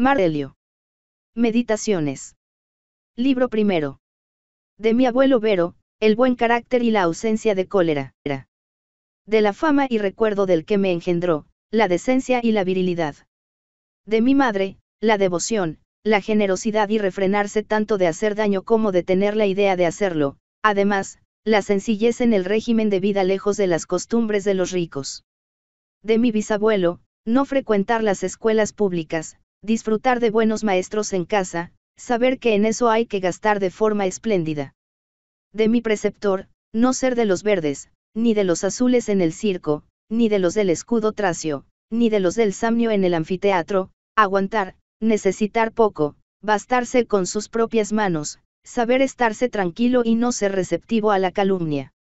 Marelio. Meditaciones. Libro primero. De mi abuelo Vero, el buen carácter y la ausencia de cólera. De la fama y recuerdo del que me engendró, la decencia y la virilidad. De mi madre, la devoción, la generosidad y refrenarse tanto de hacer daño como de tener la idea de hacerlo, además, la sencillez en el régimen de vida lejos de las costumbres de los ricos. De mi bisabuelo, no frecuentar las escuelas públicas, disfrutar de buenos maestros en casa, saber que en eso hay que gastar de forma espléndida. De mi preceptor, no ser de los verdes, ni de los azules en el circo, ni de los del escudo tracio, ni de los del samnio en el anfiteatro, aguantar, necesitar poco, bastarse con sus propias manos, saber estarse tranquilo y no ser receptivo a la calumnia.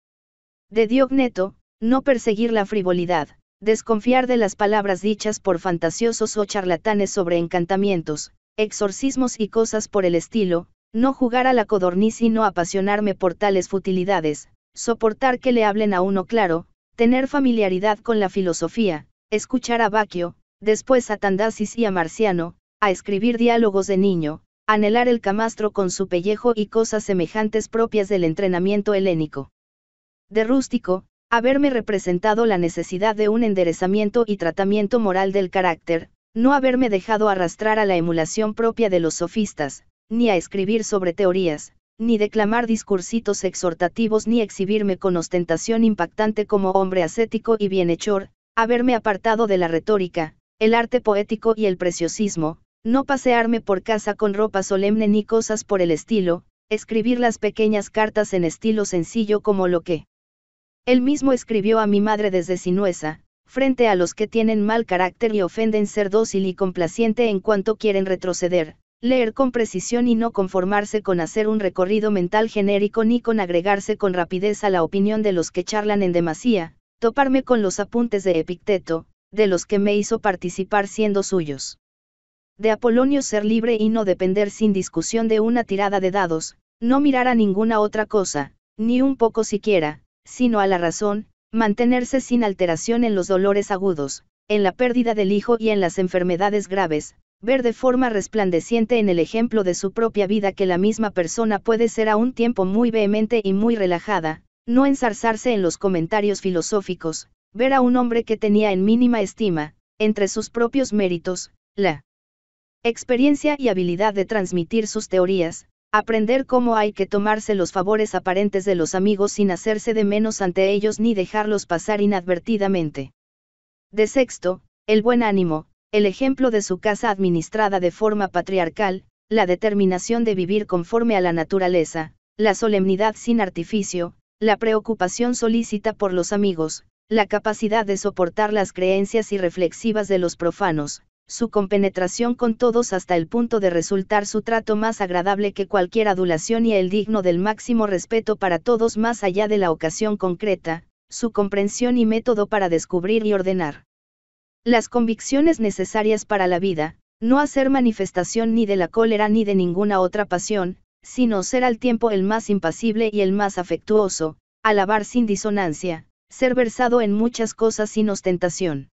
De Diogneto, no perseguir la frivolidad, desconfiar de las palabras dichas por fantasiosos o charlatanes sobre encantamientos, exorcismos y cosas por el estilo, no jugar a la codorniz y no apasionarme por tales futilidades, soportar que le hablen a uno claro, tener familiaridad con la filosofía, escuchar a Baquio, después a Tandasis y a Marciano, a escribir diálogos de niño, anhelar el camastro con su pellejo y cosas semejantes propias del entrenamiento helénico. De rústico, haberme representado la necesidad de un enderezamiento y tratamiento moral del carácter, no haberme dejado arrastrar a la emulación propia de los sofistas, ni a escribir sobre teorías, ni declamar discursitos exhortativos ni exhibirme con ostentación impactante como hombre ascético y bienhechor, haberme apartado de la retórica, el arte poético y el preciosismo, no pasearme por casa con ropa solemne ni cosas por el estilo, escribir las pequeñas cartas en estilo sencillo como lo que él mismo escribió a mi madre desde Sinuesa, frente a los que tienen mal carácter y ofenden ser dócil y complaciente en cuanto quieren retroceder, leer con precisión y no conformarse con hacer un recorrido mental genérico ni con agregarse con rapidez a la opinión de los que charlan en demasía, toparme con los apuntes de Epicteto, de los que me hizo participar siendo suyos. De Apolonio ser libre y no depender sin discusión de una tirada de dados, no mirar a ninguna otra cosa, ni un poco siquiera, sino a la razón, mantenerse sin alteración en los dolores agudos, en la pérdida del hijo y en las enfermedades graves, ver de forma resplandeciente en el ejemplo de su propia vida que la misma persona puede ser a un tiempo muy vehemente y muy relajada, no ensarzarse en los comentarios filosóficos, ver a un hombre que tenía en mínima estima, entre sus propios méritos, la experiencia y habilidad de transmitir sus teorías, Aprender cómo hay que tomarse los favores aparentes de los amigos sin hacerse de menos ante ellos ni dejarlos pasar inadvertidamente. De sexto, el buen ánimo, el ejemplo de su casa administrada de forma patriarcal, la determinación de vivir conforme a la naturaleza, la solemnidad sin artificio, la preocupación solícita por los amigos, la capacidad de soportar las creencias irreflexivas de los profanos, su compenetración con todos hasta el punto de resultar su trato más agradable que cualquier adulación y el digno del máximo respeto para todos más allá de la ocasión concreta, su comprensión y método para descubrir y ordenar las convicciones necesarias para la vida, no hacer manifestación ni de la cólera ni de ninguna otra pasión, sino ser al tiempo el más impasible y el más afectuoso, alabar sin disonancia, ser versado en muchas cosas sin ostentación.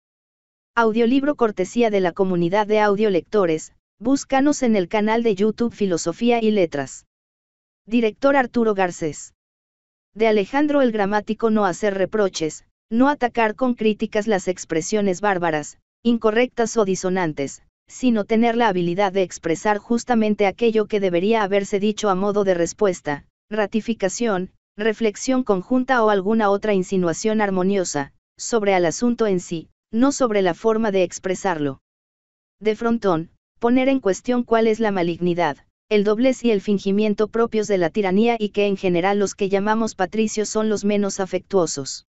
Audiolibro cortesía de la comunidad de audiolectores, búscanos en el canal de YouTube Filosofía y Letras. Director Arturo Garcés. De Alejandro el Gramático no hacer reproches, no atacar con críticas las expresiones bárbaras, incorrectas o disonantes, sino tener la habilidad de expresar justamente aquello que debería haberse dicho a modo de respuesta, ratificación, reflexión conjunta o alguna otra insinuación armoniosa, sobre al asunto en sí, no sobre la forma de expresarlo. De frontón, poner en cuestión cuál es la malignidad, el doblez y el fingimiento propios de la tiranía y que en general los que llamamos patricios son los menos afectuosos.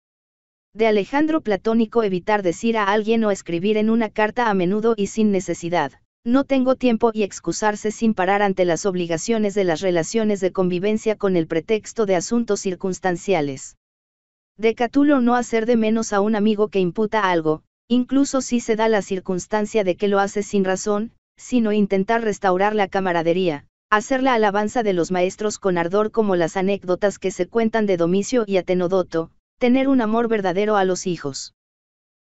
De Alejandro Platónico evitar decir a alguien o escribir en una carta a menudo y sin necesidad, no tengo tiempo y excusarse sin parar ante las obligaciones de las relaciones de convivencia con el pretexto de asuntos circunstanciales. De Catulo no hacer de menos a un amigo que imputa algo, incluso si se da la circunstancia de que lo hace sin razón, sino intentar restaurar la camaradería, hacer la alabanza de los maestros con ardor como las anécdotas que se cuentan de Domicio y Atenodoto, tener un amor verdadero a los hijos.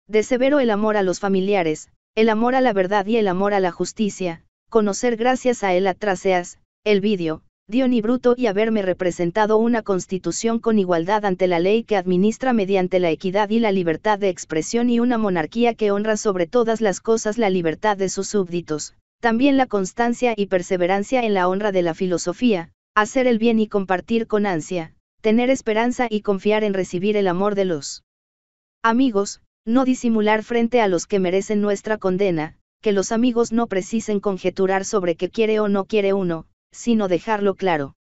De severo el amor a los familiares, el amor a la verdad y el amor a la justicia, conocer gracias a él a Traceas, el vídeo, Dion y Bruto y haberme representado una constitución con igualdad ante la ley que administra mediante la equidad y la libertad de expresión y una monarquía que honra sobre todas las cosas la libertad de sus súbditos, también la constancia y perseverancia en la honra de la filosofía, hacer el bien y compartir con ansia, tener esperanza y confiar en recibir el amor de los amigos, no disimular frente a los que merecen nuestra condena, que los amigos no precisen conjeturar sobre qué quiere o no quiere uno, sino dejarlo claro.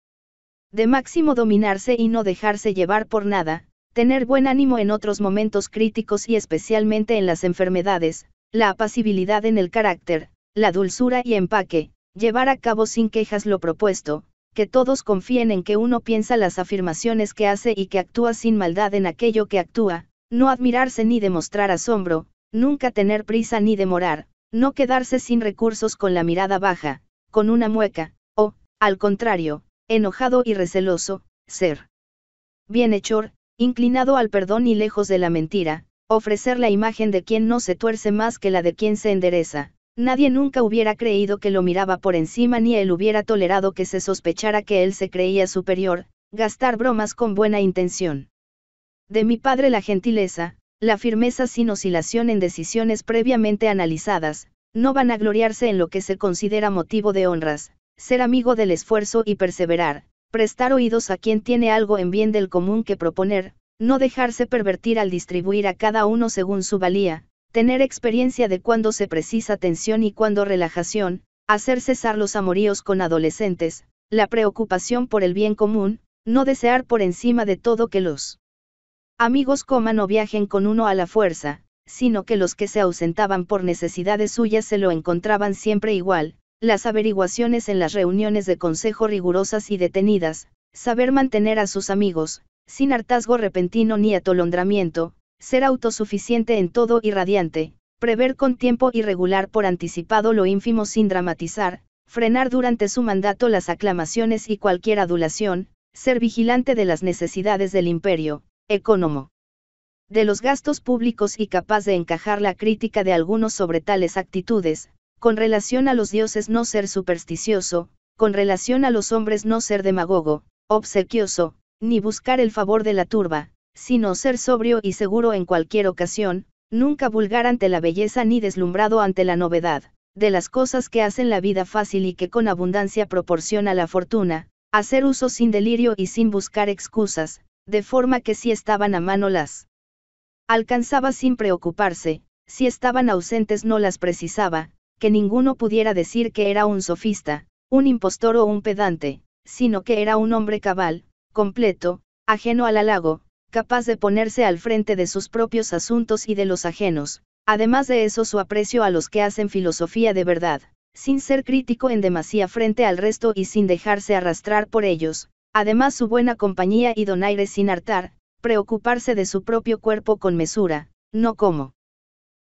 De máximo dominarse y no dejarse llevar por nada, tener buen ánimo en otros momentos críticos y especialmente en las enfermedades, la apacibilidad en el carácter, la dulzura y empaque, llevar a cabo sin quejas lo propuesto, que todos confíen en que uno piensa las afirmaciones que hace y que actúa sin maldad en aquello que actúa, no admirarse ni demostrar asombro, nunca tener prisa ni demorar, no quedarse sin recursos con la mirada baja, con una mueca, al contrario, enojado y receloso, ser bienhechor, inclinado al perdón y lejos de la mentira, ofrecer la imagen de quien no se tuerce más que la de quien se endereza. Nadie nunca hubiera creído que lo miraba por encima ni él hubiera tolerado que se sospechara que él se creía superior, gastar bromas con buena intención. De mi padre la gentileza, la firmeza sin oscilación en decisiones previamente analizadas, no van a gloriarse en lo que se considera motivo de honras, ser amigo del esfuerzo y perseverar, prestar oídos a quien tiene algo en bien del común que proponer, no dejarse pervertir al distribuir a cada uno según su valía, tener experiencia de cuándo se precisa tensión y cuándo relajación, hacer cesar los amoríos con adolescentes, la preocupación por el bien común, no desear por encima de todo que los amigos coman o viajen con uno a la fuerza, sino que los que se ausentaban por necesidades suyas se lo encontraban siempre igual, las averiguaciones en las reuniones de consejo rigurosas y detenidas, saber mantener a sus amigos, sin hartazgo repentino ni atolondramiento, ser autosuficiente en todo y radiante, prever con tiempo irregular por anticipado lo ínfimo sin dramatizar, frenar durante su mandato las aclamaciones y cualquier adulación, ser vigilante de las necesidades del imperio, Ecónomo. De los gastos públicos y capaz de encajar la crítica de algunos sobre tales actitudes, con relación a los dioses no ser supersticioso, con relación a los hombres no ser demagogo, obsequioso, ni buscar el favor de la turba, sino ser sobrio y seguro en cualquier ocasión, nunca vulgar ante la belleza ni deslumbrado ante la novedad, de las cosas que hacen la vida fácil y que con abundancia proporciona la fortuna, hacer uso sin delirio y sin buscar excusas, de forma que si estaban a mano las alcanzaba sin preocuparse, si estaban ausentes no las precisaba, que ninguno pudiera decir que era un sofista, un impostor o un pedante, sino que era un hombre cabal, completo, ajeno al halago, capaz de ponerse al frente de sus propios asuntos y de los ajenos, además de eso su aprecio a los que hacen filosofía de verdad, sin ser crítico en demasía frente al resto y sin dejarse arrastrar por ellos, Además su buena compañía y donaire sin hartar, preocuparse de su propio cuerpo con mesura, no como.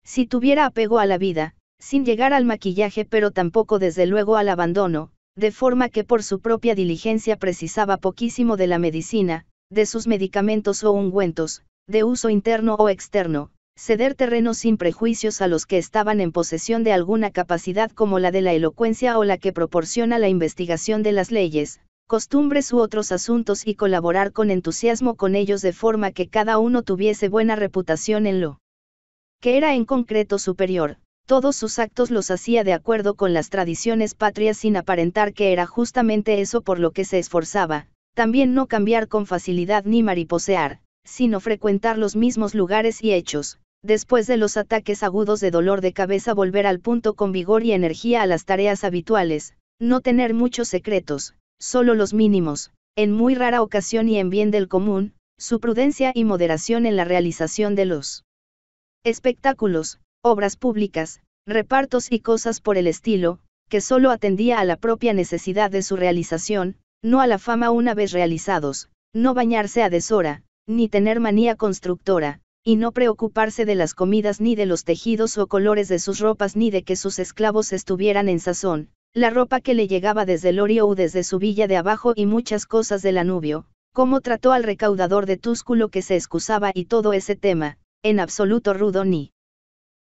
Si tuviera apego a la vida, sin llegar al maquillaje pero tampoco desde luego al abandono, de forma que por su propia diligencia precisaba poquísimo de la medicina, de sus medicamentos o ungüentos, de uso interno o externo, ceder terreno sin prejuicios a los que estaban en posesión de alguna capacidad como la de la elocuencia o la que proporciona la investigación de las leyes, costumbres u otros asuntos y colaborar con entusiasmo con ellos de forma que cada uno tuviese buena reputación en lo que era en concreto superior, todos sus actos los hacía de acuerdo con las tradiciones patrias sin aparentar que era justamente eso por lo que se esforzaba, también no cambiar con facilidad ni mariposear, sino frecuentar los mismos lugares y hechos, después de los ataques agudos de dolor de cabeza volver al punto con vigor y energía a las tareas habituales, no tener muchos secretos, solo los mínimos, en muy rara ocasión y en bien del común, su prudencia y moderación en la realización de los espectáculos, obras públicas, repartos y cosas por el estilo, que solo atendía a la propia necesidad de su realización, no a la fama una vez realizados, no bañarse a deshora, ni tener manía constructora, y no preocuparse de las comidas ni de los tejidos o colores de sus ropas ni de que sus esclavos estuvieran en sazón, la ropa que le llegaba desde Lorio o desde su villa de abajo y muchas cosas del Anubio, cómo trató al recaudador de Túsculo que se excusaba y todo ese tema, en absoluto rudo ni.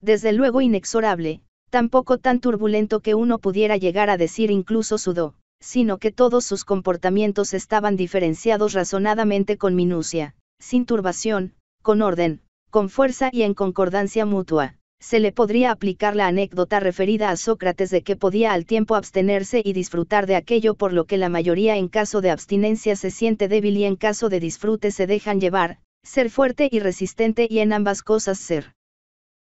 Desde luego inexorable, tampoco tan turbulento que uno pudiera llegar a decir incluso sudó, sino que todos sus comportamientos estaban diferenciados razonadamente con minucia, sin turbación, con orden, con fuerza y en concordancia mutua. Se le podría aplicar la anécdota referida a Sócrates de que podía al tiempo abstenerse y disfrutar de aquello por lo que la mayoría en caso de abstinencia se siente débil y en caso de disfrute se dejan llevar, ser fuerte y resistente y en ambas cosas ser.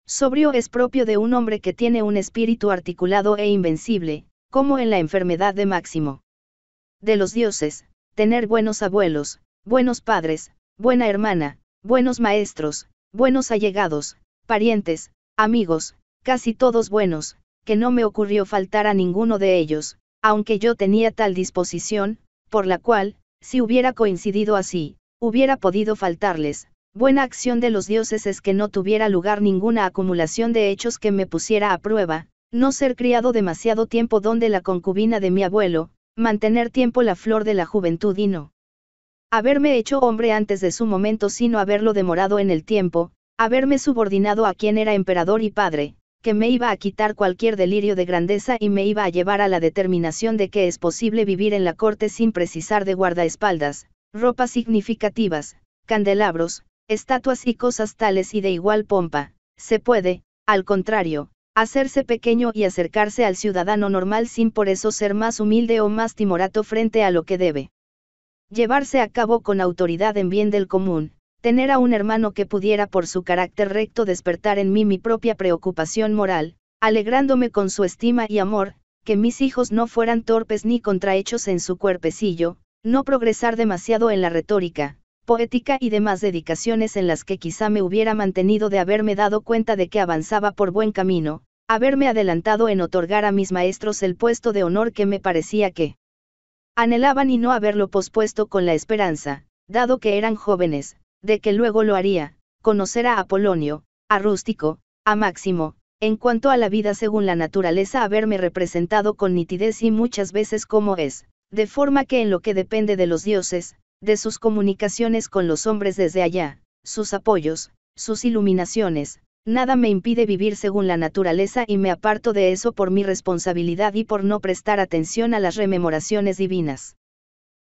Sobrio es propio de un hombre que tiene un espíritu articulado e invencible, como en la enfermedad de Máximo. De los dioses, tener buenos abuelos, buenos padres, buena hermana, buenos maestros, buenos allegados, parientes, amigos, casi todos buenos, que no me ocurrió faltar a ninguno de ellos, aunque yo tenía tal disposición, por la cual, si hubiera coincidido así, hubiera podido faltarles. Buena acción de los dioses es que no tuviera lugar ninguna acumulación de hechos que me pusiera a prueba, no ser criado demasiado tiempo donde la concubina de mi abuelo, mantener tiempo la flor de la juventud y no haberme hecho hombre antes de su momento sino haberlo demorado en el tiempo, haberme subordinado a quien era emperador y padre, que me iba a quitar cualquier delirio de grandeza y me iba a llevar a la determinación de que es posible vivir en la corte sin precisar de guardaespaldas, ropas significativas, candelabros, estatuas y cosas tales y de igual pompa, se puede, al contrario, hacerse pequeño y acercarse al ciudadano normal sin por eso ser más humilde o más timorato frente a lo que debe. Llevarse a cabo con autoridad en bien del común, tener a un hermano que pudiera por su carácter recto despertar en mí mi propia preocupación moral, alegrándome con su estima y amor, que mis hijos no fueran torpes ni contrahechos en su cuerpecillo, no progresar demasiado en la retórica, poética y demás dedicaciones en las que quizá me hubiera mantenido de haberme dado cuenta de que avanzaba por buen camino, haberme adelantado en otorgar a mis maestros el puesto de honor que me parecía que anhelaban y no haberlo pospuesto con la esperanza, dado que eran jóvenes, de que luego lo haría, conocer a Apolonio, a Rústico, a Máximo, en cuanto a la vida según la naturaleza haberme representado con nitidez y muchas veces como es, de forma que en lo que depende de los dioses, de sus comunicaciones con los hombres desde allá, sus apoyos, sus iluminaciones, nada me impide vivir según la naturaleza y me aparto de eso por mi responsabilidad y por no prestar atención a las rememoraciones divinas.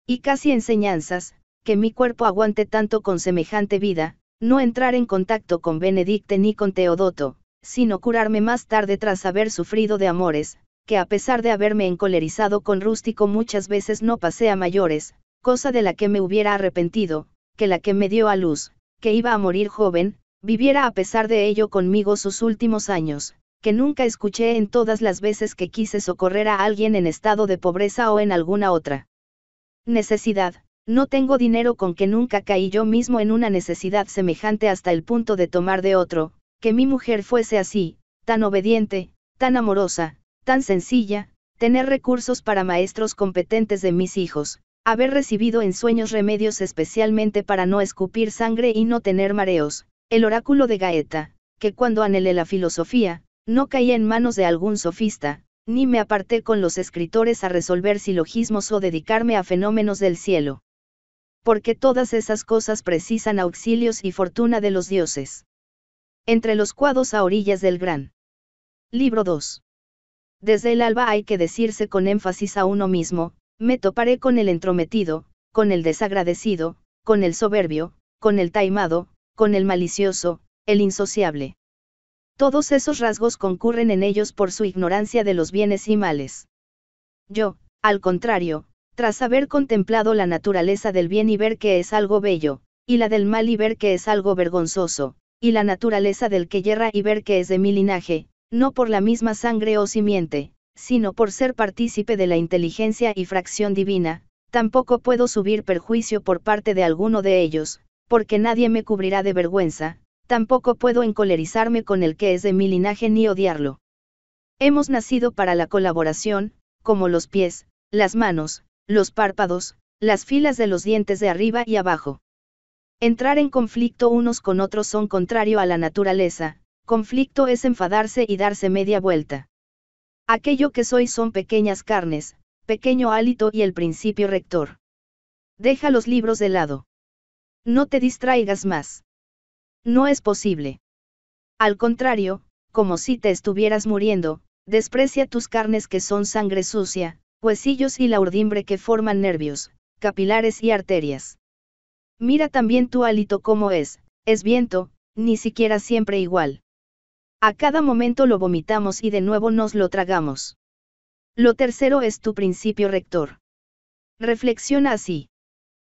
Y casi enseñanzas, que mi cuerpo aguante tanto con semejante vida, no entrar en contacto con Benedicte ni con Teodoto, sino curarme más tarde tras haber sufrido de amores, que a pesar de haberme encolerizado con rústico muchas veces no pasé a mayores, cosa de la que me hubiera arrepentido, que la que me dio a luz, que iba a morir joven, viviera a pesar de ello conmigo sus últimos años, que nunca escuché en todas las veces que quise socorrer a alguien en estado de pobreza o en alguna otra necesidad, no tengo dinero con que nunca caí yo mismo en una necesidad semejante hasta el punto de tomar de otro, que mi mujer fuese así, tan obediente, tan amorosa, tan sencilla, tener recursos para maestros competentes de mis hijos, haber recibido en sueños remedios especialmente para no escupir sangre y no tener mareos, el oráculo de Gaeta, que cuando anhelé la filosofía, no caí en manos de algún sofista, ni me aparté con los escritores a resolver silogismos o dedicarme a fenómenos del cielo porque todas esas cosas precisan auxilios y fortuna de los dioses. Entre los cuados a orillas del gran. Libro 2. Desde el alba hay que decirse con énfasis a uno mismo, me toparé con el entrometido, con el desagradecido, con el soberbio, con el taimado, con el malicioso, el insociable. Todos esos rasgos concurren en ellos por su ignorancia de los bienes y males. Yo, al contrario, tras haber contemplado la naturaleza del bien y ver que es algo bello, y la del mal y ver que es algo vergonzoso, y la naturaleza del que yerra y ver que es de mi linaje, no por la misma sangre o simiente, sino por ser partícipe de la inteligencia y fracción divina, tampoco puedo subir perjuicio por parte de alguno de ellos, porque nadie me cubrirá de vergüenza, tampoco puedo encolerizarme con el que es de mi linaje ni odiarlo. Hemos nacido para la colaboración, como los pies, las manos, los párpados, las filas de los dientes de arriba y abajo. Entrar en conflicto unos con otros son contrario a la naturaleza, conflicto es enfadarse y darse media vuelta. Aquello que soy son pequeñas carnes, pequeño hálito y el principio rector. Deja los libros de lado. No te distraigas más. No es posible. Al contrario, como si te estuvieras muriendo, desprecia tus carnes que son sangre sucia, huesillos y la urdimbre que forman nervios, capilares y arterias. Mira también tu hálito como es, es viento, ni siquiera siempre igual. A cada momento lo vomitamos y de nuevo nos lo tragamos. Lo tercero es tu principio rector. Reflexiona así.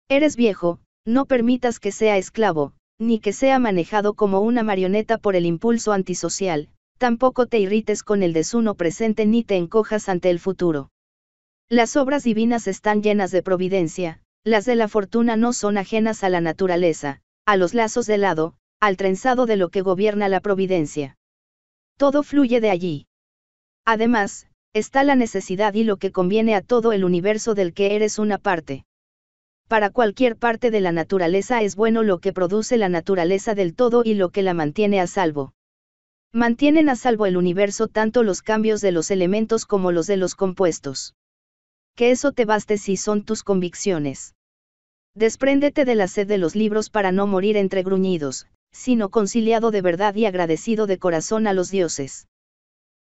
Eres viejo, no permitas que sea esclavo, ni que sea manejado como una marioneta por el impulso antisocial, tampoco te irrites con el desuno presente ni te encojas ante el futuro. Las obras divinas están llenas de providencia, las de la fortuna no son ajenas a la naturaleza, a los lazos de lado, al trenzado de lo que gobierna la providencia. Todo fluye de allí. Además, está la necesidad y lo que conviene a todo el universo del que eres una parte. Para cualquier parte de la naturaleza es bueno lo que produce la naturaleza del todo y lo que la mantiene a salvo. Mantienen a salvo el universo tanto los cambios de los elementos como los de los compuestos. Que eso te baste si son tus convicciones. Despréndete de la sed de los libros para no morir entre gruñidos, sino conciliado de verdad y agradecido de corazón a los dioses.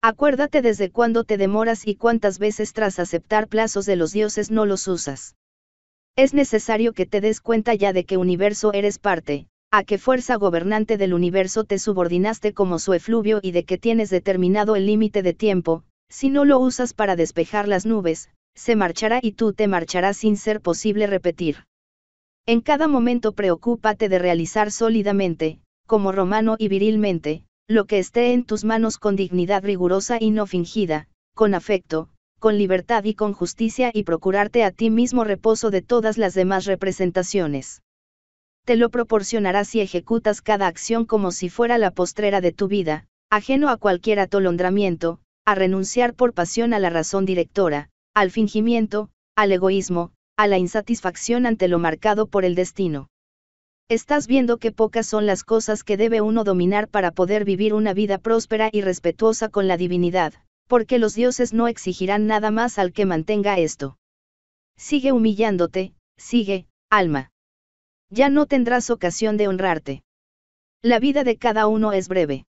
Acuérdate desde cuándo te demoras y cuántas veces tras aceptar plazos de los dioses no los usas. Es necesario que te des cuenta ya de qué universo eres parte, a qué fuerza gobernante del universo te subordinaste como su efluvio y de que tienes determinado el límite de tiempo, si no lo usas para despejar las nubes, se marchará y tú te marcharás sin ser posible repetir. En cada momento preocúpate de realizar sólidamente, como romano y virilmente, lo que esté en tus manos con dignidad rigurosa y no fingida, con afecto, con libertad y con justicia y procurarte a ti mismo reposo de todas las demás representaciones. Te lo proporcionará si ejecutas cada acción como si fuera la postrera de tu vida, ajeno a cualquier atolondramiento, a renunciar por pasión a la razón directora, al fingimiento, al egoísmo, a la insatisfacción ante lo marcado por el destino. Estás viendo que pocas son las cosas que debe uno dominar para poder vivir una vida próspera y respetuosa con la divinidad, porque los dioses no exigirán nada más al que mantenga esto. Sigue humillándote, sigue, alma. Ya no tendrás ocasión de honrarte. La vida de cada uno es breve.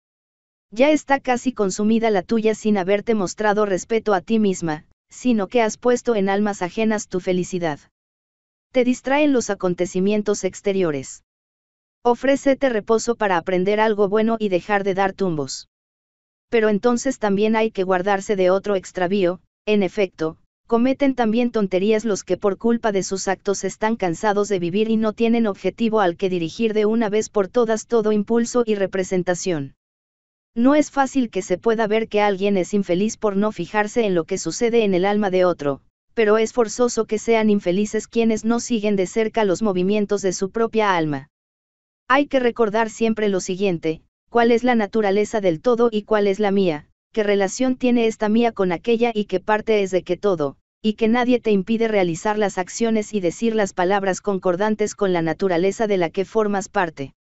Ya está casi consumida la tuya sin haberte mostrado respeto a ti misma, sino que has puesto en almas ajenas tu felicidad. Te distraen los acontecimientos exteriores. Ofrécete reposo para aprender algo bueno y dejar de dar tumbos. Pero entonces también hay que guardarse de otro extravío, en efecto, cometen también tonterías los que por culpa de sus actos están cansados de vivir y no tienen objetivo al que dirigir de una vez por todas todo impulso y representación. No es fácil que se pueda ver que alguien es infeliz por no fijarse en lo que sucede en el alma de otro, pero es forzoso que sean infelices quienes no siguen de cerca los movimientos de su propia alma. Hay que recordar siempre lo siguiente, cuál es la naturaleza del todo y cuál es la mía, qué relación tiene esta mía con aquella y qué parte es de que todo, y que nadie te impide realizar las acciones y decir las palabras concordantes con la naturaleza de la que formas parte.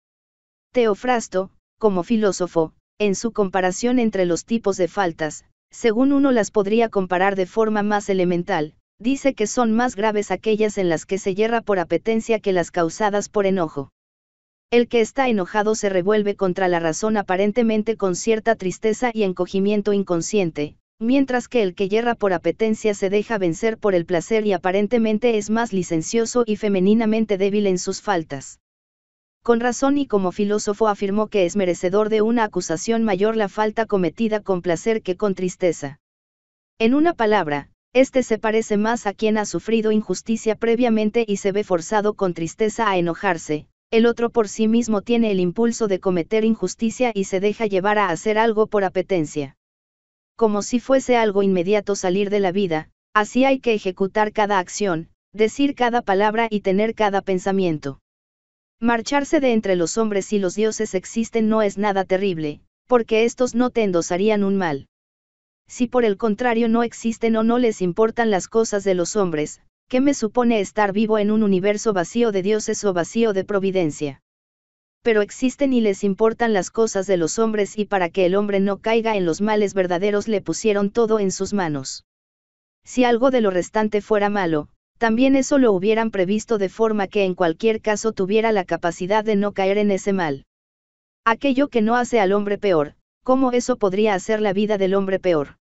Teofrasto, como filósofo, en su comparación entre los tipos de faltas, según uno las podría comparar de forma más elemental, dice que son más graves aquellas en las que se yerra por apetencia que las causadas por enojo. El que está enojado se revuelve contra la razón aparentemente con cierta tristeza y encogimiento inconsciente, mientras que el que yerra por apetencia se deja vencer por el placer y aparentemente es más licencioso y femeninamente débil en sus faltas. Con razón y como filósofo afirmó que es merecedor de una acusación mayor la falta cometida con placer que con tristeza. En una palabra, este se parece más a quien ha sufrido injusticia previamente y se ve forzado con tristeza a enojarse, el otro por sí mismo tiene el impulso de cometer injusticia y se deja llevar a hacer algo por apetencia. Como si fuese algo inmediato salir de la vida, así hay que ejecutar cada acción, decir cada palabra y tener cada pensamiento. Marcharse de entre los hombres y los dioses existen no es nada terrible, porque estos no te endosarían un mal. Si por el contrario no existen o no les importan las cosas de los hombres, ¿qué me supone estar vivo en un universo vacío de dioses o vacío de providencia? Pero existen y les importan las cosas de los hombres y para que el hombre no caiga en los males verdaderos le pusieron todo en sus manos. Si algo de lo restante fuera malo, también eso lo hubieran previsto de forma que en cualquier caso tuviera la capacidad de no caer en ese mal. Aquello que no hace al hombre peor, ¿cómo eso podría hacer la vida del hombre peor?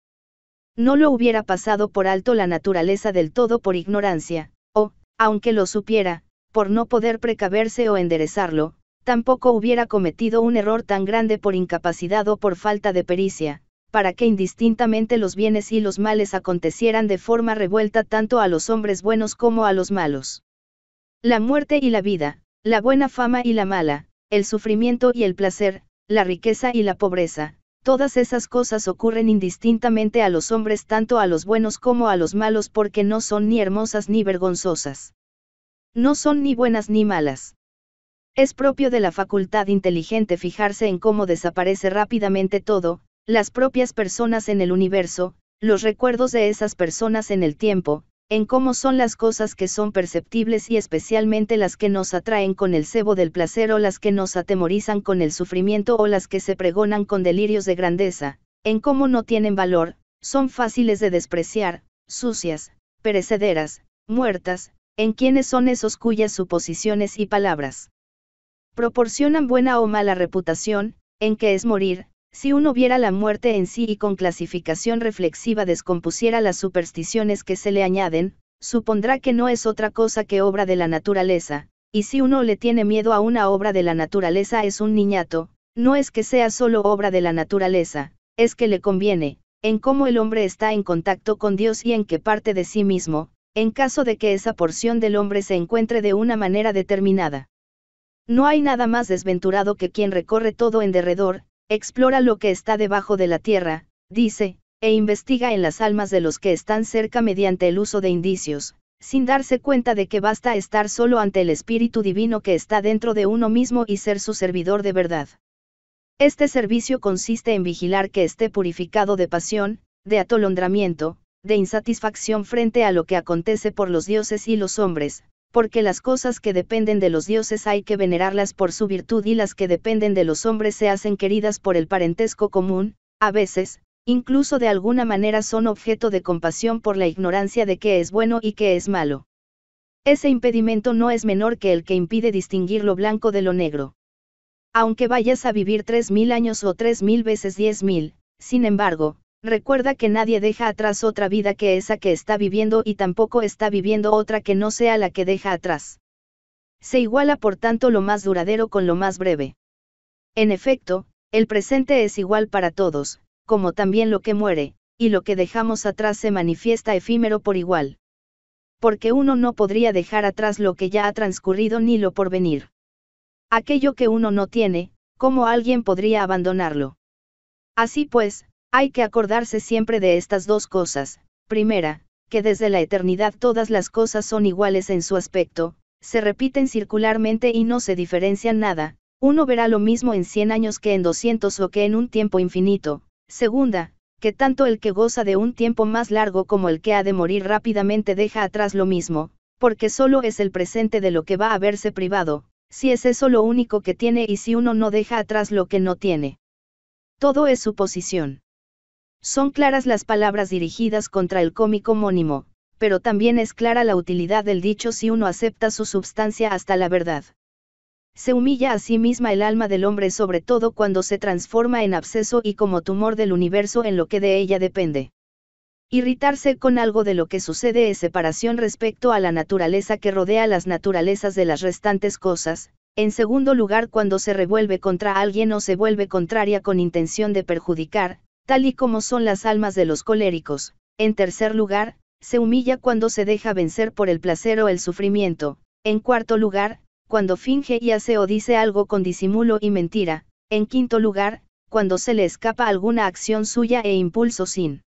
No lo hubiera pasado por alto la naturaleza del todo por ignorancia, o, aunque lo supiera, por no poder precaverse o enderezarlo, tampoco hubiera cometido un error tan grande por incapacidad o por falta de pericia, para que indistintamente los bienes y los males acontecieran de forma revuelta tanto a los hombres buenos como a los malos. La muerte y la vida, la buena fama y la mala, el sufrimiento y el placer, la riqueza y la pobreza, todas esas cosas ocurren indistintamente a los hombres tanto a los buenos como a los malos porque no son ni hermosas ni vergonzosas. No son ni buenas ni malas. Es propio de la facultad inteligente fijarse en cómo desaparece rápidamente todo, las propias personas en el universo, los recuerdos de esas personas en el tiempo, en cómo son las cosas que son perceptibles y especialmente las que nos atraen con el cebo del placer o las que nos atemorizan con el sufrimiento o las que se pregonan con delirios de grandeza, en cómo no tienen valor, son fáciles de despreciar, sucias, perecederas, muertas, en quiénes son esos cuyas suposiciones y palabras proporcionan buena o mala reputación, en qué es morir, si uno viera la muerte en sí y con clasificación reflexiva descompusiera las supersticiones que se le añaden, supondrá que no es otra cosa que obra de la naturaleza, y si uno le tiene miedo a una obra de la naturaleza es un niñato, no es que sea solo obra de la naturaleza, es que le conviene, en cómo el hombre está en contacto con Dios y en qué parte de sí mismo, en caso de que esa porción del hombre se encuentre de una manera determinada. No hay nada más desventurado que quien recorre todo en derredor, explora lo que está debajo de la tierra, dice, e investiga en las almas de los que están cerca mediante el uso de indicios, sin darse cuenta de que basta estar solo ante el Espíritu Divino que está dentro de uno mismo y ser su servidor de verdad. Este servicio consiste en vigilar que esté purificado de pasión, de atolondramiento, de insatisfacción frente a lo que acontece por los dioses y los hombres, porque las cosas que dependen de los dioses hay que venerarlas por su virtud y las que dependen de los hombres se hacen queridas por el parentesco común, a veces, incluso de alguna manera son objeto de compasión por la ignorancia de qué es bueno y qué es malo. Ese impedimento no es menor que el que impide distinguir lo blanco de lo negro. Aunque vayas a vivir tres mil años o tres mil veces diez mil, sin embargo, Recuerda que nadie deja atrás otra vida que esa que está viviendo y tampoco está viviendo otra que no sea la que deja atrás. Se iguala por tanto lo más duradero con lo más breve. En efecto, el presente es igual para todos, como también lo que muere, y lo que dejamos atrás se manifiesta efímero por igual. Porque uno no podría dejar atrás lo que ya ha transcurrido ni lo por venir. Aquello que uno no tiene, ¿cómo alguien podría abandonarlo? Así pues, hay que acordarse siempre de estas dos cosas. Primera, que desde la eternidad todas las cosas son iguales en su aspecto, se repiten circularmente y no se diferencian nada, uno verá lo mismo en 100 años que en 200 o que en un tiempo infinito. Segunda, que tanto el que goza de un tiempo más largo como el que ha de morir rápidamente deja atrás lo mismo, porque solo es el presente de lo que va a verse privado, si es eso lo único que tiene y si uno no deja atrás lo que no tiene. Todo es suposición. Son claras las palabras dirigidas contra el cómico homónimo, pero también es clara la utilidad del dicho si uno acepta su substancia hasta la verdad. Se humilla a sí misma el alma del hombre sobre todo cuando se transforma en absceso y como tumor del universo en lo que de ella depende. Irritarse con algo de lo que sucede es separación respecto a la naturaleza que rodea las naturalezas de las restantes cosas, en segundo lugar cuando se revuelve contra alguien o se vuelve contraria con intención de perjudicar, tal y como son las almas de los coléricos. En tercer lugar, se humilla cuando se deja vencer por el placer o el sufrimiento. En cuarto lugar, cuando finge y hace o dice algo con disimulo y mentira. En quinto lugar, cuando se le escapa alguna acción suya e impulso sin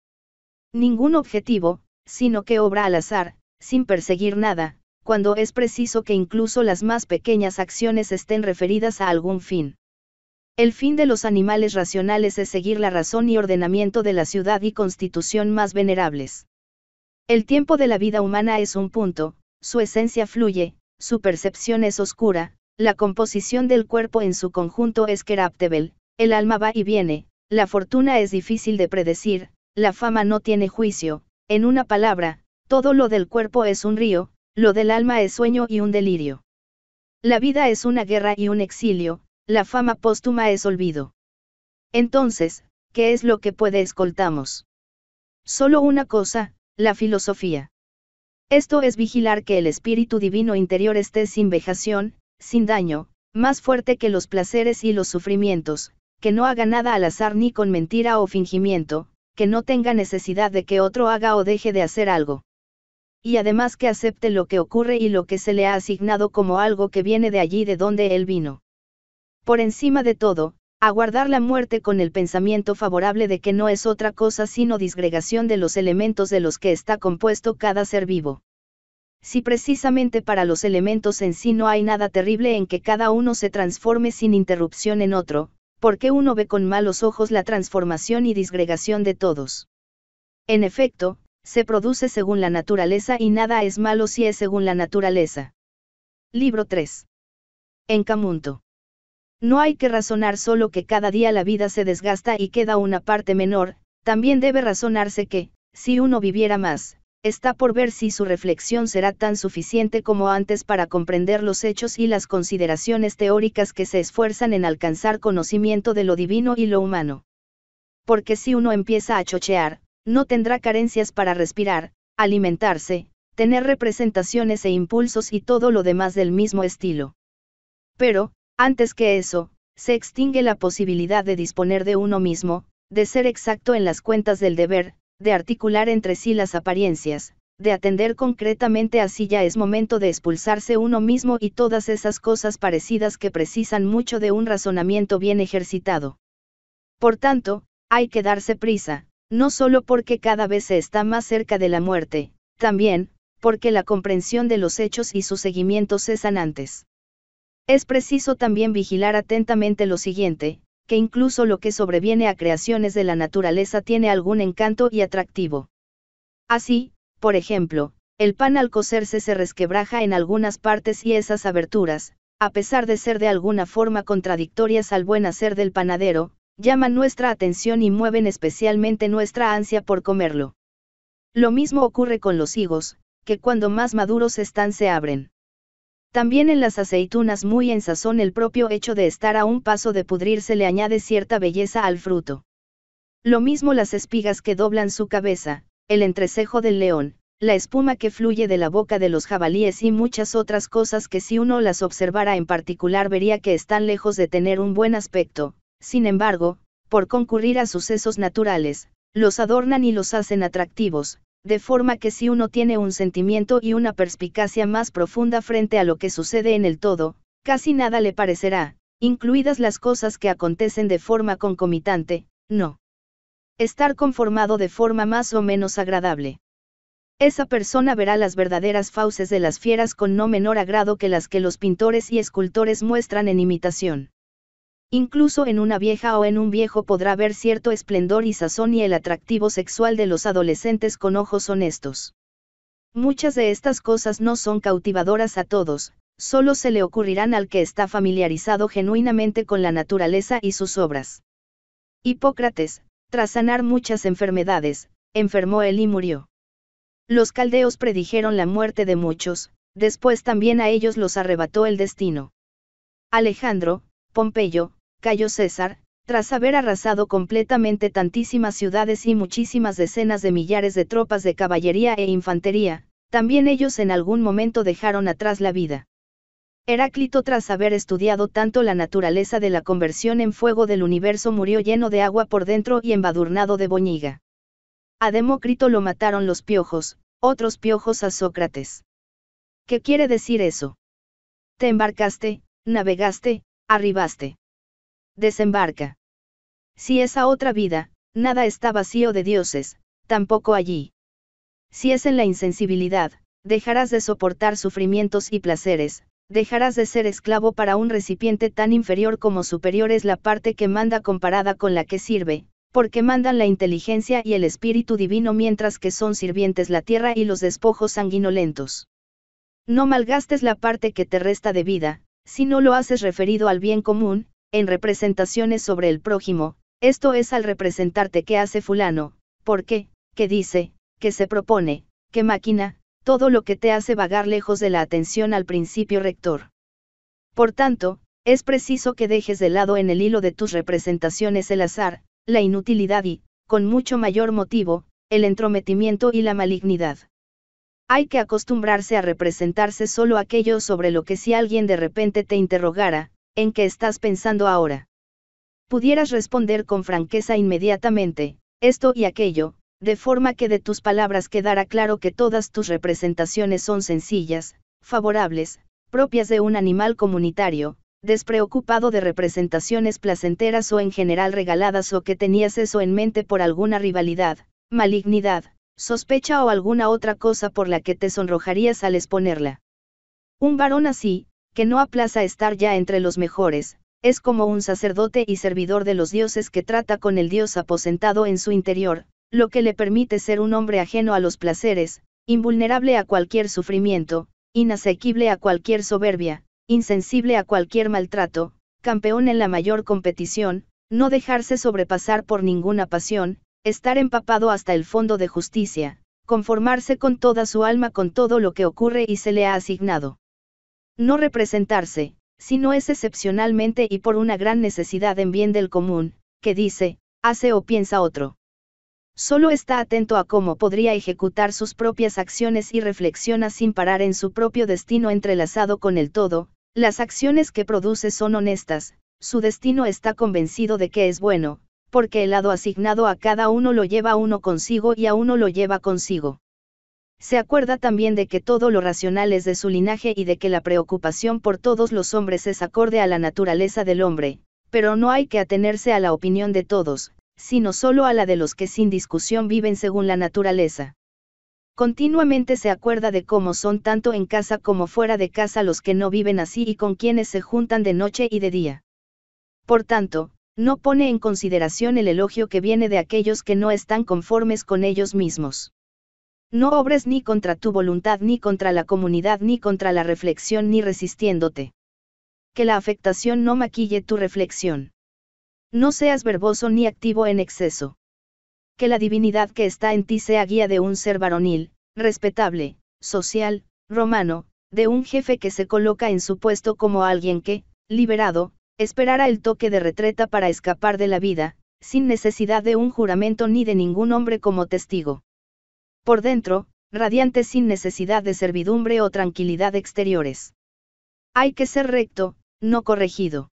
ningún objetivo, sino que obra al azar, sin perseguir nada, cuando es preciso que incluso las más pequeñas acciones estén referidas a algún fin. El fin de los animales racionales es seguir la razón y ordenamiento de la ciudad y constitución más venerables. El tiempo de la vida humana es un punto, su esencia fluye, su percepción es oscura, la composición del cuerpo en su conjunto es corruptible, el alma va y viene, la fortuna es difícil de predecir, la fama no tiene juicio, en una palabra, todo lo del cuerpo es un río, lo del alma es sueño y un delirio. La vida es una guerra y un exilio, la fama póstuma es olvido. Entonces, ¿qué es lo que puede escoltamos? Solo una cosa, la filosofía. Esto es vigilar que el espíritu divino interior esté sin vejación, sin daño, más fuerte que los placeres y los sufrimientos, que no haga nada al azar ni con mentira o fingimiento, que no tenga necesidad de que otro haga o deje de hacer algo. Y además que acepte lo que ocurre y lo que se le ha asignado como algo que viene de allí de donde él vino. Por encima de todo, aguardar la muerte con el pensamiento favorable de que no es otra cosa sino disgregación de los elementos de los que está compuesto cada ser vivo. Si precisamente para los elementos en sí no hay nada terrible en que cada uno se transforme sin interrupción en otro, ¿por qué uno ve con malos ojos la transformación y disgregación de todos? En efecto, se produce según la naturaleza y nada es malo si es según la naturaleza. Libro 3. En Camunto. No hay que razonar solo que cada día la vida se desgasta y queda una parte menor, también debe razonarse que, si uno viviera más, está por ver si su reflexión será tan suficiente como antes para comprender los hechos y las consideraciones teóricas que se esfuerzan en alcanzar conocimiento de lo divino y lo humano. Porque si uno empieza a chochear, no tendrá carencias para respirar, alimentarse, tener representaciones e impulsos y todo lo demás del mismo estilo. Pero, antes que eso, se extingue la posibilidad de disponer de uno mismo, de ser exacto en las cuentas del deber, de articular entre sí las apariencias, de atender concretamente así ya es momento de expulsarse uno mismo y todas esas cosas parecidas que precisan mucho de un razonamiento bien ejercitado. Por tanto, hay que darse prisa, no solo porque cada vez se está más cerca de la muerte, también, porque la comprensión de los hechos y su seguimiento cesan antes. Es preciso también vigilar atentamente lo siguiente, que incluso lo que sobreviene a creaciones de la naturaleza tiene algún encanto y atractivo. Así, por ejemplo, el pan al cocerse se resquebraja en algunas partes y esas aberturas, a pesar de ser de alguna forma contradictorias al buen hacer del panadero, llaman nuestra atención y mueven especialmente nuestra ansia por comerlo. Lo mismo ocurre con los higos, que cuando más maduros están se abren. También en las aceitunas muy en sazón el propio hecho de estar a un paso de pudrirse le añade cierta belleza al fruto. Lo mismo las espigas que doblan su cabeza, el entrecejo del león, la espuma que fluye de la boca de los jabalíes y muchas otras cosas que si uno las observara en particular vería que están lejos de tener un buen aspecto, sin embargo, por concurrir a sucesos naturales, los adornan y los hacen atractivos, de forma que si uno tiene un sentimiento y una perspicacia más profunda frente a lo que sucede en el todo, casi nada le parecerá, incluidas las cosas que acontecen de forma concomitante, no. Estar conformado de forma más o menos agradable. Esa persona verá las verdaderas fauces de las fieras con no menor agrado que las que los pintores y escultores muestran en imitación. Incluso en una vieja o en un viejo podrá ver cierto esplendor y sazón y el atractivo sexual de los adolescentes con ojos honestos. Muchas de estas cosas no son cautivadoras a todos, solo se le ocurrirán al que está familiarizado genuinamente con la naturaleza y sus obras. Hipócrates, tras sanar muchas enfermedades, enfermó él y murió. Los caldeos predijeron la muerte de muchos, después también a ellos los arrebató el destino. Alejandro, Pompeyo, Cayo César, tras haber arrasado completamente tantísimas ciudades y muchísimas decenas de millares de tropas de caballería e infantería, también ellos en algún momento dejaron atrás la vida. Heráclito tras haber estudiado tanto la naturaleza de la conversión en fuego del universo murió lleno de agua por dentro y embadurnado de boñiga. A Demócrito lo mataron los piojos, otros piojos a Sócrates. ¿Qué quiere decir eso? Te embarcaste, navegaste, arribaste desembarca. Si esa otra vida, nada está vacío de dioses, tampoco allí. Si es en la insensibilidad, dejarás de soportar sufrimientos y placeres, dejarás de ser esclavo para un recipiente tan inferior como superior es la parte que manda comparada con la que sirve, porque mandan la inteligencia y el espíritu divino mientras que son sirvientes la tierra y los despojos sanguinolentos. No malgastes la parte que te resta de vida, si no lo haces referido al bien común, en representaciones sobre el prójimo, esto es al representarte qué hace fulano, por qué, qué dice, qué se propone, qué máquina, todo lo que te hace vagar lejos de la atención al principio rector. Por tanto, es preciso que dejes de lado en el hilo de tus representaciones el azar, la inutilidad y, con mucho mayor motivo, el entrometimiento y la malignidad. Hay que acostumbrarse a representarse solo aquello sobre lo que si alguien de repente te interrogara, ¿en qué estás pensando ahora? Pudieras responder con franqueza inmediatamente, esto y aquello, de forma que de tus palabras quedara claro que todas tus representaciones son sencillas, favorables, propias de un animal comunitario, despreocupado de representaciones placenteras o en general regaladas o que tenías eso en mente por alguna rivalidad, malignidad, sospecha o alguna otra cosa por la que te sonrojarías al exponerla. Un varón así, que no aplaza estar ya entre los mejores, es como un sacerdote y servidor de los dioses que trata con el dios aposentado en su interior, lo que le permite ser un hombre ajeno a los placeres, invulnerable a cualquier sufrimiento, inasequible a cualquier soberbia, insensible a cualquier maltrato, campeón en la mayor competición, no dejarse sobrepasar por ninguna pasión, estar empapado hasta el fondo de justicia, conformarse con toda su alma con todo lo que ocurre y se le ha asignado. No representarse, si no es excepcionalmente y por una gran necesidad en bien del común, que dice, hace o piensa otro. Solo está atento a cómo podría ejecutar sus propias acciones y reflexiona sin parar en su propio destino entrelazado con el todo, las acciones que produce son honestas, su destino está convencido de que es bueno, porque el lado asignado a cada uno lo lleva uno consigo y a uno lo lleva consigo. Se acuerda también de que todo lo racional es de su linaje y de que la preocupación por todos los hombres es acorde a la naturaleza del hombre, pero no hay que atenerse a la opinión de todos, sino solo a la de los que sin discusión viven según la naturaleza. Continuamente se acuerda de cómo son tanto en casa como fuera de casa los que no viven así y con quienes se juntan de noche y de día. Por tanto, no pone en consideración el elogio que viene de aquellos que no están conformes con ellos mismos. No obres ni contra tu voluntad ni contra la comunidad ni contra la reflexión ni resistiéndote. Que la afectación no maquille tu reflexión. No seas verboso ni activo en exceso. Que la divinidad que está en ti sea guía de un ser varonil, respetable, social, romano, de un jefe que se coloca en su puesto como alguien que, liberado, esperara el toque de retreta para escapar de la vida, sin necesidad de un juramento ni de ningún hombre como testigo. Por dentro, radiante sin necesidad de servidumbre o tranquilidad exteriores. Hay que ser recto, no corregido.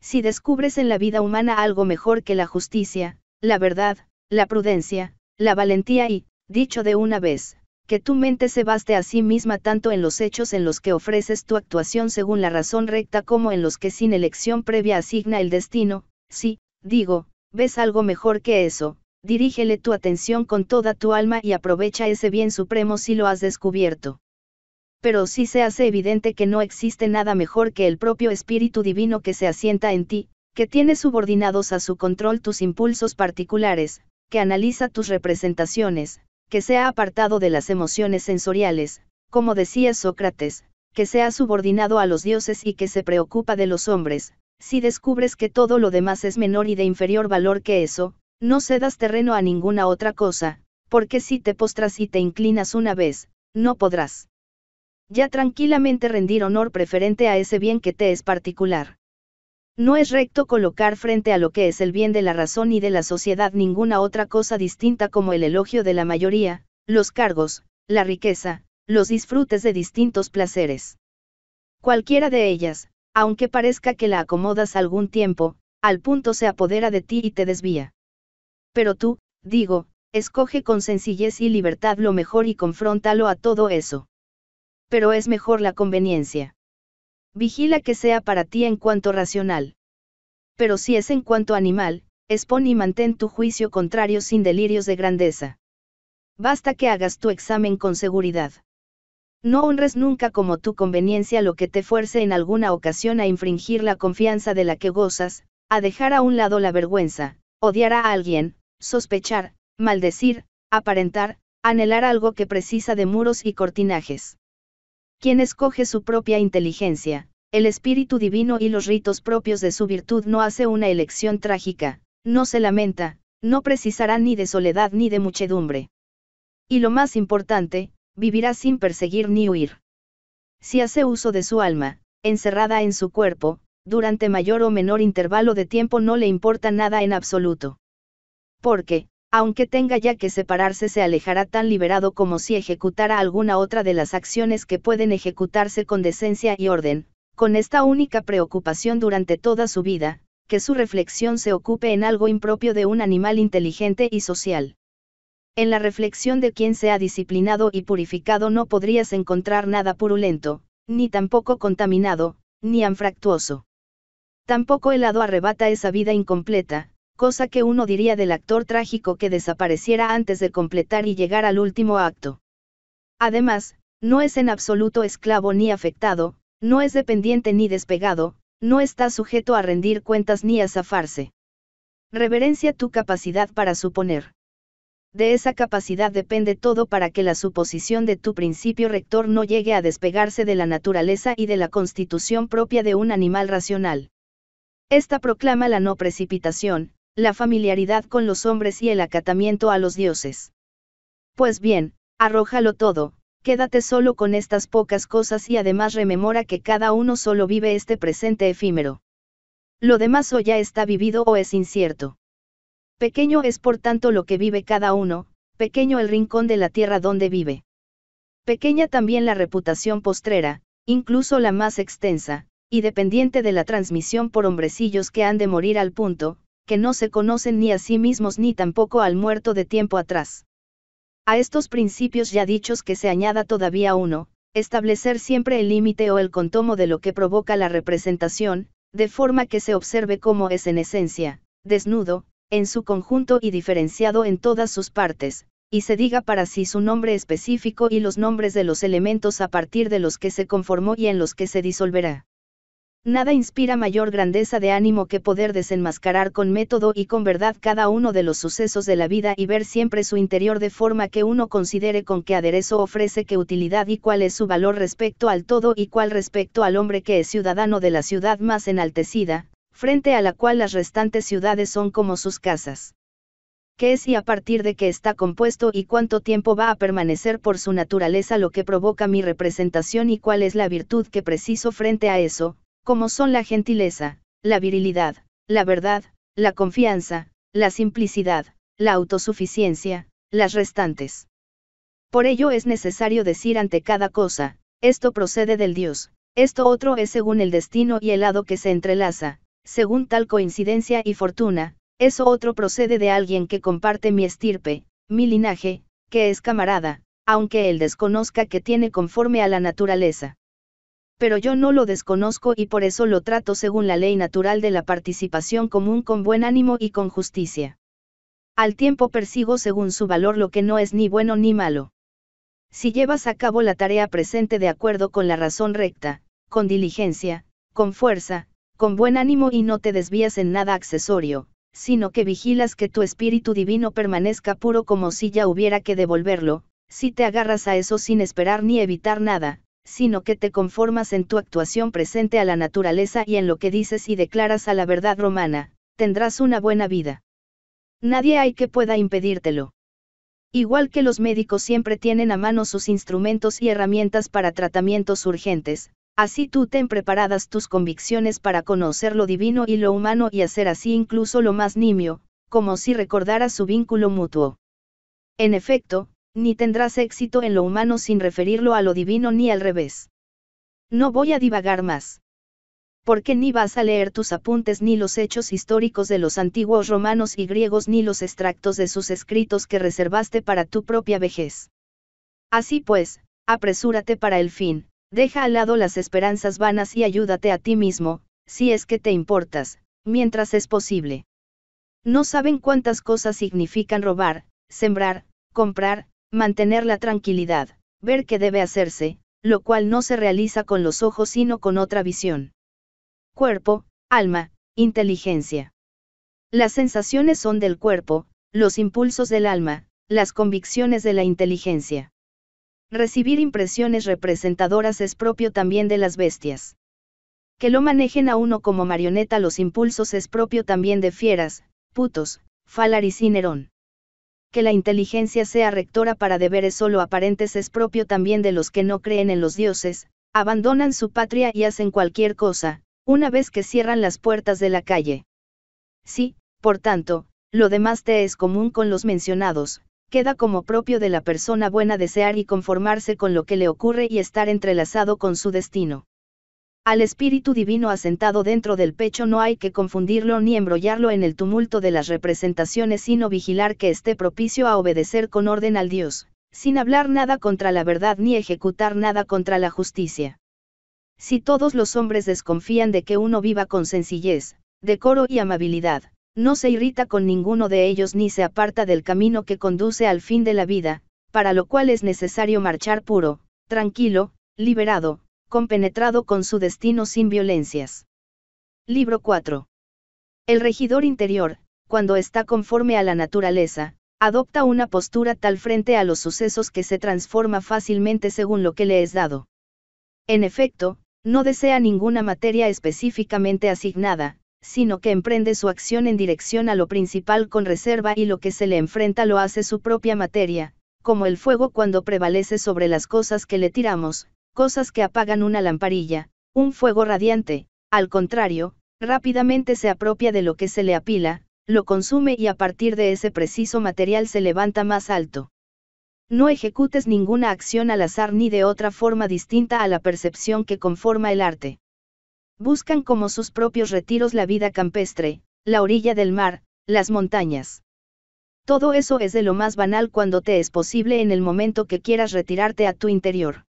Si descubres en la vida humana algo mejor que la justicia, la verdad, la prudencia, la valentía y, dicho de una vez, que tu mente se baste a sí misma tanto en los hechos en los que ofreces tu actuación según la razón recta como en los que sin elección previa asigna el destino, si, digo, ves algo mejor que eso, dirígele tu atención con toda tu alma y aprovecha ese bien supremo si lo has descubierto. Pero si se hace evidente que no existe nada mejor que el propio Espíritu Divino que se asienta en ti, que tiene subordinados a su control tus impulsos particulares, que analiza tus representaciones, que sea apartado de las emociones sensoriales, como decía Sócrates, que sea subordinado a los dioses y que se preocupa de los hombres, si descubres que todo lo demás es menor y de inferior valor que eso, no cedas terreno a ninguna otra cosa, porque si te postras y te inclinas una vez, no podrás. Ya tranquilamente rendir honor preferente a ese bien que te es particular. No es recto colocar frente a lo que es el bien de la razón y de la sociedad ninguna otra cosa distinta como el elogio de la mayoría, los cargos, la riqueza, los disfrutes de distintos placeres. Cualquiera de ellas, aunque parezca que la acomodas algún tiempo, al punto se apodera de ti y te desvía. Pero tú, digo, escoge con sencillez y libertad lo mejor y confróntalo a todo eso. Pero es mejor la conveniencia. Vigila que sea para ti en cuanto racional. Pero si es en cuanto animal, expon y mantén tu juicio contrario sin delirios de grandeza. Basta que hagas tu examen con seguridad. No honres nunca como tu conveniencia lo que te fuerce en alguna ocasión a infringir la confianza de la que gozas, a dejar a un lado la vergüenza, odiar a alguien, sospechar, maldecir, aparentar, anhelar algo que precisa de muros y cortinajes. Quien escoge su propia inteligencia, el espíritu divino y los ritos propios de su virtud no hace una elección trágica, no se lamenta, no precisará ni de soledad ni de muchedumbre. Y lo más importante, vivirá sin perseguir ni huir. Si hace uso de su alma, encerrada en su cuerpo, durante mayor o menor intervalo de tiempo no le importa nada en absoluto. Porque, aunque tenga ya que separarse se alejará tan liberado como si ejecutara alguna otra de las acciones que pueden ejecutarse con decencia y orden, con esta única preocupación durante toda su vida, que su reflexión se ocupe en algo impropio de un animal inteligente y social. En la reflexión de quien se ha disciplinado y purificado no podrías encontrar nada purulento, ni tampoco contaminado, ni anfractuoso. Tampoco el hado arrebata esa vida incompleta, cosa que uno diría del actor trágico que desapareciera antes de completar y llegar al último acto. Además, no es en absoluto esclavo ni afectado, no es dependiente ni despegado, no está sujeto a rendir cuentas ni a zafarse. Reverencia tu capacidad para suponer. De esa capacidad depende todo para que la suposición de tu principio rector no llegue a despegarse de la naturaleza y de la constitución propia de un animal racional. Esta proclama la no precipitación, la familiaridad con los hombres y el acatamiento a los dioses. Pues bien, arrójalo todo, quédate solo con estas pocas cosas y además rememora que cada uno solo vive este presente efímero. Lo demás o ya está vivido o es incierto. Pequeño es por tanto lo que vive cada uno, pequeño el rincón de la tierra donde vive. Pequeña también la reputación postrera, incluso la más extensa, y dependiente de la transmisión por hombrecillos que han de morir al punto, que no se conocen ni a sí mismos ni tampoco al muerto de tiempo atrás. A estos principios ya dichos que se añada todavía uno, establecer siempre el límite o el contomo de lo que provoca la representación, de forma que se observe cómo es en esencia, desnudo, en su conjunto y diferenciado en todas sus partes, y se diga para sí su nombre específico y los nombres de los elementos a partir de los que se conformó y en los que se disolverá. Nada inspira mayor grandeza de ánimo que poder desenmascarar con método y con verdad cada uno de los sucesos de la vida y ver siempre su interior de forma que uno considere con qué aderezo ofrece qué utilidad y cuál es su valor respecto al todo y cuál respecto al hombre que es ciudadano de la ciudad más enaltecida, frente a la cual las restantes ciudades son como sus casas. ¿Qué es y a partir de qué está compuesto y cuánto tiempo va a permanecer por su naturaleza lo que provoca mi representación y cuál es la virtud que preciso frente a eso, como son la gentileza, la virilidad, la verdad, la confianza, la simplicidad, la autosuficiencia, las restantes. Por ello es necesario decir ante cada cosa, esto procede del Dios, esto otro es según el destino y el lado que se entrelaza, según tal coincidencia y fortuna, eso otro procede de alguien que comparte mi estirpe, mi linaje, que es camarada, aunque él desconozca que tiene conforme a la naturaleza pero yo no lo desconozco y por eso lo trato según la ley natural de la participación común con buen ánimo y con justicia. Al tiempo persigo según su valor lo que no es ni bueno ni malo. Si llevas a cabo la tarea presente de acuerdo con la razón recta, con diligencia, con fuerza, con buen ánimo y no te desvías en nada accesorio, sino que vigilas que tu espíritu divino permanezca puro como si ya hubiera que devolverlo, si te agarras a eso sin esperar ni evitar nada, sino que te conformas en tu actuación presente a la naturaleza y en lo que dices y declaras a la verdad romana, tendrás una buena vida. Nadie hay que pueda impedírtelo. Igual que los médicos siempre tienen a mano sus instrumentos y herramientas para tratamientos urgentes, así tú ten preparadas tus convicciones para conocer lo divino y lo humano y hacer así incluso lo más nimio, como si recordaras su vínculo mutuo. En efecto, ni tendrás éxito en lo humano sin referirlo a lo divino ni al revés. No voy a divagar más. Porque ni vas a leer tus apuntes ni los hechos históricos de los antiguos romanos y griegos ni los extractos de sus escritos que reservaste para tu propia vejez. Así pues, apresúrate para el fin, deja al lado las esperanzas vanas y ayúdate a ti mismo, si es que te importas, mientras es posible. No saben cuántas cosas significan robar, sembrar, comprar, mantener la tranquilidad, ver qué debe hacerse, lo cual no se realiza con los ojos sino con otra visión. Cuerpo, alma, inteligencia. Las sensaciones son del cuerpo, los impulsos del alma, las convicciones de la inteligencia. Recibir impresiones representadoras es propio también de las bestias. Que lo manejen a uno como marioneta los impulsos es propio también de fieras, putos, Falaris y Nerón que la inteligencia sea rectora para deberes solo aparentes es propio también de los que no creen en los dioses, abandonan su patria y hacen cualquier cosa, una vez que cierran las puertas de la calle. Si, por tanto, lo demás te es común con los mencionados, queda como propio de la persona buena desear y conformarse con lo que le ocurre y estar entrelazado con su destino. Al Espíritu Divino asentado dentro del pecho no hay que confundirlo ni embrollarlo en el tumulto de las representaciones, sino vigilar que esté propicio a obedecer con orden al Dios, sin hablar nada contra la verdad ni ejecutar nada contra la justicia. Si todos los hombres desconfían de que uno viva con sencillez, decoro y amabilidad, no se irrita con ninguno de ellos ni se aparta del camino que conduce al fin de la vida, para lo cual es necesario marchar puro, tranquilo, liberado, compenetrado con su destino sin violencias. Libro 4. El regidor interior, cuando está conforme a la naturaleza, adopta una postura tal frente a los sucesos que se transforma fácilmente según lo que le es dado. En efecto, no desea ninguna materia específicamente asignada, sino que emprende su acción en dirección a lo principal con reserva y lo que se le enfrenta lo hace su propia materia, como el fuego cuando prevalece sobre las cosas que le tiramos, cosas que apagan una lamparilla, un fuego radiante, al contrario, rápidamente se apropia de lo que se le apila, lo consume y a partir de ese preciso material se levanta más alto. No ejecutes ninguna acción al azar ni de otra forma distinta a la percepción que conforma el arte. Buscan como sus propios retiros la vida campestre, la orilla del mar, las montañas. Todo eso es de lo más banal cuando te es posible en el momento que quieras retirarte a tu interior.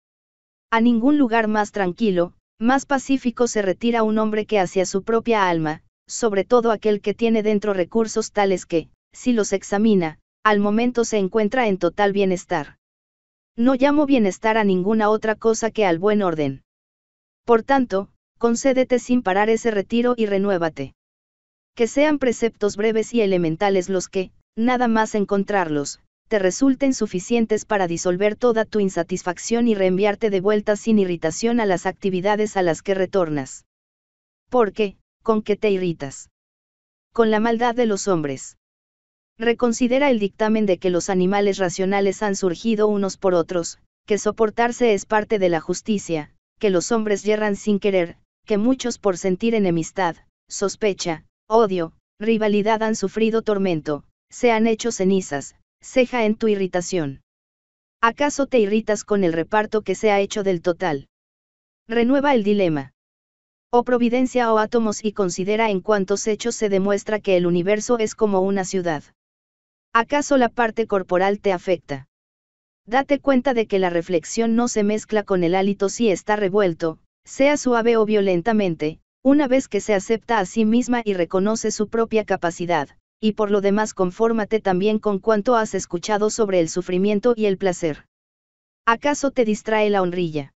A ningún lugar más tranquilo, más pacífico se retira un hombre que hacia su propia alma, sobre todo aquel que tiene dentro recursos tales que, si los examina, al momento se encuentra en total bienestar. No llamo bienestar a ninguna otra cosa que al buen orden. Por tanto, concédete sin parar ese retiro y renuévate. Que sean preceptos breves y elementales los que, nada más encontrarlos, te resulten suficientes para disolver toda tu insatisfacción y reenviarte de vuelta sin irritación a las actividades a las que retornas. Porque, ¿con qué te irritas? Con la maldad de los hombres. Reconsidera el dictamen de que los animales racionales han surgido unos por otros, que soportarse es parte de la justicia, que los hombres yerran sin querer, que muchos por sentir enemistad, sospecha, odio, rivalidad han sufrido tormento, se han hecho cenizas, ceja en tu irritación. ¿Acaso te irritas con el reparto que se ha hecho del total? Renueva el dilema o providencia o átomos y considera en cuántos hechos se demuestra que el universo es como una ciudad. ¿Acaso la parte corporal te afecta? Date cuenta de que la reflexión no se mezcla con el hálito si está revuelto, sea suave o violentamente, una vez que se acepta a sí misma y reconoce su propia capacidad, y por lo demás confórmate también con cuanto has escuchado sobre el sufrimiento y el placer. ¿Acaso te distrae la honrilla?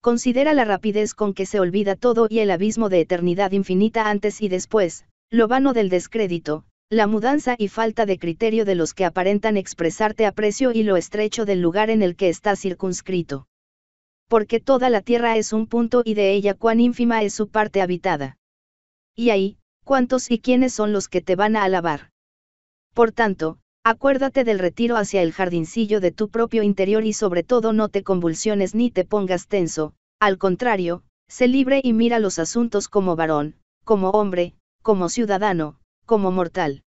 Considera la rapidez con que se olvida todo y el abismo de eternidad infinita antes y después, lo vano del descrédito, la mudanza y falta de criterio de los que aparentan expresarte aprecio y lo estrecho del lugar en el que está circunscrito. Porque toda la tierra es un punto y de ella cuán ínfima es su parte habitada. Y ahí, cuántos y quiénes son los que te van a alabar. Por tanto, Acuérdate del retiro hacia el jardincillo de tu propio interior y sobre todo no te convulsiones ni te pongas tenso, al contrario, sé libre y mira los asuntos como varón, como hombre, como ciudadano, como mortal.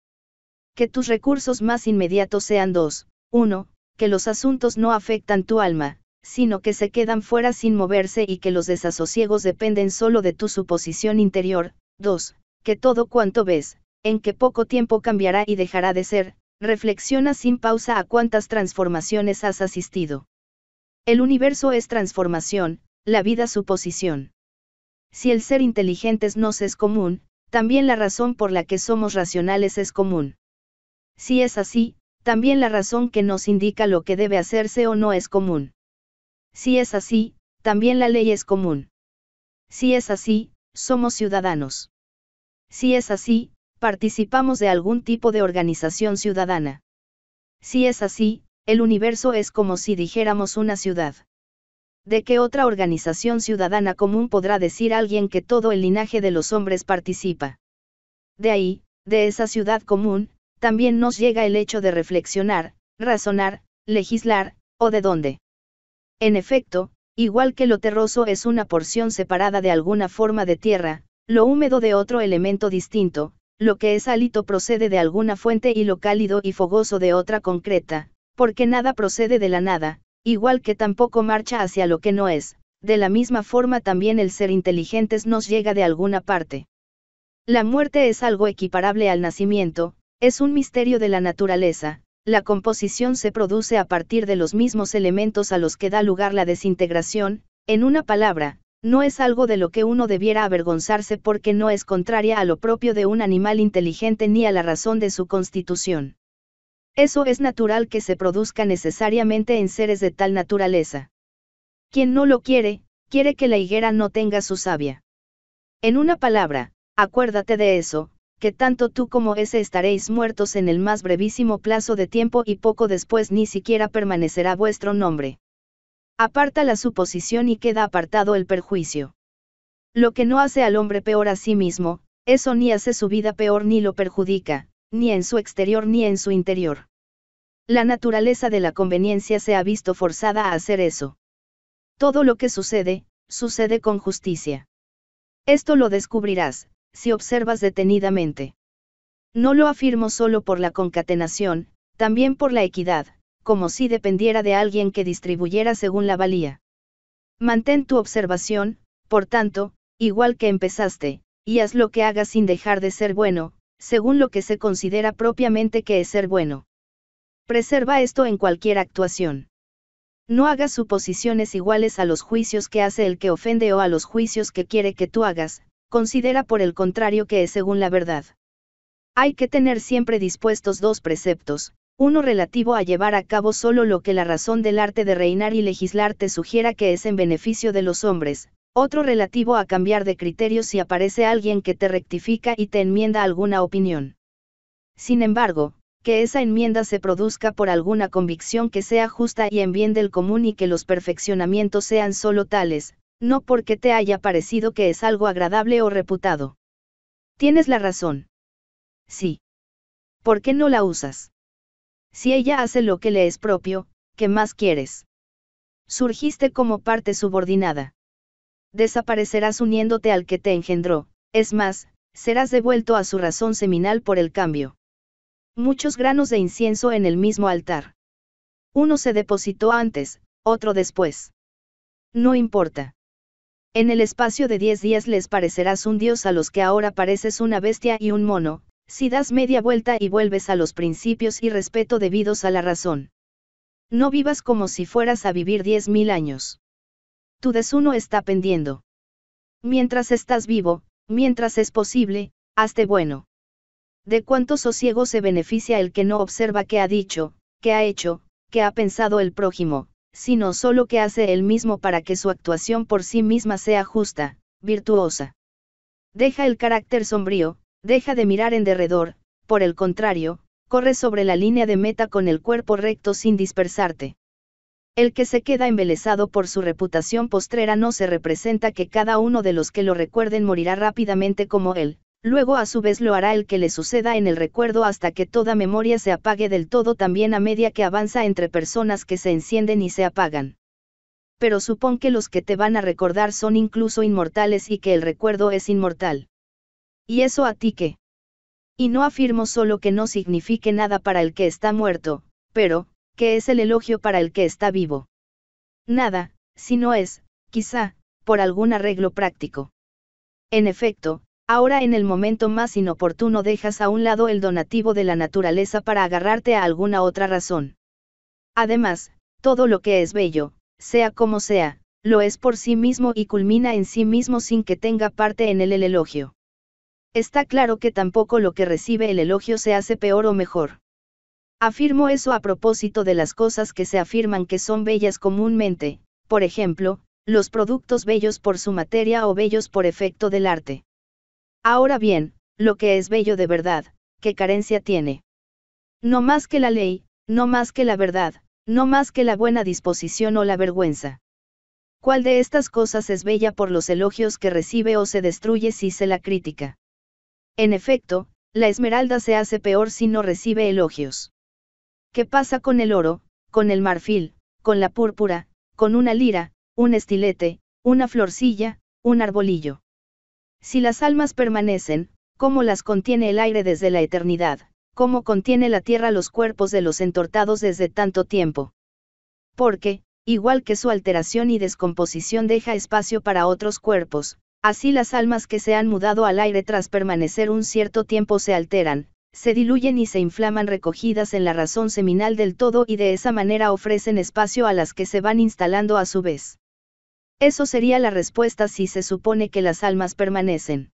Que tus recursos más inmediatos sean dos, uno, que los asuntos no afectan tu alma, sino que se quedan fuera sin moverse y que los desasosiegos dependen solo de tu suposición interior, dos, que todo cuanto ves, en que poco tiempo cambiará y dejará de ser, Reflexiona sin pausa a cuántas transformaciones has asistido. El universo es transformación, la vida suposición. Si el ser inteligentes nos es común, también la razón por la que somos racionales es común. Si es así, también la razón que nos indica lo que debe hacerse o no es común. Si es así, también la ley es común. Si es así, somos ciudadanos. Si es así, participamos de algún tipo de organización ciudadana. Si es así, el universo es como si dijéramos una ciudad. ¿De qué otra organización ciudadana común podrá decir alguien que todo el linaje de los hombres participa? De ahí, de esa ciudad común, también nos llega el hecho de reflexionar, razonar, legislar, o de dónde. En efecto, igual que lo terroso es una porción separada de alguna forma de tierra, lo húmedo de otro elemento distinto, lo que es hálito procede de alguna fuente y lo cálido y fogoso de otra concreta, porque nada procede de la nada, igual que tampoco marcha hacia lo que no es, de la misma forma también el ser inteligentes nos llega de alguna parte. La muerte es algo equiparable al nacimiento, es un misterio de la naturaleza, la composición se produce a partir de los mismos elementos a los que da lugar la desintegración, en una palabra, no es algo de lo que uno debiera avergonzarse porque no es contraria a lo propio de un animal inteligente ni a la razón de su constitución. Eso es natural que se produzca necesariamente en seres de tal naturaleza. Quien no lo quiere, quiere que la higuera no tenga su savia. En una palabra, acuérdate de eso, que tanto tú como ese estaréis muertos en el más brevísimo plazo de tiempo y poco después ni siquiera permanecerá vuestro nombre. Aparta la suposición y queda apartado el perjuicio. Lo que no hace al hombre peor a sí mismo, eso ni hace su vida peor ni lo perjudica, ni en su exterior ni en su interior. La naturaleza de la conveniencia se ha visto forzada a hacer eso. Todo lo que sucede, sucede con justicia. Esto lo descubrirás, si observas detenidamente. No lo afirmo solo por la concatenación, también por la equidad, como si dependiera de alguien que distribuyera según la valía. Mantén tu observación, por tanto, igual que empezaste, y haz lo que hagas sin dejar de ser bueno, según lo que se considera propiamente que es ser bueno. Preserva esto en cualquier actuación. No hagas suposiciones iguales a los juicios que hace el que ofende o a los juicios que quiere que tú hagas, considera por el contrario que es según la verdad. Hay que tener siempre dispuestos dos preceptos, uno relativo a llevar a cabo solo lo que la razón del arte de reinar y legislar te sugiera que es en beneficio de los hombres, otro relativo a cambiar de criterio si aparece alguien que te rectifica y te enmienda alguna opinión. Sin embargo, que esa enmienda se produzca por alguna convicción que sea justa y en bien del común y que los perfeccionamientos sean solo tales, no porque te haya parecido que es algo agradable o reputado. Tienes la razón. Sí. ¿Por qué no la usas? Si ella hace lo que le es propio, ¿qué más quieres? Surgiste como parte subordinada. Desaparecerás uniéndote al que te engendró, es más, serás devuelto a su razón seminal por el cambio. Muchos granos de incienso en el mismo altar. Uno se depositó antes, otro después. No importa. En el espacio de diez días les parecerás un dios a los que ahora pareces una bestia y un mono, si das media vuelta y vuelves a los principios y respeto debidos a la razón. No vivas como si fueras a vivir diez mil años. Tu desuno está pendiendo. Mientras estás vivo, mientras es posible, hazte bueno. ¿De cuánto sosiego se beneficia el que no observa qué ha dicho, qué ha hecho, qué ha pensado el prójimo, sino solo que hace él mismo para que su actuación por sí misma sea justa, virtuosa? Deja el carácter sombrío, Deja de mirar en derredor, por el contrario, corre sobre la línea de meta con el cuerpo recto sin dispersarte. El que se queda embelesado por su reputación postrera no se representa que cada uno de los que lo recuerden morirá rápidamente como él, luego a su vez lo hará el que le suceda en el recuerdo hasta que toda memoria se apague del todo también a media que avanza entre personas que se encienden y se apagan. Pero supón que los que te van a recordar son incluso inmortales y que el recuerdo es inmortal. ¿Y eso a ti qué? Y no afirmo solo que no signifique nada para el que está muerto, pero, ¿qué es el elogio para el que está vivo? Nada, si no es, quizá, por algún arreglo práctico. En efecto, ahora en el momento más inoportuno dejas a un lado el donativo de la naturaleza para agarrarte a alguna otra razón. Además, todo lo que es bello, sea como sea, lo es por sí mismo y culmina en sí mismo sin que tenga parte en él el elogio. Está claro que tampoco lo que recibe el elogio se hace peor o mejor. Afirmo eso a propósito de las cosas que se afirman que son bellas comúnmente, por ejemplo, los productos bellos por su materia o bellos por efecto del arte. Ahora bien, lo que es bello de verdad, ¿qué carencia tiene? No más que la ley, no más que la verdad, no más que la buena disposición o la vergüenza. ¿Cuál de estas cosas es bella por los elogios que recibe o se destruye si se la critica? En efecto, la esmeralda se hace peor si no recibe elogios. ¿Qué pasa con el oro, con el marfil, con la púrpura, con una lira, un estilete, una florcilla, un arbolillo? Si las almas permanecen, como las contiene el aire desde la eternidad, como contiene la tierra los cuerpos de los entortados desde tanto tiempo. Porque, igual que su alteración y descomposición deja espacio para otros cuerpos, así las almas que se han mudado al aire tras permanecer un cierto tiempo se alteran, se diluyen y se inflaman recogidas en la razón seminal del todo y de esa manera ofrecen espacio a las que se van instalando a su vez. Eso sería la respuesta si se supone que las almas permanecen.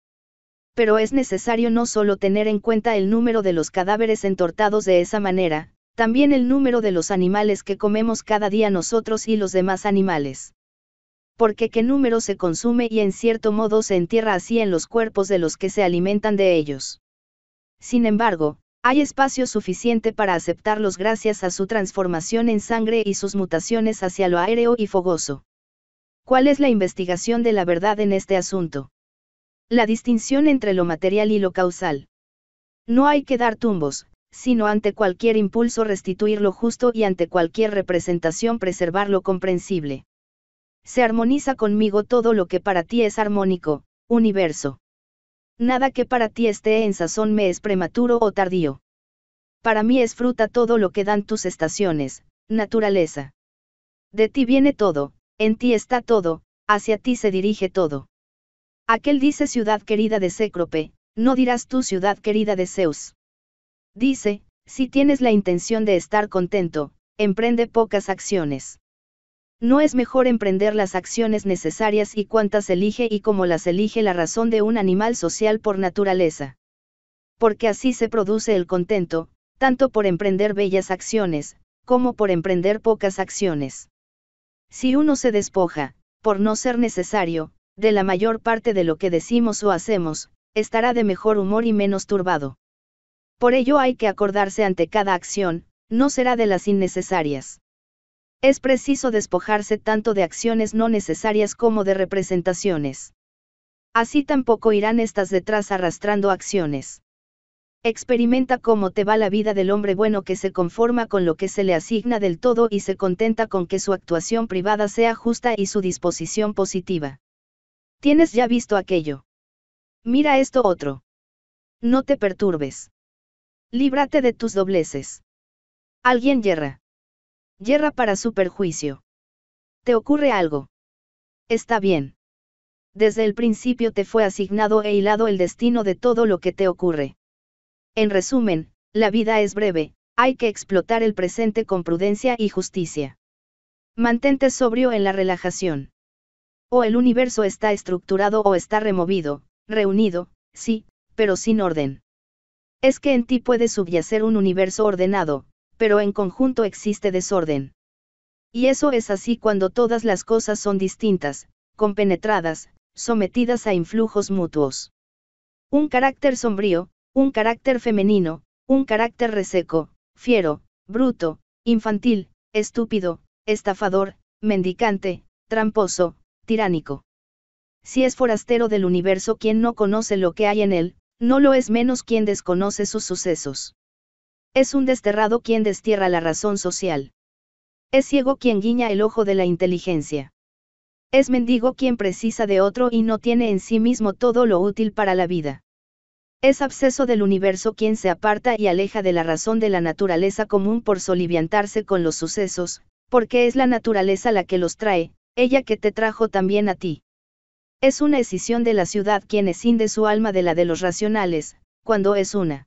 Pero es necesario no solo tener en cuenta el número de los cadáveres entortados de esa manera, también el número de los animales que comemos cada día nosotros y los demás animales. Porque qué número se consume y en cierto modo se entierra así en los cuerpos de los que se alimentan de ellos. Sin embargo, hay espacio suficiente para aceptarlos gracias a su transformación en sangre y sus mutaciones hacia lo aéreo y fogoso. ¿Cuál es la investigación de la verdad en este asunto? La distinción entre lo material y lo causal. No hay que dar tumbos, sino ante cualquier impulso restituir lo justo y ante cualquier representación preservar lo comprensible. Se armoniza conmigo todo lo que para ti es armónico, universo. Nada que para ti esté en sazón me es prematuro o tardío. Para mí es fruta todo lo que dan tus estaciones, naturaleza. De ti viene todo, en ti está todo, hacia ti se dirige todo. Aquel dice ciudad querida de Cécrope, no dirás tú ciudad querida de Zeus. Dice, si tienes la intención de estar contento, emprende pocas acciones. No es mejor emprender las acciones necesarias y cuántas elige y cómo las elige la razón de un animal social por naturaleza. Porque así se produce el contento, tanto por emprender bellas acciones, como por emprender pocas acciones. Si uno se despoja, por no ser necesario, de la mayor parte de lo que decimos o hacemos, estará de mejor humor y menos turbado. Por ello hay que acordarse ante cada acción, no será de las innecesarias. Es preciso despojarse tanto de acciones no necesarias como de representaciones. Así tampoco irán estas detrás arrastrando acciones. Experimenta cómo te va la vida del hombre bueno que se conforma con lo que se le asigna del todo y se contenta con que su actuación privada sea justa y su disposición positiva. Tienes ya visto aquello. Mira esto otro. No te perturbes. Líbrate de tus dobleces. Alguien yerra. Yerra para su perjuicio. ¿Te ocurre algo? Está bien. Desde el principio te fue asignado e hilado el destino de todo lo que te ocurre. En resumen, la vida es breve, hay que explotar el presente con prudencia y justicia. Mantente sobrio en la relajación. O el universo está estructurado o está removido, reunido, sí, pero sin orden. Es que en ti puede subyacer un universo ordenado, pero en conjunto existe desorden. Y eso es así cuando todas las cosas son distintas, compenetradas, sometidas a influjos mutuos. Un carácter sombrío, un carácter femenino, un carácter reseco, fiero, bruto, infantil, estúpido, estafador, mendicante, tramposo, tiránico. Si es forastero del universo quien no conoce lo que hay en él, no lo es menos quien desconoce sus sucesos. Es un desterrado quien destierra la razón social. Es ciego quien guiña el ojo de la inteligencia. Es mendigo quien precisa de otro y no tiene en sí mismo todo lo útil para la vida. Es absceso del universo quien se aparta y aleja de la razón de la naturaleza común por soliviantarse con los sucesos, porque es la naturaleza la que los trae, ella que te trajo también a ti. Es una escisión de la ciudad quien escinde su alma de la de los racionales, cuando es una.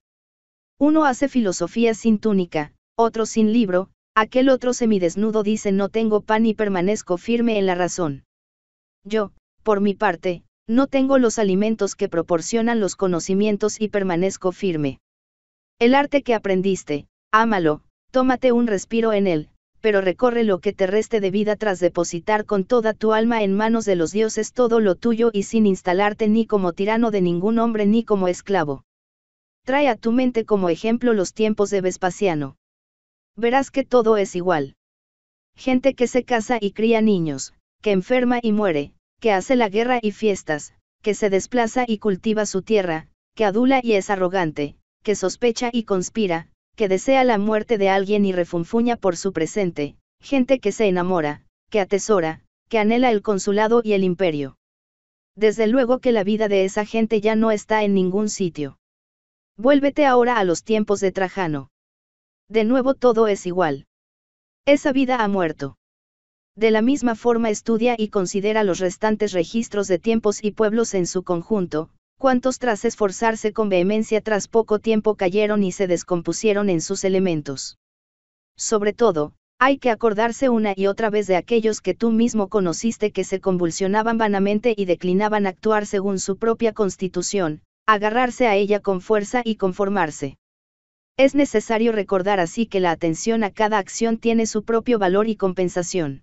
Uno hace filosofía sin túnica, otro sin libro, aquel otro semidesnudo dice no tengo pan y permanezco firme en la razón. Yo, por mi parte, no tengo los alimentos que proporcionan los conocimientos y permanezco firme. El arte que aprendiste, ámalo, tómate un respiro en él, pero recorre lo que te reste de vida tras depositar con toda tu alma en manos de los dioses todo lo tuyo y sin instalarte ni como tirano de ningún hombre ni como esclavo. Trae a tu mente como ejemplo los tiempos de Vespasiano. Verás que todo es igual. Gente que se casa y cría niños, que enferma y muere, que hace la guerra y fiestas, que se desplaza y cultiva su tierra, que adula y es arrogante, que sospecha y conspira, que desea la muerte de alguien y refunfuña por su presente, gente que se enamora, que atesora, que anhela el consulado y el imperio. desde luego que la vida de esa gente ya no está en ningún sitio. Vuélvete ahora a los tiempos de Trajano. De nuevo todo es igual. Esa vida ha muerto. De la misma forma estudia y considera los restantes registros de tiempos y pueblos en su conjunto, cuantos tras esforzarse con vehemencia tras poco tiempo cayeron y se descompusieron en sus elementos. Sobre todo, hay que acordarse una y otra vez de aquellos que tú mismo conociste que se convulsionaban vanamente y declinaban actuar según su propia constitución, agarrarse a ella con fuerza y conformarse. Es necesario recordar así que la atención a cada acción tiene su propio valor y compensación.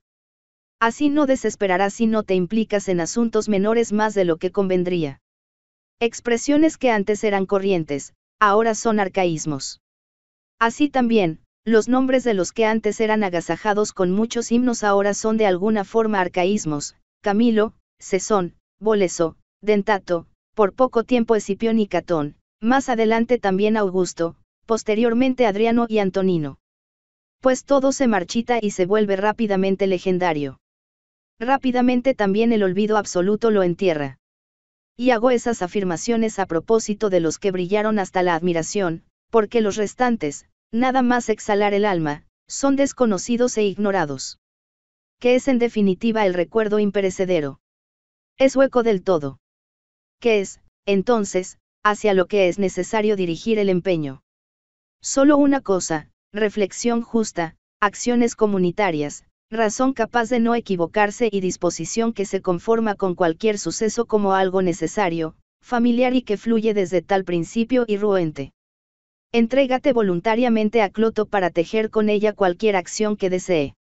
Así no desesperarás si no te implicas en asuntos menores más de lo que convendría. Expresiones que antes eran corrientes, ahora son arcaísmos. Así también, los nombres de los que antes eran agasajados con muchos himnos ahora son de alguna forma arcaísmos, Camilo, Cesón, Boleso, Dentato, por poco tiempo Escipión y Catón, más adelante también Augusto, posteriormente Adriano y Antonino. Pues todo se marchita y se vuelve rápidamente legendario. Rápidamente también el olvido absoluto lo entierra. Y hago esas afirmaciones a propósito de los que brillaron hasta la admiración, porque los restantes, nada más exhalar el alma, son desconocidos e ignorados. ¿Qué es en definitiva el recuerdo imperecedero? Es hueco del todo. ¿Qué es, entonces, hacia lo que es necesario dirigir el empeño? Solo una cosa, reflexión justa, acciones comunitarias, razón capaz de no equivocarse y disposición que se conforma con cualquier suceso como algo necesario, familiar y que fluye desde tal principio irruente. Entrégate voluntariamente a Cloto para tejer con ella cualquier acción que desee.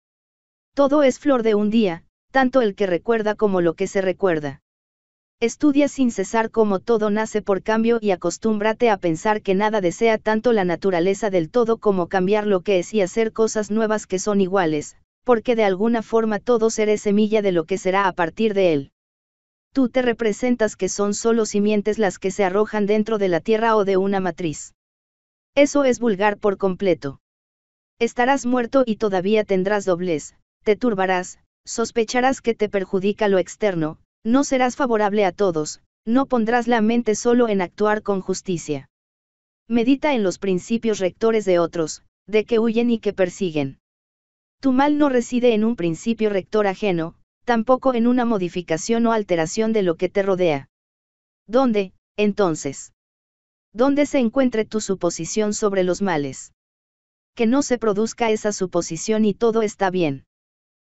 Todo es flor de un día, tanto el que recuerda como lo que se recuerda. Estudia sin cesar cómo todo nace por cambio y acostúmbrate a pensar que nada desea tanto la naturaleza del todo como cambiar lo que es y hacer cosas nuevas que son iguales, porque de alguna forma todo será semilla de lo que será a partir de él. Tú te representas que son solo simientes las que se arrojan dentro de la tierra o de una matriz. Eso es vulgar por completo. Estarás muerto y todavía tendrás doblez, te turbarás, sospecharás que te perjudica lo externo, no serás favorable a todos, no pondrás la mente solo en actuar con justicia. Medita en los principios rectores de otros, de que huyen y que persiguen. Tu mal no reside en un principio rector ajeno, tampoco en una modificación o alteración de lo que te rodea. ¿Dónde, entonces? ¿Dónde se encuentre tu suposición sobre los males? Que no se produzca esa suposición y todo está bien.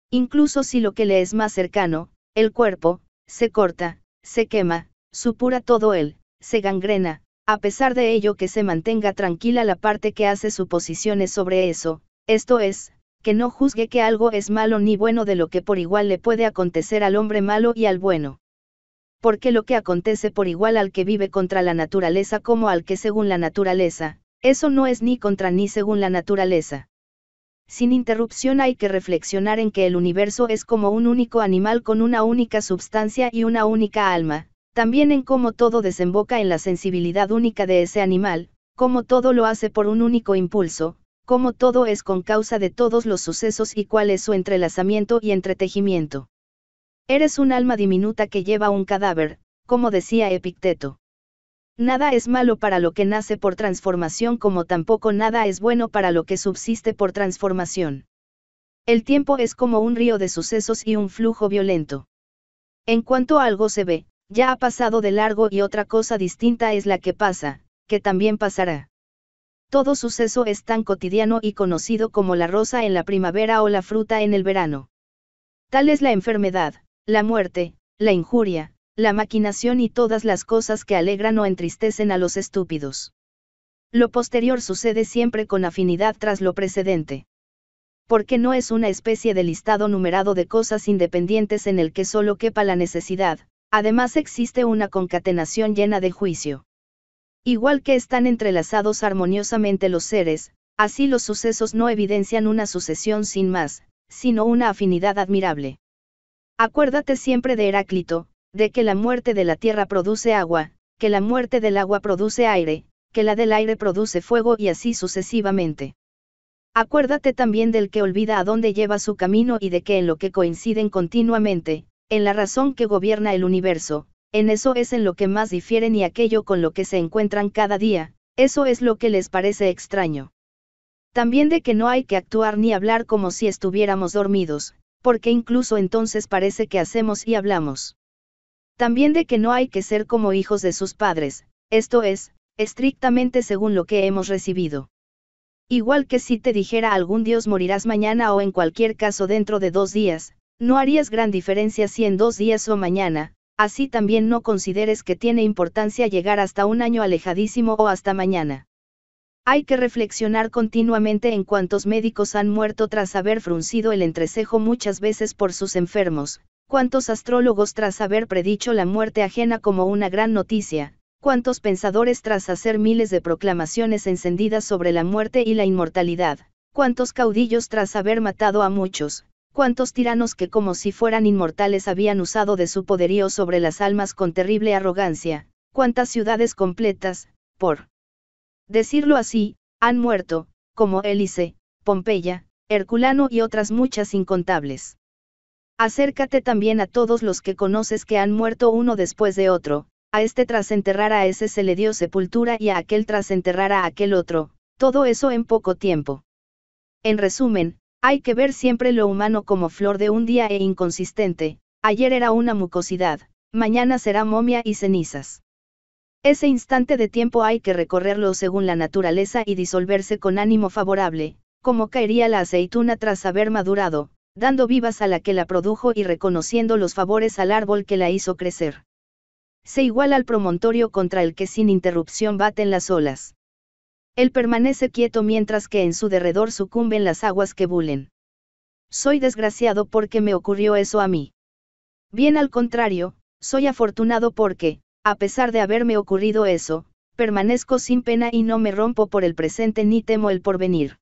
Incluso si lo que le es más cercano, el cuerpo, se corta, se quema, supura todo él, se gangrena, a pesar de ello que se mantenga tranquila la parte que hace suposiciones sobre eso, esto es, que no juzgue que algo es malo ni bueno de lo que por igual le puede acontecer al hombre malo y al bueno. Porque lo que acontece por igual al que vive contra la naturaleza como al que según la naturaleza, eso no es ni contra ni según la naturaleza. Sin interrupción hay que reflexionar en que el universo es como un único animal con una única substancia y una única alma, también en cómo todo desemboca en la sensibilidad única de ese animal, cómo todo lo hace por un único impulso, cómo todo es con causa de todos los sucesos y cuál es su entrelazamiento y entretejimiento. Eres un alma diminuta que lleva un cadáver, como decía Epicteto. Nada es malo para lo que nace por transformación como tampoco nada es bueno para lo que subsiste por transformación. El tiempo es como un río de sucesos y un flujo violento. En cuanto algo se ve, ya ha pasado de largo y otra cosa distinta es la que pasa, que también pasará. Todo suceso es tan cotidiano y conocido como la rosa en la primavera o la fruta en el verano. Tal es la enfermedad, la muerte, la injuria, la maquinación y todas las cosas que alegran o entristecen a los estúpidos. Lo posterior sucede siempre con afinidad tras lo precedente. Porque no es una especie de listado numerado de cosas independientes en el que solo quepa la necesidad, además existe una concatenación llena de juicio. Igual que están entrelazados armoniosamente los seres, así los sucesos no evidencian una sucesión sin más, sino una afinidad admirable. Acuérdate siempre de Heráclito, de que la muerte de la tierra produce agua, que la muerte del agua produce aire, que la del aire produce fuego y así sucesivamente. Acuérdate también del que olvida a dónde lleva su camino y de que en lo que coinciden continuamente, en la razón que gobierna el universo, en eso es en lo que más difieren y aquello con lo que se encuentran cada día, eso es lo que les parece extraño. También de que no hay que actuar ni hablar como si estuviéramos dormidos, porque incluso entonces parece que hacemos y hablamos. También de que no hay que ser como hijos de sus padres, esto es, estrictamente según lo que hemos recibido. Igual que si te dijera algún Dios morirás mañana o en cualquier caso dentro de dos días, no harías gran diferencia si en dos días o mañana, así también no consideres que tiene importancia llegar hasta un año alejadísimo o hasta mañana. Hay que reflexionar continuamente en cuántos médicos han muerto tras haber fruncido el entrecejo muchas veces por sus enfermos, cuántos astrólogos tras haber predicho la muerte ajena como una gran noticia, cuántos pensadores tras hacer miles de proclamaciones encendidas sobre la muerte y la inmortalidad, cuántos caudillos tras haber matado a muchos, cuántos tiranos que como si fueran inmortales habían usado de su poderío sobre las almas con terrible arrogancia, cuántas ciudades completas, por decirlo así, han muerto, como Hélice, Pompeya, Herculano y otras muchas incontables. Acércate también a todos los que conoces que han muerto uno después de otro, a este tras enterrar a ese se le dio sepultura y a aquel tras enterrar a aquel otro, todo eso en poco tiempo. En resumen, hay que ver siempre lo humano como flor de un día e inconsistente, ayer era una mucosidad, mañana será momia y cenizas. Ese instante de tiempo hay que recorrerlo según la naturaleza y disolverse con ánimo favorable, como caería la aceituna tras haber madurado, dando vivas a la que la produjo y reconociendo los favores al árbol que la hizo crecer. Se iguala al promontorio contra el que sin interrupción baten las olas. Él permanece quieto mientras que en su derredor sucumben las aguas que bulen. Soy desgraciado porque me ocurrió eso a mí. Bien al contrario, soy afortunado porque, a pesar de haberme ocurrido eso, permanezco sin pena y no me rompo por el presente ni temo el porvenir.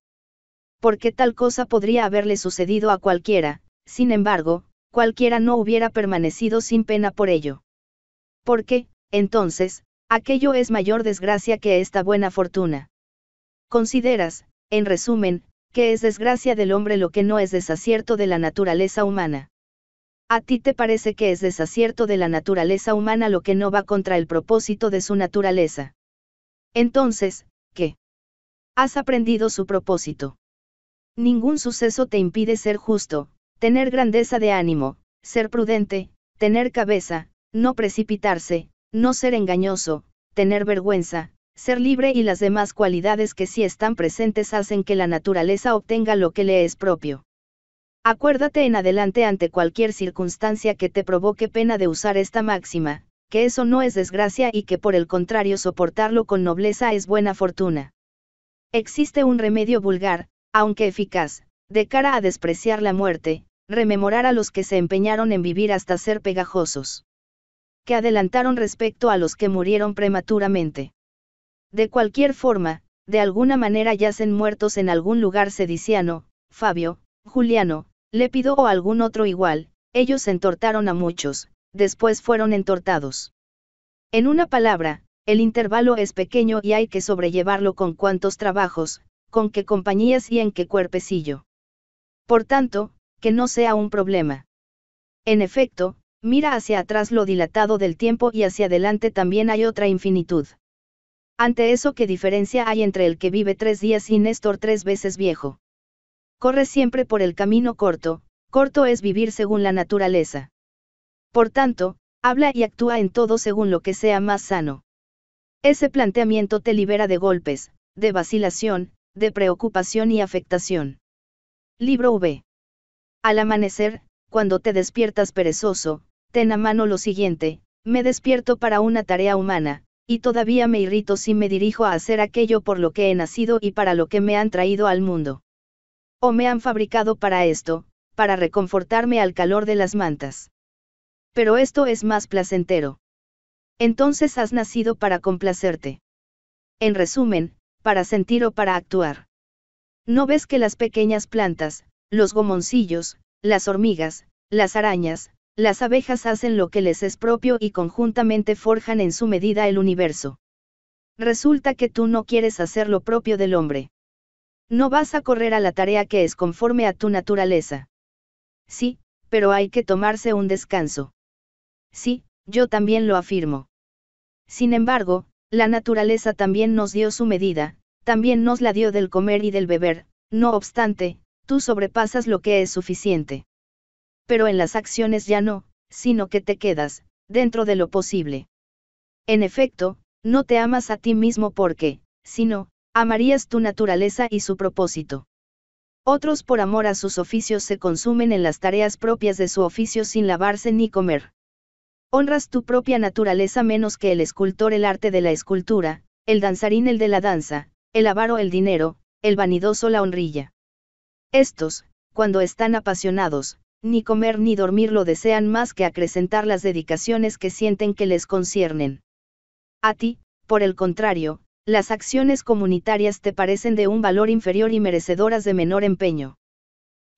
Porque tal cosa podría haberle sucedido a cualquiera, sin embargo, cualquiera no hubiera permanecido sin pena por ello. Porque, entonces, aquello es mayor desgracia que esta buena fortuna. Consideras, en resumen, que es desgracia del hombre lo que no es desacierto de la naturaleza humana. A ti te parece que es desacierto de la naturaleza humana lo que no va contra el propósito de su naturaleza. Entonces, ¿qué? Has aprendido su propósito. Ningún suceso te impide ser justo, tener grandeza de ánimo, ser prudente, tener cabeza, no precipitarse, no ser engañoso, tener vergüenza, ser libre y las demás cualidades que si están presentes hacen que la naturaleza obtenga lo que le es propio. Acuérdate en adelante ante cualquier circunstancia que te provoque pena de usar esta máxima, que eso no es desgracia y que por el contrario soportarlo con nobleza es buena fortuna. Existe un remedio vulgar, aunque eficaz, de cara a despreciar la muerte, rememorar a los que se empeñaron en vivir hasta ser pegajosos. Que adelantaron respecto a los que murieron prematuramente. De cualquier forma, de alguna manera yacen muertos en algún lugar sediciano, Fabio, Juliano, Lépido o algún otro igual, ellos entortaron a muchos, después fueron entortados. En una palabra, el intervalo es pequeño y hay que sobrellevarlo con cuantos trabajos, con qué compañías y en qué cuerpecillo. Por tanto, que no sea un problema. En efecto, mira hacia atrás lo dilatado del tiempo y hacia adelante también hay otra infinitud. Ante eso, ¿qué diferencia hay entre el que vive tres días y Néstor tres veces viejo? Corre siempre por el camino corto, corto es vivir según la naturaleza. Por tanto, habla y actúa en todo según lo que sea más sano. Ese planteamiento te libera de golpes, de vacilación, de preocupación y afectación. Libro V. Al amanecer, cuando te despiertas perezoso, ten a mano lo siguiente, me despierto para una tarea humana, y todavía me irrito si me dirijo a hacer aquello por lo que he nacido y para lo que me han traído al mundo. O me han fabricado para esto, para reconfortarme al calor de las mantas. Pero esto es más placentero. Entonces has nacido para complacerte. En resumen, para sentir o para actuar. ¿No ves que las pequeñas plantas, los gomoncillos, las hormigas, las arañas, las abejas hacen lo que les es propio y conjuntamente forjan en su medida el universo. Resulta que tú no quieres hacer lo propio del hombre. No vas a correr a la tarea que es conforme a tu naturaleza. Sí, pero hay que tomarse un descanso. Sí, yo también lo afirmo. Sin embargo, la naturaleza también nos dio su medida, también nos la dio del comer y del beber, no obstante, tú sobrepasas lo que es suficiente. Pero en las acciones ya no, sino que te quedas, dentro de lo posible. En efecto, no te amas a ti mismo porque, si no, amarías tu naturaleza y su propósito. Otros por amor a sus oficios se consumen en las tareas propias de su oficio sin lavarse ni comer. Honras tu propia naturaleza menos que el escultor el arte de la escultura, el danzarín el de la danza, el avaro el dinero, el vanidoso la honrilla. Estos, cuando están apasionados, ni comer ni dormir lo desean más que acrecentar las dedicaciones que sienten que les conciernen. A ti, por el contrario, las acciones comunitarias te parecen de un valor inferior y merecedoras de menor empeño.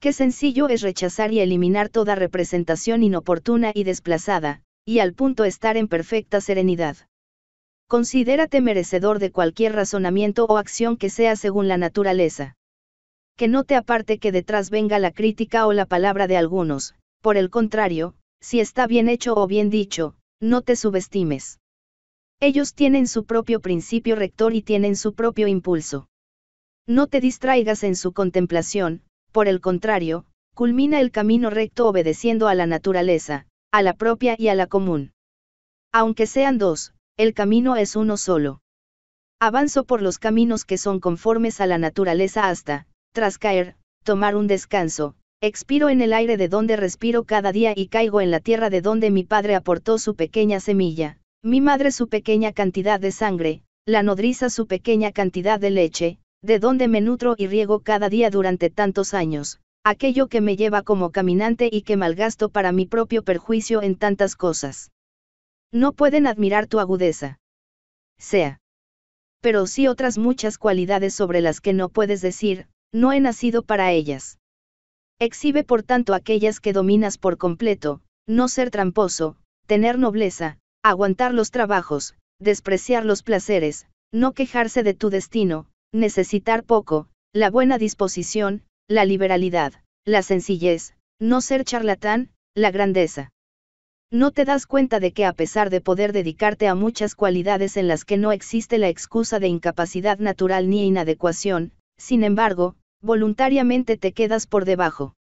Qué sencillo es rechazar y eliminar toda representación inoportuna y desplazada, y al punto estar en perfecta serenidad. Considérate merecedor de cualquier razonamiento o acción que sea según la naturaleza. Que no te aparte que detrás venga la crítica o la palabra de algunos, por el contrario, si está bien hecho o bien dicho, no te subestimes. Ellos tienen su propio principio rector y tienen su propio impulso. No te distraigas en su contemplación, por el contrario, culmina el camino recto obedeciendo a la naturaleza, a la propia y a la común. Aunque sean dos, el camino es uno solo. Avanzo por los caminos que son conformes a la naturaleza hasta, tras caer, tomar un descanso, expiro en el aire de donde respiro cada día y caigo en la tierra de donde mi padre aportó su pequeña semilla, mi madre su pequeña cantidad de sangre, la nodriza su pequeña cantidad de leche, de donde me nutro y riego cada día durante tantos años, aquello que me lleva como caminante y que malgasto para mi propio perjuicio en tantas cosas. No pueden admirar tu agudeza. Sea. Pero sí otras muchas cualidades sobre las que no puedes decir, no he nacido para ellas. Exhibe por tanto aquellas que dominas por completo, no ser tramposo, tener nobleza, aguantar los trabajos, despreciar los placeres, no quejarse de tu destino, necesitar poco, la buena disposición, la liberalidad, la sencillez, no ser charlatán, la grandeza. No te das cuenta de que a pesar de poder dedicarte a muchas cualidades en las que no existe la excusa de incapacidad natural ni inadecuación, sin embargo, voluntariamente te quedas por debajo.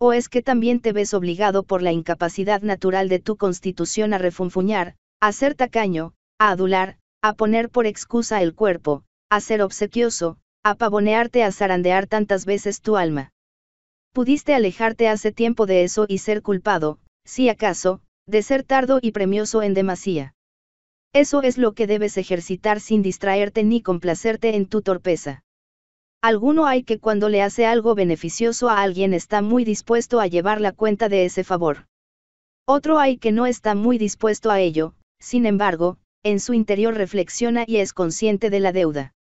¿O es que también te ves obligado por la incapacidad natural de tu constitución a refunfuñar, a ser tacaño, a adular, a poner por excusa el cuerpo, a ser obsequioso, a pavonearte a zarandear tantas veces tu alma? Pudiste alejarte hace tiempo de eso y ser culpado, si acaso, de ser tardo y premioso en demasía. Eso es lo que debes ejercitar sin distraerte ni complacerte en tu torpeza. Alguno hay que cuando le hace algo beneficioso a alguien está muy dispuesto a llevar la cuenta de ese favor. Otro hay que no está muy dispuesto a ello, sin embargo, en su interior reflexiona y es consciente de la deuda.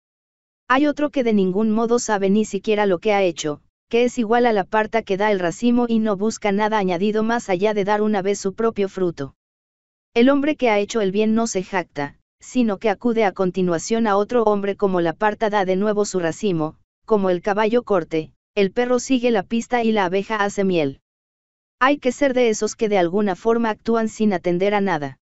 Hay otro que de ningún modo sabe ni siquiera lo que ha hecho, que es igual a la parta que da el racimo y no busca nada añadido más allá de dar una vez su propio fruto. El hombre que ha hecho el bien no se jacta, sino que acude a continuación a otro hombre como la parta da de nuevo su racimo, como el caballo corte, el perro sigue la pista y la abeja hace miel. Hay que ser de esos que de alguna forma actúan sin atender a nada.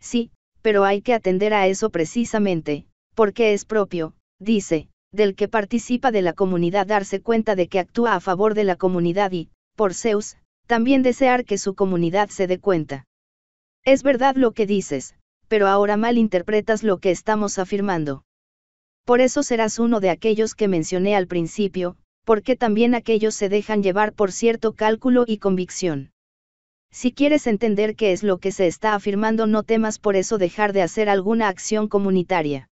Sí, pero hay que atender a eso precisamente, porque es propio, dice, del que participa de la comunidad darse cuenta de que actúa a favor de la comunidad y, por Zeus, también desear que su comunidad se dé cuenta. Es verdad lo que dices, pero ahora mal interpretas lo que estamos afirmando. Por eso serás uno de aquellos que mencioné al principio, porque también aquellos se dejan llevar por cierto cálculo y convicción. Si quieres entender qué es lo que se está afirmando, no temas por eso dejar de hacer alguna acción comunitaria.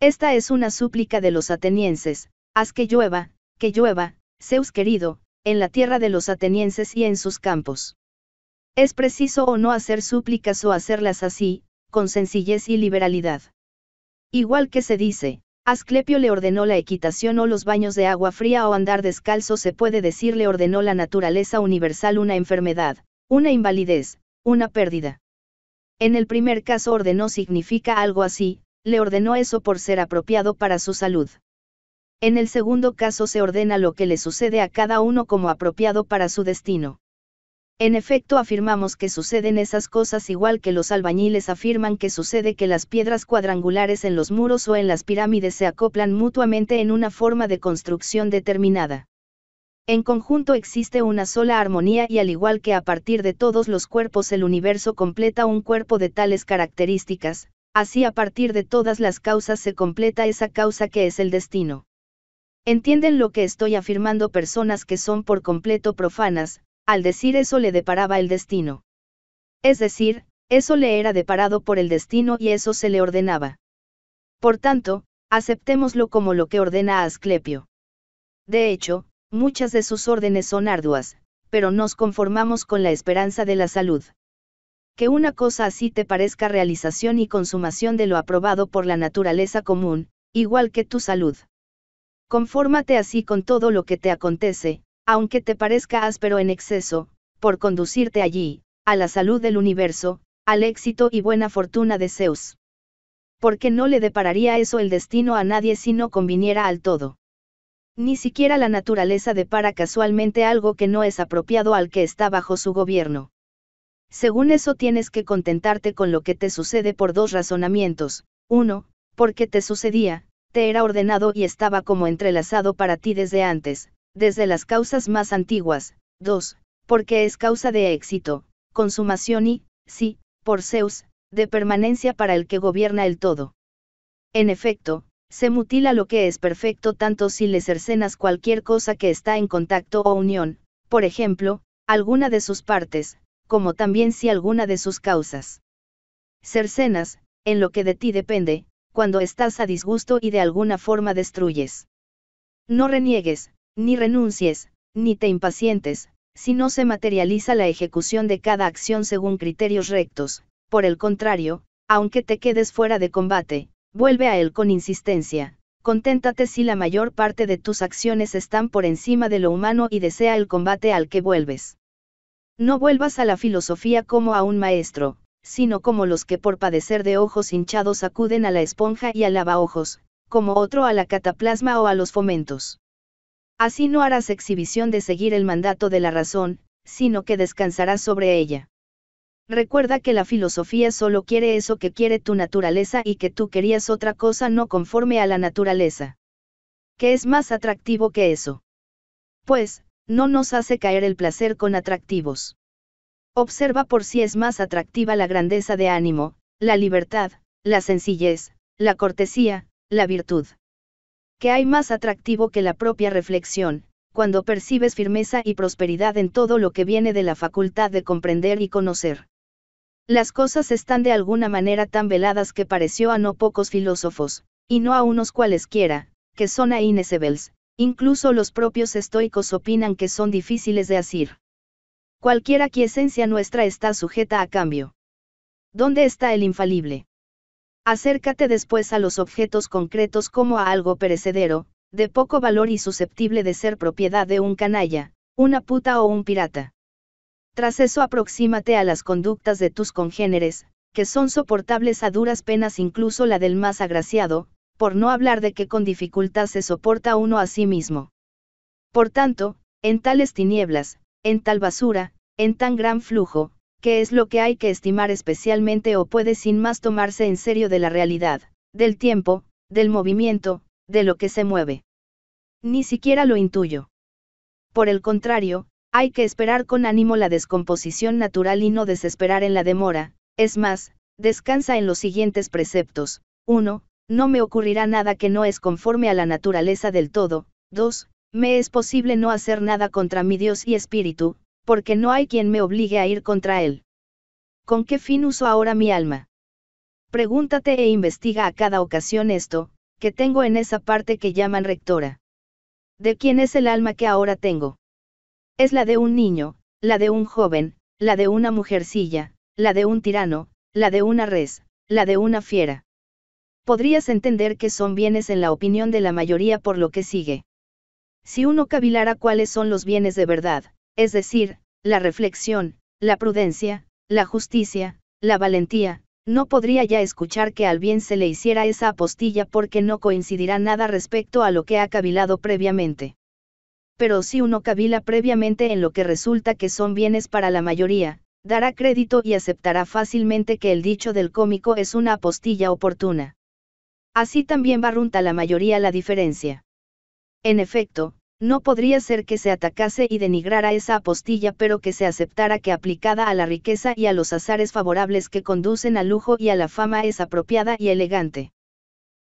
Esta es una súplica de los atenienses, haz que llueva, que llueva, Zeus querido, en la tierra de los atenienses y en sus campos. Es preciso o no hacer súplicas o hacerlas así, con sencillez y liberalidad. Igual que se dice, Asclepio le ordenó la equitación o los baños de agua fría o andar descalzo se puede decir le ordenó la naturaleza universal una enfermedad, una invalidez, una pérdida. En el primer caso ordenó significa algo así, le ordenó eso por ser apropiado para su salud. En el segundo caso se ordena lo que le sucede a cada uno como apropiado para su destino. en efecto afirmamos que suceden esas cosas igual que los albañiles afirman que sucede que las piedras cuadrangulares en los muros o en las pirámides se acoplan mutuamente en una forma de construcción determinada. En conjunto existe una sola armonía y al igual que a partir de todos los cuerpos el universo completa un cuerpo de tales características, así a partir de todas las causas se completa esa causa que es el destino. Entienden lo que estoy afirmando personas que son por completo profanas, al decir eso le deparaba el destino. Es decir, eso le era deparado por el destino y eso se le ordenaba. Por tanto, aceptémoslo como lo que ordena Asclepio. De hecho, muchas de sus órdenes son arduas, pero nos conformamos con la esperanza de la salud. Que una cosa así te parezca realización y consumación de lo aprobado por la naturaleza común, igual que tu salud. Confórmate así con todo lo que te acontece, aunque te parezca áspero en exceso, por conducirte allí, a la salud del universo, al éxito y buena fortuna de Zeus. Porque no le depararía eso el destino a nadie si no conviniera al todo. Ni siquiera la naturaleza depara casualmente algo que no es apropiado al que está bajo su gobierno. Según eso tienes que contentarte con lo que te sucede por dos razonamientos. Uno, porque te sucedía, te era ordenado y estaba como entrelazado para ti desde antes, desde las causas más antiguas, 2. Porque es causa de éxito, consumación y, sí, por Zeus, de permanencia para el que gobierna el todo. En efecto, se mutila lo que es perfecto tanto si le cercenas cualquier cosa que está en contacto o unión, por ejemplo, alguna de sus partes, como también si alguna de sus causas. Cercenas, en lo que de ti depende, cuando estás a disgusto y de alguna forma destruyes. No reniegues, ni renuncies, ni te impacientes, si no se materializa la ejecución de cada acción según criterios rectos, por el contrario, aunque te quedes fuera de combate, vuelve a él con insistencia, conténtate si la mayor parte de tus acciones están por encima de lo humano y desea el combate al que vuelves. No vuelvas a la filosofía como a un maestro, sino como los que por padecer de ojos hinchados acuden a la esponja y al lavaojos, como otro a la cataplasma o a los fomentos. Así no harás exhibición de seguir el mandato de la razón, sino que descansarás sobre ella. Recuerda que la filosofía solo quiere eso que quiere tu naturaleza y que tú querías otra cosa no conforme a la naturaleza. ¿Qué es más atractivo que eso? Pues, no nos hace caer el placer con atractivos. Observa por si es más atractiva la grandeza de ánimo, la libertad, la sencillez, la cortesía, la virtud que hay más atractivo que la propia reflexión, cuando percibes firmeza y prosperidad en todo lo que viene de la facultad de comprender y conocer. Las cosas están de alguna manera tan veladas que pareció a no pocos filósofos, y no a unos cualesquiera, que son inesibles, incluso los propios estoicos opinan que son difíciles de asir. Cualquiera quiesencia nuestra está sujeta a cambio. ¿Dónde está el infalible? Acércate después a los objetos concretos como a algo perecedero, de poco valor y susceptible de ser propiedad de un canalla, una puta o un pirata. Tras eso aproxímate a las conductas de tus congéneres, que son soportables a duras penas incluso la del más agraciado, por no hablar de que con dificultad se soporta uno a sí mismo. Por tanto, en tales tinieblas, en tal basura, en tan gran flujo, qué es lo que hay que estimar especialmente o puede sin más tomarse en serio de la realidad, del tiempo, del movimiento, de lo que se mueve. Ni siquiera lo intuyo. Por el contrario, hay que esperar con ánimo la descomposición natural y no desesperar en la demora, es más, descansa en los siguientes preceptos. 1. No me ocurrirá nada que no es conforme a la naturaleza del todo. 2. Me es posible no hacer nada contra mi Dios y Espíritu, porque no hay quien me obligue a ir contra él. ¿Con qué fin uso ahora mi alma? Pregúntate e investiga a cada ocasión esto, que tengo en esa parte que llaman rectora. ¿De quién es el alma que ahora tengo? Es la de un niño, la de un joven, la de una mujercilla, la de un tirano, la de una res, la de una fiera. Podrías entender que son bienes en la opinión de la mayoría por lo que sigue. Si uno cavilara cuáles son los bienes de verdad, es decir, la reflexión, la prudencia, la justicia, la valentía, no podría ya escuchar que al bien se le hiciera esa apostilla porque no coincidirá nada respecto a lo que ha cavilado previamente. pero si uno cavila previamente en lo que resulta que son bienes para la mayoría, dará crédito y aceptará fácilmente que el dicho del cómico es una apostilla oportuna. Así también barrunta la mayoría la diferencia. En efecto, no podría ser que se atacase y denigrara esa apostilla pero que se aceptara que aplicada a la riqueza y a los azares favorables que conducen al lujo y a la fama es apropiada y elegante.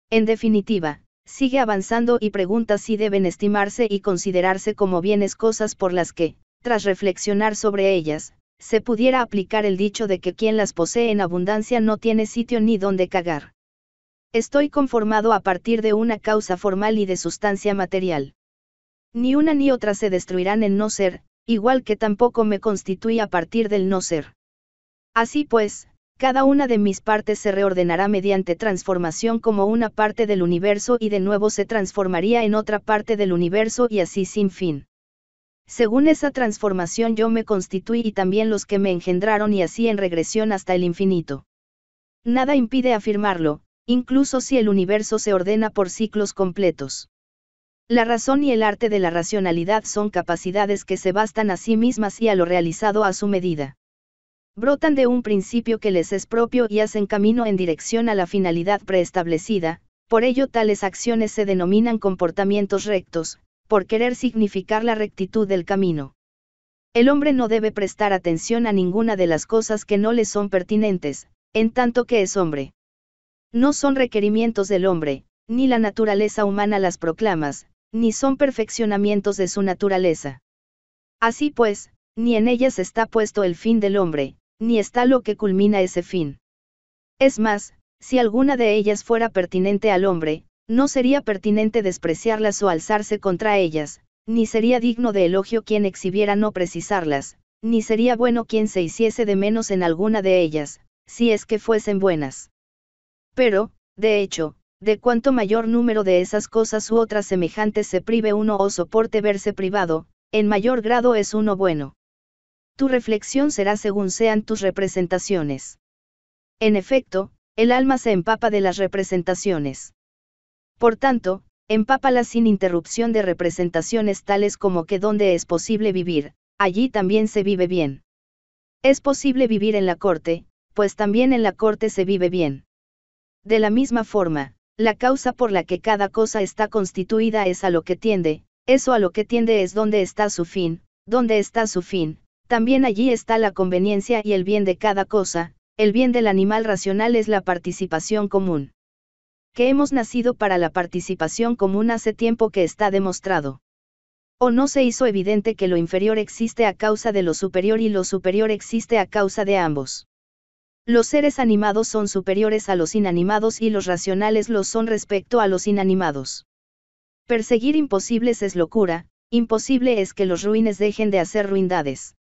En definitiva, sigue avanzando y pregunta si deben estimarse y considerarse como bienes cosas por las que, tras reflexionar sobre ellas, se pudiera aplicar el dicho de que quien las posee en abundancia no tiene sitio ni donde cagar. Estoy conformado a partir de una causa formal y de sustancia material. Ni una ni otra se destruirán en no ser, igual que tampoco me constituí a partir del no ser. Así pues, cada una de mis partes se reordenará mediante transformación como una parte del universo y de nuevo se transformaría en otra parte del universo y así sin fin. Según esa transformación yo me constituí y también los que me engendraron y así en regresión hasta el infinito. Nada impide afirmarlo, incluso si el universo se ordena por ciclos completos. La razón y el arte de la racionalidad son capacidades que se bastan a sí mismas y a lo realizado a su medida. Brotan de un principio que les es propio y hacen camino en dirección a la finalidad preestablecida, por ello tales acciones se denominan comportamientos rectos, por querer significar la rectitud del camino. El hombre no debe prestar atención a ninguna de las cosas que no le son pertinentes, en tanto que es hombre. No son requerimientos del hombre, ni la naturaleza humana las proclamas, ni son perfeccionamientos de su naturaleza. Así pues, ni en ellas está puesto el fin del hombre, ni está lo que culmina ese fin. Es más, si alguna de ellas fuera pertinente al hombre, no sería pertinente despreciarlas o alzarse contra ellas, ni sería digno de elogio quien exhibiera no precisarlas, ni sería bueno quien se hiciese de menos en alguna de ellas, si es que fuesen buenas. Pero, de hecho, de cuanto mayor número de esas cosas u otras semejantes se prive uno o soporte verse privado, en mayor grado es uno bueno. Tu reflexión será según sean tus representaciones. En efecto, el alma se empapa de las representaciones. Por tanto, empápala sin interrupción de representaciones tales como que donde es posible vivir, allí también se vive bien. Es posible vivir en la corte, pues también en la corte se vive bien. De la misma forma, la causa por la que cada cosa está constituida es a lo que tiende, eso a lo que tiende es donde está su fin, donde está su fin, también allí está la conveniencia y el bien de cada cosa, el bien del animal racional es la participación común. Que hemos nacido para la participación común hace tiempo que está demostrado. O no se hizo evidente que lo inferior existe a causa de lo superior y lo superior existe a causa de ambos. Los seres animados son superiores a los inanimados y los racionales los son respecto a los inanimados. Perseguir imposibles es locura, imposible es que los ruines dejen de hacer ruindades.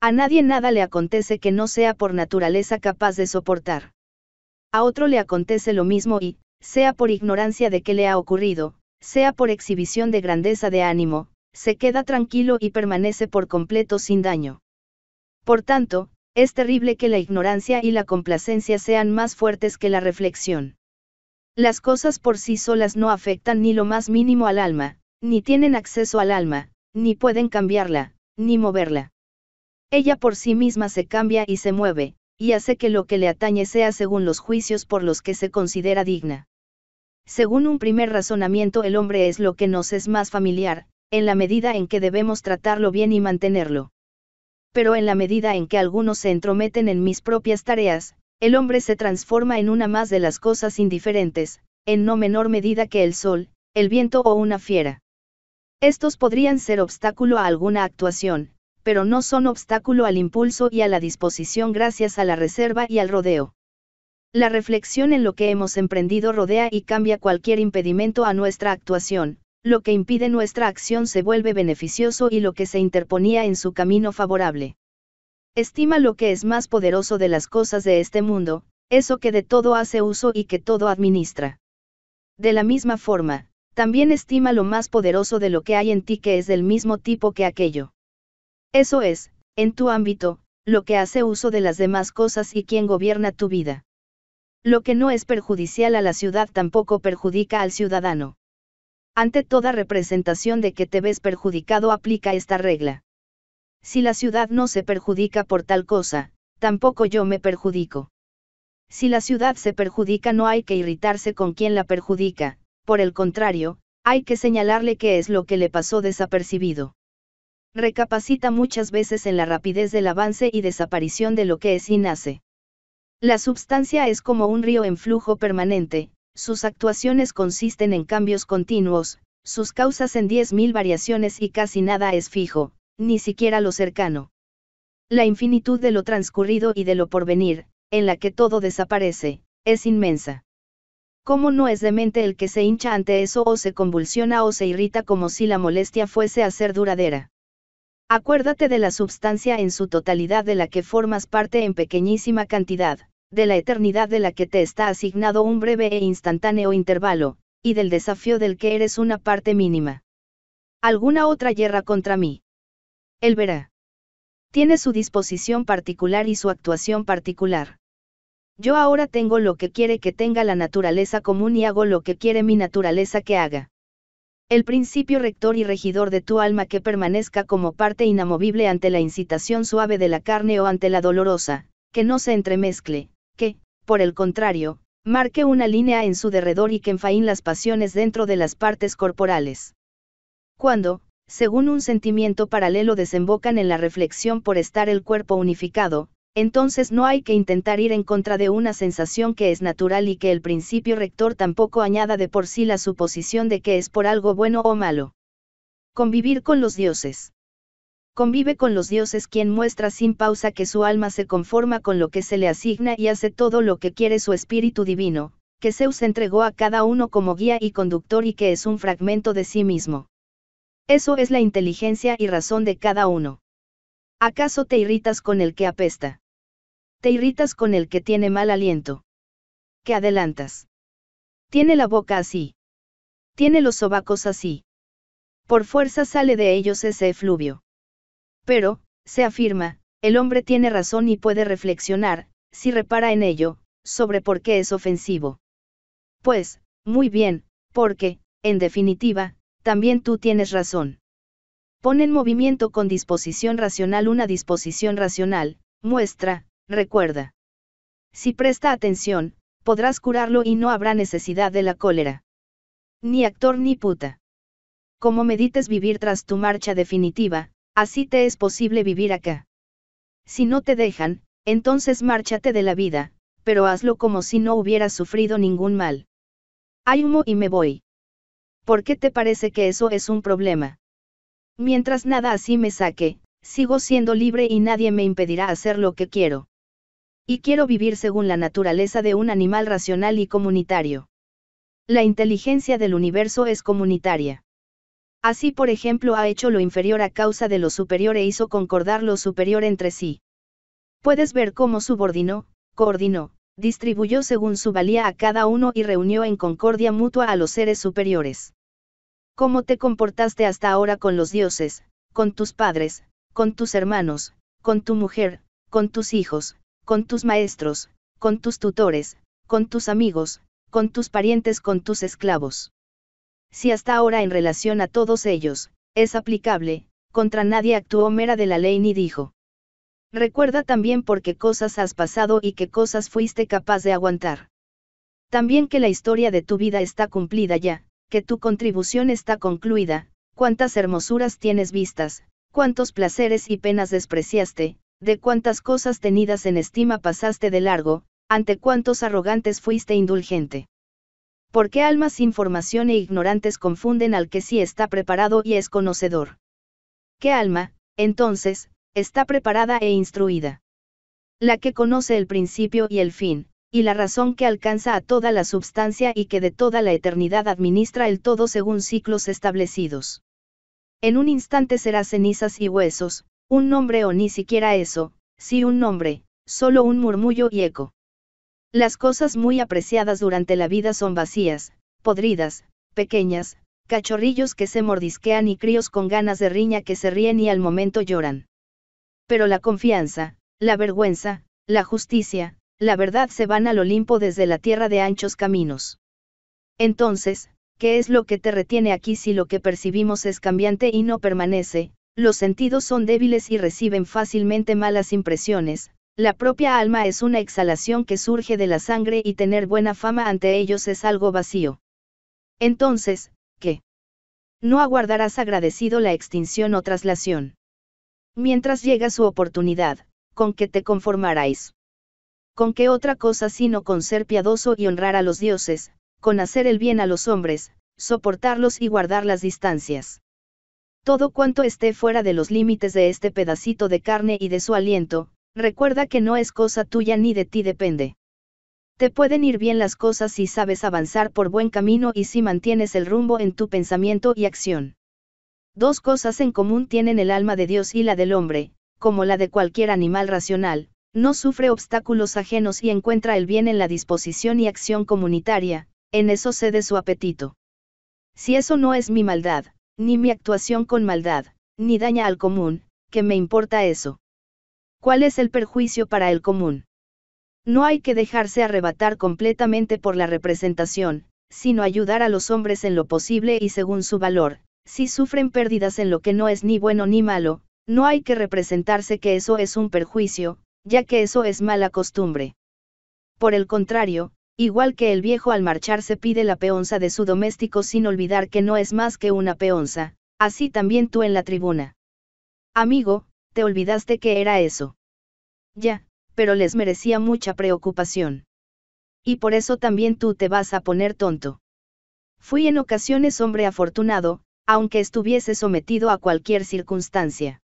A nadie nada le acontece que no sea por naturaleza capaz de soportar. A otro le acontece lo mismo y, sea por ignorancia de qué le ha ocurrido, sea por exhibición de grandeza de ánimo, se queda tranquilo y permanece por completo sin daño. Por tanto, es terrible que la ignorancia y la complacencia sean más fuertes que la reflexión. Las cosas por sí solas no afectan ni lo más mínimo al alma, ni tienen acceso al alma, ni pueden cambiarla, ni moverla. Ella por sí misma se cambia y se mueve, y hace que lo que le atañe sea según los juicios por los que se considera digna. Según un primer razonamiento el hombre es lo que nos es más familiar, en la medida en que debemos tratarlo bien y mantenerlo pero en la medida en que algunos se entrometen en mis propias tareas, el hombre se transforma en una más de las cosas indiferentes, en no menor medida que el sol, el viento o una fiera. Estos podrían ser obstáculo a alguna actuación, pero no son obstáculo al impulso y a la disposición gracias a la reserva y al rodeo. La reflexión en lo que hemos emprendido rodea y cambia cualquier impedimento a nuestra actuación, lo que impide nuestra acción se vuelve beneficioso y lo que se interponía en su camino favorable. Estima lo que es más poderoso de las cosas de este mundo, eso que de todo hace uso y que todo administra. De la misma forma, también estima lo más poderoso de lo que hay en ti que es del mismo tipo que aquello. Eso es, en tu ámbito, lo que hace uso de las demás cosas y quien gobierna tu vida. Lo que no es perjudicial a la ciudad tampoco perjudica al ciudadano. Ante toda representación de que te ves perjudicado aplica esta regla. Si la ciudad no se perjudica por tal cosa, tampoco yo me perjudico. Si la ciudad se perjudica no hay que irritarse con quien la perjudica, por el contrario, hay que señalarle qué es lo que le pasó desapercibido. Recapacita muchas veces en la rapidez del avance y desaparición de lo que es y nace. La substancia es como un río en flujo permanente, sus actuaciones consisten en cambios continuos, sus causas en 10.000 variaciones y casi nada es fijo, ni siquiera lo cercano. La infinitud de lo transcurrido y de lo porvenir, en la que todo desaparece, es inmensa. ¿Cómo no es demente el que se hincha ante eso o se convulsiona o se irrita como si la molestia fuese a ser duradera? Acuérdate de la substancia en su totalidad de la que formas parte en pequeñísima cantidad, de la eternidad de la que te está asignado un breve e instantáneo intervalo, y del desafío del que eres una parte mínima. ¿Alguna otra guerra contra mí? Él verá. Tiene su disposición particular y su actuación particular. Yo ahora tengo lo que quiere que tenga la naturaleza común y hago lo que quiere mi naturaleza que haga. El principio rector y regidor de tu alma que permanezca como parte inamovible ante la incitación suave de la carne o ante la dolorosa, que no se entremezcle, que, por el contrario, marque una línea en su derredor y que enfaín las pasiones dentro de las partes corporales. Cuando, según un sentimiento paralelo desembocan en la reflexión por estar el cuerpo unificado, entonces no hay que intentar ir en contra de una sensación que es natural y que el principio rector tampoco añada de por sí la suposición de que es por algo bueno o malo. Convivir con los dioses. Convive con los dioses quien muestra sin pausa que su alma se conforma con lo que se le asigna y hace todo lo que quiere su espíritu divino, que Zeus entregó a cada uno como guía y conductor y que es un fragmento de sí mismo. Eso es la inteligencia y razón de cada uno. ¿Acaso te irritas con el que apesta? ¿Te irritas con el que tiene mal aliento? ¿Qué adelantas? Tiene la boca así. Tiene los sobacos así. Por fuerza sale de ellos ese efluvio. Pero, se afirma, el hombre tiene razón y puede reflexionar, si repara en ello, sobre por qué es ofensivo. Pues, muy bien, porque, en definitiva, también tú tienes razón. Pon en movimiento con disposición racional una disposición racional, muestra, recuerda. Si presta atención, podrás curarlo y no habrá necesidad de la cólera. Ni actor ni puta. Como medites vivir tras tu marcha definitiva, Así te es posible vivir acá. Si no te dejan, entonces márchate de la vida, pero hazlo como si no hubieras sufrido ningún mal. Hay humo y me voy. ¿Por qué te parece que eso es un problema? Mientras nada así me saque, sigo siendo libre y nadie me impedirá hacer lo que quiero. Y quiero vivir según la naturaleza de un animal racional y comunitario. La inteligencia del universo es comunitaria. Así por ejemplo ha hecho lo inferior a causa de lo superior e hizo concordar lo superior entre sí. Puedes ver cómo subordinó, coordinó, distribuyó según su valía a cada uno y reunió en concordia mutua a los seres superiores. ¿Cómo te comportaste hasta ahora con los dioses, con tus padres, con tus hermanos, con tu mujer, con tus hijos, con tus maestros, con tus tutores, con tus amigos, con tus parientes, con tus esclavos? Si hasta ahora en relación a todos ellos, es aplicable, contra nadie actuó mera de la ley ni dijo. Recuerda también por qué cosas has pasado y qué cosas fuiste capaz de aguantar. También que la historia de tu vida está cumplida ya, que tu contribución está concluida, cuántas hermosuras tienes vistas, cuántos placeres y penas despreciaste, de cuántas cosas tenidas en estima pasaste de largo, ante cuántos arrogantes fuiste indulgente. ¿Por qué almas sin formación e ignorantes confunden al que sí está preparado y es conocedor? ¿Qué alma, entonces, está preparada e instruida? La que conoce el principio y el fin, y la razón que alcanza a toda la substancia y que de toda la eternidad administra el todo según ciclos establecidos. En un instante será cenizas y huesos, un nombre o ni siquiera eso, sí un nombre, solo un murmullo y eco. Las cosas muy apreciadas durante la vida son vacías, podridas, pequeñas, cachorrillos que se mordisquean y críos con ganas de riña que se ríen y al momento lloran. Pero la confianza, la vergüenza, la justicia, la verdad se van al Olimpo desde la tierra de anchos caminos. Entonces, ¿qué es lo que te retiene aquí si lo que percibimos es cambiante y no permanece? Los sentidos son débiles y reciben fácilmente malas impresiones, la propia alma es una exhalación que surge de la sangre y tener buena fama ante ellos es algo vacío. Entonces, ¿qué? No aguardarás agradecido la extinción o traslación. Mientras llega su oportunidad, ¿con qué te conformaráis? ¿Con qué otra cosa sino con ser piadoso y honrar a los dioses, con hacer el bien a los hombres, soportarlos y guardar las distancias? Todo cuanto esté fuera de los límites de este pedacito de carne y de su aliento, Recuerda que no es cosa tuya ni de ti depende. Te pueden ir bien las cosas si sabes avanzar por buen camino y si mantienes el rumbo en tu pensamiento y acción. Dos cosas en común tienen el alma de Dios y la del hombre, como la de cualquier animal racional, no sufre obstáculos ajenos y encuentra el bien en la disposición y acción comunitaria, en eso cede su apetito. Si eso no es mi maldad, ni mi actuación con maldad, ni daña al común, ¿qué me importa eso? ¿Cuál es el perjuicio para el común? No hay que dejarse arrebatar completamente por la representación, sino ayudar a los hombres en lo posible y según su valor. Si sufren pérdidas en lo que no es ni bueno ni malo, no hay que representarse que eso es un perjuicio, ya que eso es mala costumbre. Por el contrario, igual que el viejo al marcharse pide la peonza de su doméstico sin olvidar que no es más que una peonza, así también tú en la tribuna. Amigo, te olvidaste que era eso. Ya, pero les merecía mucha preocupación. Y por eso también tú te vas a poner tonto. Fui en ocasiones hombre afortunado, aunque estuviese sometido a cualquier circunstancia.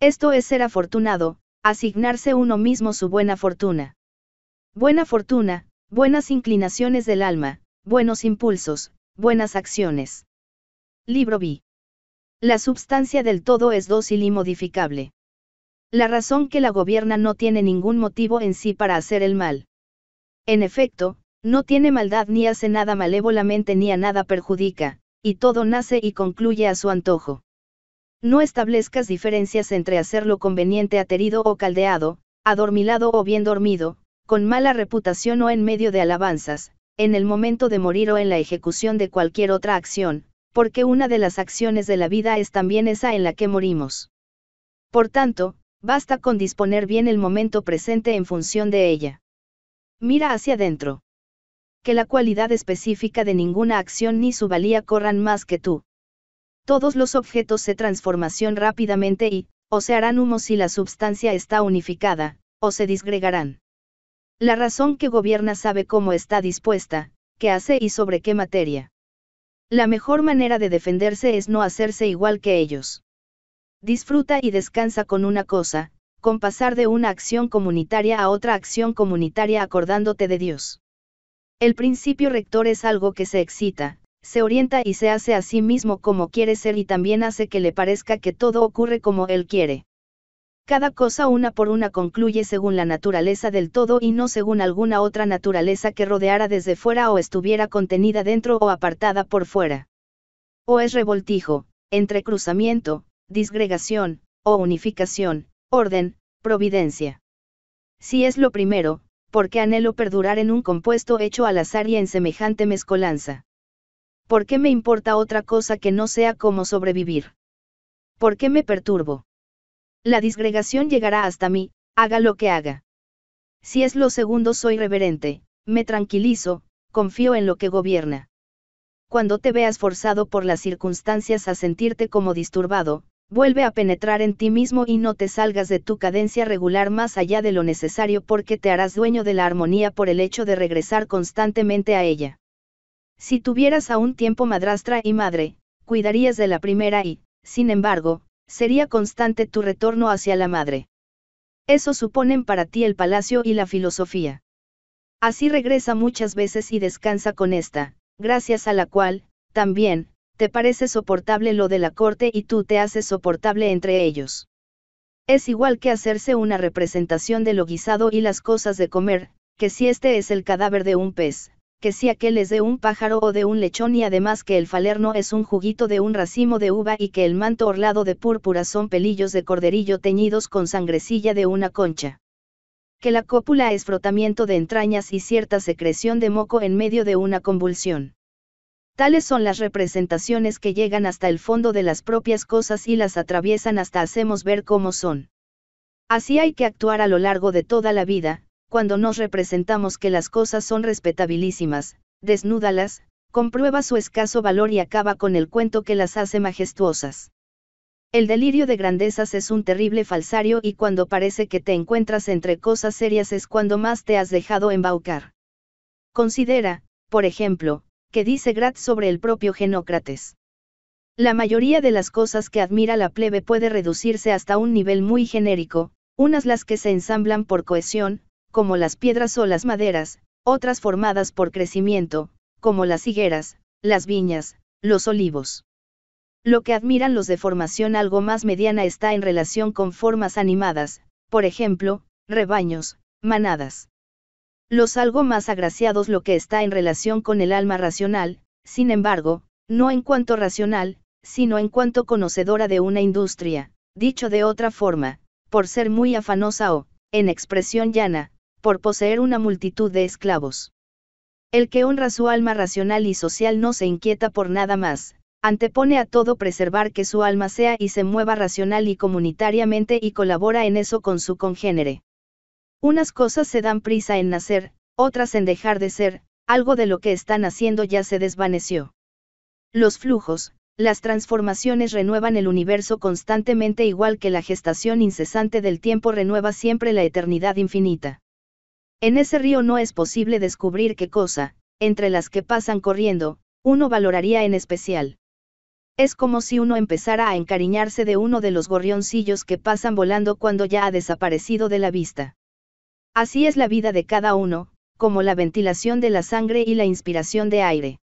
Esto es ser afortunado, asignarse uno mismo su buena fortuna. Buena fortuna, buenas inclinaciones del alma, buenos impulsos, buenas acciones. Libro B. La substancia del todo es dócil y modificable. La razón que la gobierna no tiene ningún motivo en sí para hacer el mal. En efecto, no tiene maldad ni hace nada malévolamente ni a nada perjudica, y todo nace y concluye a su antojo. No establezcas diferencias entre hacerlo conveniente aterido o caldeado, adormilado o bien dormido, con mala reputación o en medio de alabanzas, en el momento de morir o en la ejecución de cualquier otra acción, porque una de las acciones de la vida es también esa en la que morimos. Por tanto, basta con disponer bien el momento presente en función de ella. Mira hacia adentro. Que la cualidad específica de ninguna acción ni su valía corran más que tú. Todos los objetos se transformación rápidamente y, o se harán humo si la substancia está unificada, o se disgregarán. La razón que gobierna sabe cómo está dispuesta, qué hace y sobre qué materia. La mejor manera de defenderse es no hacerse igual que ellos. Disfruta y descansa con una cosa, con pasar de una acción comunitaria a otra acción comunitaria acordándote de Dios. El principio rector es algo que se excita, se orienta y se hace a sí mismo como quiere ser y también hace que le parezca que todo ocurre como él quiere. Cada cosa una por una concluye según la naturaleza del todo y no según alguna otra naturaleza que rodeara desde fuera o estuviera contenida dentro o apartada por fuera. O es revoltijo, entrecruzamiento, disgregación, o unificación, orden, providencia. Si es lo primero, ¿por qué anhelo perdurar en un compuesto hecho al azar y en semejante mezcolanza? ¿Por qué me importa otra cosa que no sea como sobrevivir? ¿Por qué me perturbo? La disgregación llegará hasta mí, haga lo que haga. Si es lo segundo soy reverente, me tranquilizo, confío en lo que gobierna. Cuando te veas forzado por las circunstancias a sentirte como disturbado, vuelve a penetrar en ti mismo y no te salgas de tu cadencia regular más allá de lo necesario porque te harás dueño de la armonía por el hecho de regresar constantemente a ella. Si tuvieras a un tiempo madrastra y madre, cuidarías de la primera y, sin embargo, sería constante tu retorno hacia la madre. Eso suponen para ti el palacio y la filosofía. Así regresa muchas veces y descansa con esta, gracias a la cual, también, te parece soportable lo de la corte y tú te haces soportable entre ellos. Es igual que hacerse una representación de lo guisado y las cosas de comer, que si este es el cadáver de un pez, que si aquel es de un pájaro o de un lechón y además que el falerno es un juguito de un racimo de uva y que el manto orlado de púrpura son pelillos de corderillo teñidos con sangrecilla de una concha. Que la cópula es frotamiento de entrañas y cierta secreción de moco en medio de una convulsión. Tales son las representaciones que llegan hasta el fondo de las propias cosas y las atraviesan hasta hacemos ver cómo son. Así hay que actuar a lo largo de toda la vida, cuando nos representamos que las cosas son respetabilísimas, desnúdalas, comprueba su escaso valor y acaba con el cuento que las hace majestuosas. El delirio de grandezas es un terrible falsario y cuando parece que te encuentras entre cosas serias es cuando más te has dejado embaucar. Considera, por ejemplo, que dice Grat sobre el propio Genócrates. La mayoría de las cosas que admira la plebe puede reducirse hasta un nivel muy genérico, unas las que se ensamblan por cohesión, como las piedras o las maderas, otras formadas por crecimiento, como las higueras, las viñas, los olivos. Lo que admiran los de formación algo más mediana está en relación con formas animadas, por ejemplo, rebaños, manadas. Los algo más agraciados lo que está en relación con el alma racional, sin embargo, no en cuanto racional, sino en cuanto conocedora de una industria, dicho de otra forma, por ser muy afanosa o, en expresión llana, por poseer una multitud de esclavos. El que honra su alma racional y social no se inquieta por nada más, antepone a todo preservar que su alma sea y se mueva racional y comunitariamente y colabora en eso con su congénere. Unas cosas se dan prisa en nacer, otras en dejar de ser, algo de lo que están haciendo ya se desvaneció. Los flujos, las transformaciones renuevan el universo constantemente igual que la gestación incesante del tiempo renueva siempre la eternidad infinita. En ese río no es posible descubrir qué cosa, entre las que pasan corriendo, uno valoraría en especial. Es como si uno empezara a encariñarse de uno de los gorrioncillos que pasan volando cuando ya ha desaparecido de la vista. Así es la vida de cada uno, como la ventilación de la sangre y la inspiración de aire.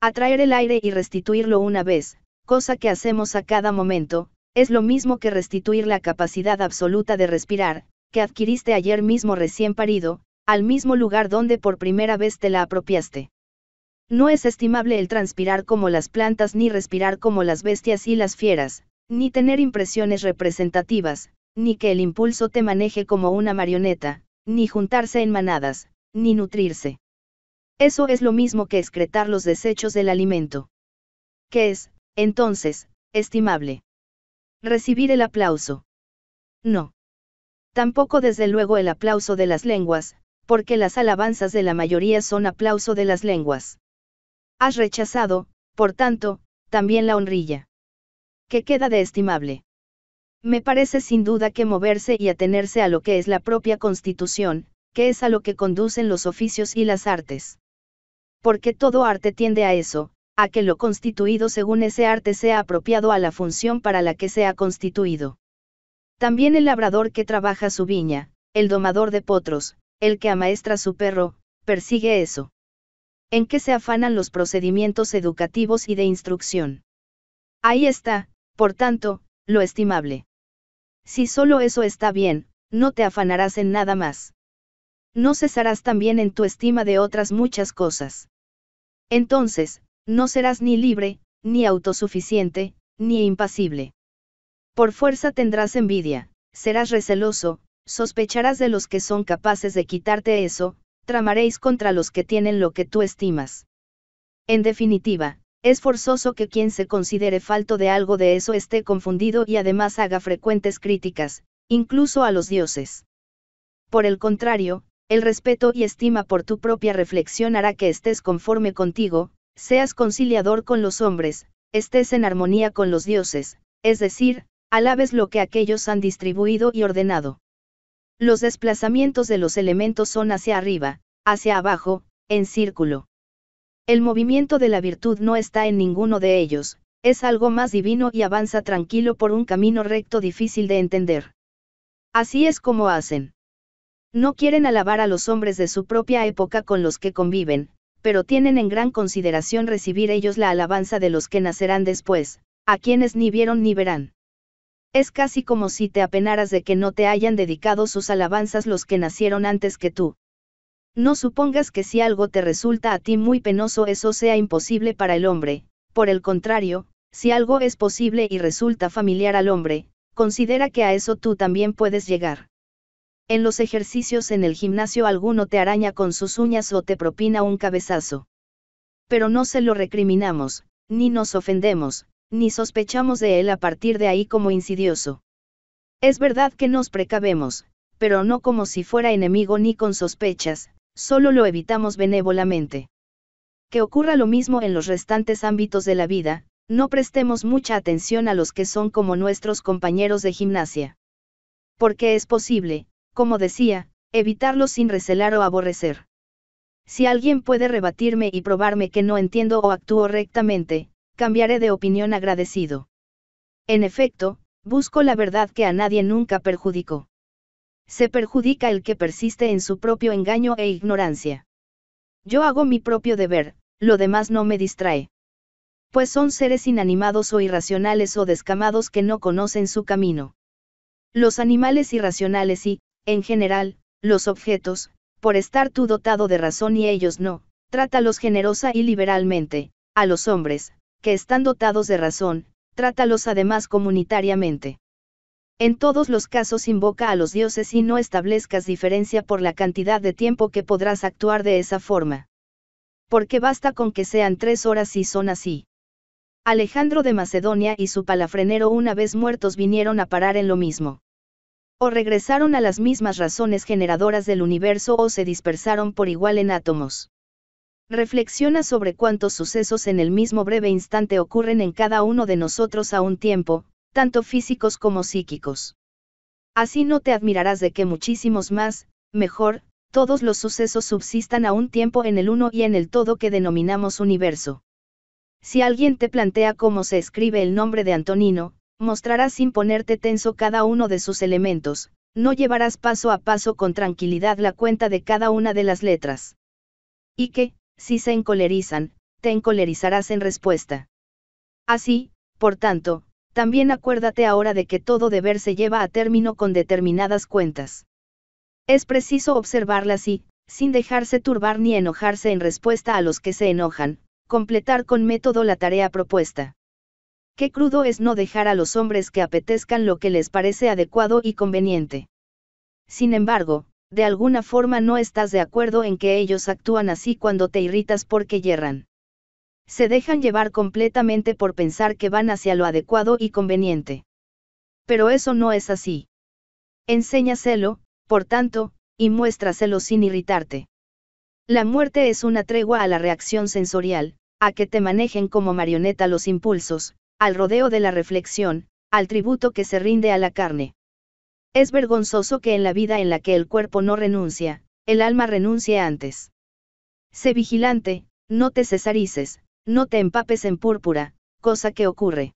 Atraer el aire y restituirlo una vez, cosa que hacemos a cada momento, es lo mismo que restituir la capacidad absoluta de respirar, que adquiriste ayer mismo recién parido, al mismo lugar donde por primera vez te la apropiaste. No es estimable el transpirar como las plantas ni respirar como las bestias y las fieras, ni tener impresiones representativas, ni que el impulso te maneje como una marioneta, ni juntarse en manadas, ni nutrirse. Eso es lo mismo que excretar los desechos del alimento. ¿Qué es, entonces, estimable? Recibir el aplauso. No. Tampoco desde luego el aplauso de las lenguas, porque las alabanzas de la mayoría son aplauso de las lenguas. Has rechazado, por tanto, también la honrilla. ¿Qué queda de estimable? Me parece sin duda que moverse y atenerse a lo que es la propia constitución, que es a lo que conducen los oficios y las artes. Porque todo arte tiende a eso, a que lo constituido según ese arte sea apropiado a la función para la que sea constituido. También el labrador que trabaja su viña, el domador de potros, el que amaestra su perro, persigue eso en qué se afanan los procedimientos educativos y de instrucción. Ahí está, por tanto, lo estimable. Si solo eso está bien, no te afanarás en nada más. No cesarás también en tu estima de otras muchas cosas. Entonces, no serás ni libre, ni autosuficiente, ni impasible. Por fuerza tendrás envidia, serás receloso, sospecharás de los que son capaces de quitarte eso, tramaréis contra los que tienen lo que tú estimas. En definitiva, es forzoso que quien se considere falto de algo de eso esté confundido y además haga frecuentes críticas, incluso a los dioses. Por el contrario, el respeto y estima por tu propia reflexión hará que estés conforme contigo, seas conciliador con los hombres, estés en armonía con los dioses, es decir, alabes lo que aquellos han distribuido y ordenado. Los desplazamientos de los elementos son hacia arriba, hacia abajo, en círculo. El movimiento de la virtud no está en ninguno de ellos, es algo más divino y avanza tranquilo por un camino recto difícil de entender. Así es como hacen. No quieren alabar a los hombres de su propia época con los que conviven, pero tienen en gran consideración recibir ellos la alabanza de los que nacerán después, a quienes ni vieron ni verán. Es casi como si te apenaras de que no te hayan dedicado sus alabanzas los que nacieron antes que tú. No supongas que si algo te resulta a ti muy penoso eso sea imposible para el hombre, por el contrario, si algo es posible y resulta familiar al hombre, considera que a eso tú también puedes llegar. En los ejercicios en el gimnasio alguno te araña con sus uñas o te propina un cabezazo. pero no se lo recriminamos, ni nos ofendemos, ni sospechamos de él a partir de ahí como insidioso. Es verdad que nos precavemos, pero no como si fuera enemigo ni con sospechas, solo lo evitamos benévolamente. Que ocurra lo mismo en los restantes ámbitos de la vida, no prestemos mucha atención a los que son como nuestros compañeros de gimnasia. Porque es posible, como decía, evitarlos sin recelar o aborrecer. Si alguien puede rebatirme y probarme que no entiendo o actúo rectamente, cambiaré de opinión agradecido. En efecto, busco la verdad que a nadie nunca perjudicó. Se perjudica el que persiste en su propio engaño e ignorancia. Yo hago mi propio deber, lo demás no me distrae. Pues son seres inanimados o irracionales o descamados que no conocen su camino. Los animales irracionales y, en general, los objetos, por estar tú dotado de razón y ellos no, trátalos generosa y liberalmente, a los hombres, que están dotados de razón, trátalos además comunitariamente. En todos los casos invoca a los dioses y no establezcas diferencia por la cantidad de tiempo que podrás actuar de esa forma. Porque basta con que sean tres horas y son así. Alejandro de Macedonia y su palafrenero una vez muertos vinieron a parar en lo mismo. O regresaron a las mismas razones generadoras del universo o se dispersaron por igual en átomos. Reflexiona sobre cuántos sucesos en el mismo breve instante ocurren en cada uno de nosotros a un tiempo, tanto físicos como psíquicos. Así no te admirarás de que muchísimos más, mejor, todos los sucesos subsistan a un tiempo en el uno y en el todo que denominamos universo. Si alguien te plantea cómo se escribe el nombre de Antonino, mostrarás sin ponerte tenso cada uno de sus elementos, no llevarás paso a paso con tranquilidad la cuenta de cada una de las letras. Y que, si se encolerizan, te encolerizarás en respuesta. Así, por tanto, también acuérdate ahora de que todo deber se lleva a término con determinadas cuentas. Es preciso observarlas y, sin dejarse turbar ni enojarse en respuesta a los que se enojan, completar con método la tarea propuesta. Qué crudo es no dejar a los hombres que apetezcan lo que les parece adecuado y conveniente. Sin embargo, de alguna forma no estás de acuerdo en que ellos actúan así cuando te irritas porque yerran. Se dejan llevar completamente por pensar que van hacia lo adecuado y conveniente. Pero eso no es así. Enséñaselo, por tanto, y muéstraselo sin irritarte. La muerte es una tregua a la reacción sensorial, a que te manejen como marioneta los impulsos, al rodeo de la reflexión, al tributo que se rinde a la carne. Es vergonzoso que en la vida en la que el cuerpo no renuncia, el alma renuncie antes. Sé vigilante, no te cesarices, no te empapes en púrpura, cosa que ocurre.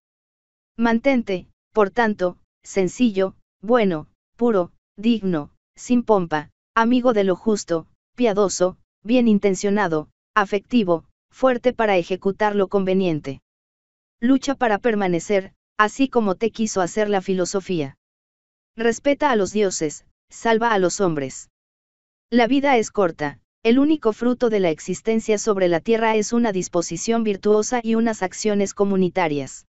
Mantente, por tanto, sencillo, bueno, puro, digno, sin pompa, amigo de lo justo, piadoso, bien intencionado, afectivo, fuerte para ejecutar lo conveniente. Lucha para permanecer, así como te quiso hacer la filosofía. Respeta a los dioses, salva a los hombres. La vida es corta, el único fruto de la existencia sobre la tierra es una disposición virtuosa y unas acciones comunitarias.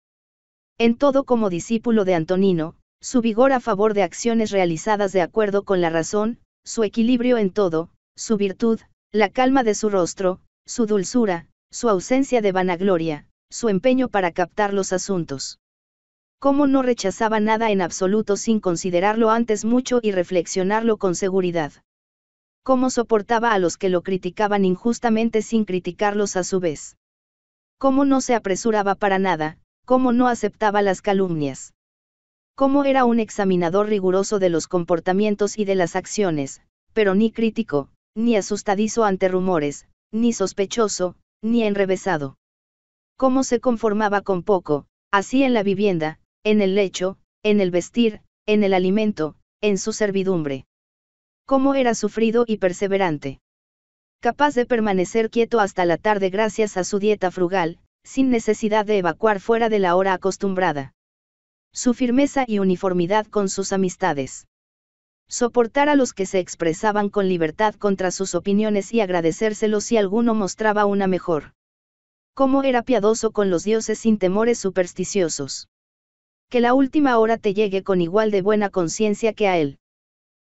En todo como discípulo de Antonino, su vigor a favor de acciones realizadas de acuerdo con la razón, su equilibrio en todo, su virtud, la calma de su rostro, su dulzura, su ausencia de vanagloria, su empeño para captar los asuntos cómo no rechazaba nada en absoluto sin considerarlo antes mucho y reflexionarlo con seguridad. Cómo soportaba a los que lo criticaban injustamente sin criticarlos a su vez. Cómo no se apresuraba para nada, cómo no aceptaba las calumnias. Cómo era un examinador riguroso de los comportamientos y de las acciones, pero ni crítico, ni asustadizo ante rumores, ni sospechoso, ni enrevesado. Cómo se conformaba con poco, así en la vivienda, en el lecho, en el vestir, en el alimento, en su servidumbre. Cómo era sufrido y perseverante. Capaz de permanecer quieto hasta la tarde gracias a su dieta frugal, sin necesidad de evacuar fuera de la hora acostumbrada. Su firmeza y uniformidad con sus amistades. Soportar a los que se expresaban con libertad contra sus opiniones y agradecérselos si alguno mostraba una mejor. Cómo era piadoso con los dioses sin temores supersticiosos que la última hora te llegue con igual de buena conciencia que a él.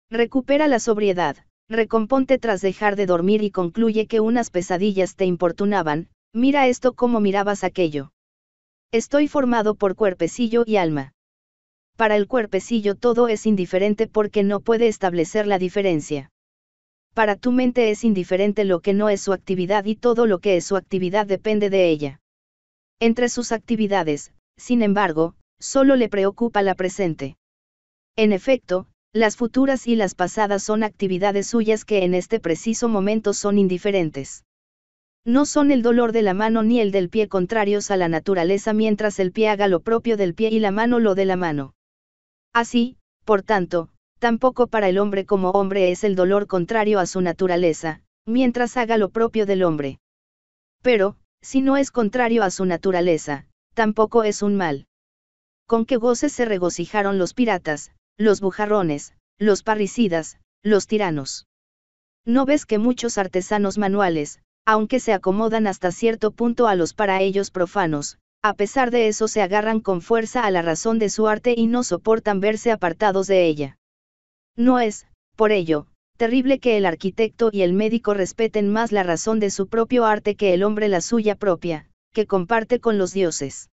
Recupera la sobriedad, recomponte tras dejar de dormir y concluye que unas pesadillas te importunaban, mira esto como mirabas aquello. Estoy formado por cuerpecillo y alma. Para el cuerpecillo todo es indiferente porque no puede establecer la diferencia. Para tu mente es indiferente lo que no es su actividad y todo lo que es su actividad depende de ella. Entre sus actividades, sin embargo, solo le preocupa la presente. En efecto, las futuras y las pasadas son actividades suyas que en este preciso momento son indiferentes. No son el dolor de la mano ni el del pie contrarios a la naturaleza mientras el pie haga lo propio del pie y la mano lo de la mano. Así, por tanto, tampoco para el hombre como hombre es el dolor contrario a su naturaleza, mientras haga lo propio del hombre. Pero, si no es contrario a su naturaleza, tampoco es un mal. Con qué goces se regocijaron los piratas, los bujarrones, los parricidas, los tiranos. ¿No ves que muchos artesanos manuales, aunque se acomodan hasta cierto punto a los para ellos profanos, a pesar de eso se agarran con fuerza a la razón de su arte y no soportan verse apartados de ella. No es, por ello, terrible que el arquitecto y el médico respeten más la razón de su propio arte que el hombre la suya propia, que comparte con los dioses.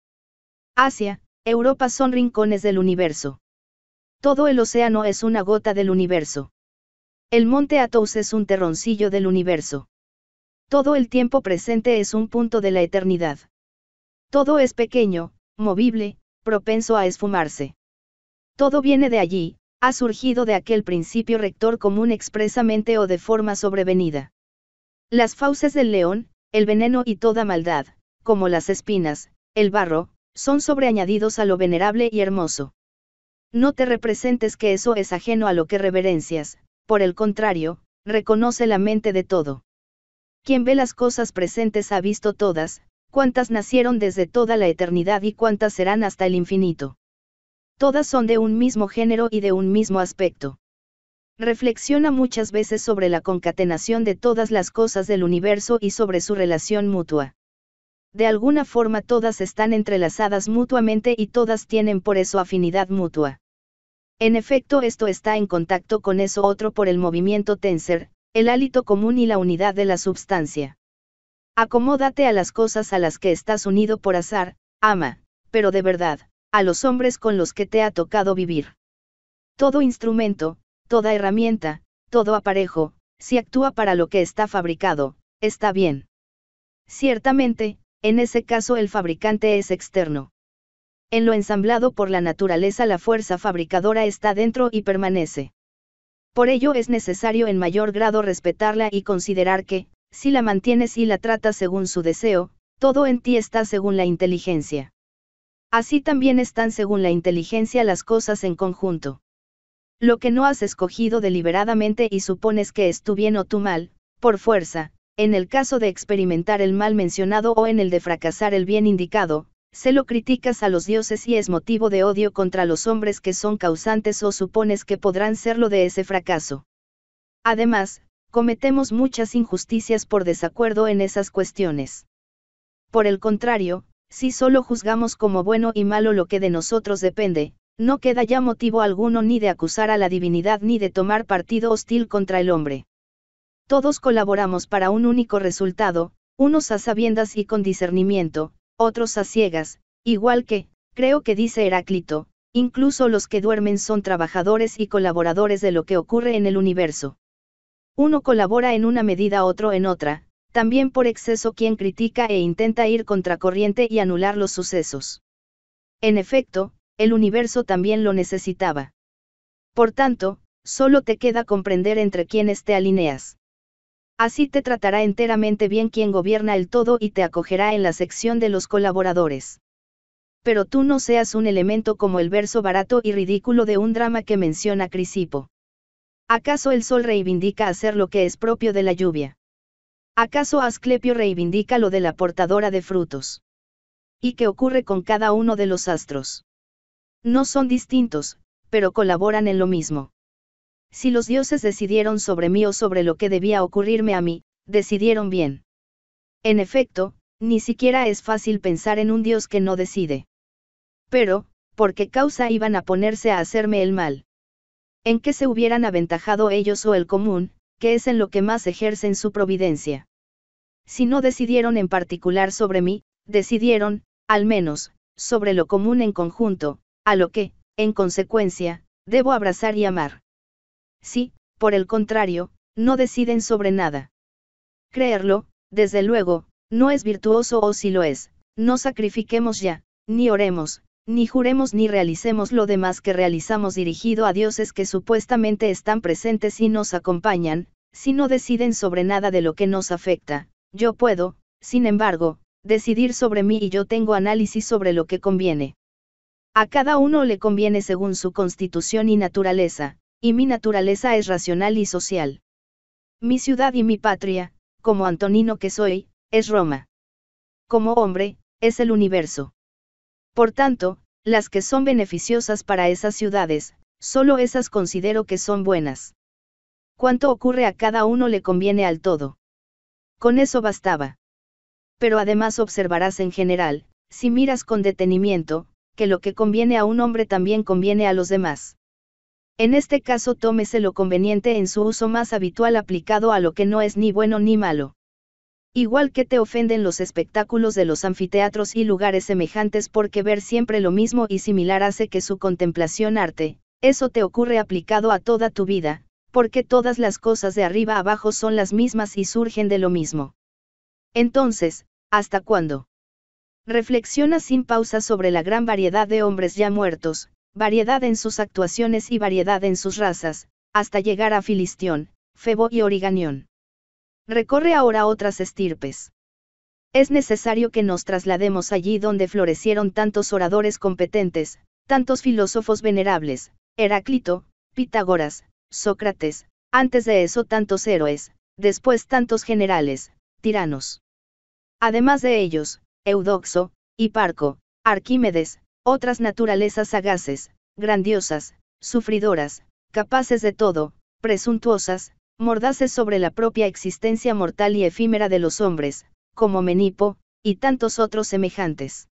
Asia, Europa son rincones del universo. Todo el océano es una gota del universo. El monte Athos es un terroncillo del universo. Todo el tiempo presente es un punto de la eternidad. Todo es pequeño, movible, propenso a esfumarse. Todo viene de allí, ha surgido de aquel principio rector común expresamente o de forma sobrevenida. Las fauces del león, el veneno y toda maldad, como las espinas, el barro, son sobreañadidos a lo venerable y hermoso. No te representes que eso es ajeno a lo que reverencias, por el contrario, reconoce la mente de todo. Quien ve las cosas presentes ha visto todas, cuántas nacieron desde toda la eternidad y cuántas serán hasta el infinito. Todas son de un mismo género y de un mismo aspecto. Reflexiona muchas veces sobre la concatenación de todas las cosas del universo y sobre su relación mutua. De alguna forma todas están entrelazadas mutuamente y todas tienen por eso afinidad mutua. En efecto esto está en contacto con eso otro por el movimiento tensor, el hálito común y la unidad de la substancia. Acomódate a las cosas a las que estás unido por azar, ama, pero de verdad, a los hombres con los que te ha tocado vivir. Todo instrumento, toda herramienta, todo aparejo, si actúa para lo que está fabricado, está bien. Ciertamente, en ese caso el fabricante es externo. En lo ensamblado por la naturaleza la fuerza fabricadora está dentro y permanece. Por ello es necesario en mayor grado respetarla y considerar que, si la mantienes y la tratas según su deseo, todo en ti está según la inteligencia. Así también están según la inteligencia las cosas en conjunto. Lo que no has escogido deliberadamente y supones que es tu bien o tu mal, por fuerza, en el caso de experimentar el mal mencionado o en el de fracasar el bien indicado, se lo criticas a los dioses y es motivo de odio contra los hombres que son causantes o supones que podrán serlo de ese fracaso. Además, cometemos muchas injusticias por desacuerdo en esas cuestiones. Por el contrario, si solo juzgamos como bueno y malo lo que de nosotros depende, no queda ya motivo alguno ni de acusar a la divinidad ni de tomar partido hostil contra el hombre. Todos colaboramos para un único resultado, unos a sabiendas y con discernimiento, otros a ciegas, igual que, creo que dice Heráclito, incluso los que duermen son trabajadores y colaboradores de lo que ocurre en el universo. Uno colabora en una medida, otro en otra, también por exceso quien critica e intenta ir contracorriente y anular los sucesos. En efecto, el universo también lo necesitaba. Por tanto, solo te queda comprender entre quienes te alineas. Así te tratará enteramente bien quien gobierna el todo y te acogerá en la sección de los colaboradores. Pero tú no seas un elemento como el verso barato y ridículo de un drama que menciona Crisipo. ¿Acaso el sol reivindica hacer lo que es propio de la lluvia? ¿Acaso Asclepio reivindica lo de la portadora de frutos? ¿Y qué ocurre con cada uno de los astros? No son distintos, pero colaboran en lo mismo. Si los dioses decidieron sobre mí o sobre lo que debía ocurrirme a mí, decidieron bien. En efecto, ni siquiera es fácil pensar en un dios que no decide. Pero, ¿por qué causa iban a ponerse a hacerme el mal? ¿En qué se hubieran aventajado ellos o el común, que es en lo que más ejercen su providencia? si no decidieron en particular sobre mí, decidieron, al menos, sobre lo común en conjunto, a lo que, en consecuencia, debo abrazar y amar. Si, por el contrario, no deciden sobre nada. Creerlo, desde luego, no es virtuoso o si lo es, no sacrifiquemos ya, ni oremos, ni juremos ni realicemos lo demás que realizamos dirigido a dioses que supuestamente están presentes y nos acompañan, si no deciden sobre nada de lo que nos afecta, yo puedo, sin embargo, decidir sobre mí y yo tengo análisis sobre lo que conviene. A cada uno le conviene según su constitución y naturaleza, y mi naturaleza es racional y social. Mi ciudad y mi patria, como Antonino que soy, es Roma. Como hombre, es el universo. Por tanto, las que son beneficiosas para esas ciudades, solo esas considero que son buenas. Cuánto ocurre a cada uno le conviene al todo. Con eso bastaba. Pero además observarás en general, si miras con detenimiento, que lo que conviene a un hombre también conviene a los demás. En este caso tómese lo conveniente en su uso más habitual aplicado a lo que no es ni bueno ni malo. Igual que te ofenden los espectáculos de los anfiteatros y lugares semejantes porque ver siempre lo mismo y similar hace que su contemplación arte, eso te ocurre aplicado a toda tu vida, porque todas las cosas de arriba abajo son las mismas y surgen de lo mismo. Entonces, ¿hasta cuándo? Reflexiona sin pausa sobre la gran variedad de hombres ya muertos, variedad en sus actuaciones y variedad en sus razas, hasta llegar a Filistión, Febo y Origanión. Recorre ahora otras estirpes. Es necesario que nos traslademos allí donde florecieron tantos oradores competentes, tantos filósofos venerables, Heráclito, Pitágoras, Sócrates, antes de eso tantos héroes, después tantos generales, tiranos. Además de ellos, Eudoxo, Hiparco, Arquímedes, otras naturalezas sagaces, grandiosas, sufridoras, capaces de todo, presuntuosas, mordaces sobre la propia existencia mortal y efímera de los hombres, como Menipo, y tantos otros semejantes.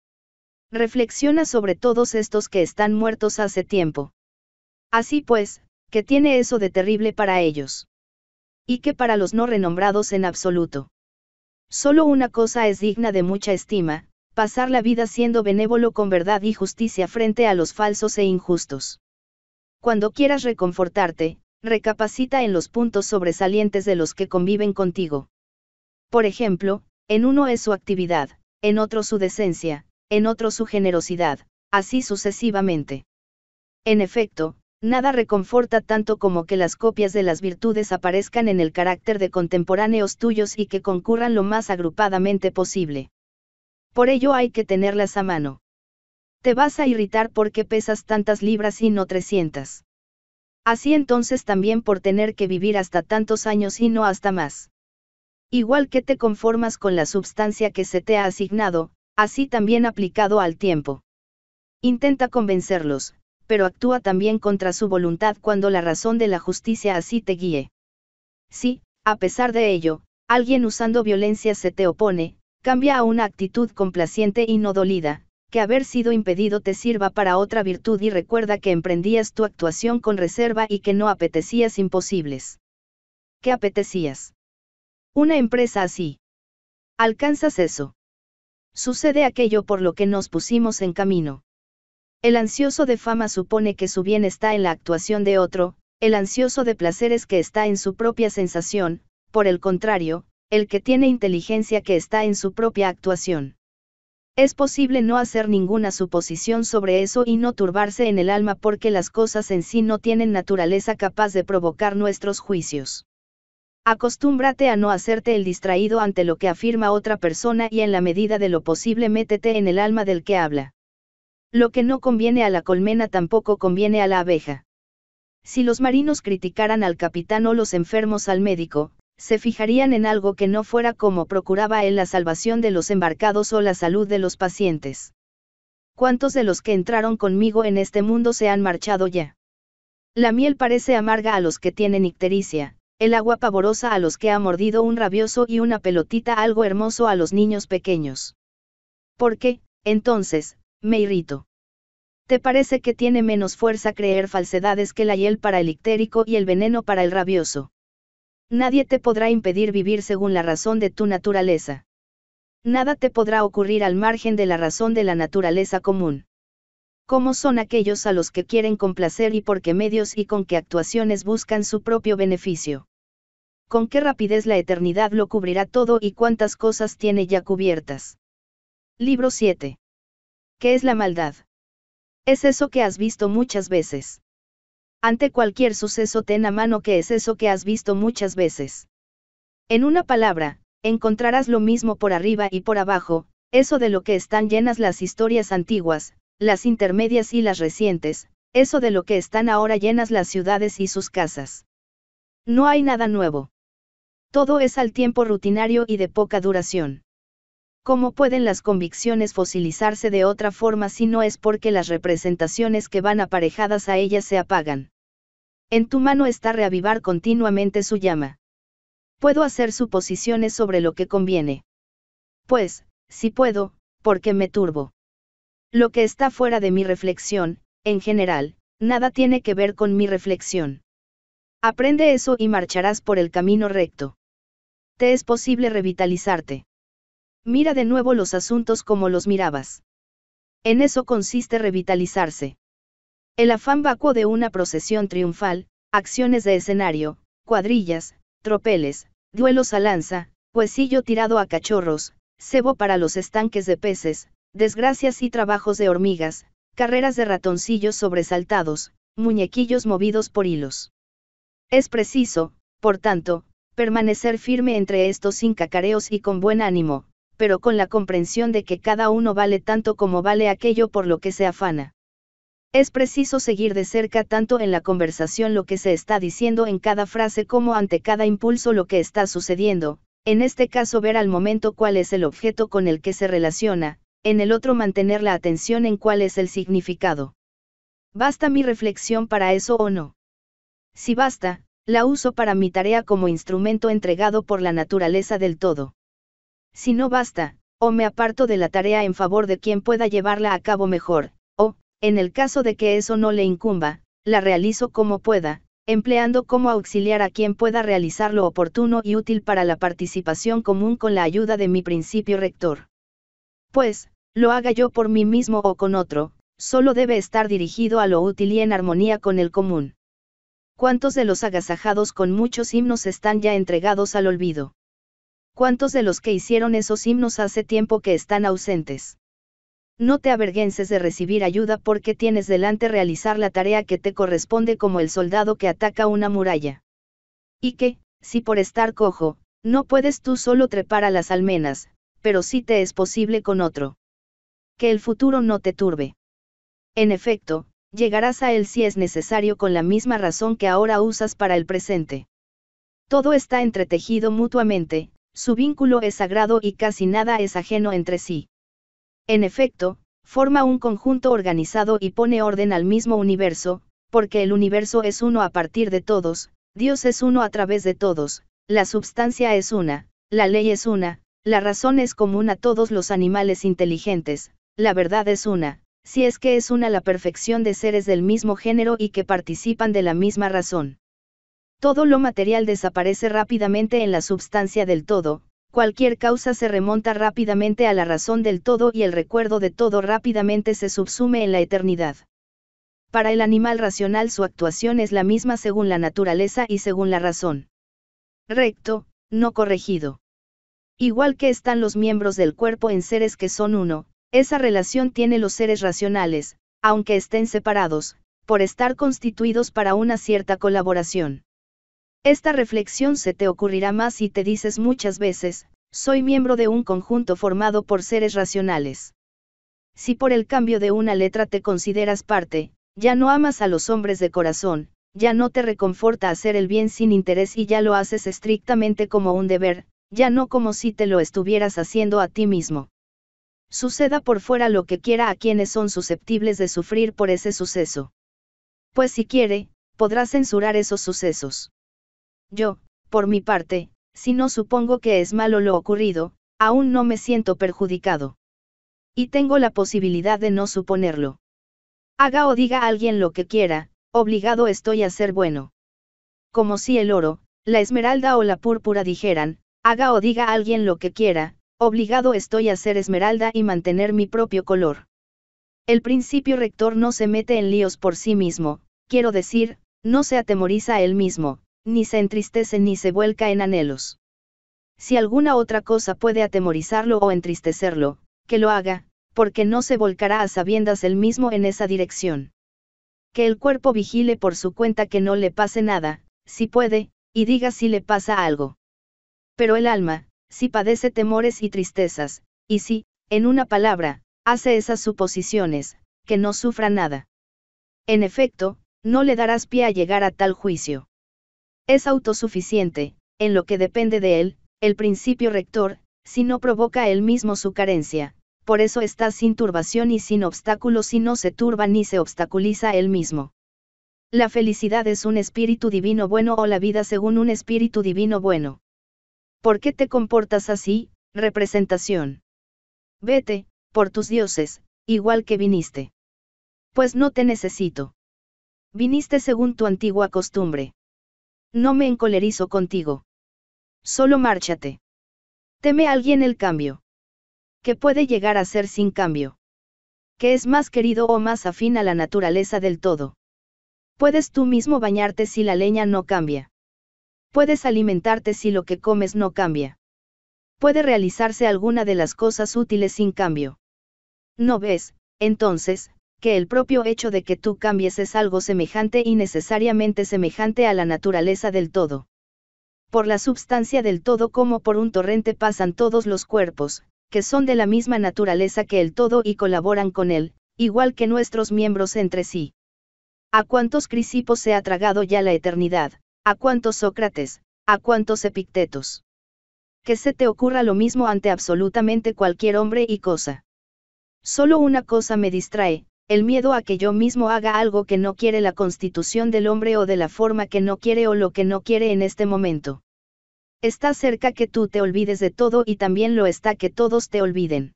Reflexiona sobre todos estos que están muertos hace tiempo. Así pues, ¿qué tiene eso de terrible para ellos? Y que para los no renombrados en absoluto. Solo una cosa es digna de mucha estima, pasar la vida siendo benévolo con verdad y justicia frente a los falsos e injustos. Cuando quieras reconfortarte, recapacita en los puntos sobresalientes de los que conviven contigo. Por ejemplo, en uno es su actividad, en otro su decencia, en otro su generosidad, así sucesivamente. En efecto, nada reconforta tanto como que las copias de las virtudes aparezcan en el carácter de contemporáneos tuyos y que concurran lo más agrupadamente posible. Por ello hay que tenerlas a mano. Te vas a irritar porque pesas tantas libras y no 300. Así entonces también por tener que vivir hasta tantos años y no hasta más. Igual que te conformas con la substancia que se te ha asignado, así también aplicado al tiempo. Intenta convencerlos, pero actúa también contra su voluntad cuando la razón de la justicia así te guíe. Si, a pesar de ello, alguien usando violencia se te opone, cambia a una actitud complaciente y no dolida, que haber sido impedido te sirva para otra virtud y recuerda que emprendías tu actuación con reserva y que no apetecías imposibles. ¿Qué apetecías? Una empresa así. ¿Alcanzas eso? Sucede aquello por lo que nos pusimos en camino. El ansioso de fama supone que su bien está en la actuación de otro, el ansioso de placeres que está en su propia sensación, por el contrario, el que tiene inteligencia que está en su propia actuación. Es posible no hacer ninguna suposición sobre eso y no turbarse en el alma porque las cosas en sí no tienen naturaleza capaz de provocar nuestros juicios. Acostúmbrate a no hacerte el distraído ante lo que afirma otra persona y en la medida de lo posible métete en el alma del que habla. Lo que no conviene a la colmena tampoco conviene a la abeja. Si los marinos criticaran al capitán o los enfermos al médico, se fijarían en algo que no fuera como procuraba él la salvación de los embarcados o la salud de los pacientes. ¿Cuántos de los que entraron conmigo en este mundo se han marchado ya? La miel parece amarga a los que tienen ictericia, el agua pavorosa a los que ha mordido un rabioso y una pelotita algo hermoso a los niños pequeños. ¿Por qué, entonces, me irrito? ¿Te parece que tiene menos fuerza creer falsedades que la hiel para el ictérico y el veneno para el rabioso? Nadie te podrá impedir vivir según la razón de tu naturaleza. Nada te podrá ocurrir al margen de la razón de la naturaleza común. ¿Cómo son aquellos a los que quieren complacer y por qué medios y con qué actuaciones buscan su propio beneficio? ¿Con qué rapidez la eternidad lo cubrirá todo y cuántas cosas tiene ya cubiertas? Libro 7. ¿Qué es la maldad? Es eso que has visto muchas veces. Ante cualquier suceso ten a mano que es eso que has visto muchas veces. En una palabra, encontrarás lo mismo por arriba y por abajo, eso de lo que están llenas las historias antiguas, las intermedias y las recientes, eso de lo que están ahora llenas las ciudades y sus casas. No hay nada nuevo. Todo es al tiempo rutinario y de poca duración. ¿Cómo pueden las convicciones fosilizarse de otra forma si no es porque las representaciones que van aparejadas a ellas se apagan? En tu mano está reavivar continuamente su llama. Puedo hacer suposiciones sobre lo que conviene. Pues, si puedo, porque me turbo. Lo que está fuera de mi reflexión, en general, nada tiene que ver con mi reflexión. Aprende eso y marcharás por el camino recto. Te es posible revitalizarte. Mira de nuevo los asuntos como los mirabas. En eso consiste revitalizarse. El afán vacuo de una procesión triunfal, acciones de escenario, cuadrillas, tropeles, duelos a lanza, huesillo tirado a cachorros, cebo para los estanques de peces, desgracias y trabajos de hormigas, carreras de ratoncillos sobresaltados, muñequillos movidos por hilos. Es preciso, por tanto, permanecer firme entre estos sin cacareos y con buen ánimo, pero con la comprensión de que cada uno vale tanto como vale aquello por lo que se afana. Es preciso seguir de cerca tanto en la conversación lo que se está diciendo en cada frase como ante cada impulso lo que está sucediendo, en este caso ver al momento cuál es el objeto con el que se relaciona, en el otro mantener la atención en cuál es el significado. ¿Basta mi reflexión para eso o no? Si basta, la uso para mi tarea como instrumento entregado por la naturaleza del todo. Si no basta, o me aparto de la tarea en favor de quien pueda llevarla a cabo mejor, o, en el caso de que eso no le incumba, la realizo como pueda, empleando como auxiliar a quien pueda realizar lo oportuno y útil para la participación común con la ayuda de mi principio rector. Pues, lo haga yo por mí mismo o con otro, solo debe estar dirigido a lo útil y en armonía con el común. ¿Cuántos de los agasajados con muchos himnos están ya entregados al olvido? ¿Cuántos de los que hicieron esos himnos hace tiempo que están ausentes? No te avergüences de recibir ayuda porque tienes delante realizar la tarea que te corresponde como el soldado que ataca una muralla. Y que, si por estar cojo, no puedes tú solo trepar a las almenas, pero sí te es posible con otro. Que el futuro no te turbe. En efecto, llegarás a él si es necesario con la misma razón que ahora usas para el presente. Todo está entretejido mutuamente, su vínculo es sagrado y casi nada es ajeno entre sí. En efecto, forma un conjunto organizado y pone orden al mismo universo, porque el universo es uno a partir de todos, Dios es uno a través de todos, la substancia es una, la ley es una, la razón es común a todos los animales inteligentes, la verdad es una, si es que es una la perfección de seres del mismo género y que participan de la misma razón. Todo lo material desaparece rápidamente en la substancia del todo, cualquier causa se remonta rápidamente a la razón del todo y el recuerdo de todo rápidamente se subsume en la eternidad. Para el animal racional su actuación es la misma según la naturaleza y según la razón. Recto, no corregido. Igual que están los miembros del cuerpo en seres que son uno, esa relación tiene los seres racionales, aunque estén separados, por estar constituidos para una cierta colaboración. Esta reflexión se te ocurrirá más si te dices muchas veces, soy miembro de un conjunto formado por seres racionales. Si por el cambio de una letra te consideras parte, ya no amas a los hombres de corazón, ya no te reconforta hacer el bien sin interés y ya lo haces estrictamente como un deber, ya no como si te lo estuvieras haciendo a ti mismo. Suceda por fuera lo que quiera a quienes son susceptibles de sufrir por ese suceso. Pues si quiere, podrá censurar esos sucesos. Yo, por mi parte, si no supongo que es malo lo ocurrido, aún no me siento perjudicado. Y tengo la posibilidad de no suponerlo. Haga o diga a alguien lo que quiera, obligado estoy a ser bueno. Como si el oro, la esmeralda o la púrpura dijeran, haga o diga alguien lo que quiera, obligado estoy a ser esmeralda y mantener mi propio color. El principio rector no se mete en líos por sí mismo, quiero decir, no se atemoriza a él mismo, ni se entristece ni se vuelca en anhelos. Si alguna otra cosa puede atemorizarlo o entristecerlo, que lo haga, porque no se volcará a sabiendas él mismo en esa dirección. Que el cuerpo vigile por su cuenta que no le pase nada, si puede, y diga si le pasa algo. Pero el alma, si padece temores y tristezas, y si, en una palabra, hace esas suposiciones, que no sufra nada. En efecto, no le darás pie a llegar a tal juicio. Es autosuficiente, en lo que depende de él, el principio rector, si no provoca él mismo su carencia, por eso está sin turbación y sin obstáculos y no se turba ni se obstaculiza él mismo. La felicidad es un espíritu divino bueno o la vida según un espíritu divino bueno. ¿Por qué te comportas así, representación? Vete, por tus dioses, igual que viniste. Pues no te necesito. Viniste según tu antigua costumbre. No me encolerizo contigo. Solo márchate. Teme alguien el cambio. ¿Qué puede llegar a ser sin cambio? ¿Qué es más querido o más afín a la naturaleza del todo? Puedes tú mismo bañarte si la leña no cambia. Puedes alimentarte si lo que comes no cambia. Puede realizarse alguna de las cosas útiles sin cambio. ¿No ves, entonces, que el propio hecho de que tú cambies es algo semejante y necesariamente semejante a la naturaleza del todo? Por la substancia del todo como por un torrente pasan todos los cuerpos, que son de la misma naturaleza que el todo y colaboran con él, igual que nuestros miembros entre sí. ¿A cuántos Crisipos se ha tragado ya la eternidad? ¿A cuántos Sócrates? ¿A cuántos Epictetos? Que se te ocurra lo mismo ante absolutamente cualquier hombre y cosa. Solo una cosa me distrae, el miedo a que yo mismo haga algo que no quiere la constitución del hombre o de la forma que no quiere o lo que no quiere en este momento. Está cerca que tú te olvides de todo y también lo está que todos te olviden.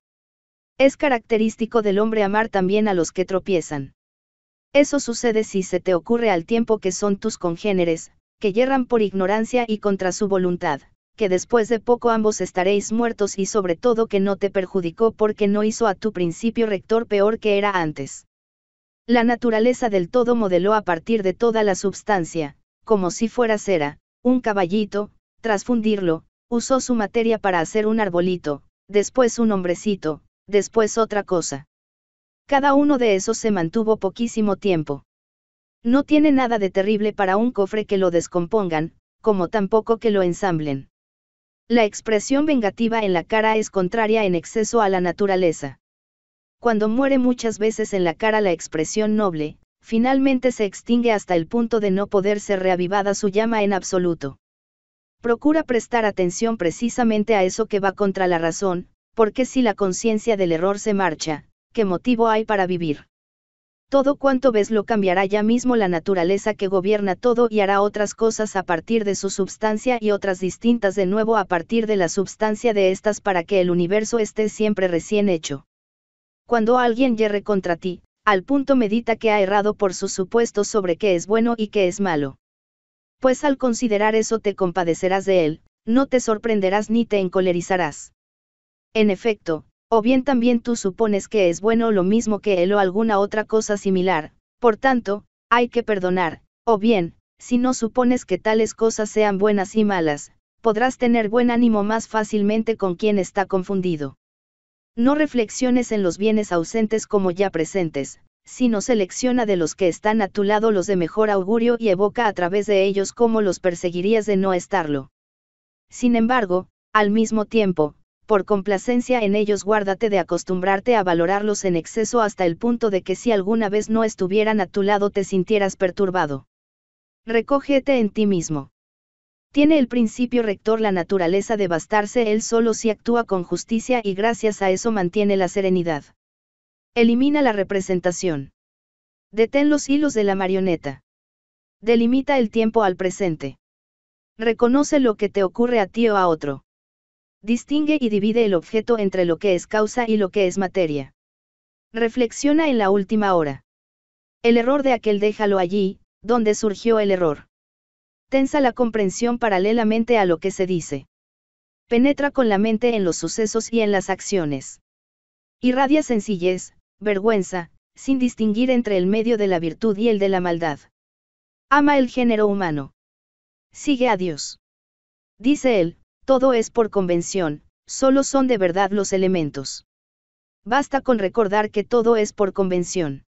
Es característico del hombre amar también a los que tropiezan. Eso sucede si se te ocurre al tiempo que son tus congéneres, que yerran por ignorancia y contra su voluntad, que después de poco ambos estaréis muertos y sobre todo que no te perjudicó porque no hizo a tu principio rector peor que era antes. La naturaleza del todo modeló a partir de toda la substancia, como si fuera cera, un caballito, tras fundirlo, usó su materia para hacer un arbolito, después un hombrecito, después otra cosa. Cada uno de esos se mantuvo poquísimo tiempo. No tiene nada de terrible para un cofre que lo descompongan, como tampoco que lo ensamblen. La expresión vengativa en la cara es contraria en exceso a la naturaleza. Cuando muere muchas veces en la cara la expresión noble, finalmente se extingue hasta el punto de no poder ser reavivada su llama en absoluto. Procura prestar atención precisamente a eso que va contra la razón, porque si la conciencia del error se marcha, ¿qué motivo hay para vivir? Todo cuanto ves lo cambiará ya mismo la naturaleza que gobierna todo y hará otras cosas a partir de su substancia y otras distintas de nuevo a partir de la substancia de estas para que el universo esté siempre recién hecho. Cuando alguien yerre contra ti, al punto medita que ha errado por sus supuestos sobre qué es bueno y qué es malo. Pues al considerar eso te compadecerás de él, no te sorprenderás ni te encolerizarás. En efecto, o bien también tú supones que es bueno lo mismo que él o alguna otra cosa similar, por tanto, hay que perdonar, o bien, si no supones que tales cosas sean buenas y malas, podrás tener buen ánimo más fácilmente con quien está confundido. No reflexiones en los bienes ausentes como ya presentes, sino selecciona de los que están a tu lado los de mejor augurio y evoca a través de ellos cómo los perseguirías de no estarlo. Sin embargo, al mismo tiempo, por complacencia en ellos guárdate de acostumbrarte a valorarlos en exceso hasta el punto de que si alguna vez no estuvieran a tu lado te sintieras perturbado. Recógete en ti mismo. Tiene el principio rector la naturaleza de bastarse él solo si actúa con justicia y gracias a eso mantiene la serenidad. Elimina la representación. Detén los hilos de la marioneta. Delimita el tiempo al presente. Reconoce lo que te ocurre a ti o a otro. Distingue y divide el objeto entre lo que es causa y lo que es materia. Reflexiona en la última hora. El error de aquel déjalo allí, donde surgió el error. tensa la comprensión paralelamente a lo que se dice. Penetra con la mente en los sucesos y en las acciones. Irradia sencillez, vergüenza, sin distinguir entre el medio de la virtud y el de la maldad. Ama el género humano. Sigue a Dios. Dice él, todo es por convención, solo son de verdad los elementos. Basta con recordar que todo es por convención.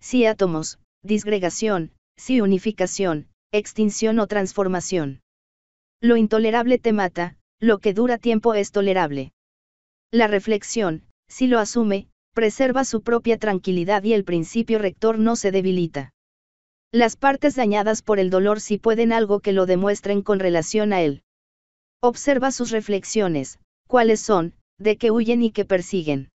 Si átomos, disgregación, si unificación, extinción o transformación. Lo intolerable te mata, lo que dura tiempo es tolerable. La reflexión, si lo asume, preserva su propia tranquilidad y el principio rector no se debilita. Las partes dañadas por el dolor si pueden algo que lo demuestren con relación a él. Observa sus reflexiones, cuáles son, de qué huyen y qué persiguen.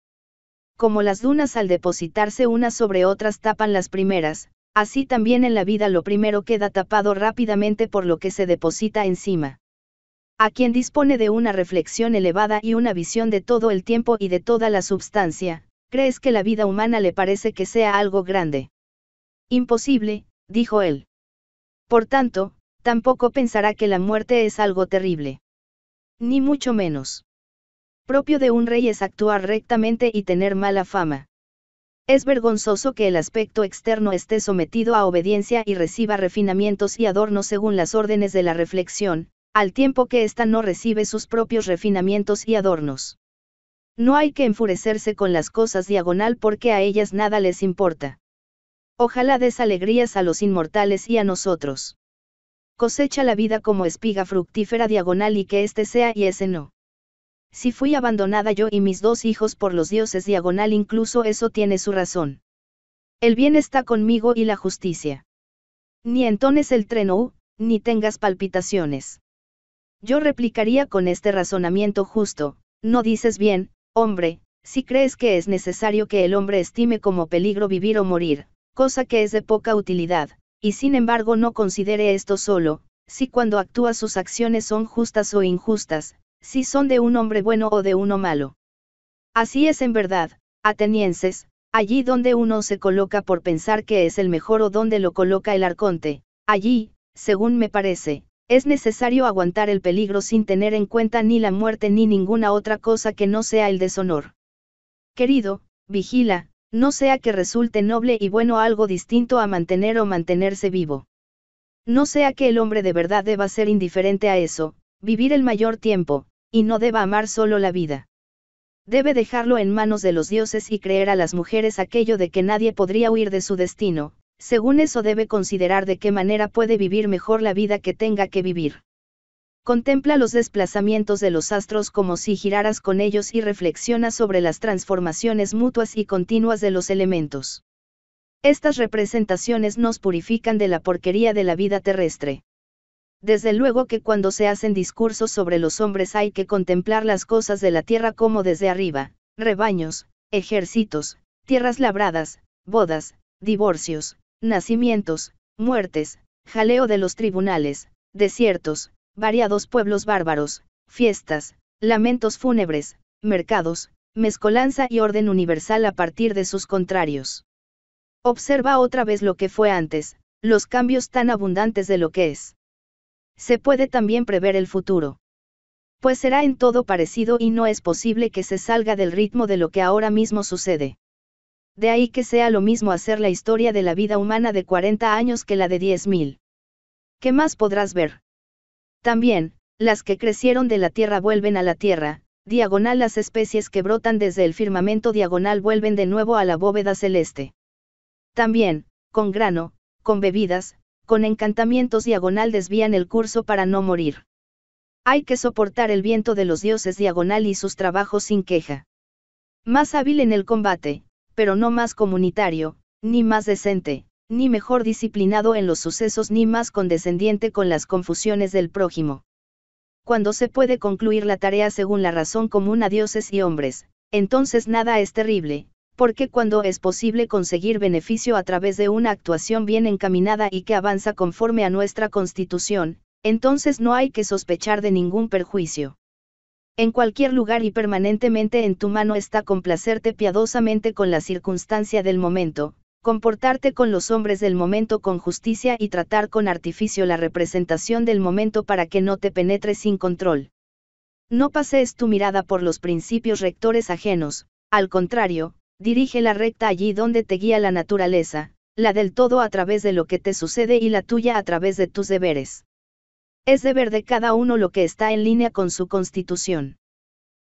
Como las dunas al depositarse unas sobre otras tapan las primeras, así también en la vida lo primero queda tapado rápidamente por lo que se deposita encima. A quien dispone de una reflexión elevada y una visión de todo el tiempo y de toda la substancia, crees que la vida humana le parece que sea algo grande. Imposible, dijo él. Por tanto, tampoco pensará que la muerte es algo terrible. Ni mucho menos. Propio de un rey es actuar rectamente y tener mala fama. Es vergonzoso que el aspecto externo esté sometido a obediencia y reciba refinamientos y adornos según las órdenes de la reflexión, al tiempo que ésta no recibe sus propios refinamientos y adornos. No hay que enfurecerse con las cosas diagonal porque a ellas nada les importa. Ojalá des alegrías a los inmortales y a nosotros. Cosecha la vida como espiga fructífera diagonal y que éste sea y ese no. Si fui abandonada yo y mis dos hijos por los dioses diagonal incluso eso tiene su razón. El bien está conmigo y la justicia. Ni entones el treno, ni tengas palpitaciones. Yo replicaría con este razonamiento justo, no dices bien, hombre, si crees que es necesario que el hombre estime como peligro vivir o morir, cosa que es de poca utilidad, y sin embargo no considere esto solo, si cuando actúa sus acciones son justas o injustas, si son de un hombre bueno o de uno malo. Así es en verdad, atenienses, allí donde uno se coloca por pensar que es el mejor o donde lo coloca el arconte, allí, según me parece, es necesario aguantar el peligro sin tener en cuenta ni la muerte ni ninguna otra cosa que no sea el deshonor. Querido, vigila, no sea que resulte noble y bueno algo distinto a mantener o mantenerse vivo. No sea que el hombre de verdad deba ser indiferente a eso, vivir el mayor tiempo, y no deba amar solo la vida. Debe dejarlo en manos de los dioses y creer a las mujeres aquello de que nadie podría huir de su destino, según eso debe considerar de qué manera puede vivir mejor la vida que tenga que vivir. Contempla los desplazamientos de los astros como si giraras con ellos y reflexiona sobre las transformaciones mutuas y continuas de los elementos. Estas representaciones nos purifican de la porquería de la vida terrestre. Desde luego que cuando se hacen discursos sobre los hombres hay que contemplar las cosas de la tierra como desde arriba, rebaños, ejércitos, tierras labradas, bodas, divorcios, nacimientos, muertes, jaleo de los tribunales, desiertos, variados pueblos bárbaros, fiestas, lamentos fúnebres, mercados, mezcolanza y orden universal a partir de sus contrarios. Observa otra vez lo que fue antes, los cambios tan abundantes de lo que es. Se puede también prever el futuro. Pues será en todo parecido y no es posible que se salga del ritmo de lo que ahora mismo sucede. De ahí que sea lo mismo hacer la historia de la vida humana de 40 años que la de 10.000. ¿Qué más podrás ver? También, las que crecieron de la tierra vuelven a la tierra, diagonal las especies que brotan desde el firmamento diagonal vuelven de nuevo a la bóveda celeste. También, con grano, con bebidas, con encantamientos diagonal desvían el curso para no morir. Hay que soportar el viento de los dioses diagonal y sus trabajos sin queja. Más hábil en el combate, pero no más comunitario, ni más decente, ni mejor disciplinado en los sucesos ni más condescendiente con las confusiones del prójimo. Cuando se puede concluir la tarea según la razón común a dioses y hombres, entonces nada es terrible, porque cuando es posible conseguir beneficio a través de una actuación bien encaminada y que avanza conforme a nuestra constitución, entonces no hay que sospechar de ningún perjuicio. En cualquier lugar y permanentemente en tu mano está complacerte piadosamente con la circunstancia del momento, comportarte con los hombres del momento con justicia y tratar con artificio la representación del momento para que no te penetre sin control. No pasees tu mirada por los principios rectores ajenos, al contrario, dirige la recta allí donde te guía la naturaleza, la del todo a través de lo que te sucede y la tuya a través de tus deberes. Es deber de cada uno lo que está en línea con su constitución.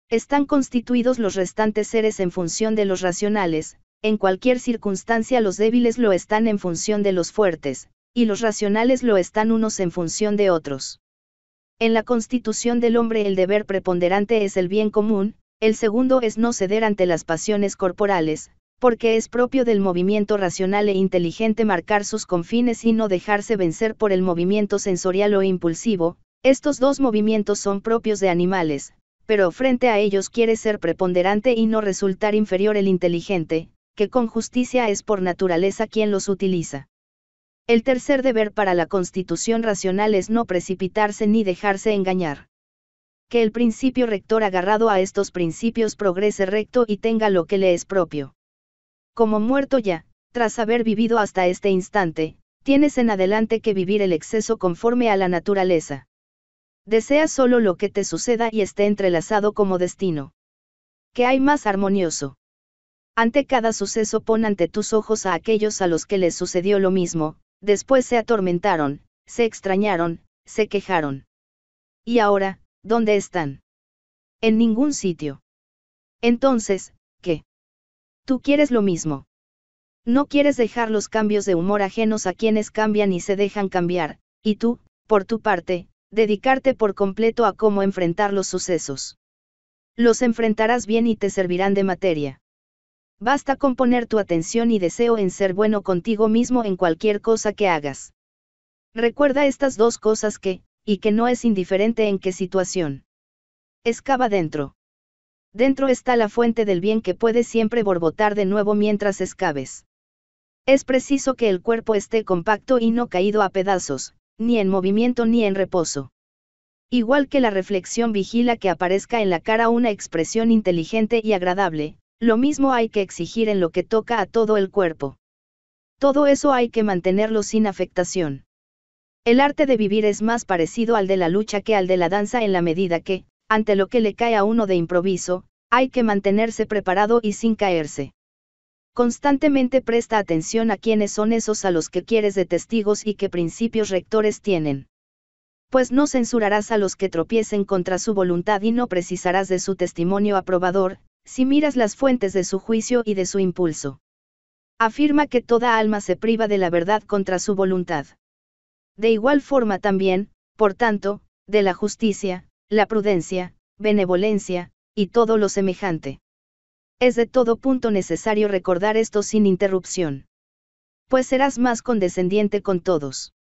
Están constituidos los restantes seres en función de los racionales, en cualquier circunstancia los débiles lo están en función de los fuertes, y los racionales lo están unos en función de otros. En la constitución del hombre el deber preponderante es el bien común, el segundo es no ceder ante las pasiones corporales, porque es propio del movimiento racional e inteligente marcar sus confines y no dejarse vencer por el movimiento sensorial o impulsivo, estos dos movimientos son propios de animales, pero frente a ellos quiere ser preponderante y no resultar inferior el inteligente, que con justicia es por naturaleza quien los utiliza. El tercer deber para la constitución racional es no precipitarse ni dejarse engañar. Que el principio rector agarrado a estos principios progrese recto y tenga lo que le es propio. Como muerto ya, tras haber vivido hasta este instante, tienes en adelante que vivir el exceso conforme a la naturaleza. Desea solo lo que te suceda y esté entrelazado como destino. ¿Qué hay más armonioso? Ante cada suceso pon ante tus ojos a aquellos a los que les sucedió lo mismo, después se atormentaron, se extrañaron, se quejaron. ¿Y ahora, dónde están? En ningún sitio. Entonces, ¿qué? Tú quieres lo mismo. No quieres dejar los cambios de humor ajenos a quienes cambian y se dejan cambiar, y tú, por tu parte, dedicarte por completo a cómo enfrentar los sucesos. Los enfrentarás bien y te servirán de materia. Basta con poner tu atención y deseo en ser bueno contigo mismo en cualquier cosa que hagas. Recuerda estas dos cosas que, y que no es indiferente en qué situación. Excava dentro. Dentro está la fuente del bien que puede siempre borbotar de nuevo mientras excaves. Es preciso que el cuerpo esté compacto y no caído a pedazos, ni en movimiento ni en reposo. Igual que la reflexión vigila que aparezca en la cara una expresión inteligente y agradable, lo mismo hay que exigir en lo que toca a todo el cuerpo. Todo eso hay que mantenerlo sin afectación. El arte de vivir es más parecido al de la lucha que al de la danza en la medida que, ante lo que le cae a uno de improviso, hay que mantenerse preparado y sin caerse. Constantemente presta atención a quiénes son esos a los que quieres de testigos y qué principios rectores tienen. Pues no censurarás a los que tropiecen contra su voluntad y no precisarás de su testimonio aprobador, si miras las fuentes de su juicio y de su impulso. Afirma que toda alma se priva de la verdad contra su voluntad. De igual forma también, por tanto, de la justicia, la prudencia, benevolencia, y todo lo semejante. Es de todo punto necesario recordar esto sin interrupción. Pues serás más condescendiente con todos.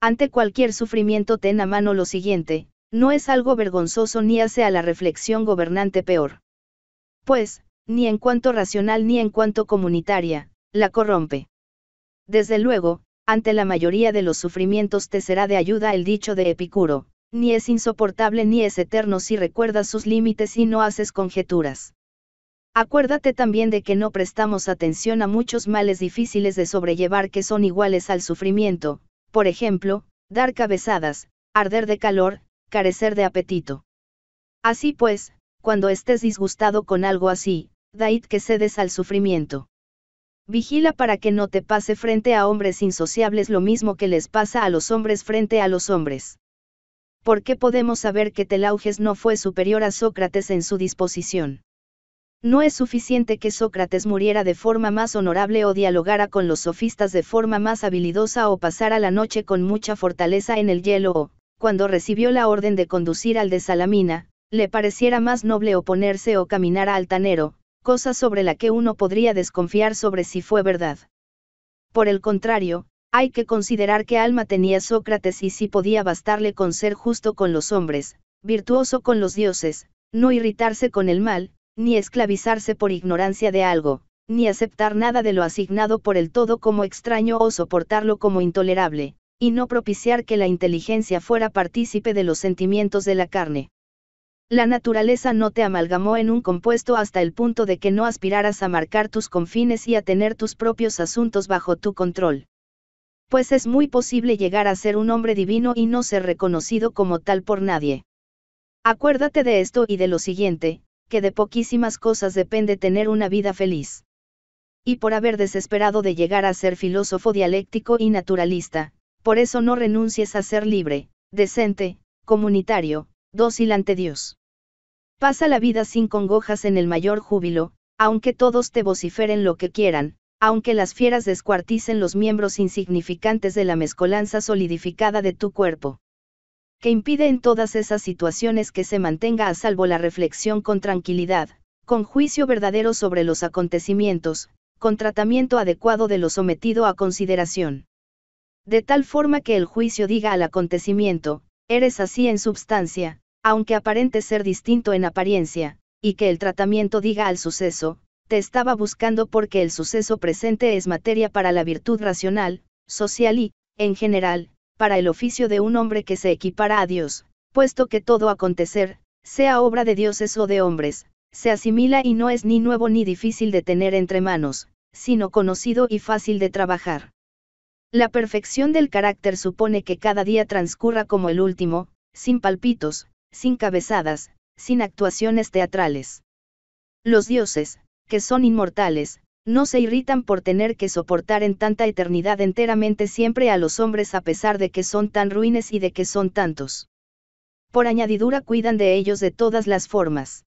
Ante cualquier sufrimiento ten a mano lo siguiente, no es algo vergonzoso ni hace a la reflexión gobernante peor. Pues, ni en cuanto racional ni en cuanto comunitaria, la corrompe. Desde luego, ante la mayoría de los sufrimientos te será de ayuda el dicho de Epicuro, ni es insoportable ni es eterno si recuerdas sus límites y no haces conjeturas. Acuérdate también de que no prestamos atención a muchos males difíciles de sobrellevar que son iguales al sufrimiento, por ejemplo, dar cabezadas, arder de calor, carecer de apetito. Así pues, cuando estés disgustado con algo así, daid que cedes al sufrimiento. Vigila para que no te pase frente a hombres insociables lo mismo que les pasa a los hombres frente a los hombres. ¿Por qué podemos saber que Telauges no fue superior a Sócrates en su disposición? No es suficiente que Sócrates muriera de forma más honorable o dialogara con los sofistas de forma más habilidosa o pasara la noche con mucha fortaleza en el hielo o, cuando recibió la orden de conducir al de Salamina, le pareciera más noble oponerse o caminar a altanero, cosa sobre la que uno podría desconfiar sobre si fue verdad. Por el contrario, hay que considerar qué alma tenía Sócrates y si podía bastarle con ser justo con los hombres, virtuoso con los dioses, no irritarse con el mal, ni esclavizarse por ignorancia de algo, ni aceptar nada de lo asignado por el todo como extraño o soportarlo como intolerable, y no propiciar que la inteligencia fuera partícipe de los sentimientos de la carne. La naturaleza no te amalgamó en un compuesto hasta el punto de que no aspiraras a marcar tus confines y a tener tus propios asuntos bajo tu control. Pues es muy posible llegar a ser un hombre divino y no ser reconocido como tal por nadie. Acuérdate de esto y de lo siguiente, que de poquísimas cosas depende tener una vida feliz. Y por haber desesperado de llegar a ser filósofo dialéctico y naturalista, por eso no renuncies a ser libre, decente, comunitario, dócil ante Dios. Pasa la vida sin congojas en el mayor júbilo, aunque todos te vociferen lo que quieran, aunque las fieras descuarticen los miembros insignificantes de la mezcolanza solidificada de tu cuerpo. Que impide en todas esas situaciones que se mantenga a salvo la reflexión con tranquilidad, con juicio verdadero sobre los acontecimientos, con tratamiento adecuado de lo sometido a consideración. De tal forma que el juicio diga al acontecimiento, eres así en substancia, aunque aparente ser distinto en apariencia, y que el tratamiento diga al suceso, te estaba buscando porque el suceso presente es materia para la virtud racional, social y, en general, para el oficio de un hombre que se equipara a Dios, puesto que todo acontecer, sea obra de dioses o de hombres, se asimila y no es ni nuevo ni difícil de tener entre manos, sino conocido y fácil de trabajar. La perfección del carácter supone que cada día transcurra como el último, sin palpitos, sin cabezadas, sin actuaciones teatrales. Los dioses, que son inmortales, no se irritan por tener que soportar en tanta eternidad enteramente siempre a los hombres a pesar de que son tan ruines y de que son tantos. Por añadidura cuidan de ellos de todas las formas.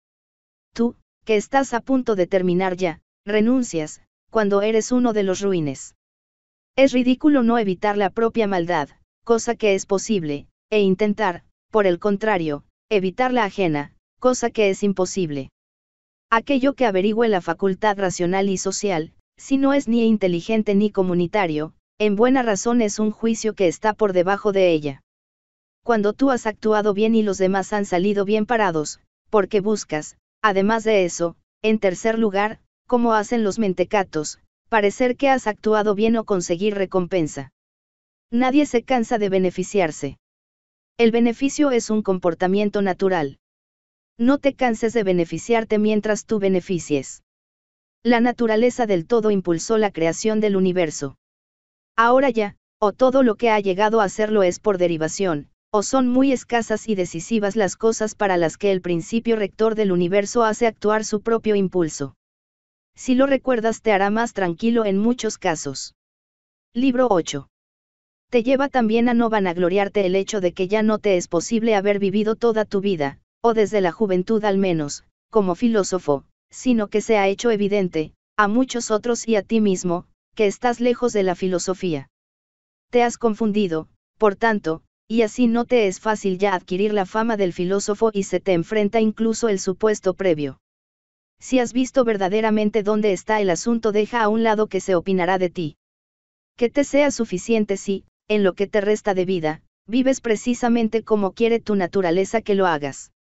Tú, que estás a punto de terminar ya, renuncias, cuando eres uno de los ruines. Es ridículo no evitar la propia maldad, cosa que es posible, e intentar, por el contrario, evitar la ajena, cosa que es imposible. Aquello que averigüe la facultad racional y social, si no es ni inteligente ni comunitario, en buena razón es un juicio que está por debajo de ella. Cuando tú has actuado bien y los demás han salido bien parados, porque buscas, además de eso, en tercer lugar, como hacen los mentecatos, parecer que has actuado bien o conseguir recompensa. Nadie se cansa de beneficiarse. El beneficio es un comportamiento natural. No te canses de beneficiarte mientras tú beneficies. La naturaleza del todo impulsó la creación del universo. Ahora ya, o todo lo que ha llegado a serlo es por derivación, o son muy escasas y decisivas las cosas para las que el principio rector del universo hace actuar su propio impulso. Si lo recuerdas te hará más tranquilo en muchos casos. Libro 8 te lleva también a no vanagloriarte el hecho de que ya no te es posible haber vivido toda tu vida, o desde la juventud al menos, como filósofo, sino que se ha hecho evidente, a muchos otros y a ti mismo, que estás lejos de la filosofía. Te has confundido, por tanto, y así no te es fácil ya adquirir la fama del filósofo y se te enfrenta incluso el supuesto previo. Si has visto verdaderamente dónde está el asunto, deja a un lado que se opinará de ti. Que te sea suficiente si, en lo que te resta de vida, vives precisamente como quiere tu naturaleza que lo hagas.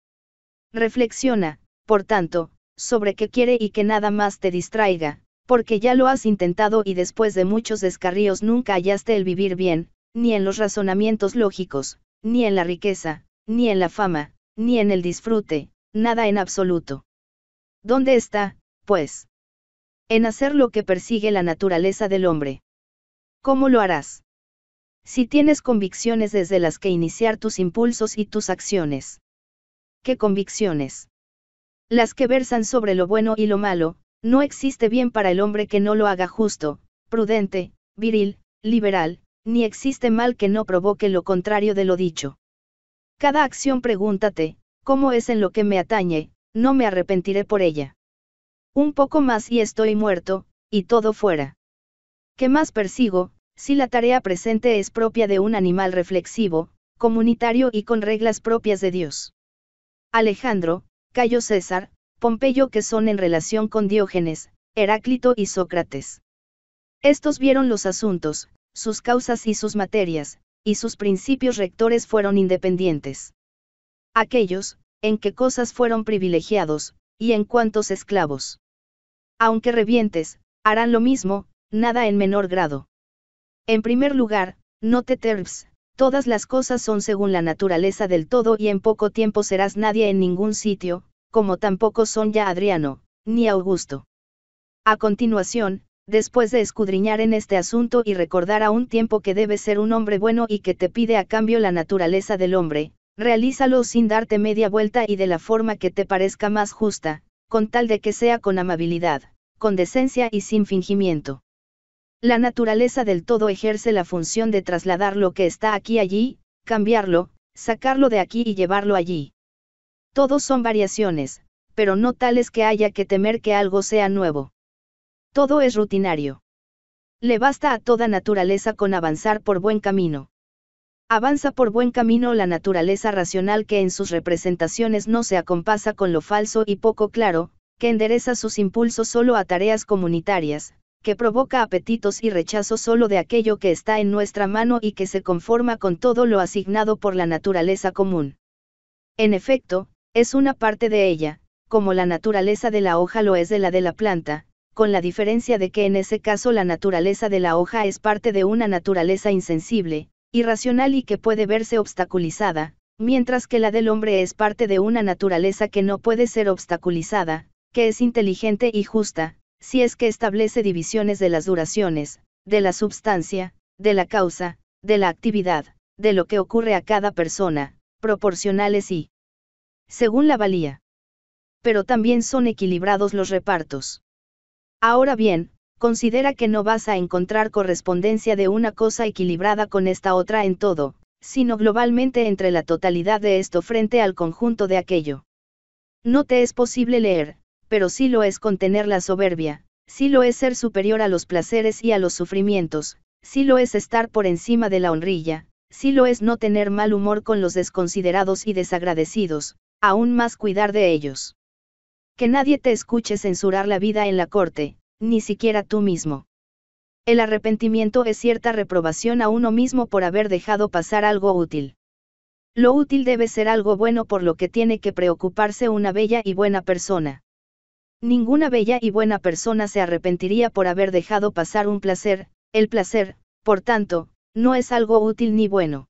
Reflexiona, por tanto, sobre qué quiere y que nada más te distraiga, porque ya lo has intentado y después de muchos descarríos nunca hallaste el vivir bien, ni en los razonamientos lógicos, ni en la riqueza, ni en la fama, ni en el disfrute, nada en absoluto. ¿Dónde está, pues? En hacer lo que persigue la naturaleza del hombre. ¿Cómo lo harás? Si tienes convicciones desde las que iniciar tus impulsos y tus acciones. ¿Qué convicciones? Las que versan sobre lo bueno y lo malo, no existe bien para el hombre que no lo haga justo, prudente, viril, liberal, ni existe mal que no provoque lo contrario de lo dicho. Cada acción pregúntate, ¿cómo es en lo que me atañe? No me arrepentiré por ella. Un poco más y estoy muerto, y todo fuera. ¿Qué más persigo? Si la tarea presente es propia de un animal reflexivo, comunitario y con reglas propias de Dios. Alejandro, Cayo César, Pompeyo que son en relación con Diógenes, Heráclito y Sócrates. Estos vieron los asuntos, sus causas y sus materias, y sus principios rectores fueron independientes. Aquellos, en qué cosas fueron privilegiados, y en cuántos esclavos. Aunque revientes, harán lo mismo, nada en menor grado. En primer lugar, no te terps, todas las cosas son según la naturaleza del todo y en poco tiempo serás nadie en ningún sitio, como tampoco son ya Adriano, ni Augusto. A continuación, después de escudriñar en este asunto y recordar a un tiempo que debes ser un hombre bueno y que te pide a cambio la naturaleza del hombre, realízalo sin darte media vuelta y de la forma que te parezca más justa, con tal de que sea con amabilidad, con decencia y sin fingimiento. La naturaleza del todo ejerce la función de trasladar lo que está aquí allí, cambiarlo, sacarlo de aquí y llevarlo allí. Todos son variaciones, pero no tales que haya que temer que algo sea nuevo. Todo es rutinario. Le basta a toda naturaleza con avanzar por buen camino. Avanza por buen camino la naturaleza racional que en sus representaciones no se acompasa con lo falso y poco claro, que endereza sus impulsos solo a tareas comunitarias, que provoca apetitos y rechazo solo de aquello que está en nuestra mano y que se conforma con todo lo asignado por la naturaleza común. En efecto, es una parte de ella, como la naturaleza de la hoja lo es de la de la planta, con la diferencia de que en ese caso la naturaleza de la hoja es parte de una naturaleza insensible, irracional y que puede verse obstaculizada, mientras que la del hombre es parte de una naturaleza que no puede ser obstaculizada, que es inteligente y justa, si es que establece divisiones de las duraciones, de la substancia, de la causa, de la actividad, de lo que ocurre a cada persona, proporcionales y según la valía. Pero también son equilibrados los repartos. Ahora bien, considera que no vas a encontrar correspondencia de una cosa equilibrada con esta otra en todo, sino globalmente entre la totalidad de esto frente al conjunto de aquello. No te es posible leer, pero sí lo es contener la soberbia, sí lo es ser superior a los placeres y a los sufrimientos, sí lo es estar por encima de la honrilla, sí lo es no tener mal humor con los desconsiderados y desagradecidos, aún más cuidar de ellos. Que nadie te escuche censurar la vida en la corte, ni siquiera tú mismo. El arrepentimiento es cierta reprobación a uno mismo por haber dejado pasar algo útil. Lo útil debe ser algo bueno por lo que tiene que preocuparse una bella y buena persona. Ninguna bella y buena persona se arrepentiría por haber dejado pasar un placer, el placer, por tanto, no es algo útil ni bueno.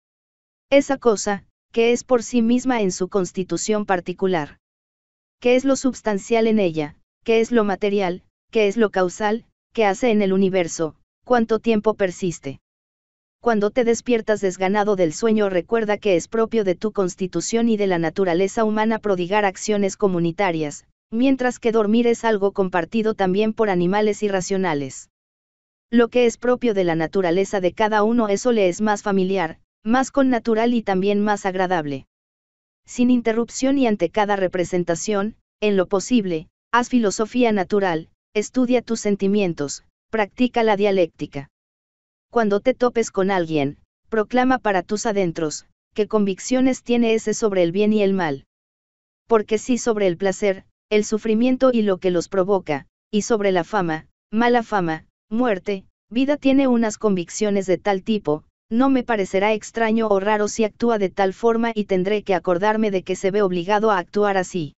Esa cosa, que es por sí misma en su constitución particular. ¿Qué es lo substancial en ella? ¿Qué es lo material? ¿Qué es lo causal? ¿Qué hace en el universo? ¿Cuánto tiempo persiste? Cuando te despiertas desganado del sueño recuerda que es propio de tu constitución y de la naturaleza humana prodigar acciones comunitarias, mientras que dormir es algo compartido también por animales irracionales. Lo que es propio de la naturaleza de cada uno eso le es más familiar, más connatural y también más agradable. Sin interrupción y ante cada representación, en lo posible, haz filosofía natural, estudia tus sentimientos, practica la dialéctica. Cuando te topes con alguien, proclama para tus adentros, qué convicciones tiene ese sobre el bien y el mal. Porque si sobre el placer, el sufrimiento y lo que los provoca, y sobre la fama, mala fama, muerte, vida tiene unas convicciones de tal tipo, no me parecerá extraño o raro si actúa de tal forma y tendré que acordarme de que se ve obligado a actuar así.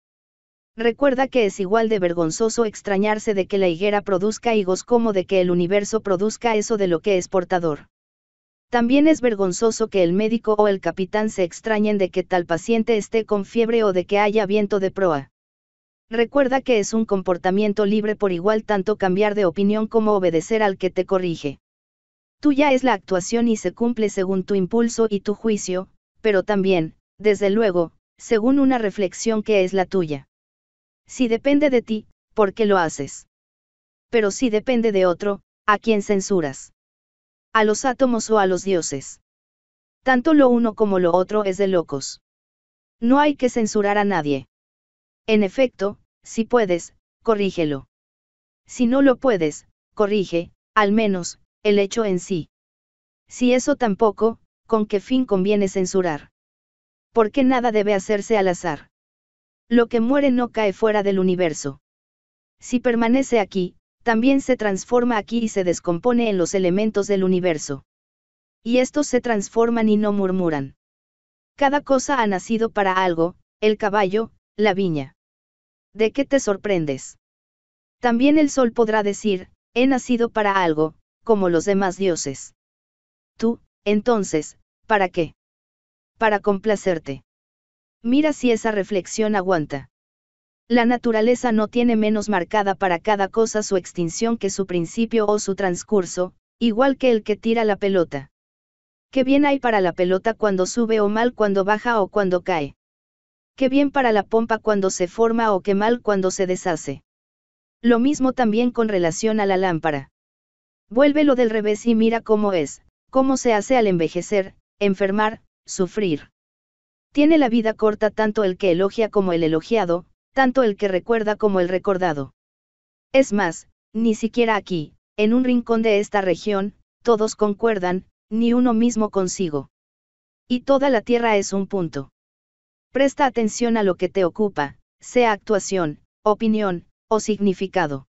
Recuerda que es igual de vergonzoso extrañarse de que la higuera produzca higos como de que el universo produzca eso de lo que es portador. También es vergonzoso que el médico o el capitán se extrañen de que tal paciente esté con fiebre o de que haya viento de proa. Recuerda que es un comportamiento libre por igual tanto cambiar de opinión como obedecer al que te corrige. Tuya es la actuación y se cumple según tu impulso y tu juicio, pero también, desde luego, según una reflexión que es la tuya. Si depende de ti, ¿por qué lo haces? Pero si depende de otro, ¿a quién censuras? ¿A los átomos o a los dioses? Tanto lo uno como lo otro es de locos. No hay que censurar a nadie. En efecto, si puedes, corrígelo. Si no lo puedes, corrige, al menos, el hecho en sí. Si eso tampoco, ¿con qué fin conviene censurar? Porque nada debe hacerse al azar. Lo que muere no cae fuera del universo. Si permanece aquí, también se transforma aquí y se descompone en los elementos del universo. Y estos se transforman y no murmuran. Cada cosa ha nacido para algo, el caballo, la viña. ¿De qué te sorprendes? También el sol podrá decir, he nacido para algo, como los demás dioses. Tú, entonces, ¿para qué? Para complacerte. Mira si esa reflexión aguanta. La naturaleza no tiene menos marcada para cada cosa su extinción que su principio o su transcurso, igual que el que tira la pelota. ¿Qué bien hay para la pelota cuando sube o mal cuando baja o cuando cae? Qué bien para la pompa cuando se forma o qué mal cuando se deshace. Lo mismo también con relación a la lámpara. Vuélvelo del revés y mira cómo es, cómo se hace al envejecer, enfermar, sufrir. Tiene la vida corta tanto el que elogia como el elogiado, tanto el que recuerda como el recordado. Es más, ni siquiera aquí, en un rincón de esta región, todos concuerdan, ni uno mismo consigo. Y toda la tierra es un punto. Presta atención a lo que te ocupa, sea actuación, opinión, o significado.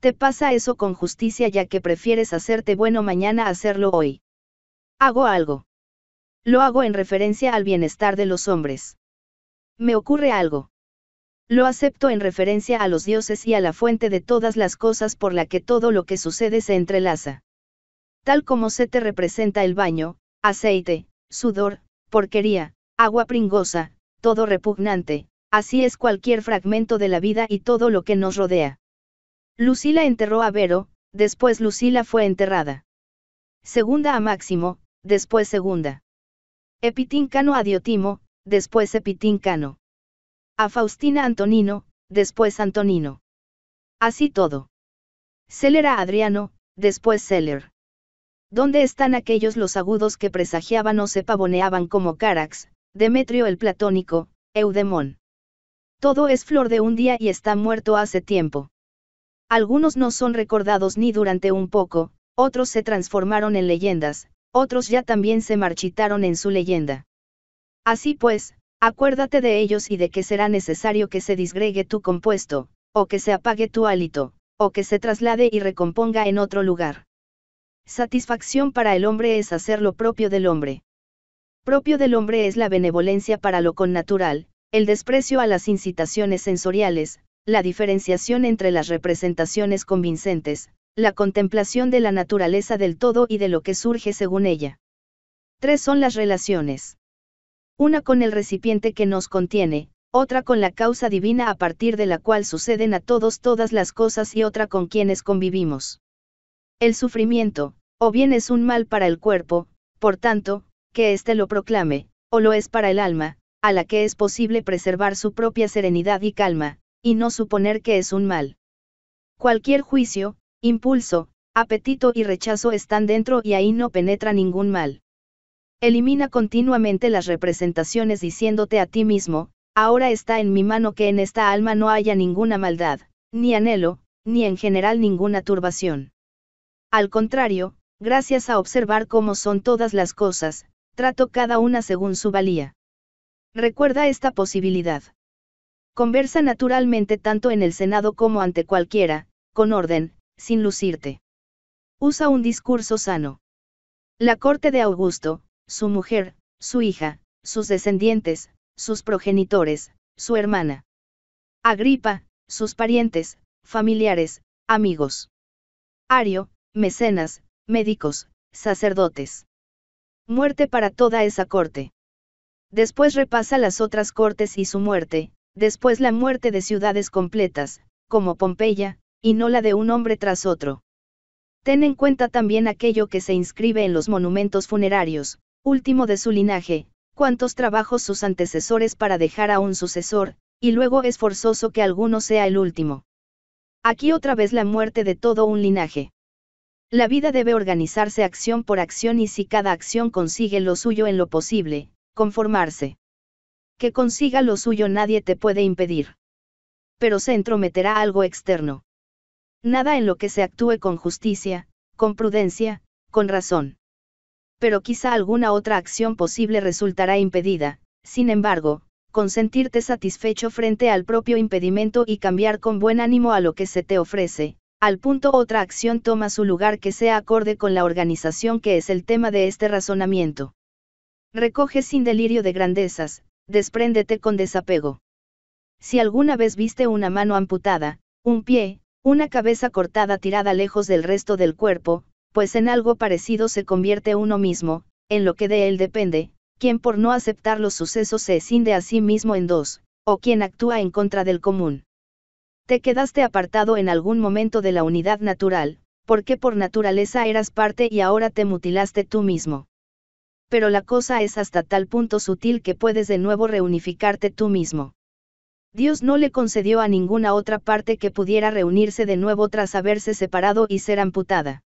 Te pasa eso con justicia ya que prefieres hacerte bueno mañana a hacerlo hoy. Hago algo. Lo hago en referencia al bienestar de los hombres. Me ocurre algo. Lo acepto en referencia a los dioses y a la fuente de todas las cosas por la que todo lo que sucede se entrelaza. Tal como se te representa el baño, aceite, sudor, porquería, agua pringosa, todo repugnante, así es cualquier fragmento de la vida y todo lo que nos rodea. Lucila enterró a Vero, después Lucila fue enterrada. Segunda a Máximo, después segunda. Epitincano a Diotimo, después Epitincano. A Faustina Antonino, después Antonino. Así todo. Celer a Adriano, después Celer. ¿Dónde están aquellos los agudos que presagiaban o se pavoneaban como Carax, Demetrio el Platónico, Eudemón? Todo es flor de un día y está muerto hace tiempo. Algunos no son recordados ni durante un poco, otros se transformaron en leyendas, otros ya también se marchitaron en su leyenda. Así pues, Acuérdate de ellos y de que será necesario que se disgregue tu compuesto, o que se apague tu hálito, o que se traslade y recomponga en otro lugar. Satisfacción para el hombre es hacer lo propio del hombre. Propio del hombre es la benevolencia para lo connatural, el desprecio a las incitaciones sensoriales, la diferenciación entre las representaciones convincentes, la contemplación de la naturaleza del todo y de lo que surge según ella. Tres son las relaciones una con el recipiente que nos contiene, otra con la causa divina a partir de la cual suceden a todos todas las cosas y otra con quienes convivimos. El sufrimiento, o bien es un mal para el cuerpo, por tanto, que éste lo proclame, o lo es para el alma, a la que es posible preservar su propia serenidad y calma, y no suponer que es un mal. Cualquier juicio, impulso, apetito y rechazo están dentro y ahí no penetra ningún mal. Elimina continuamente las representaciones diciéndote a ti mismo, ahora está en mi mano que en esta alma no haya ninguna maldad, ni anhelo, ni en general ninguna turbación. Al contrario, gracias a observar cómo son todas las cosas, trato cada una según su valía. Recuerda esta posibilidad. Conversa naturalmente tanto en el Senado como ante cualquiera, con orden, sin lucirte. Usa un discurso sano. La corte de Augusto, su mujer, su hija, sus descendientes, sus progenitores, su hermana. Agripa, sus parientes, familiares, amigos. Ario, mecenas, médicos, sacerdotes. Muerte para toda esa corte. Después repasa las otras cortes y su muerte, después la muerte de ciudades completas, como Pompeya, y no la de un hombre tras otro. Ten en cuenta también aquello que se inscribe en los monumentos funerarios, último de su linaje, cuántos trabajos sus antecesores para dejar a un sucesor, y luego es forzoso que alguno sea el último. Aquí otra vez la muerte de todo un linaje. La vida debe organizarse acción por acción y si cada acción consigue lo suyo en lo posible, conformarse. Que consiga lo suyo nadie te puede impedir. Pero se entrometerá algo externo. Nada en lo que se actúe con justicia, con prudencia, con razón pero quizá alguna otra acción posible resultará impedida, sin embargo, consentirte satisfecho frente al propio impedimento y cambiar con buen ánimo a lo que se te ofrece, al punto otra acción toma su lugar que sea acorde con la organización que es el tema de este razonamiento. Recoge sin delirio de grandezas, despréndete con desapego. Si alguna vez viste una mano amputada, un pie, una cabeza cortada tirada lejos del resto del cuerpo, pues en algo parecido se convierte uno mismo, en lo que de él depende, quien por no aceptar los sucesos se escinde a sí mismo en dos, o quien actúa en contra del común. Te quedaste apartado en algún momento de la unidad natural, porque por naturaleza eras parte y ahora te mutilaste tú mismo. Pero la cosa es hasta tal punto sutil que puedes de nuevo reunificarte tú mismo. Dios no le concedió a ninguna otra parte que pudiera reunirse de nuevo tras haberse separado y ser amputada.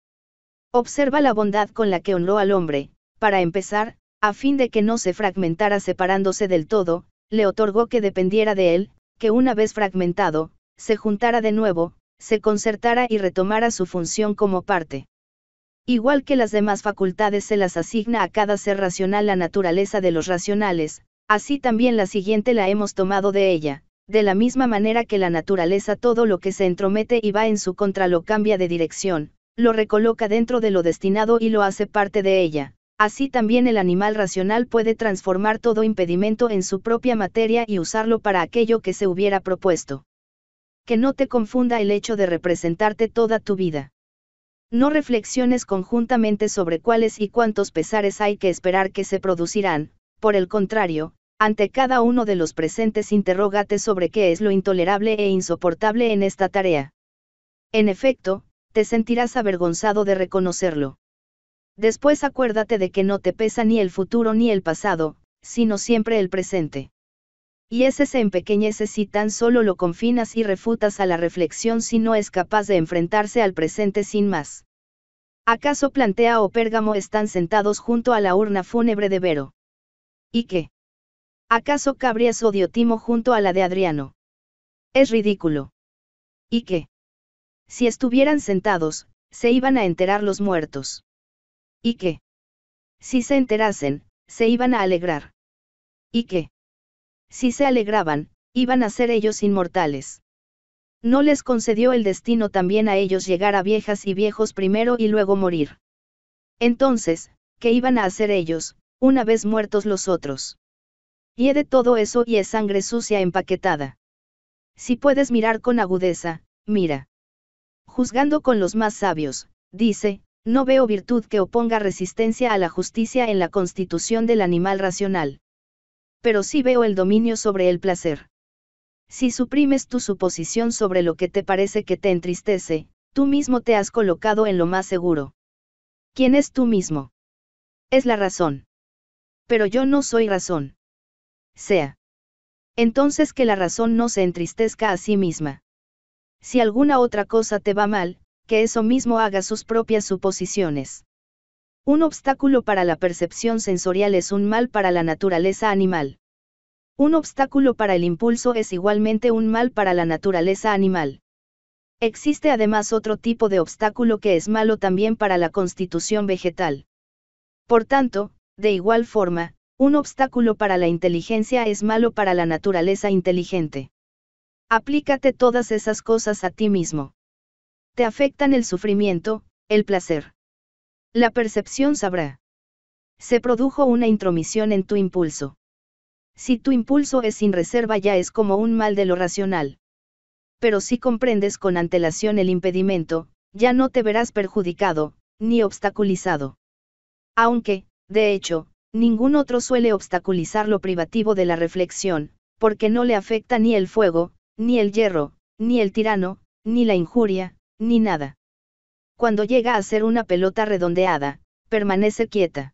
Observa la bondad con la que honró al hombre, para empezar, a fin de que no se fragmentara separándose del todo, le otorgó que dependiera de él, que una vez fragmentado, se juntara de nuevo, se concertara y retomara su función como parte. Igual que las demás facultades se las asigna a cada ser racional la naturaleza de los racionales, así también la siguiente la hemos tomado de ella, de la misma manera que la naturaleza todo lo que se entromete y va en su contra lo cambia de dirección, lo recoloca dentro de lo destinado y lo hace parte de ella. Así también el animal racional puede transformar todo impedimento en su propia materia y usarlo para aquello que se hubiera propuesto. Que no te confunda el hecho de representarte toda tu vida. No reflexiones conjuntamente sobre cuáles y cuántos pesares hay que esperar que se producirán, por el contrario, ante cada uno de los presentes interrógate sobre qué es lo intolerable e insoportable en esta tarea. En efecto, te sentirás avergonzado de reconocerlo. Después acuérdate de que no te pesa ni el futuro ni el pasado, sino siempre el presente. Y ese se empequeñece si tan solo lo confinas y refutas a la reflexión si no es capaz de enfrentarse al presente sin más. ¿Acaso Plantea o Pérgamo están sentados junto a la urna fúnebre de Vero? ¿Y qué? ¿Acaso Cabrias o Diotimo junto a la de Adriano? Es ridículo. ¿Y qué? Si estuvieran sentados, se iban a enterar los muertos. ¿Y qué? Si se enterasen, se iban a alegrar. ¿Y qué? Si se alegraban, iban a ser ellos inmortales. No les concedió el destino también a ellos llegar a viejas y viejos primero y luego morir. Entonces, ¿qué iban a hacer ellos, una vez muertos los otros? Y de todo eso y es sangre sucia empaquetada. Si puedes mirar con agudeza, mira. Juzgando con los más sabios, dice, no veo virtud que oponga resistencia a la justicia en la constitución del animal racional. Pero sí veo el dominio sobre el placer. Si suprimes tu suposición sobre lo que te parece que te entristece, tú mismo te has colocado en lo más seguro. ¿Quién es tú mismo? Es la razón. Pero yo no soy razón sea. Entonces que la razón no se entristezca a sí misma. Si alguna otra cosa te va mal, que eso mismo haga sus propias suposiciones. Un obstáculo para la percepción sensorial es un mal para la naturaleza animal. Un obstáculo para el impulso es igualmente un mal para la naturaleza animal. Existe además otro tipo de obstáculo que es malo también para la constitución vegetal. Por tanto, de igual forma, un obstáculo para la inteligencia es malo para la naturaleza inteligente. Aplícate todas esas cosas a ti mismo. Te afectan el sufrimiento, el placer. La percepción sabrá. Se produjo una intromisión en tu impulso. Si tu impulso es sin reserva ya es como un mal de lo racional. Pero si comprendes con antelación el impedimento, ya no te verás perjudicado, ni obstaculizado. Aunque, de hecho, Ningún otro suele obstaculizar lo privativo de la reflexión, porque no le afecta ni el fuego, ni el hierro, ni el tirano, ni la injuria, ni nada. Cuando llega a ser una pelota redondeada, permanece quieta.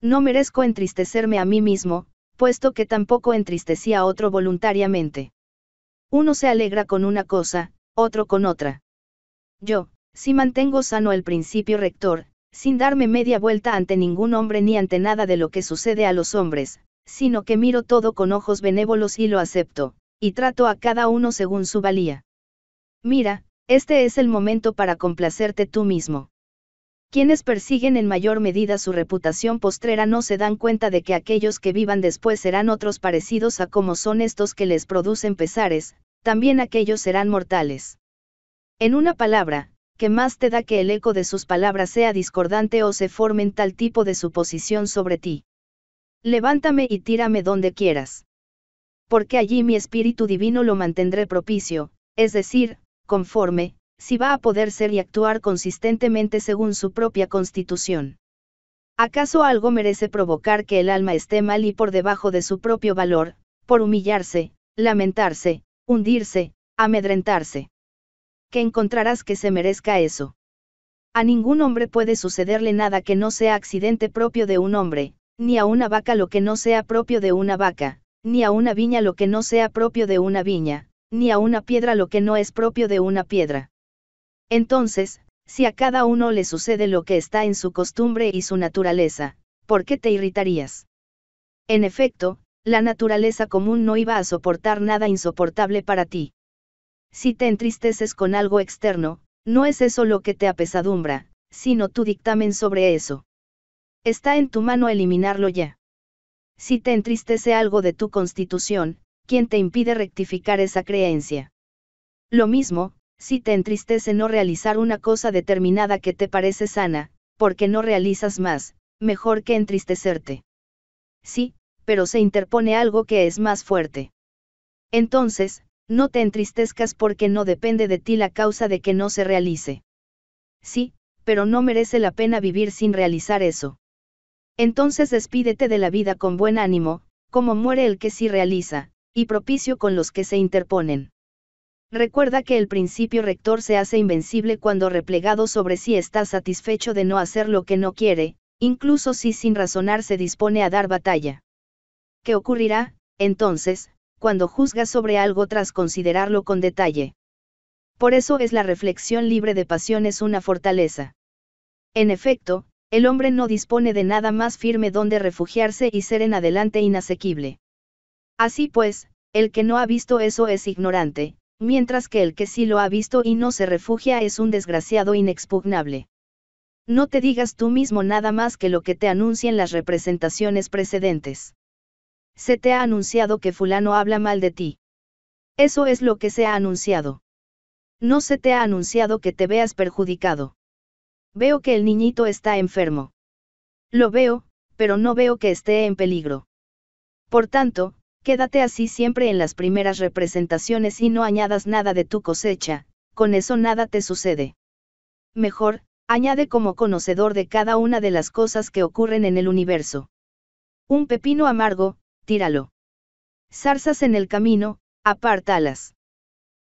No merezco entristecerme a mí mismo, puesto que tampoco entristecí a otro voluntariamente. Uno se alegra con una cosa, otro con otra. Yo, si mantengo sano el principio rector, sin darme media vuelta ante ningún hombre ni ante nada de lo que sucede a los hombres, sino que miro todo con ojos benévolos y lo acepto, y trato a cada uno según su valía. Mira, este es el momento para complacerte tú mismo. Quienes persiguen en mayor medida su reputación postrera no se dan cuenta de que aquellos que vivan después serán otros parecidos a como son estos que les producen pesares, también aquellos serán mortales. En una palabra, que más te da que el eco de sus palabras sea discordante o se formen tal tipo de suposición sobre ti. Levántame y tírame donde quieras. Porque allí mi espíritu divino lo mantendré propicio, es decir, conforme, si va a poder ser y actuar consistentemente según su propia constitución. ¿Acaso algo merece provocar que el alma esté mal y por debajo de su propio valor, por humillarse, lamentarse, hundirse, amedrentarse? ¿Qué encontrarás que se merezca eso? A ningún hombre puede sucederle nada que no sea accidente propio de un hombre, ni a una vaca lo que no sea propio de una vaca, ni a una viña lo que no sea propio de una viña, ni a una piedra lo que no es propio de una piedra. Entonces, si a cada uno le sucede lo que está en su costumbre y su naturaleza, ¿por qué te irritarías? En efecto, la naturaleza común no iba a soportar nada insoportable para ti. Si te entristeces con algo externo, no es eso lo que te apesadumbra, sino tu dictamen sobre eso. Está en tu mano eliminarlo ya. Si te entristece algo de tu constitución, ¿quién te impide rectificar esa creencia? Lo mismo, si te entristece no realizar una cosa determinada que te parece sana, porque no realizas más, mejor que entristecerte. Sí, pero se interpone algo que es más fuerte. Entonces, no te entristezcas porque no depende de ti la causa de que no se realice. Sí, pero no merece la pena vivir sin realizar eso. Entonces despídete de la vida con buen ánimo, como muere el que sí realiza, y propicio con los que se interponen. Recuerda que el principio rector se hace invencible cuando replegado sobre sí está satisfecho de no hacer lo que no quiere, incluso si sin razonar se dispone a dar batalla. ¿Qué ocurrirá, entonces, cuando juzga sobre algo tras considerarlo con detalle? Por eso es la reflexión libre de pasiones una fortaleza. En efecto, el hombre no dispone de nada más firme donde refugiarse y ser en adelante inasequible. Así pues, el que no ha visto eso es ignorante, mientras que el que sí lo ha visto y no se refugia es un desgraciado inexpugnable. No te digas tú mismo nada más que lo que te anuncian las representaciones precedentes. Se te ha anunciado que fulano habla mal de ti. Eso es lo que se ha anunciado. No se te ha anunciado que te veas perjudicado. Veo que el niñito está enfermo. Lo veo, pero no veo que esté en peligro. Por tanto, Quédate así siempre en las primeras representaciones y no añadas nada de tu cosecha, con eso nada te sucede. Mejor, añade como conocedor de cada una de las cosas que ocurren en el universo. Un pepino amargo, tíralo. Zarzas en el camino, apártalas.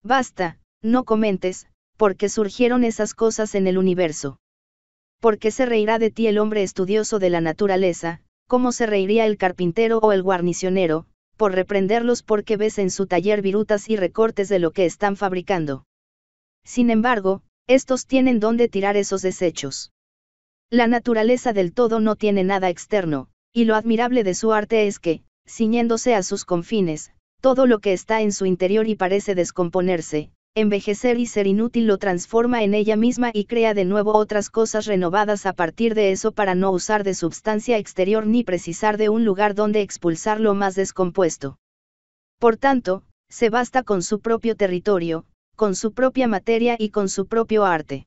Basta, no comentes, porque surgieron esas cosas en el universo. Porque se reirá de ti el hombre estudioso de la naturaleza, como se reiría el carpintero o el guarnicionero, por reprenderlos porque ves en su taller virutas y recortes de lo que están fabricando. Sin embargo, estos tienen dónde tirar esos desechos. La naturaleza del todo no tiene nada externo, y lo admirable de su arte es que, ciñéndose a sus confines, todo lo que está en su interior y parece descomponerse, envejecer y ser inútil lo transforma en ella misma y crea de nuevo otras cosas renovadas a partir de eso para no usar de substancia exterior ni precisar de un lugar donde expulsar lo más descompuesto. Por tanto, se basta con su propio territorio, con su propia materia y con su propio arte.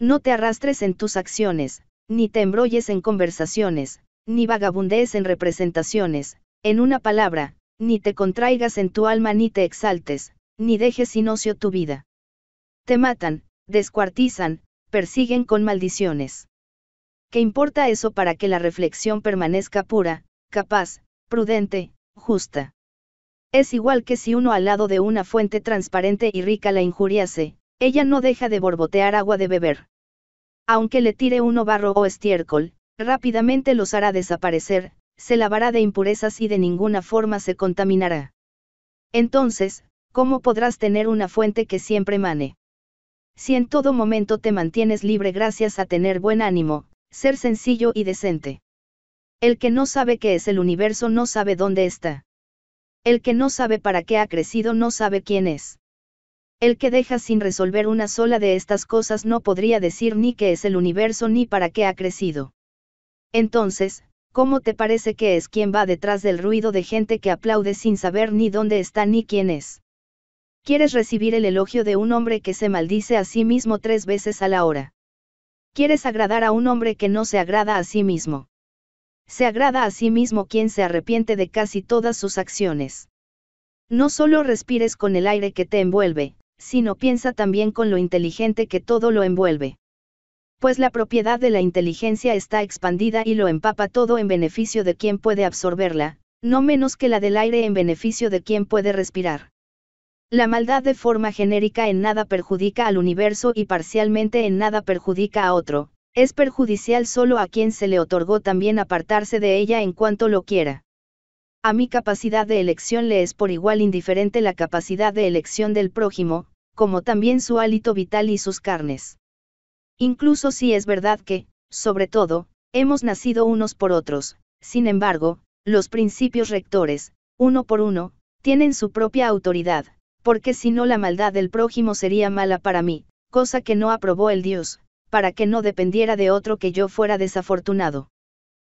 No te arrastres en tus acciones, ni te embrolles en conversaciones, ni vagabundees en representaciones, en una palabra, ni te contraigas en tu alma ni te exaltes, ni dejes sin ocio tu vida. Te matan, descuartizan, persiguen con maldiciones. ¿Qué importa eso para que la reflexión permanezca pura, capaz, prudente, justa? Es igual que si uno al lado de una fuente transparente y rica la injuriase, ella no deja de borbotear agua de beber. Aunque le tire uno barro o estiércol, rápidamente los hará desaparecer, se lavará de impurezas y de ninguna forma se contaminará. Entonces, ¿cómo podrás tener una fuente que siempre mane? Si en todo momento te mantienes libre gracias a tener buen ánimo, ser sencillo y decente. El que no sabe qué es el universo no sabe dónde está. El que no sabe para qué ha crecido no sabe quién es. El que deja sin resolver una sola de estas cosas no podría decir ni qué es el universo ni para qué ha crecido. Entonces, ¿cómo te parece que es quien va detrás del ruido de gente que aplaude sin saber ni dónde está ni quién es? ¿Quieres recibir el elogio de un hombre que se maldice a sí mismo tres veces a la hora? ¿Quieres agradar a un hombre que no se agrada a sí mismo? Se agrada a sí mismo quien se arrepiente de casi todas sus acciones. No solo respires con el aire que te envuelve, sino piensa también con lo inteligente que todo lo envuelve. pues la propiedad de la inteligencia está expandida y lo empapa todo en beneficio de quien puede absorberla, no menos que la del aire en beneficio de quien puede respirar. La maldad de forma genérica en nada perjudica al universo y parcialmente en nada perjudica a otro, es perjudicial solo a quien se le otorgó también apartarse de ella en cuanto lo quiera. A mi capacidad de elección le es por igual indiferente la capacidad de elección del prójimo, como también su hálito vital y sus carnes. Incluso si es verdad que, sobre todo, hemos nacido unos por otros, sin embargo, los principios rectores, uno por uno, tienen su propia autoridad, porque si no la maldad del prójimo sería mala para mí, cosa que no aprobó el Dios, para que no dependiera de otro que yo fuera desafortunado.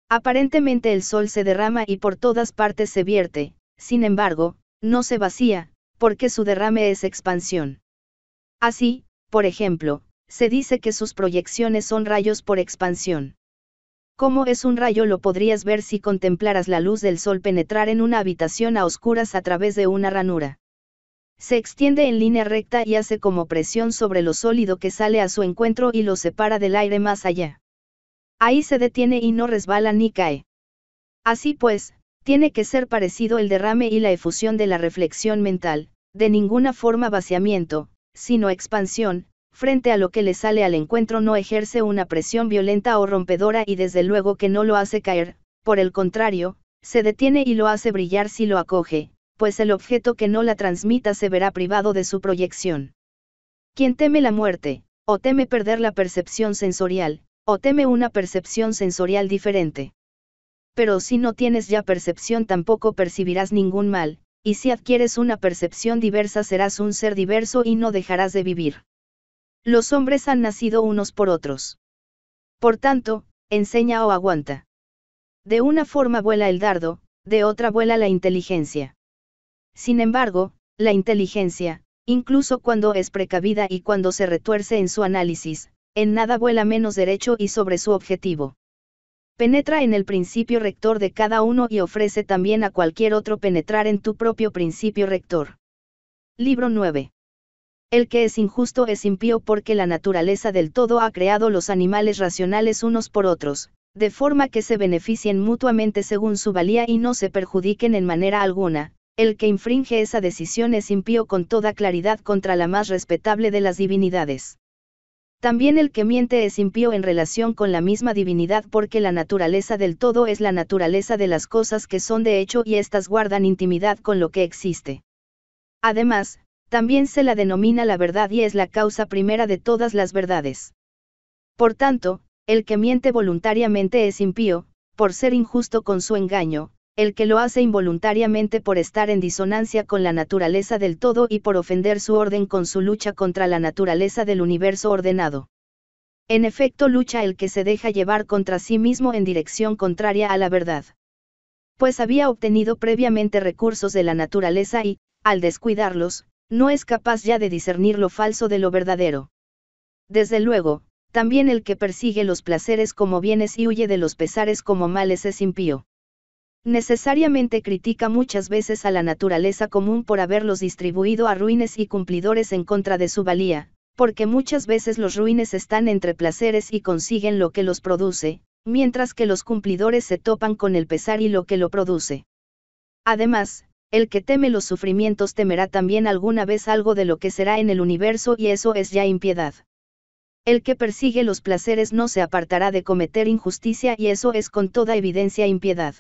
Aparentemente el sol se derrama y por todas partes se vierte, sin embargo, no se vacía, porque su derrame es expansión. Así, por ejemplo, se dice que sus proyecciones son rayos por expansión. ¿Cómo es un rayo lo podrías ver si contemplaras la luz del sol penetrar en una habitación a oscuras a través de una ranura? Se extiende en línea recta y hace como presión sobre lo sólido que sale a su encuentro y lo separa del aire más allá. Ahí se detiene y no resbala ni cae. Así pues, tiene que ser parecido el derrame y la efusión de la reflexión mental, de ninguna forma vaciamiento, sino expansión, frente a lo que le sale al encuentro no ejerce una presión violenta o rompedora y desde luego que no lo hace caer, por el contrario, se detiene y lo hace brillar si lo acoge, pues el objeto que no la transmita se verá privado de su proyección. Quien teme la muerte, o teme perder la percepción sensorial, o teme una percepción sensorial diferente. Pero si no tienes ya percepción tampoco percibirás ningún mal, y si adquieres una percepción diversa serás un ser diverso y no dejarás de vivir. Los hombres han nacido unos por otros. Por tanto, enseña o aguanta. De una forma vuela el dardo, de otra vuela la inteligencia. Sin embargo, la inteligencia, incluso cuando es precavida y cuando se retuerce en su análisis, en nada vuela menos derecho y sobre su objetivo. Penetra en el principio rector de cada uno y ofrece también a cualquier otro penetrar en tu propio principio rector. Libro 9. El que es injusto es impío porque la naturaleza del todo ha creado los animales racionales unos por otros, de forma que se beneficien mutuamente según su valía y no se perjudiquen en manera alguna. El que infringe esa decisión es impío con toda claridad contra la más respetable de las divinidades. También el que miente es impío en relación con la misma divinidad porque la naturaleza del todo es la naturaleza de las cosas que son de hecho y éstas guardan intimidad con lo que existe. Además, también se la denomina la verdad y es la causa primera de todas las verdades. Por tanto, el que miente voluntariamente es impío, por ser injusto con su engaño, el que lo hace involuntariamente por estar en disonancia con la naturaleza del todo y por ofender su orden con su lucha contra la naturaleza del universo ordenado. En efecto lucha el que se deja llevar contra sí mismo en dirección contraria a la verdad. Pues había obtenido previamente recursos de la naturaleza y, al descuidarlos, no es capaz ya de discernir lo falso de lo verdadero. Desde luego, también el que persigue los placeres como bienes y huye de los pesares como males es impío. Necesariamente critica muchas veces a la naturaleza común por haberlos distribuido a ruines y cumplidores en contra de su valía, porque muchas veces los ruines están entre placeres y consiguen lo que los produce, mientras que los cumplidores se topan con el pesar y lo que lo produce. Además, el que teme los sufrimientos temerá también alguna vez algo de lo que será en el universo y eso es ya impiedad. El que persigue los placeres no se apartará de cometer injusticia y eso es con toda evidencia impiedad.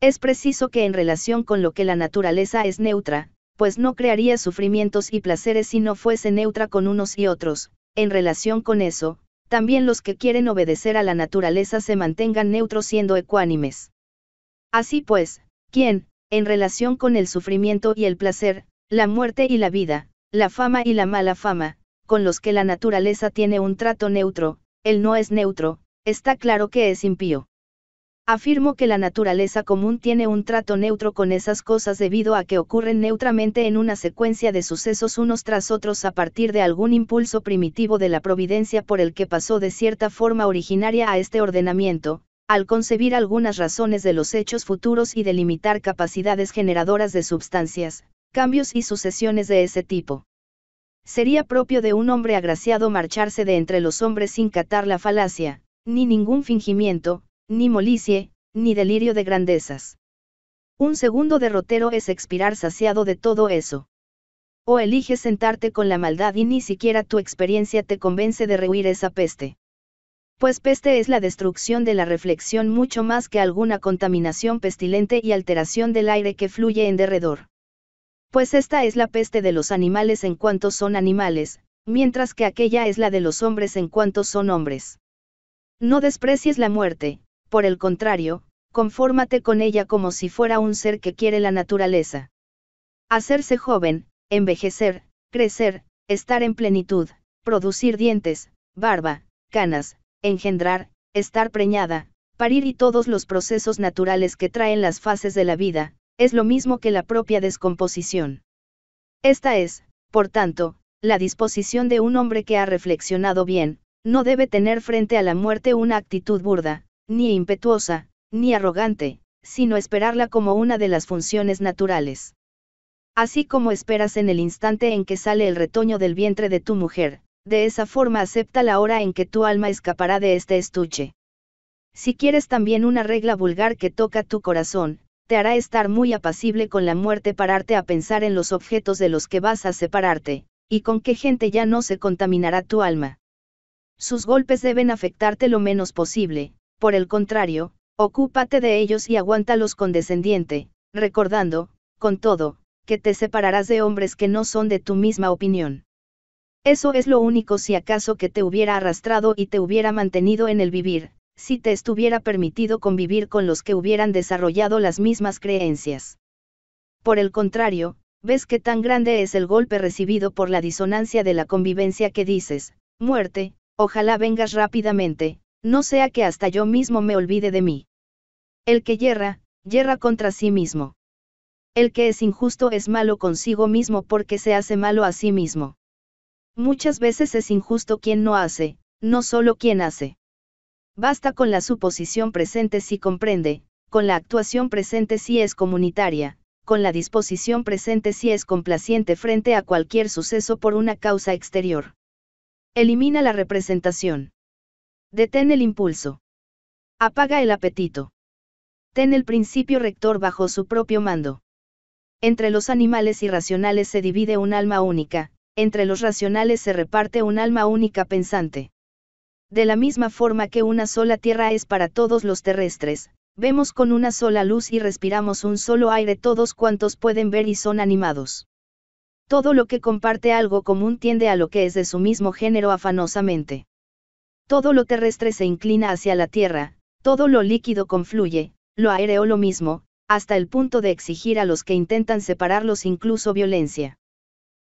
Es preciso que en relación con lo que la naturaleza es neutra, pues no crearía sufrimientos y placeres si no fuese neutra con unos y otros, en relación con eso, también los que quieren obedecer a la naturaleza se mantengan neutros siendo ecuánimes. Así pues, ¿quién, en relación con el sufrimiento y el placer, la muerte y la vida, la fama y la mala fama, con los que la naturaleza tiene un trato neutro, él no es neutro, está claro que es impío. Afirmo que la naturaleza común tiene un trato neutro con esas cosas debido a que ocurren neutramente en una secuencia de sucesos unos tras otros a partir de algún impulso primitivo de la providencia por el que pasó de cierta forma originaria a este ordenamiento, al concebir algunas razones de los hechos futuros y delimitar capacidades generadoras de substancias, cambios y sucesiones de ese tipo. Sería propio de un hombre agraciado marcharse de entre los hombres sin catar la falacia, ni ningún fingimiento, ni molicie, ni delirio de grandezas. Un segundo derrotero es expirar saciado de todo eso. O eliges sentarte con la maldad y ni siquiera tu experiencia te convence de rehuir esa peste. Pues peste es la destrucción de la reflexión mucho más que alguna contaminación pestilente y alteración del aire que fluye en derredor. Pues esta es la peste de los animales en cuanto son animales, mientras que aquella es la de los hombres en cuanto son hombres. No desprecies la muerte, por el contrario, confórmate con ella como si fuera un ser que quiere la naturaleza. Hacerse joven, envejecer, crecer, estar en plenitud, producir dientes, barba, canas, engendrar, estar preñada, parir y todos los procesos naturales que traen las fases de la vida, es lo mismo que la propia descomposición. Esta es, por tanto, la disposición de un hombre que ha reflexionado bien, no debe tener frente a la muerte una actitud burda, ni impetuosa, ni arrogante, sino esperarla como una de las funciones naturales. Así como esperas en el instante en que sale el retoño del vientre de tu mujer, de esa forma acepta la hora en que tu alma escapará de este estuche. Si quieres también una regla vulgar que toca tu corazón, te hará estar muy apacible con la muerte pararte a pensar en los objetos de los que vas a separarte, y con qué gente ya no se contaminará tu alma. Sus golpes deben afectarte lo menos posible, por el contrario, ocúpate de ellos y aguántalos condescendiente, recordando, con todo, que te separarás de hombres que no son de tu misma opinión. Eso es lo único si acaso que te hubiera arrastrado y te hubiera mantenido en el vivir, si te estuviera permitido convivir con los que hubieran desarrollado las mismas creencias. Por el contrario, ves que tan grande es el golpe recibido por la disonancia de la convivencia que dices, muerte, ojalá vengas rápidamente, no sea que hasta yo mismo me olvide de mí. El que yerra, yerra contra sí mismo. El que es injusto es malo consigo mismo porque se hace malo a sí mismo. Muchas veces es injusto quien no hace, no solo quien hace. Basta con la suposición presente si comprende, con la actuación presente si es comunitaria, con la disposición presente si es complaciente frente a cualquier suceso por una causa exterior. Elimina la representación. Detén el impulso. Apaga el apetito. Ten el principio rector bajo su propio mando. Entre los animales irracionales se divide un alma única, entre los racionales se reparte un alma única pensante. De la misma forma que una sola tierra es para todos los terrestres, vemos con una sola luz y respiramos un solo aire todos cuantos pueden ver y son animados. Todo lo que comparte algo común tiende a lo que es de su mismo género afanosamente. Todo lo terrestre se inclina hacia la tierra, todo lo líquido confluye, lo aéreo lo mismo, hasta el punto de exigir a los que intentan separarlos incluso violencia.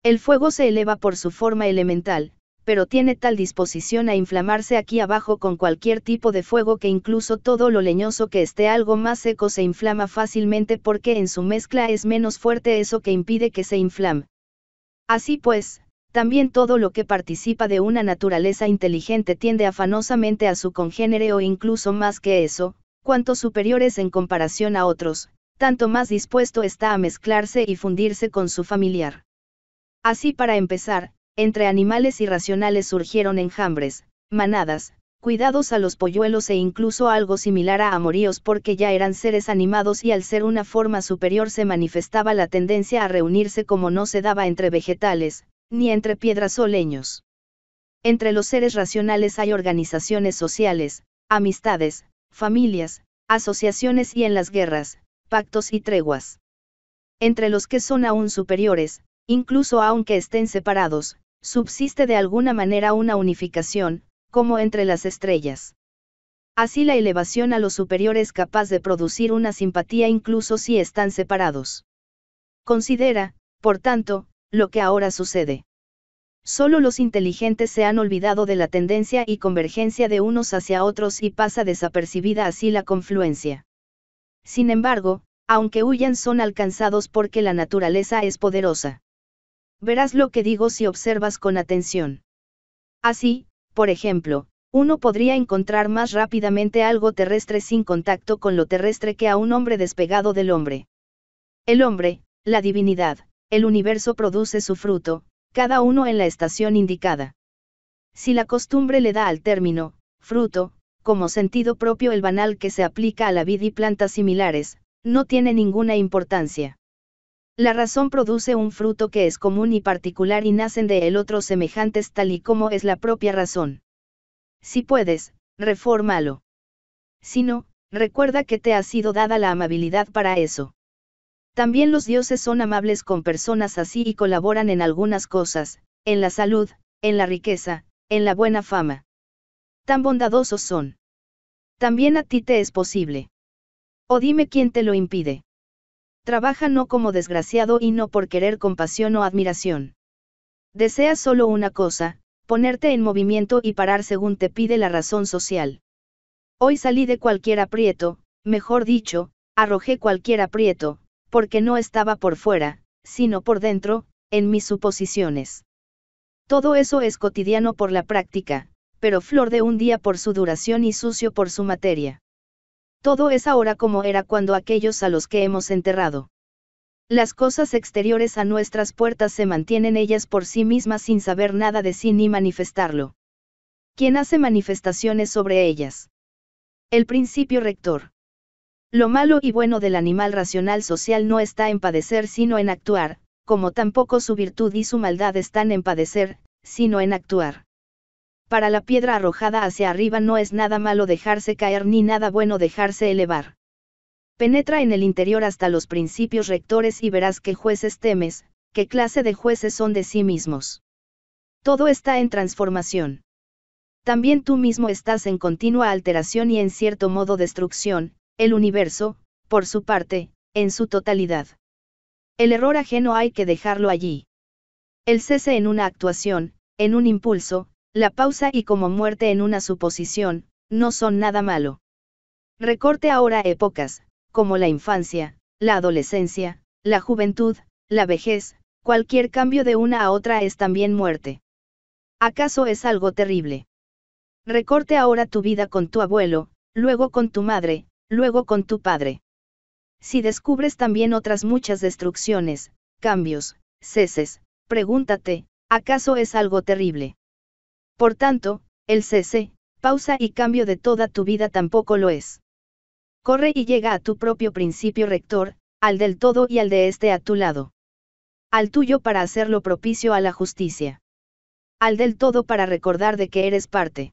El fuego se eleva por su forma elemental, pero tiene tal disposición a inflamarse aquí abajo con cualquier tipo de fuego que incluso todo lo leñoso que esté algo más seco se inflama fácilmente porque en su mezcla es menos fuerte eso que impide que se inflame. Así pues, también todo lo que participa de una naturaleza inteligente tiende afanosamente a su congénere o incluso más que eso, cuanto superiores en comparación a otros, tanto más dispuesto está a mezclarse y fundirse con su familiar. Así para empezar, entre animales irracionales surgieron enjambres, manadas, cuidados a los polluelos e incluso algo similar a amoríos porque ya eran seres animados y al ser una forma superior se manifestaba la tendencia a reunirse como no se daba entre vegetales, ni entre piedras o leños. Entre los seres racionales hay organizaciones sociales, amistades, familias, asociaciones y en las guerras, pactos y treguas. Entre los que son aún superiores, incluso aunque estén separados, subsiste de alguna manera una unificación, como entre las estrellas. Así la elevación a lo superior es capaz de producir una simpatía incluso si están separados. Considera, por tanto, lo que ahora sucede. Solo los inteligentes se han olvidado de la tendencia y convergencia de unos hacia otros y pasa desapercibida así la confluencia. Sin embargo, aunque huyan son alcanzados porque la naturaleza es poderosa. Verás lo que digo si observas con atención. Así, por ejemplo, uno podría encontrar más rápidamente algo terrestre sin contacto con lo terrestre que a un hombre despegado del hombre. El hombre, la divinidad, el universo produce su fruto, cada uno en la estación indicada. Si la costumbre le da al término, fruto, como sentido propio el banal que se aplica a la vid y plantas similares, no tiene ninguna importancia. La razón produce un fruto que es común y particular y nacen de él otros semejantes tal y como es la propia razón. Si puedes, refórmalo. Si no, recuerda que te ha sido dada la amabilidad para eso. También los dioses son amables con personas así y colaboran en algunas cosas, en la salud, en la riqueza, en la buena fama. Tan bondadosos son. También a ti te es posible. O dime quién te lo impide. Trabaja no como desgraciado y no por querer compasión o admiración. Deseas solo una cosa, ponerte en movimiento y parar según te pide la razón social. Hoy salí de cualquier aprieto, mejor dicho, arrojé cualquier aprieto, porque no estaba por fuera, sino por dentro, en mis suposiciones. Todo eso es cotidiano por la práctica, pero flor de un día por su duración y sucio por su materia. Todo es ahora como era cuando aquellos a los que hemos enterrado. Las cosas exteriores a nuestras puertas se mantienen ellas por sí mismas sin saber nada de sí ni manifestarlo. ¿Quién hace manifestaciones sobre ellas? El principio rector. Lo malo y bueno del animal racional social no está en padecer sino en actuar, como tampoco su virtud y su maldad están en padecer, sino en actuar. Para la piedra arrojada hacia arriba no es nada malo dejarse caer ni nada bueno dejarse elevar. Penetra en el interior hasta los principios rectores y verás qué jueces temes, qué clase de jueces son de sí mismos. Todo está en transformación. También tú mismo estás en continua alteración y en cierto modo destrucción, el universo, por su parte, en su totalidad. El error ajeno hay que dejarlo allí. El cese en una actuación, en un impulso, la pausa y como muerte en una suposición, no son nada malo. Recorte ahora épocas, como la infancia, la adolescencia, la juventud, la vejez, cualquier cambio de una a otra es también muerte. ¿Acaso es algo terrible? Recorte ahora tu vida con tu abuelo, luego con tu madre, luego con tu padre. Si descubres también otras muchas destrucciones, cambios, ceses, pregúntate, ¿acaso es algo terrible? Por tanto, el cese, pausa y cambio de toda tu vida tampoco lo es. Corre y llega a tu propio principio rector, al del todo y al de este a tu lado. Al tuyo para hacerlo propicio a la justicia. Al del todo para recordar de que eres parte.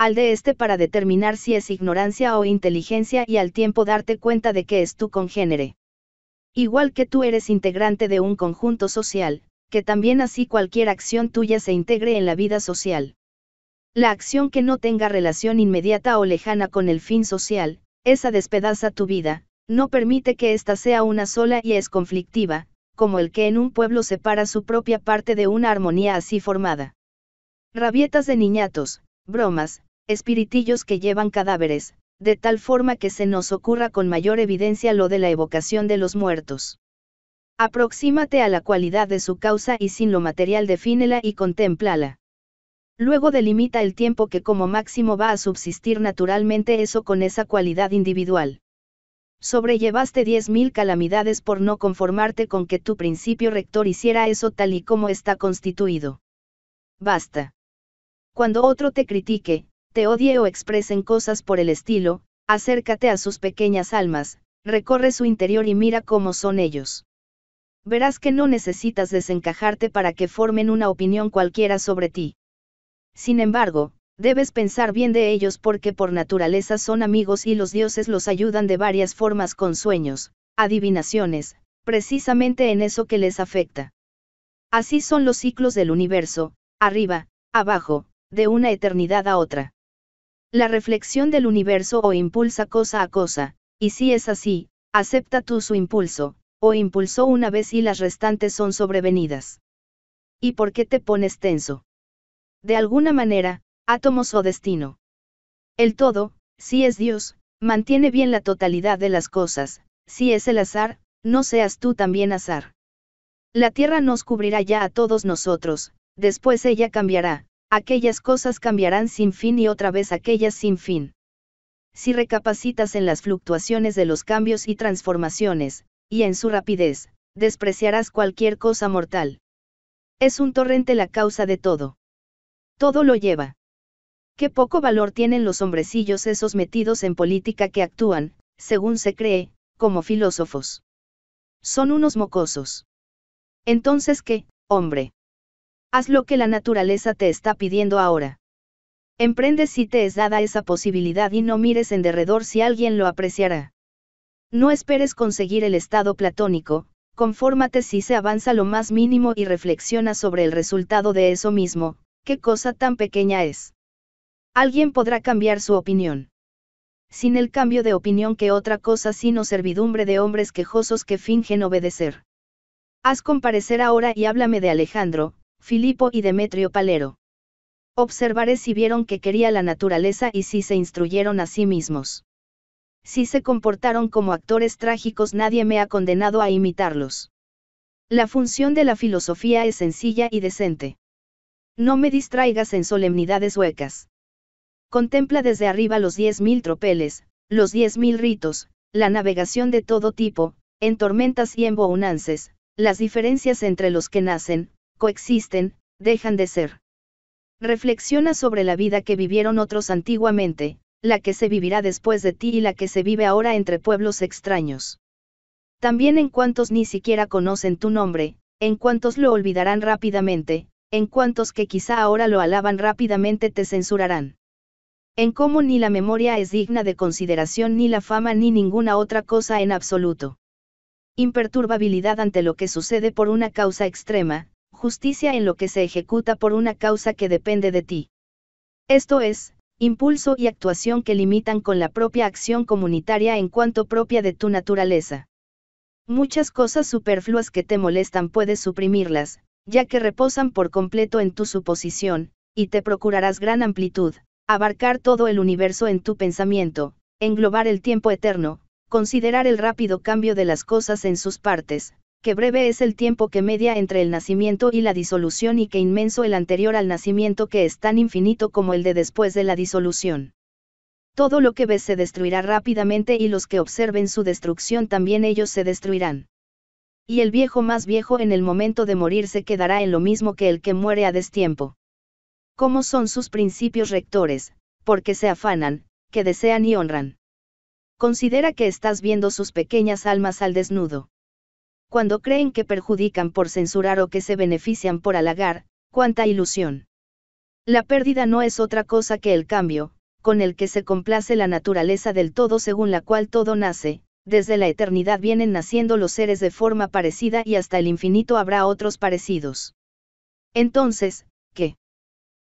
Al de este para determinar si es ignorancia o inteligencia y al tiempo darte cuenta de que es tu congénere. Igual que tú eres integrante de un conjunto social, que también así cualquier acción tuya se integre en la vida social. La acción que no tenga relación inmediata o lejana con el fin social, esa despedaza tu vida, no permite que ésta sea una sola y es conflictiva, como el que en un pueblo separa su propia parte de una armonía así formada. Rabietas de niñatos, bromas, espiritillos que llevan cadáveres, de tal forma que se nos ocurra con mayor evidencia lo de la evocación de los muertos. Aproxímate a la cualidad de su causa y sin lo material defínela y contémplala. Luego delimita el tiempo que como máximo va a subsistir naturalmente eso con esa cualidad individual. Sobrellevaste diez mil calamidades por no conformarte con que tu principio rector hiciera eso tal y como está constituido. Basta. Cuando otro te critique, te odie o expresen cosas por el estilo, acércate a sus pequeñas almas, recorre su interior y mira cómo son ellos verás que no necesitas desencajarte para que formen una opinión cualquiera sobre ti. Sin embargo, debes pensar bien de ellos porque por naturaleza son amigos y los dioses los ayudan de varias formas con sueños, adivinaciones, precisamente en eso que les afecta. Así son los ciclos del universo, arriba, abajo, de una eternidad a otra. La reflexión del universo o impulsa cosa a cosa, y si es así, acepta tú su impulso, o impulsó una vez y las restantes son sobrevenidas. ¿Y por qué te pones tenso? De alguna manera, átomos o destino. El todo, si es Dios, mantiene bien la totalidad de las cosas, si es el azar, no seas tú también azar. La tierra nos cubrirá ya a todos nosotros, después ella cambiará, aquellas cosas cambiarán sin fin y otra vez aquellas sin fin. Si recapacitas en las fluctuaciones de los cambios y transformaciones, y en su rapidez, despreciarás cualquier cosa mortal. Es un torrente la causa de todo. Todo lo lleva. Qué poco valor tienen los hombrecillos esos metidos en política que actúan, según se cree, como filósofos. Son unos mocosos. Entonces, ¿qué, hombre? Haz lo que la naturaleza te está pidiendo ahora. Emprende si te es dada esa posibilidad y no mires en derredor si alguien lo apreciará. No esperes conseguir el estado platónico, confórmate si se avanza lo más mínimo y reflexiona sobre el resultado de eso mismo, qué cosa tan pequeña es. Alguien podrá cambiar su opinión. Sin el cambio de opinión que otra cosa sino servidumbre de hombres quejosos que fingen obedecer. Haz comparecer ahora y háblame de Alejandro, Filipo y Demetrio Palero. Observaré si vieron que quería la naturaleza y si se instruyeron a sí mismos. Si se comportaron como actores trágicos nadie me ha condenado a imitarlos. La función de la filosofía es sencilla y decente. No me distraigas en solemnidades huecas. Contempla desde arriba los diez mil tropeles, los diez mil ritos, la navegación de todo tipo, en tormentas y en bonances, las diferencias entre los que nacen, coexisten, dejan de ser. Reflexiona sobre la vida que vivieron otros antiguamente, la que se vivirá después de ti y la que se vive ahora entre pueblos extraños. También en cuantos ni siquiera conocen tu nombre, en cuantos lo olvidarán rápidamente, en cuantos que quizá ahora lo alaban rápidamente te censurarán. En cómo ni la memoria es digna de consideración ni la fama ni ninguna otra cosa en absoluto. Imperturbabilidad ante lo que sucede por una causa extrema, justicia en lo que se ejecuta por una causa que depende de ti. Esto es, impulso y actuación que limitan con la propia acción comunitaria en cuanto propia de tu naturaleza. Muchas cosas superfluas que te molestan puedes suprimirlas, ya que reposan por completo en tu suposición, y te procurarás gran amplitud, abarcar todo el universo en tu pensamiento, englobar el tiempo eterno, considerar el rápido cambio de las cosas en sus partes, que breve es el tiempo que media entre el nacimiento y la disolución y que inmenso el anterior al nacimiento que es tan infinito como el de después de la disolución. Todo lo que ves se destruirá rápidamente y los que observen su destrucción también ellos se destruirán. Y el viejo más viejo en el momento de morir se quedará en lo mismo que el que muere a destiempo. ¿Cómo son sus principios rectores? Porque se afanan, que desean y honran. Considera que estás viendo sus pequeñas almas al desnudo cuando creen que perjudican por censurar o que se benefician por halagar, cuánta ilusión. La pérdida no es otra cosa que el cambio, con el que se complace la naturaleza del todo según la cual todo nace, desde la eternidad vienen naciendo los seres de forma parecida y hasta el infinito habrá otros parecidos. Entonces, ¿qué?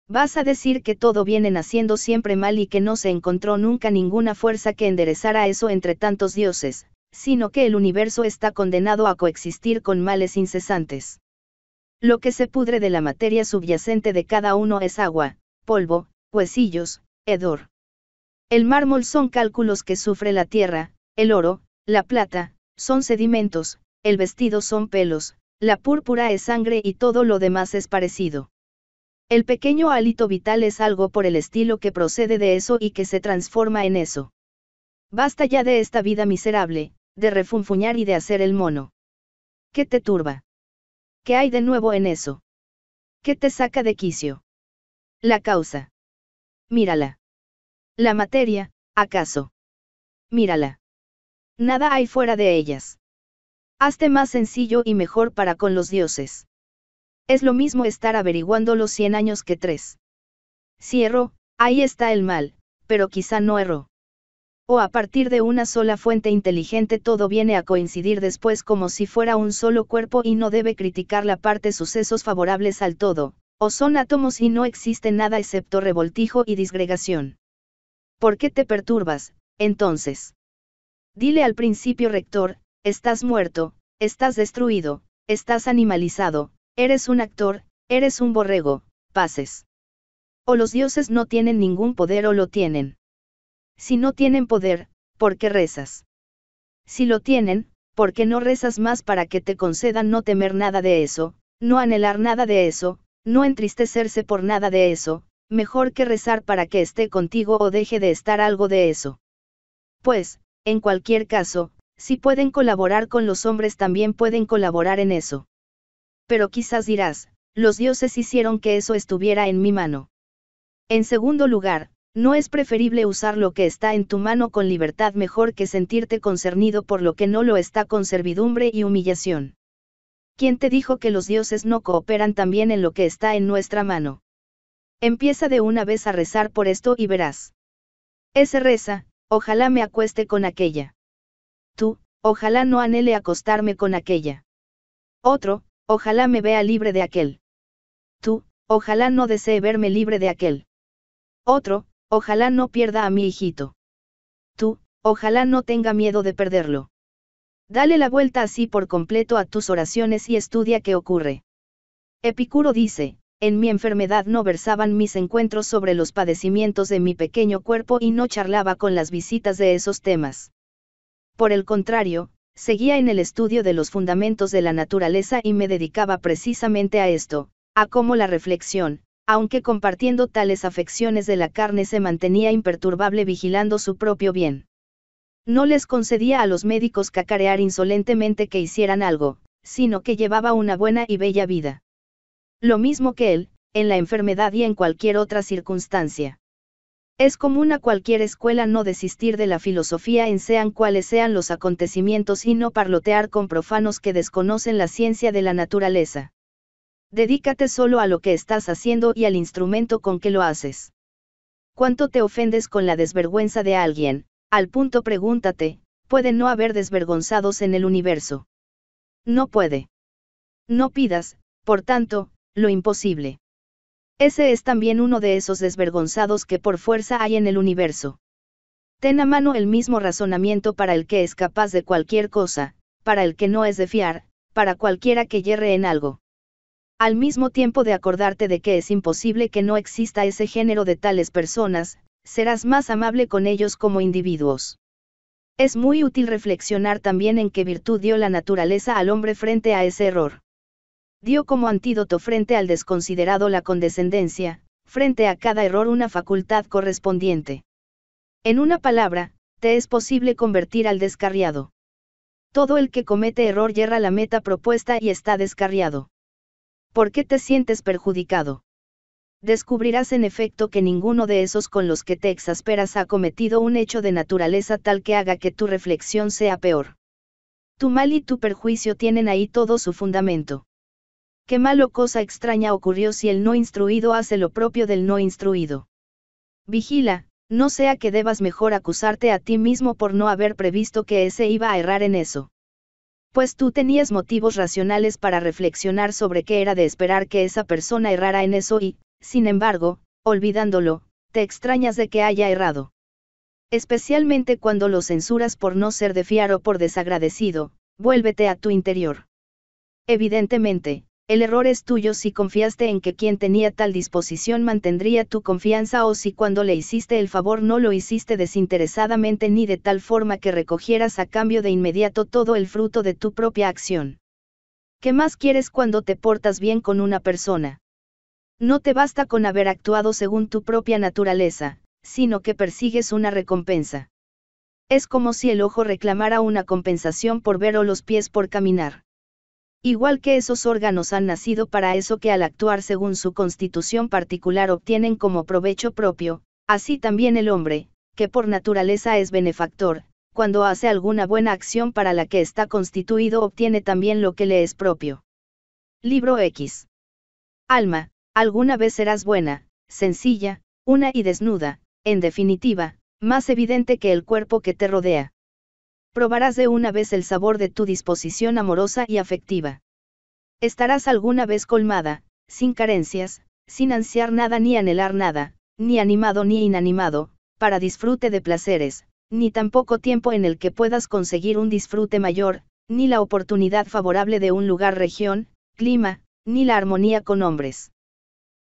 Vas a decir que todo viene naciendo siempre mal y que no se encontró nunca ninguna fuerza que enderezara eso entre tantos dioses, sino que el universo está condenado a coexistir con males incesantes. Lo que se pudre de la materia subyacente de cada uno es agua, polvo, huesillos, hedor. El mármol son cálculos que sufre la tierra, el oro, la plata, son sedimentos, el vestido son pelos, la púrpura es sangre y todo lo demás es parecido. El pequeño hálito vital es algo por el estilo que procede de eso y que se transforma en eso. Basta ya de esta vida miserable, de refunfuñar y de hacer el mono. ¿Qué te turba? ¿Qué hay de nuevo en eso? ¿Qué te saca de quicio? La causa. Mírala. La materia, ¿acaso? Mírala. Nada hay fuera de ellas. Hazte más sencillo y mejor para con los dioses. Es lo mismo estar averiguando los cien años que tres. Si erró, ahí está el mal, pero quizá no erró o a partir de una sola fuente inteligente todo viene a coincidir después como si fuera un solo cuerpo y no debe criticar la parte sucesos favorables al todo, o son átomos y no existe nada excepto revoltijo y disgregación. ¿Por qué te perturbas, entonces? Dile al principio rector, estás muerto, estás destruido, estás animalizado, eres un actor, eres un borrego, pases. O los dioses no tienen ningún poder o lo tienen. Si no tienen poder, ¿por qué rezas? Si lo tienen, ¿por qué no rezas más para que te concedan no temer nada de eso, no anhelar nada de eso, no entristecerse por nada de eso, mejor que rezar para que esté contigo o deje de estar algo de eso? Pues, en cualquier caso, si pueden colaborar con los hombres también pueden colaborar en eso. Pero quizás dirás, los dioses hicieron que eso estuviera en mi mano. En segundo lugar, no es preferible usar lo que está en tu mano con libertad mejor que sentirte concernido por lo que no lo está con servidumbre y humillación. ¿Quién te dijo que los dioses no cooperan también en lo que está en nuestra mano? Empieza de una vez a rezar por esto y verás. Ese reza, ojalá me acueste con aquella. Tú, ojalá no anhele acostarme con aquella. Otro, ojalá me vea libre de aquel. Tú, ojalá no desee verme libre de aquel. Otro, Ojalá no pierda a mi hijito. Tú, ojalá no tenga miedo de perderlo. Dale la vuelta así por completo a tus oraciones y estudia qué ocurre. Epicuro dice, en mi enfermedad no versaban mis encuentros sobre los padecimientos de mi pequeño cuerpo y no charlaba con las visitas de esos temas. Por el contrario, seguía en el estudio de los fundamentos de la naturaleza y me dedicaba precisamente a esto, a cómo la reflexión, aunque compartiendo tales afecciones de la carne se mantenía imperturbable vigilando su propio bien. No les concedía a los médicos cacarear insolentemente que hicieran algo, sino que llevaba una buena y bella vida. Lo mismo que él, en la enfermedad y en cualquier otra circunstancia. Es común a cualquier escuela no desistir de la filosofía en sean cuales sean los acontecimientos y no parlotear con profanos que desconocen la ciencia de la naturaleza. Dedícate solo a lo que estás haciendo y al instrumento con que lo haces. ¿Cuánto te ofendes con la desvergüenza de alguien? Al punto pregúntate, ¿puede no haber desvergonzados en el universo? No puede. No pidas, por tanto, lo imposible. Ese es también uno de esos desvergonzados que por fuerza hay en el universo. Ten a mano el mismo razonamiento para el que es capaz de cualquier cosa, para el que no es de fiar, para cualquiera que yerre en algo al mismo tiempo de acordarte de que es imposible que no exista ese género de tales personas, serás más amable con ellos como individuos. Es muy útil reflexionar también en qué virtud dio la naturaleza al hombre frente a ese error. Dio como antídoto frente al desconsiderado la condescendencia, frente a cada error una facultad correspondiente. En una palabra, te es posible convertir al descarriado. Todo el que comete error yerra la meta propuesta y está descarriado. ¿Por qué te sientes perjudicado? Descubrirás en efecto que ninguno de esos con los que te exasperas ha cometido un hecho de naturaleza tal que haga que tu reflexión sea peor. Tu mal y tu perjuicio tienen ahí todo su fundamento. Qué malo cosa extraña ocurrió si el no instruido hace lo propio del no instruido. Vigila, no sea que debas mejor acusarte a ti mismo por no haber previsto que ese iba a errar en eso pues tú tenías motivos racionales para reflexionar sobre qué era de esperar que esa persona errara en eso y, sin embargo, olvidándolo, te extrañas de que haya errado. Especialmente cuando lo censuras por no ser de fiar o por desagradecido, vuélvete a tu interior. Evidentemente, el error es tuyo si confiaste en que quien tenía tal disposición mantendría tu confianza o si cuando le hiciste el favor no lo hiciste desinteresadamente ni de tal forma que recogieras a cambio de inmediato todo el fruto de tu propia acción. ¿Qué más quieres cuando te portas bien con una persona? No te basta con haber actuado según tu propia naturaleza, sino que persigues una recompensa. Es como si el ojo reclamara una compensación por ver o los pies por caminar. Igual que esos órganos han nacido para eso que al actuar según su constitución particular obtienen como provecho propio, así también el hombre, que por naturaleza es benefactor, cuando hace alguna buena acción para la que está constituido obtiene también lo que le es propio. Libro X. Alma, alguna vez serás buena, sencilla, una y desnuda, en definitiva, más evidente que el cuerpo que te rodea probarás de una vez el sabor de tu disposición amorosa y afectiva. Estarás alguna vez colmada, sin carencias, sin ansiar nada ni anhelar nada, ni animado ni inanimado, para disfrute de placeres, ni tampoco tiempo en el que puedas conseguir un disfrute mayor, ni la oportunidad favorable de un lugar, región, clima, ni la armonía con hombres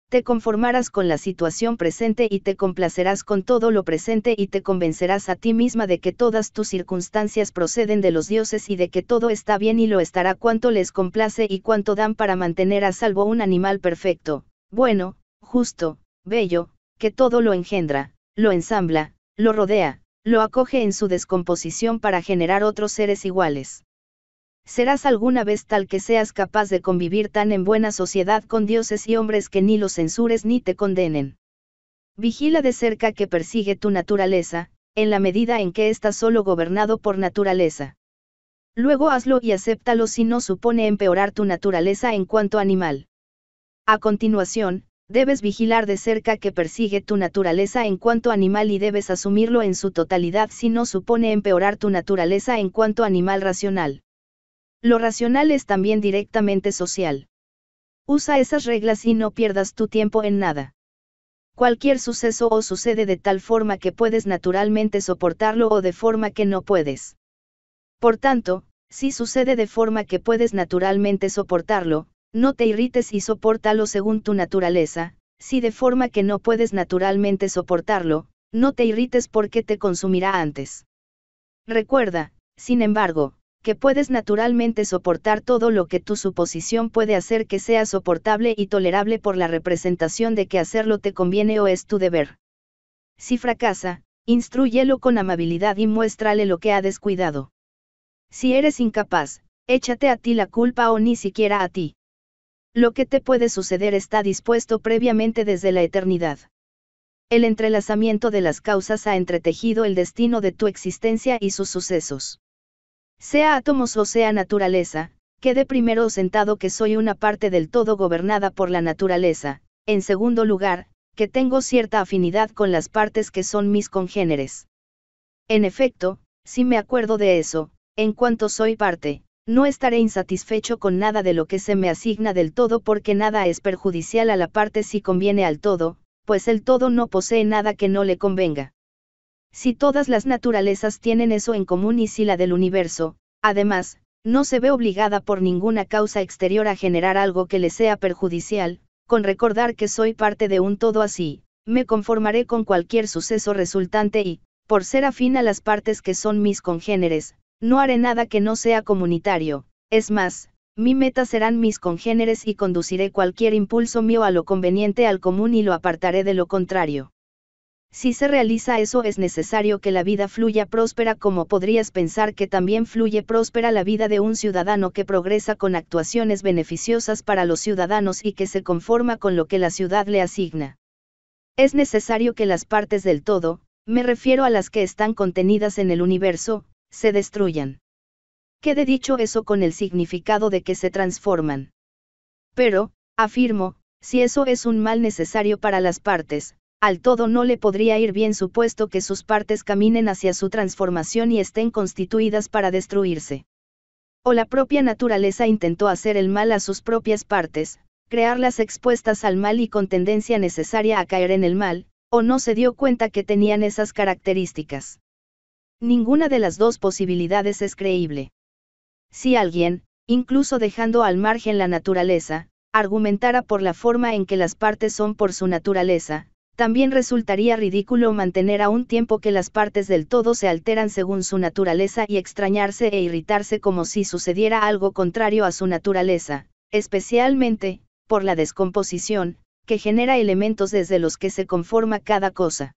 te conformarás con la situación presente y te complacerás con todo lo presente y te convencerás a ti misma de que todas tus circunstancias proceden de los dioses y de que todo está bien y lo estará cuanto les complace y cuanto dan para mantener a salvo un animal perfecto, bueno, justo, bello, que todo lo engendra, lo ensambla, lo rodea, lo acoge en su descomposición para generar otros seres iguales. Serás alguna vez tal que seas capaz de convivir tan en buena sociedad con dioses y hombres que ni los censures ni te condenen. Vigila de cerca que persigue tu naturaleza, en la medida en que estás solo gobernado por naturaleza. Luego hazlo y acéptalo si no supone empeorar tu naturaleza en cuanto animal. A continuación, debes vigilar de cerca que persigue tu naturaleza en cuanto animal y debes asumirlo en su totalidad si no supone empeorar tu naturaleza en cuanto animal racional. Lo racional es también directamente social. Usa esas reglas y no pierdas tu tiempo en nada. Cualquier suceso o sucede de tal forma que puedes naturalmente soportarlo o de forma que no puedes. Por tanto, si sucede de forma que puedes naturalmente soportarlo, no te irrites y soportalo según tu naturaleza, si de forma que no puedes naturalmente soportarlo, no te irrites porque te consumirá antes. Recuerda, sin embargo, que puedes naturalmente soportar todo lo que tu suposición puede hacer que sea soportable y tolerable por la representación de que hacerlo te conviene o es tu deber. Si fracasa, instruyelo con amabilidad y muéstrale lo que ha descuidado. Si eres incapaz, échate a ti la culpa o ni siquiera a ti. Lo que te puede suceder está dispuesto previamente desde la eternidad. El entrelazamiento de las causas ha entretejido el destino de tu existencia y sus sucesos. Sea átomos o sea naturaleza, quede primero sentado que soy una parte del todo gobernada por la naturaleza, en segundo lugar, que tengo cierta afinidad con las partes que son mis congéneres. En efecto, si me acuerdo de eso, en cuanto soy parte, no estaré insatisfecho con nada de lo que se me asigna del todo porque nada es perjudicial a la parte si conviene al todo, pues el todo no posee nada que no le convenga. Si todas las naturalezas tienen eso en común y si la del universo, además, no se ve obligada por ninguna causa exterior a generar algo que le sea perjudicial, con recordar que soy parte de un todo así, me conformaré con cualquier suceso resultante y, por ser afín a las partes que son mis congéneres, no haré nada que no sea comunitario, es más, mi meta serán mis congéneres y conduciré cualquier impulso mío a lo conveniente al común y lo apartaré de lo contrario. Si se realiza eso es necesario que la vida fluya próspera como podrías pensar que también fluye próspera la vida de un ciudadano que progresa con actuaciones beneficiosas para los ciudadanos y que se conforma con lo que la ciudad le asigna. Es necesario que las partes del todo, me refiero a las que están contenidas en el universo, se destruyan. Quede dicho eso con el significado de que se transforman. Pero, afirmo, si eso es un mal necesario para las partes, al todo no le podría ir bien supuesto que sus partes caminen hacia su transformación y estén constituidas para destruirse. O la propia naturaleza intentó hacer el mal a sus propias partes, crearlas expuestas al mal y con tendencia necesaria a caer en el mal, o no se dio cuenta que tenían esas características. Ninguna de las dos posibilidades es creíble. Si alguien, incluso dejando al margen la naturaleza, argumentara por la forma en que las partes son por su naturaleza, también resultaría ridículo mantener a un tiempo que las partes del todo se alteran según su naturaleza y extrañarse e irritarse como si sucediera algo contrario a su naturaleza, especialmente, por la descomposición, que genera elementos desde los que se conforma cada cosa.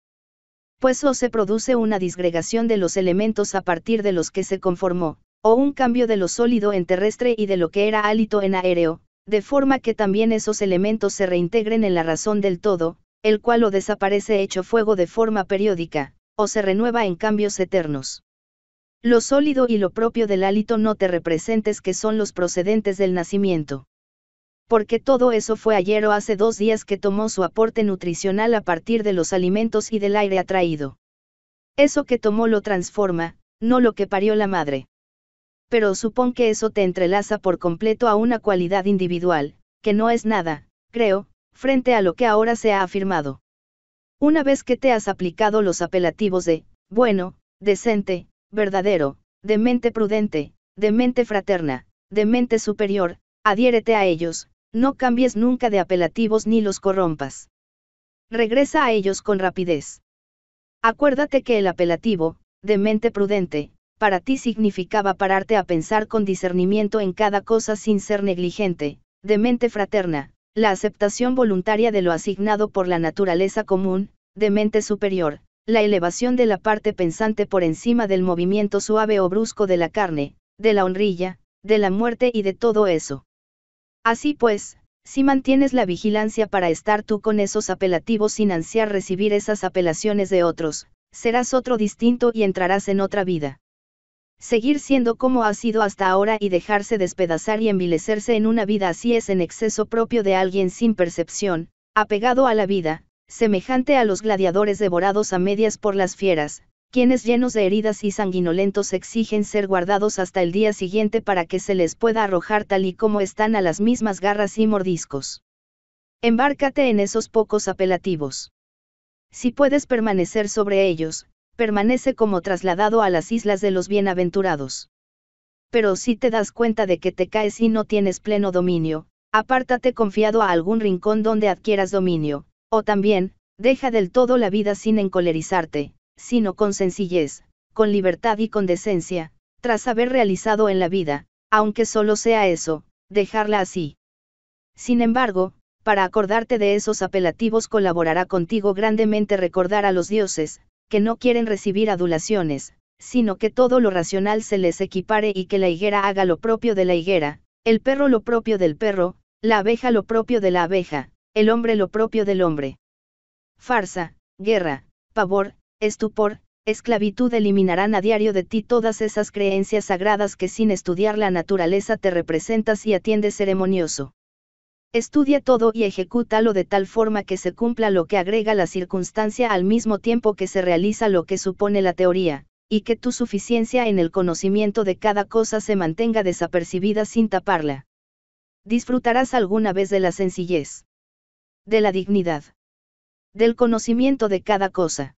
Pues o se produce una disgregación de los elementos a partir de los que se conformó, o un cambio de lo sólido en terrestre y de lo que era hálito en aéreo, de forma que también esos elementos se reintegren en la razón del todo, el cual o desaparece hecho fuego de forma periódica, o se renueva en cambios eternos. Lo sólido y lo propio del hálito no te representes que son los procedentes del nacimiento. Porque todo eso fue ayer o hace dos días que tomó su aporte nutricional a partir de los alimentos y del aire atraído. Eso que tomó lo transforma, no lo que parió la madre. Pero supón que eso te entrelaza por completo a una cualidad individual, que no es nada, creo, frente a lo que ahora se ha afirmado. Una vez que te has aplicado los apelativos de, bueno, decente, verdadero, de mente prudente, de mente fraterna, de mente superior, adhiérete a ellos, no cambies nunca de apelativos ni los corrompas. Regresa a ellos con rapidez. Acuérdate que el apelativo, de mente prudente, para ti significaba pararte a pensar con discernimiento en cada cosa sin ser negligente, de mente fraterna, la aceptación voluntaria de lo asignado por la naturaleza común, de mente superior, la elevación de la parte pensante por encima del movimiento suave o brusco de la carne, de la honrilla, de la muerte y de todo eso. Así pues, si mantienes la vigilancia para estar tú con esos apelativos sin ansiar recibir esas apelaciones de otros, serás otro distinto y entrarás en otra vida. Seguir siendo como ha sido hasta ahora y dejarse despedazar y envilecerse en una vida así es en exceso propio de alguien sin percepción, apegado a la vida, semejante a los gladiadores devorados a medias por las fieras, quienes llenos de heridas y sanguinolentos exigen ser guardados hasta el día siguiente para que se les pueda arrojar tal y como están a las mismas garras y mordiscos. Embárcate en esos pocos apelativos. Si puedes permanecer sobre ellos, permanece como trasladado a las islas de los bienaventurados. Pero si te das cuenta de que te caes y no tienes pleno dominio, apártate confiado a algún rincón donde adquieras dominio, o también, deja del todo la vida sin encolerizarte, sino con sencillez, con libertad y con decencia, tras haber realizado en la vida, aunque solo sea eso, dejarla así. Sin embargo, para acordarte de esos apelativos colaborará contigo grandemente recordar a los dioses, que no quieren recibir adulaciones, sino que todo lo racional se les equipare y que la higuera haga lo propio de la higuera, el perro lo propio del perro, la abeja lo propio de la abeja, el hombre lo propio del hombre. Farsa, guerra, pavor, estupor, esclavitud eliminarán a diario de ti todas esas creencias sagradas que sin estudiar la naturaleza te representas y atiendes ceremonioso. Estudia todo y ejecútalo de tal forma que se cumpla lo que agrega la circunstancia al mismo tiempo que se realiza lo que supone la teoría, y que tu suficiencia en el conocimiento de cada cosa se mantenga desapercibida sin taparla. Disfrutarás alguna vez de la sencillez, de la dignidad, del conocimiento de cada cosa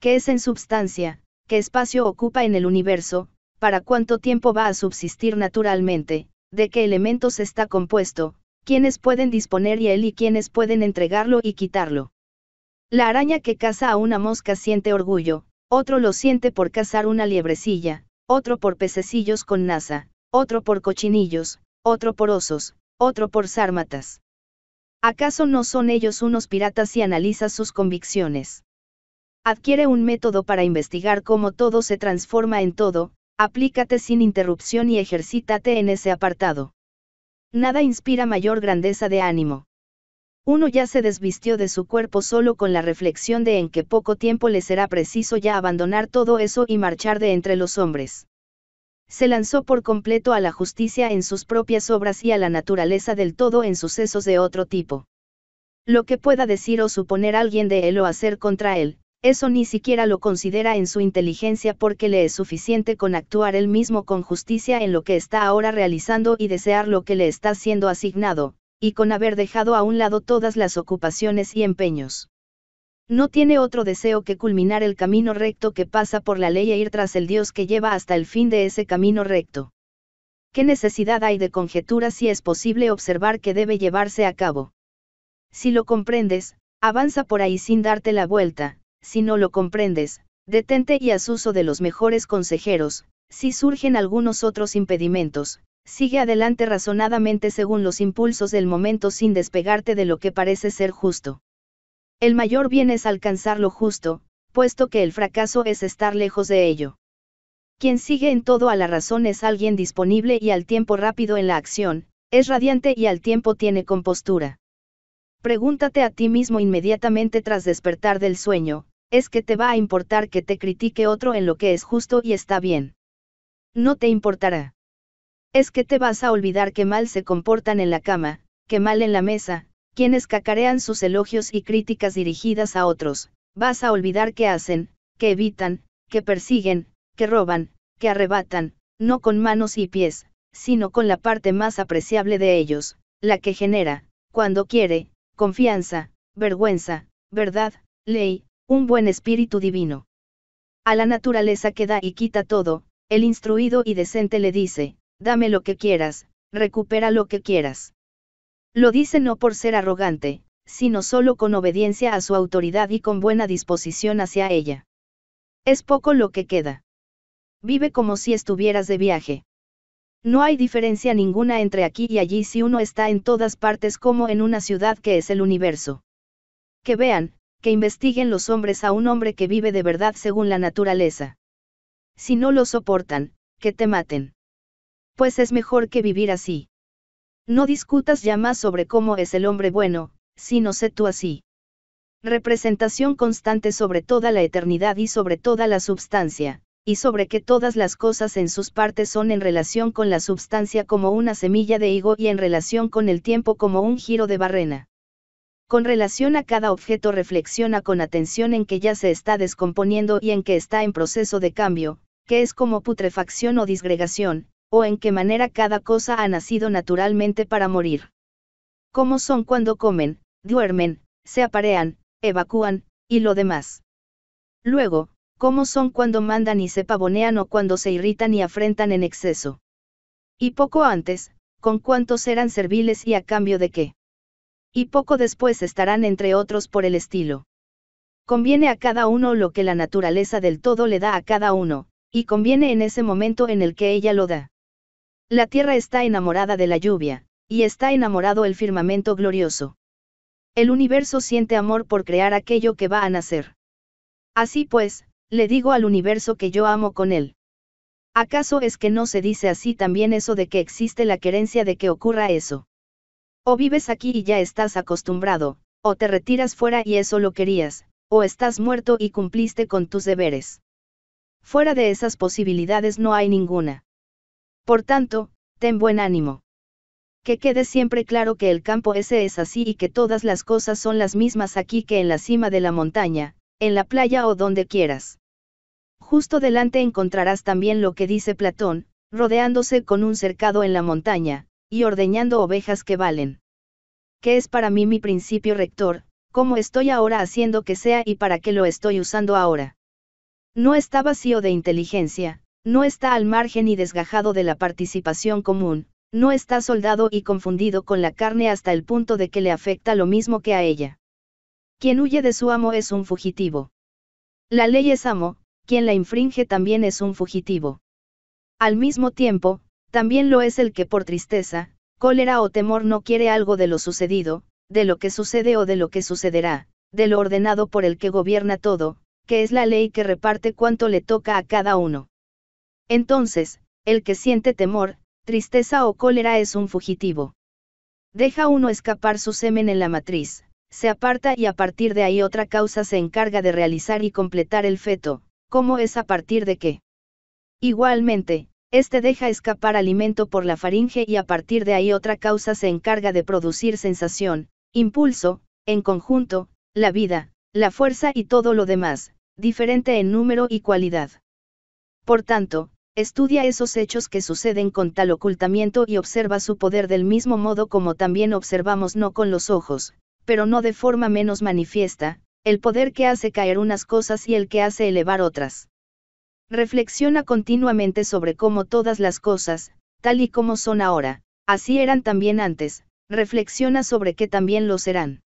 qué es en substancia, qué espacio ocupa en el universo, para cuánto tiempo va a subsistir naturalmente, de qué elementos está compuesto, quiénes pueden disponer y él y quiénes pueden entregarlo y quitarlo. La araña que caza a una mosca siente orgullo, otro lo siente por cazar una liebrecilla, otro por pececillos con nasa, otro por cochinillos, otro por osos, otro por sármatas. ¿Acaso no son ellos unos piratas y analizas sus convicciones? Adquiere un método para investigar cómo todo se transforma en todo, aplícate sin interrupción y ejercítate en ese apartado. Nada inspira mayor grandeza de ánimo. Uno ya se desvistió de su cuerpo solo con la reflexión de en que poco tiempo le será preciso ya abandonar todo eso y marchar de entre los hombres. Se lanzó por completo a la justicia en sus propias obras y a la naturaleza del todo en sucesos de otro tipo. Lo que pueda decir o suponer alguien de él o hacer contra él, eso ni siquiera lo considera en su inteligencia porque le es suficiente con actuar él mismo con justicia en lo que está ahora realizando y desear lo que le está siendo asignado, y con haber dejado a un lado todas las ocupaciones y empeños. No tiene otro deseo que culminar el camino recto que pasa por la ley e ir tras el Dios que lleva hasta el fin de ese camino recto. ¿Qué necesidad hay de conjetura si es posible observar que debe llevarse a cabo? Si lo comprendes, avanza por ahí sin darte la vuelta, si no lo comprendes, detente y haz uso de los mejores consejeros, si surgen algunos otros impedimentos, sigue adelante razonadamente según los impulsos del momento sin despegarte de lo que parece ser justo. El mayor bien es alcanzar lo justo, puesto que el fracaso es estar lejos de ello. Quien sigue en todo a la razón es alguien disponible y al tiempo rápido en la acción, es radiante y al tiempo tiene compostura. Pregúntate a ti mismo inmediatamente tras despertar del sueño, es que te va a importar que te critique otro en lo que es justo y está bien. No te importará. Es que te vas a olvidar que mal se comportan en la cama, que mal en la mesa, quienes cacarean sus elogios y críticas dirigidas a otros, vas a olvidar que hacen, que evitan, que persiguen, que roban, que arrebatan, no con manos y pies, sino con la parte más apreciable de ellos, la que genera, cuando quiere, confianza, vergüenza, verdad, ley, un buen espíritu divino. A la naturaleza que da y quita todo, el instruido y decente le dice, dame lo que quieras, recupera lo que quieras. Lo dice no por ser arrogante, sino solo con obediencia a su autoridad y con buena disposición hacia ella. Es poco lo que queda. Vive como si estuvieras de viaje. No hay diferencia ninguna entre aquí y allí si uno está en todas partes como en una ciudad que es el universo. Que vean, que investiguen los hombres a un hombre que vive de verdad según la naturaleza. Si no lo soportan, que te maten. Pues es mejor que vivir así. No discutas ya más sobre cómo es el hombre bueno, sino sé tú así. Representación constante sobre toda la eternidad y sobre toda la substancia, y sobre que todas las cosas en sus partes son en relación con la substancia como una semilla de higo y en relación con el tiempo como un giro de barrena. Con relación a cada objeto reflexiona con atención en que ya se está descomponiendo y en que está en proceso de cambio, que es como putrefacción o disgregación, o en qué manera cada cosa ha nacido naturalmente para morir. Cómo son cuando comen, duermen, se aparean, evacúan, y lo demás. Luego, cómo son cuando mandan y se pavonean o cuando se irritan y afrentan en exceso. Y poco antes, con cuántos eran serviles y a cambio de qué. Y poco después estarán entre otros por el estilo. Conviene a cada uno lo que la naturaleza del todo le da a cada uno, y conviene en ese momento en el que ella lo da. La tierra está enamorada de la lluvia, y está enamorado el firmamento glorioso. El universo siente amor por crear aquello que va a nacer. Así pues, le digo al universo que yo amo con él. ¿Acaso es que no se dice así también eso de que existe la querencia de que ocurra eso? O vives aquí y ya estás acostumbrado, o te retiras fuera y eso lo querías, o estás muerto y cumpliste con tus deberes. Fuera de esas posibilidades no hay ninguna. Por tanto, ten buen ánimo. Que quede siempre claro que el campo ese es así y que todas las cosas son las mismas aquí que en la cima de la montaña, en la playa o donde quieras. Justo delante encontrarás también lo que dice Platón, rodeándose con un cercado en la montaña, y ordeñando ovejas que valen. ¿Qué es para mí mi principio rector? ¿Cómo estoy ahora haciendo que sea y para qué lo estoy usando ahora? No está vacío de inteligencia, no está al margen y desgajado de la participación común, no está soldado y confundido con la carne hasta el punto de que le afecta lo mismo que a ella. Quien huye de su amo es un fugitivo. La ley es amo, quien la infringe también es un fugitivo. Al mismo tiempo, también lo es el que por tristeza, cólera o temor no quiere algo de lo sucedido, de lo que sucede o de lo que sucederá, de lo ordenado por el que gobierna todo, que es la ley que reparte cuanto le toca a cada uno. Entonces, el que siente temor, tristeza o cólera es un fugitivo. Deja uno escapar su semen en la matriz, se aparta y a partir de ahí otra causa se encarga de realizar y completar el feto, ¿Cómo es a partir de qué? Igualmente, este deja escapar alimento por la faringe y a partir de ahí otra causa se encarga de producir sensación, impulso, en conjunto, la vida, la fuerza y todo lo demás, diferente en número y cualidad. Por tanto, estudia esos hechos que suceden con tal ocultamiento y observa su poder del mismo modo como también observamos no con los ojos, pero no de forma menos manifiesta, el poder que hace caer unas cosas y el que hace elevar otras. Reflexiona continuamente sobre cómo todas las cosas, tal y como son ahora, así eran también antes, reflexiona sobre qué también lo serán.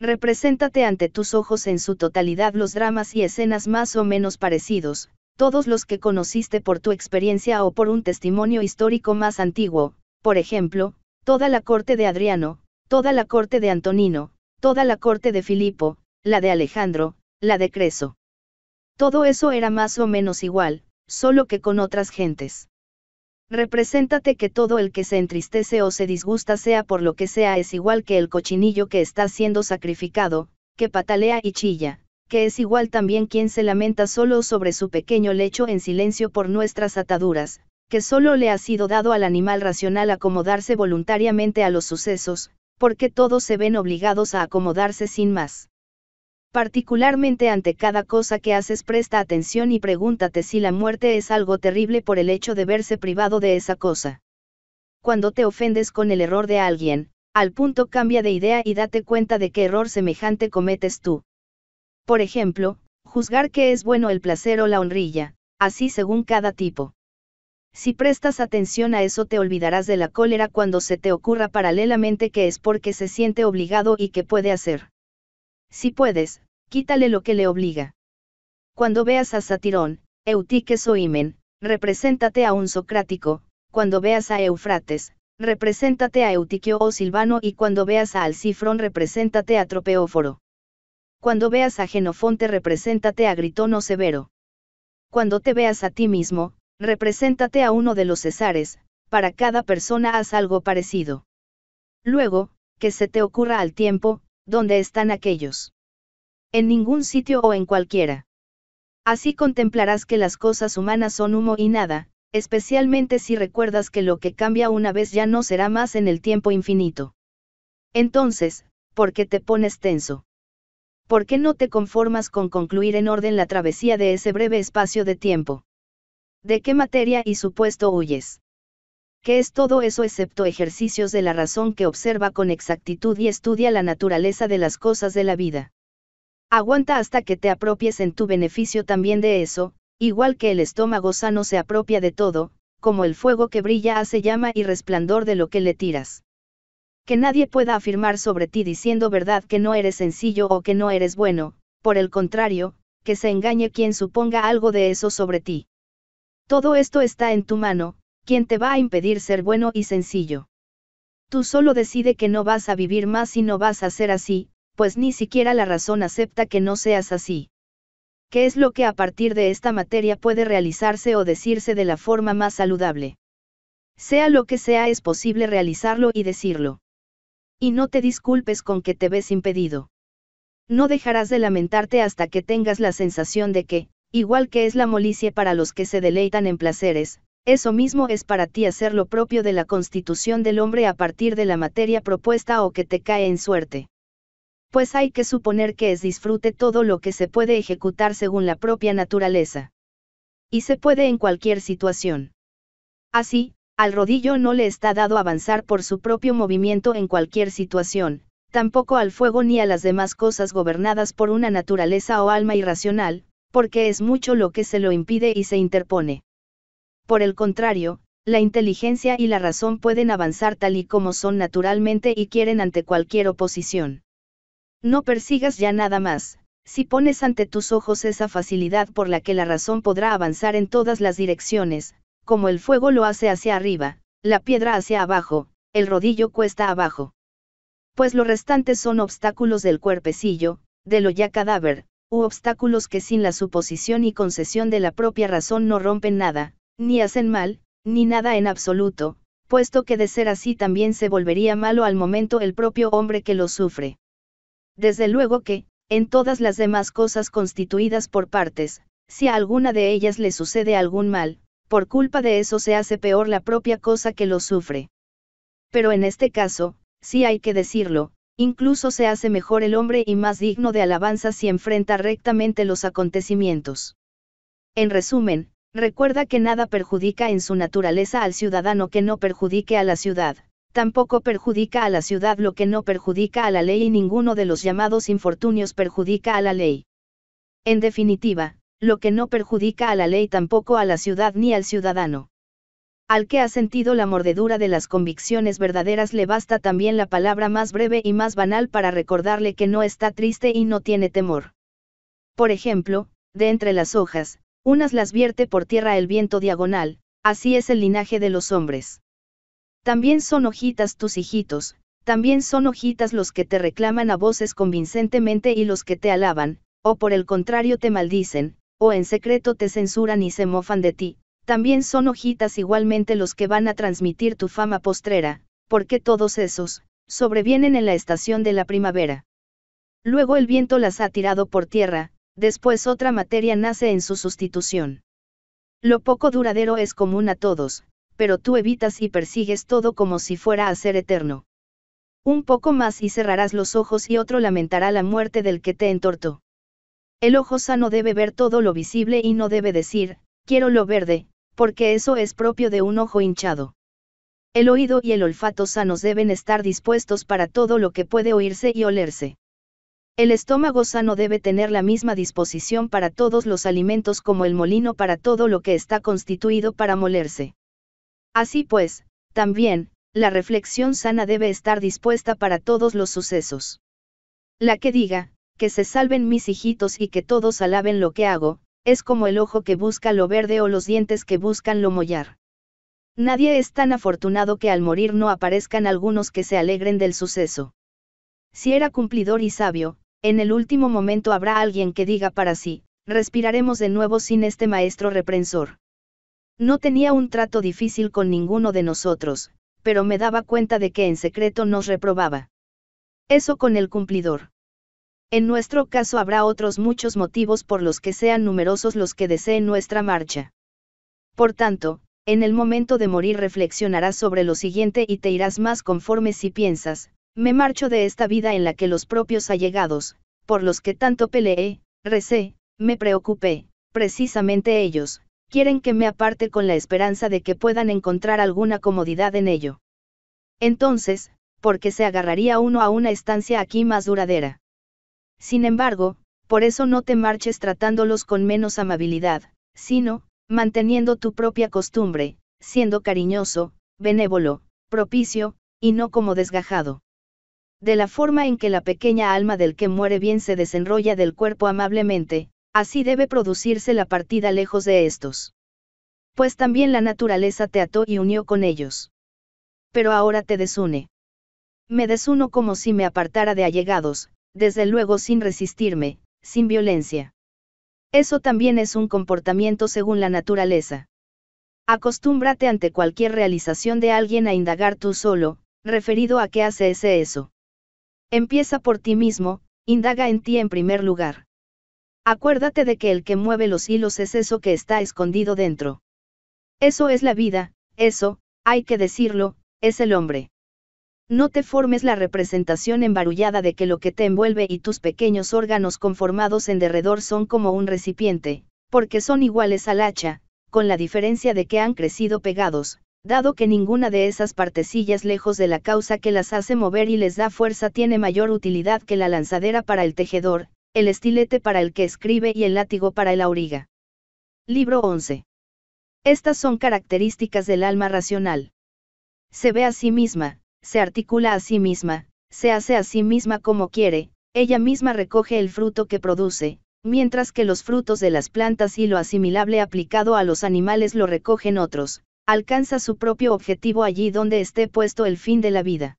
Represéntate ante tus ojos en su totalidad los dramas y escenas más o menos parecidos, todos los que conociste por tu experiencia o por un testimonio histórico más antiguo, por ejemplo, toda la corte de Adriano, toda la corte de Antonino, toda la corte de Filipo, la de Alejandro, la de Creso. Todo eso era más o menos igual, solo que con otras gentes. Represéntate que todo el que se entristece o se disgusta sea por lo que sea es igual que el cochinillo que está siendo sacrificado, que patalea y chilla, que es igual también quien se lamenta solo sobre su pequeño lecho en silencio por nuestras ataduras, que solo le ha sido dado al animal racional acomodarse voluntariamente a los sucesos, porque todos se ven obligados a acomodarse sin más. Particularmente ante cada cosa que haces presta atención y pregúntate si la muerte es algo terrible por el hecho de verse privado de esa cosa. Cuando te ofendes con el error de alguien, al punto cambia de idea y date cuenta de qué error semejante cometes tú. Por ejemplo, juzgar que es bueno el placer o la honrilla, así según cada tipo. Si prestas atención a eso te olvidarás de la cólera cuando se te ocurra paralelamente que es porque se siente obligado y que puede hacer. Si puedes, quítale lo que le obliga. Cuando veas a Satirón, Eutiques o Imen, represéntate a un socrático, cuando veas a Eufrates, represéntate a Eutiquio o Silvano y cuando veas a Alcifrón represéntate a Tropeóforo. Cuando veas a Genofonte represéntate a Gritón o Severo. Cuando te veas a ti mismo, represéntate a uno de los Cesares, para cada persona haz algo parecido. Luego, que se te ocurra al tiempo, ¿dónde están aquellos? En ningún sitio o en cualquiera. Así contemplarás que las cosas humanas son humo y nada, especialmente si recuerdas que lo que cambia una vez ya no será más en el tiempo infinito. Entonces, ¿por qué te pones tenso? ¿Por qué no te conformas con concluir en orden la travesía de ese breve espacio de tiempo? ¿De qué materia y supuesto huyes? ¿Qué es todo eso excepto ejercicios de la razón que observa con exactitud y estudia la naturaleza de las cosas de la vida? Aguanta hasta que te apropies en tu beneficio también de eso, igual que el estómago sano se apropia de todo, como el fuego que brilla hace llama y resplandor de lo que le tiras. Que nadie pueda afirmar sobre ti diciendo verdad que no eres sencillo o que no eres bueno, por el contrario, que se engañe quien suponga algo de eso sobre ti. Todo esto está en tu mano, quien te va a impedir ser bueno y sencillo. Tú solo decide que no vas a vivir más y no vas a ser así, pues ni siquiera la razón acepta que no seas así. ¿Qué es lo que a partir de esta materia puede realizarse o decirse de la forma más saludable? Sea lo que sea es posible realizarlo y decirlo. Y no te disculpes con que te ves impedido. No dejarás de lamentarte hasta que tengas la sensación de que, igual que es la molicie para los que se deleitan en placeres, eso mismo es para ti hacer lo propio de la constitución del hombre a partir de la materia propuesta o que te cae en suerte pues hay que suponer que es disfrute todo lo que se puede ejecutar según la propia naturaleza. Y se puede en cualquier situación. Así, al rodillo no le está dado avanzar por su propio movimiento en cualquier situación, tampoco al fuego ni a las demás cosas gobernadas por una naturaleza o alma irracional, porque es mucho lo que se lo impide y se interpone. Por el contrario, la inteligencia y la razón pueden avanzar tal y como son naturalmente y quieren ante cualquier oposición. No persigas ya nada más, si pones ante tus ojos esa facilidad por la que la razón podrá avanzar en todas las direcciones, como el fuego lo hace hacia arriba, la piedra hacia abajo, el rodillo cuesta abajo. Pues lo restantes son obstáculos del cuerpecillo, de lo ya cadáver, u obstáculos que sin la suposición y concesión de la propia razón no rompen nada, ni hacen mal, ni nada en absoluto, puesto que de ser así también se volvería malo al momento el propio hombre que lo sufre. Desde luego que, en todas las demás cosas constituidas por partes, si a alguna de ellas le sucede algún mal, por culpa de eso se hace peor la propia cosa que lo sufre. Pero en este caso, si hay que decirlo, incluso se hace mejor el hombre y más digno de alabanza si enfrenta rectamente los acontecimientos. En resumen, recuerda que nada perjudica en su naturaleza al ciudadano que no perjudique a la ciudad, tampoco perjudica a la ciudad lo que no perjudica a la ley y ninguno de los llamados infortunios perjudica a la ley. En definitiva, lo que no perjudica a la ley tampoco a la ciudad ni al ciudadano. Al que ha sentido la mordedura de las convicciones verdaderas le basta también la palabra más breve y más banal para recordarle que no está triste y no tiene temor. Por ejemplo, de entre las hojas, unas las vierte por tierra el viento diagonal, así es el linaje de los hombres. También son hojitas tus hijitos, también son hojitas los que te reclaman a voces convincentemente y los que te alaban, o por el contrario te maldicen, o en secreto te censuran y se mofan de ti, también son hojitas igualmente los que van a transmitir tu fama postrera, porque todos esos, sobrevienen en la estación de la primavera. Luego el viento las ha tirado por tierra, después otra materia nace en su sustitución. Lo poco duradero es común a todos, pero tú evitas y persigues todo como si fuera a ser eterno. Un poco más y cerrarás los ojos y otro lamentará la muerte del que te entortó. El ojo sano debe ver todo lo visible y no debe decir, quiero lo verde, porque eso es propio de un ojo hinchado. El oído y el olfato sanos deben estar dispuestos para todo lo que puede oírse y olerse. El estómago sano debe tener la misma disposición para todos los alimentos como el molino para todo lo que está constituido para molerse. Así pues, también, la reflexión sana debe estar dispuesta para todos los sucesos. La que diga, que se salven mis hijitos y que todos alaben lo que hago, es como el ojo que busca lo verde o los dientes que buscan lo mollar. Nadie es tan afortunado que al morir no aparezcan algunos que se alegren del suceso. Si era cumplidor y sabio, en el último momento habrá alguien que diga para sí, respiraremos de nuevo sin este maestro reprensor. No tenía un trato difícil con ninguno de nosotros, pero me daba cuenta de que en secreto nos reprobaba. Eso con el cumplidor. En nuestro caso habrá otros muchos motivos por los que sean numerosos los que deseen nuestra marcha. Por tanto, en el momento de morir reflexionarás sobre lo siguiente y te irás más conforme si piensas, me marcho de esta vida en la que los propios allegados, por los que tanto peleé, recé, me preocupé, precisamente ellos, quieren que me aparte con la esperanza de que puedan encontrar alguna comodidad en ello. Entonces, ¿por qué se agarraría uno a una estancia aquí más duradera? Sin embargo, por eso no te marches tratándolos con menos amabilidad, sino, manteniendo tu propia costumbre, siendo cariñoso, benévolo, propicio, y no como desgajado. De la forma en que la pequeña alma del que muere bien se desenrolla del cuerpo amablemente, Así debe producirse la partida lejos de estos. Pues también la naturaleza te ató y unió con ellos. Pero ahora te desune. Me desuno como si me apartara de allegados, desde luego sin resistirme, sin violencia. Eso también es un comportamiento según la naturaleza. Acostúmbrate ante cualquier realización de alguien a indagar tú solo, referido a qué hace ese eso. Empieza por ti mismo, indaga en ti en primer lugar. Acuérdate de que el que mueve los hilos es eso que está escondido dentro. Eso es la vida, eso, hay que decirlo, es el hombre. No te formes la representación embarullada de que lo que te envuelve y tus pequeños órganos conformados en derredor son como un recipiente, porque son iguales al hacha, con la diferencia de que han crecido pegados, dado que ninguna de esas partecillas lejos de la causa que las hace mover y les da fuerza tiene mayor utilidad que la lanzadera para el tejedor, el estilete para el que escribe y el látigo para el auriga. Libro 11. Estas son características del alma racional. Se ve a sí misma, se articula a sí misma, se hace a sí misma como quiere, ella misma recoge el fruto que produce, mientras que los frutos de las plantas y lo asimilable aplicado a los animales lo recogen otros, alcanza su propio objetivo allí donde esté puesto el fin de la vida.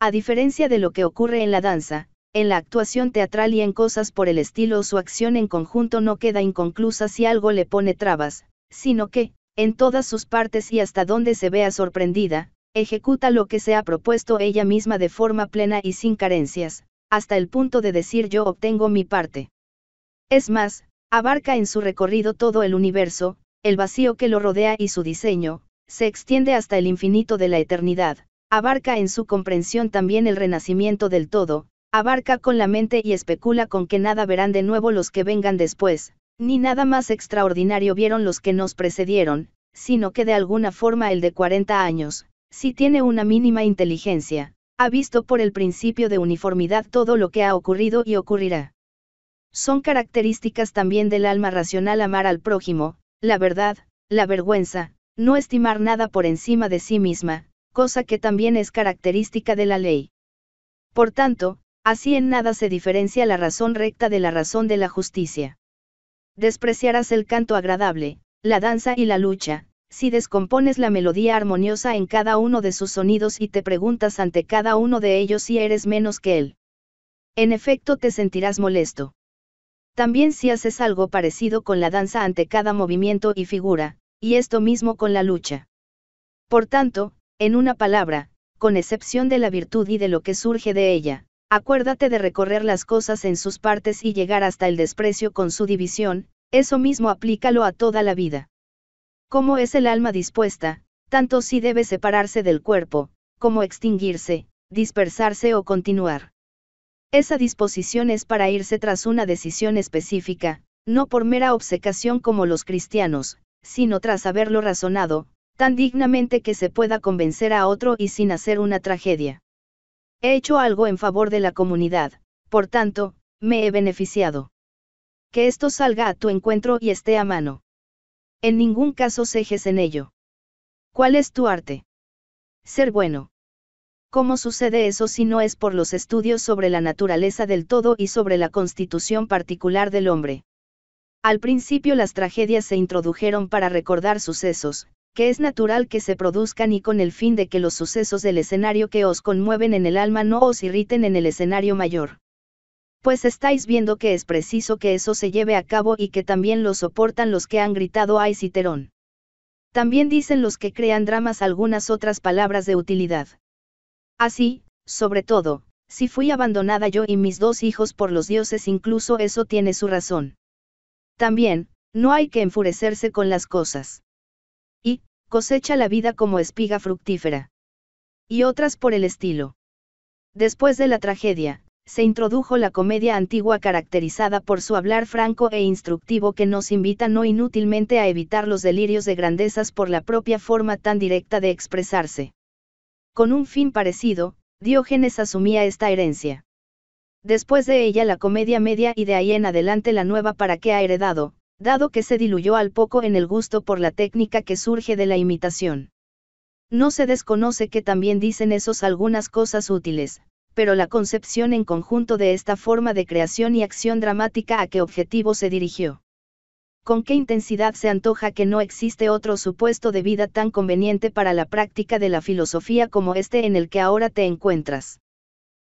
A diferencia de lo que ocurre en la danza, en la actuación teatral y en cosas por el estilo su acción en conjunto no queda inconclusa si algo le pone trabas, sino que, en todas sus partes y hasta donde se vea sorprendida, ejecuta lo que se ha propuesto ella misma de forma plena y sin carencias, hasta el punto de decir yo obtengo mi parte. Es más, abarca en su recorrido todo el universo, el vacío que lo rodea y su diseño, se extiende hasta el infinito de la eternidad, abarca en su comprensión también el renacimiento del todo, abarca con la mente y especula con que nada verán de nuevo los que vengan después, ni nada más extraordinario vieron los que nos precedieron, sino que de alguna forma el de 40 años, si tiene una mínima inteligencia, ha visto por el principio de uniformidad todo lo que ha ocurrido y ocurrirá. Son características también del alma racional amar al prójimo, la verdad, la vergüenza, no estimar nada por encima de sí misma, cosa que también es característica de la ley. Por tanto, Así en nada se diferencia la razón recta de la razón de la justicia. Despreciarás el canto agradable, la danza y la lucha, si descompones la melodía armoniosa en cada uno de sus sonidos y te preguntas ante cada uno de ellos si eres menos que él. En efecto te sentirás molesto. También si haces algo parecido con la danza ante cada movimiento y figura, y esto mismo con la lucha. Por tanto, en una palabra, con excepción de la virtud y de lo que surge de ella, Acuérdate de recorrer las cosas en sus partes y llegar hasta el desprecio con su división, eso mismo aplícalo a toda la vida. Como es el alma dispuesta, tanto si debe separarse del cuerpo, como extinguirse, dispersarse o continuar. Esa disposición es para irse tras una decisión específica, no por mera obcecación como los cristianos, sino tras haberlo razonado, tan dignamente que se pueda convencer a otro y sin hacer una tragedia. He hecho algo en favor de la comunidad, por tanto, me he beneficiado. Que esto salga a tu encuentro y esté a mano. En ningún caso cejes en ello. ¿Cuál es tu arte? Ser bueno. ¿Cómo sucede eso si no es por los estudios sobre la naturaleza del todo y sobre la constitución particular del hombre? Al principio las tragedias se introdujeron para recordar sucesos, que es natural que se produzcan y con el fin de que los sucesos del escenario que os conmueven en el alma no os irriten en el escenario mayor. Pues estáis viendo que es preciso que eso se lleve a cabo y que también lo soportan los que han gritado ay citerón. También dicen los que crean dramas algunas otras palabras de utilidad. Así, sobre todo, si fui abandonada yo y mis dos hijos por los dioses incluso eso tiene su razón. También, no hay que enfurecerse con las cosas. Y, cosecha la vida como espiga fructífera. Y otras por el estilo. Después de la tragedia, se introdujo la comedia antigua caracterizada por su hablar franco e instructivo que nos invita no inútilmente a evitar los delirios de grandezas por la propia forma tan directa de expresarse. Con un fin parecido, Diógenes asumía esta herencia. Después de ella la comedia media y de ahí en adelante la nueva para que ha heredado, dado que se diluyó al poco en el gusto por la técnica que surge de la imitación. No se desconoce que también dicen esos algunas cosas útiles, pero la concepción en conjunto de esta forma de creación y acción dramática a qué objetivo se dirigió. Con qué intensidad se antoja que no existe otro supuesto de vida tan conveniente para la práctica de la filosofía como este en el que ahora te encuentras.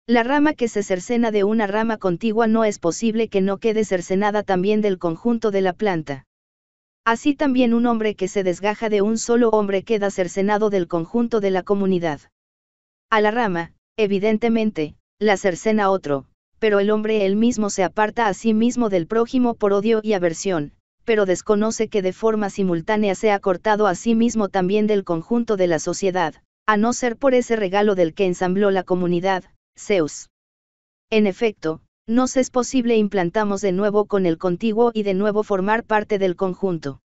La rama que se cercena de una rama contigua no es posible que no quede cercenada también del conjunto de la planta. Así también un hombre que se desgaja de un solo hombre queda cercenado del conjunto de la comunidad. A la rama, Evidentemente, la cercena otro, pero el hombre él mismo se aparta a sí mismo del prójimo por odio y aversión, pero desconoce que de forma simultánea se ha cortado a sí mismo también del conjunto de la sociedad, a no ser por ese regalo del que ensambló la comunidad, Zeus. En efecto, nos es posible implantamos de nuevo con el contiguo y de nuevo formar parte del conjunto.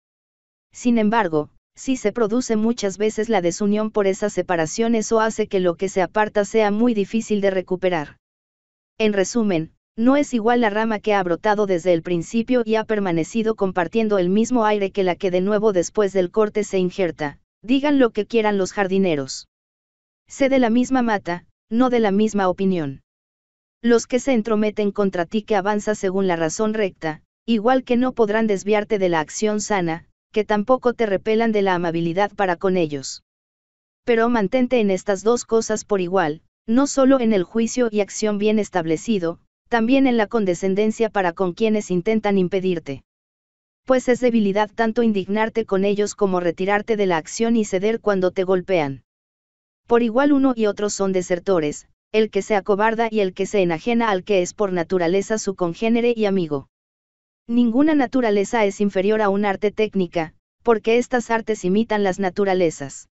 Sin embargo, si se produce muchas veces la desunión por esas separaciones o hace que lo que se aparta sea muy difícil de recuperar. En resumen, no es igual la rama que ha brotado desde el principio y ha permanecido compartiendo el mismo aire que la que de nuevo después del corte se injerta, digan lo que quieran los jardineros. Sé de la misma mata, no de la misma opinión. Los que se entrometen contra ti que avanza según la razón recta, igual que no podrán desviarte de la acción sana, que tampoco te repelan de la amabilidad para con ellos. Pero mantente en estas dos cosas por igual, no solo en el juicio y acción bien establecido, también en la condescendencia para con quienes intentan impedirte. Pues es debilidad tanto indignarte con ellos como retirarte de la acción y ceder cuando te golpean. Por igual uno y otro son desertores, el que se acobarda y el que se enajena al que es por naturaleza su congénere y amigo. Ninguna naturaleza es inferior a un arte técnica, porque estas artes imitan las naturalezas.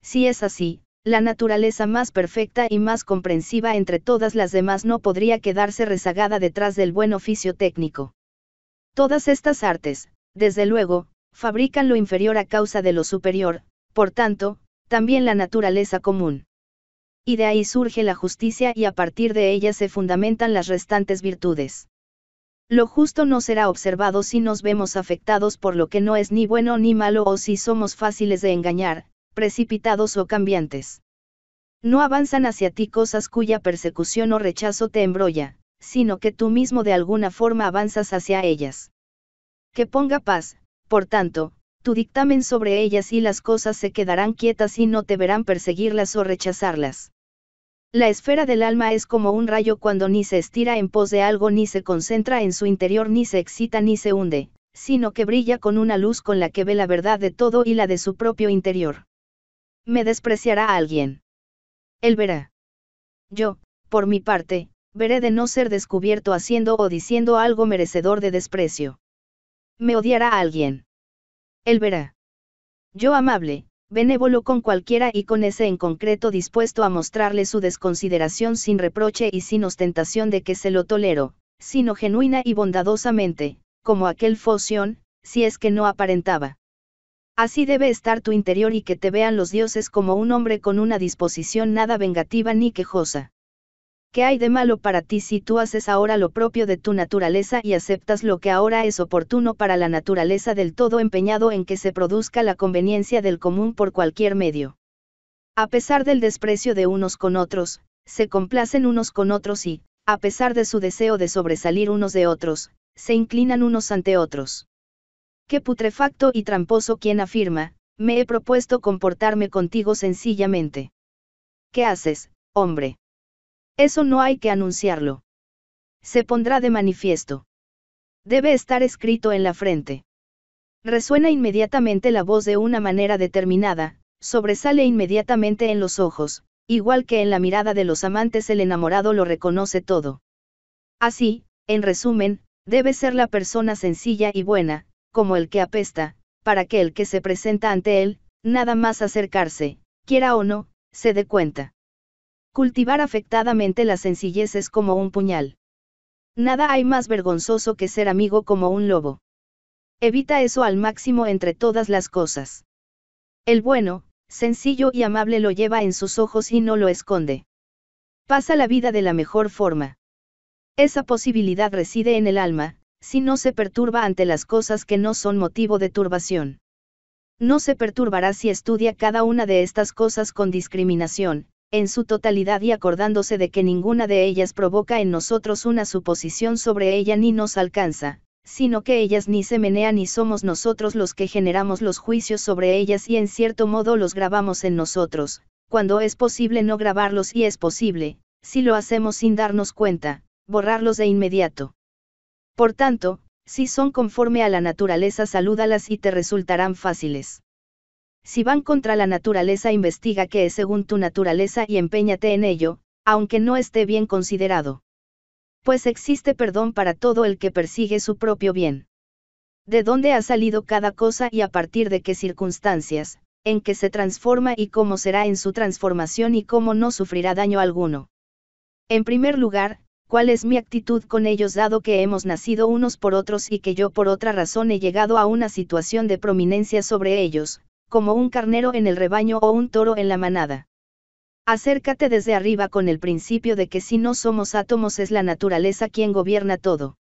Si es así, la naturaleza más perfecta y más comprensiva entre todas las demás no podría quedarse rezagada detrás del buen oficio técnico. Todas estas artes, desde luego, fabrican lo inferior a causa de lo superior, por tanto, también la naturaleza común. Y de ahí surge la justicia y a partir de ella se fundamentan las restantes virtudes. Lo justo no será observado si nos vemos afectados por lo que no es ni bueno ni malo o si somos fáciles de engañar, precipitados o cambiantes. No avanzan hacia ti cosas cuya persecución o rechazo te embrolla, sino que tú mismo de alguna forma avanzas hacia ellas. Que ponga paz, por tanto, tu dictamen sobre ellas y las cosas se quedarán quietas y no te verán perseguirlas o rechazarlas. La esfera del alma es como un rayo cuando ni se estira en pos de algo ni se concentra en su interior ni se excita ni se hunde, sino que brilla con una luz con la que ve la verdad de todo y la de su propio interior. ¿Me despreciará alguien? Él verá. Yo, por mi parte, veré de no ser descubierto haciendo o diciendo algo merecedor de desprecio. ¿Me odiará alguien? Él verá. Yo amable, benévolo con cualquiera y con ese en concreto dispuesto a mostrarle su desconsideración sin reproche y sin ostentación de que se lo tolero, sino genuina y bondadosamente, como aquel Foción, si es que no aparentaba. Así debe estar tu interior y que te vean los dioses como un hombre con una disposición nada vengativa ni quejosa. ¿Qué hay de malo para ti si tú haces ahora lo propio de tu naturaleza y aceptas lo que ahora es oportuno para la naturaleza del todo empeñado en que se produzca la conveniencia del común por cualquier medio? A pesar del desprecio de unos con otros, se complacen unos con otros y, a pesar de su deseo de sobresalir unos de otros, se inclinan unos ante otros. Qué putrefacto y tramposo quien afirma, me he propuesto comportarme contigo sencillamente. ¿Qué haces, hombre? Eso no hay que anunciarlo. Se pondrá de manifiesto. Debe estar escrito en la frente. Resuena inmediatamente la voz de una manera determinada, sobresale inmediatamente en los ojos, igual que en la mirada de los amantes el enamorado lo reconoce todo. Así, en resumen, debe ser la persona sencilla y buena, como el que apesta, para que el que se presenta ante él, nada más acercarse, quiera o no, se dé cuenta. Cultivar afectadamente la sencillez es como un puñal. Nada hay más vergonzoso que ser amigo como un lobo. Evita eso al máximo entre todas las cosas. El bueno, sencillo y amable lo lleva en sus ojos y no lo esconde. Pasa la vida de la mejor forma. Esa posibilidad reside en el alma, si no se perturba ante las cosas que no son motivo de turbación. No se perturbará si estudia cada una de estas cosas con discriminación, en su totalidad y acordándose de que ninguna de ellas provoca en nosotros una suposición sobre ella ni nos alcanza, sino que ellas ni se menean ni somos nosotros los que generamos los juicios sobre ellas y en cierto modo los grabamos en nosotros, cuando es posible no grabarlos y es posible, si lo hacemos sin darnos cuenta, borrarlos de inmediato. Por tanto, si son conforme a la naturaleza salúdalas y te resultarán fáciles. Si van contra la naturaleza investiga qué es según tu naturaleza y empeñate en ello, aunque no esté bien considerado pues existe perdón para todo el que persigue su propio bien. ¿De dónde ha salido cada cosa y a partir de qué circunstancias, en qué se transforma y cómo será en su transformación y cómo no sufrirá daño alguno? En primer lugar, ¿cuál es mi actitud con ellos dado que hemos nacido unos por otros y que yo por otra razón he llegado a una situación de prominencia sobre ellos, como un carnero en el rebaño o un toro en la manada? Acércate desde arriba con el principio de que si no somos átomos es la naturaleza quien gobierna todo.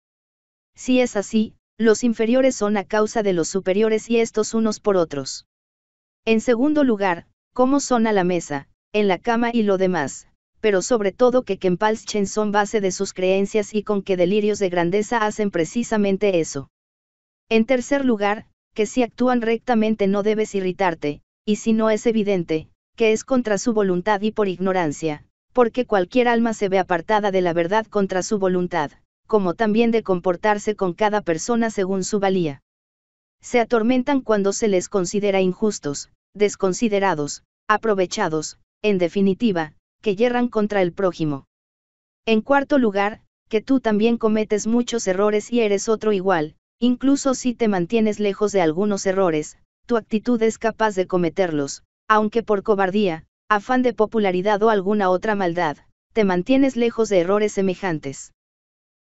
Si es así, los inferiores son a causa de los superiores y estos unos por otros. En segundo lugar, cómo son a la mesa, en la cama y lo demás, pero sobre todo que Kempalschen son base de sus creencias y con qué delirios de grandeza hacen precisamente eso. En tercer lugar, que si actúan rectamente no debes irritarte, y si no es evidente, que es contra su voluntad y por ignorancia, porque cualquier alma se ve apartada de la verdad contra su voluntad, como también de comportarse con cada persona según su valía. Se atormentan cuando se les considera injustos, desconsiderados, aprovechados, en definitiva, que yerran contra el prójimo. En cuarto lugar, que tú también cometes muchos errores y eres otro igual, incluso si te mantienes lejos de algunos errores, tu actitud es capaz de cometerlos, aunque por cobardía, afán de popularidad o alguna otra maldad, te mantienes lejos de errores semejantes.